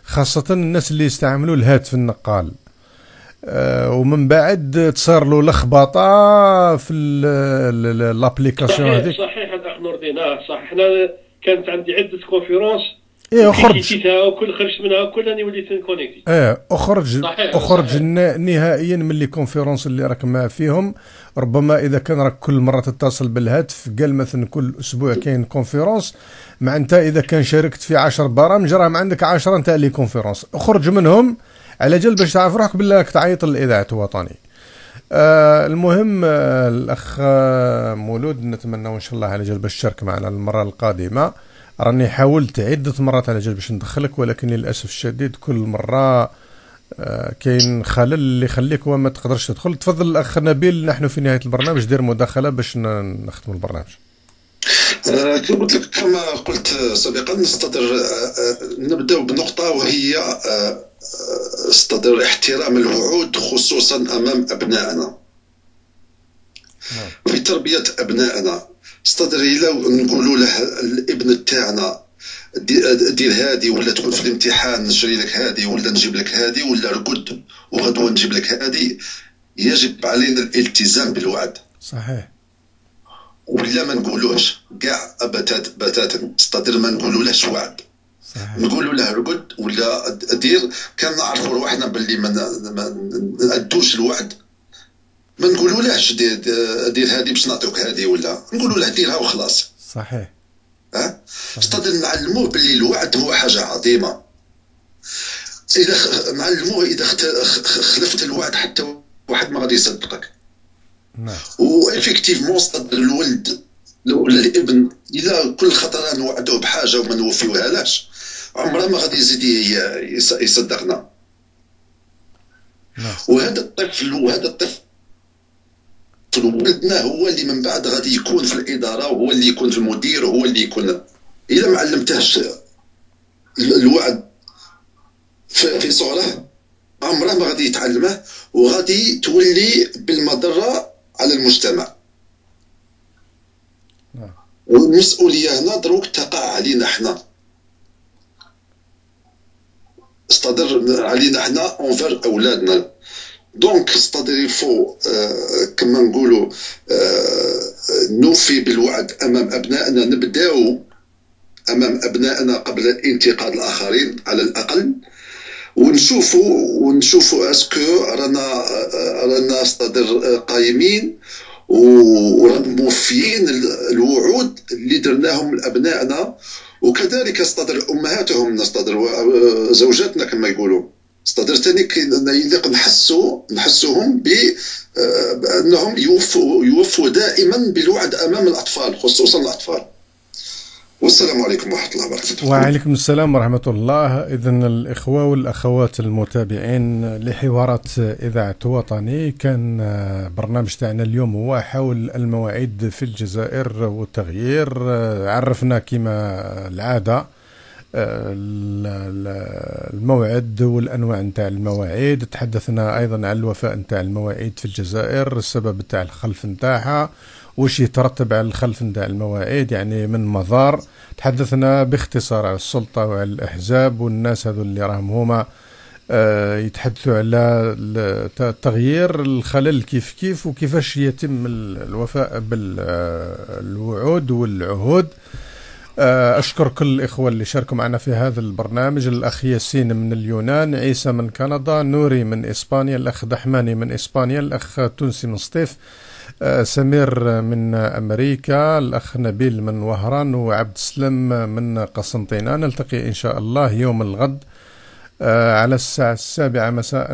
Speaker 2: خاصة الناس اللي يستعملوا الهاتف النقال. أه ومن بعد تصير له لخبطه في l'application
Speaker 8: هذيك صحيح صحيح نور الدين آه صح إحنا كانت عندي عدة conférences
Speaker 2: إيه خرج.
Speaker 8: وكل خرجت منها كل راني وليت
Speaker 2: إيه اخرج صحيح اخرج صحيح. نهائيا من les conférences اللي راك ما فيهم. ربما إذا كان راك كل مرة تتصل بالهاتف قال مثلا كل أسبوع كاين conférence مع أنت إذا كان شاركت في 10 برامج راه عندك 10 نتاع les conférences اخرج منهم على جال باش تعرف روحك بالله راك تعيط للإذاعة الوطني. آه المهم آه الأخ آه مولود نتمنى إن شاء الله على جال باش تشارك معنا المرة القادمة. راني حاولت عدة مرات على جال باش ندخلك ولكن للأسف الشديد كل مرة آه كاين خلل اللي يخليك وما تقدرش تدخل. تفضل الأخ نبيل نحن في نهاية البرنامج دير مداخلة باش نختم البرنامج.
Speaker 10: آه قلت لك كما قلت سابقا نستطيع آه نبدأ بنقطة وهي استطيع احترام الوعود خصوصا أمام أبنائنا. في تربية أبنائنا استدري لو نقولوا له الابن تاعنا دير هادي ولا تكون في الامتحان نشري لك هادي ولا نجيب لك هادي ولا رقد وغدوة نجيب لك هادي يجب علينا الالتزام بالوعد.
Speaker 2: صحيح.
Speaker 10: ولا ما نقولوش كاع بتات بتاتا استدر ما نقولولهش وعد. نقولوا له رقد ولا دير كان نعرفوا روحنا باللي ما نأدوش الوعد. ما نقولولهش دير, دير هذه باش نعطيوك هذه ولا. نقولوا له ديرها وخلاص.
Speaker 2: صحيح.
Speaker 10: ها؟ أستاذ نعلموه باللي الوعد هو حاجة عظيمة. إذا نعلموه إذا خلفت الوعد حتى واحد ما غادي يصدقك.
Speaker 2: نعم.
Speaker 10: و effectivement الولد ولا الابن اذا كل خطره نوعدوه بحاجة وما نوفيوهالاش عمره ما غادي يزيد يصدقنا.
Speaker 2: نعم.
Speaker 10: وهذا الطفل وهذا الطفل ولدنا هو اللي من بعد غادي يكون في الإدارة وهو اللي يكون في المدير وهو اللي يكون اذا ما علمتهش الوعد في صغره عمره ما غادي يتعلمه وغادي تولي بالمضرة على المجتمع.
Speaker 2: نعم.
Speaker 10: والمسؤولية هنا دروك تقع علينا إحنا c'est-à-dire علينا إحنا envers أولادنا. donc c'est-à-dire il faut كما نقولوا نوفي بالوعد امام ابنائنا نبداو امام ابنائنا قبل انتقاد الاخرين على الاقل ونشوفوا ونشوفوا est-ce que رانا رانا ستادير قايمين وموفيين الوعود اللي درناهم لأبنائنا. وكذلك استدر أمهاتهم نستدر زوجاتنا كما يقولوا. استدر ثاني يليق نحسوا نحسوهم بأنهم يوفوا يوفوا دائما بالوعد أمام الأطفال خصوصا الأطفال. والسلام عليكم ورحمة الله وبركاته.
Speaker 2: وعليكم السلام ورحمة الله. إذا الإخوة والأخوات المتابعين لحوارات إذاعة وطني كان برنامج تاعنا اليوم هو حول المواعيد في الجزائر والتغيير. عرفنا كما العادة الموعد والأنواع نتاع المواعيد. تحدثنا أيضا عن الوفاء نتاع المواعيد في الجزائر السبب نتاع الخلف نتاعها وش يترتب على الخلف نتاع المواعيد يعني من مضار. تحدثنا باختصار على السلطة وعلى الأحزاب والناس هذو اللي راهم هما آه يتحدثوا على تغيير الخلل كيف كيف وكيفاش يتم الوفاء بالوعود والعهود. أشكر كل الإخوة اللي شاركوا معنا في هذا البرنامج. الأخ ياسين من اليونان عيسى من كندا نوري من إسبانيا الأخ دحماني من إسبانيا الأخ تونسي من سطيف سمير من أمريكا الأخ نبيل من وهران وعبد السلام من قسنطينة نلتقي إن شاء الله يوم الغد على الساعة السابعة مساء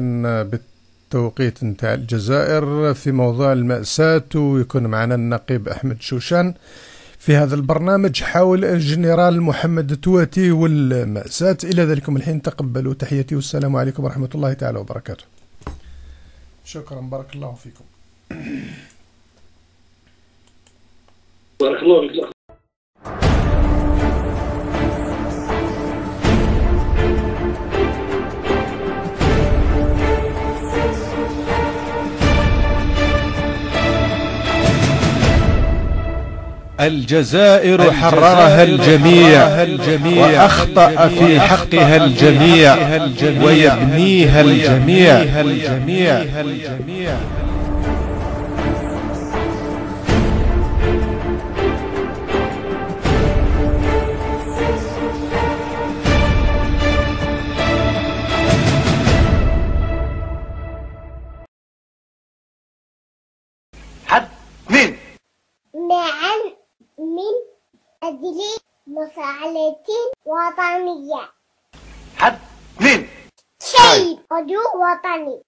Speaker 2: بالتوقيت نتاع الجزائر في موضوع المأساة ويكون معنا النقيب أحمد شوشان. في هذا البرنامج حول الجنرال محمد تواتي والمأساة. إلى ذلكم الحين تقبلوا تحياتي والسلام عليكم ورحمة الله تعالى وبركاته. شكرا. بارك الله فيكم.
Speaker 8: بارك الله فيك.
Speaker 2: الجزائر حررها الجميع وأخطأ في حقها الجميع. ويبنيها الجميع.
Speaker 12: هذه مسألة وطنية.
Speaker 13: حد اثنين
Speaker 12: شيء عضو وطني.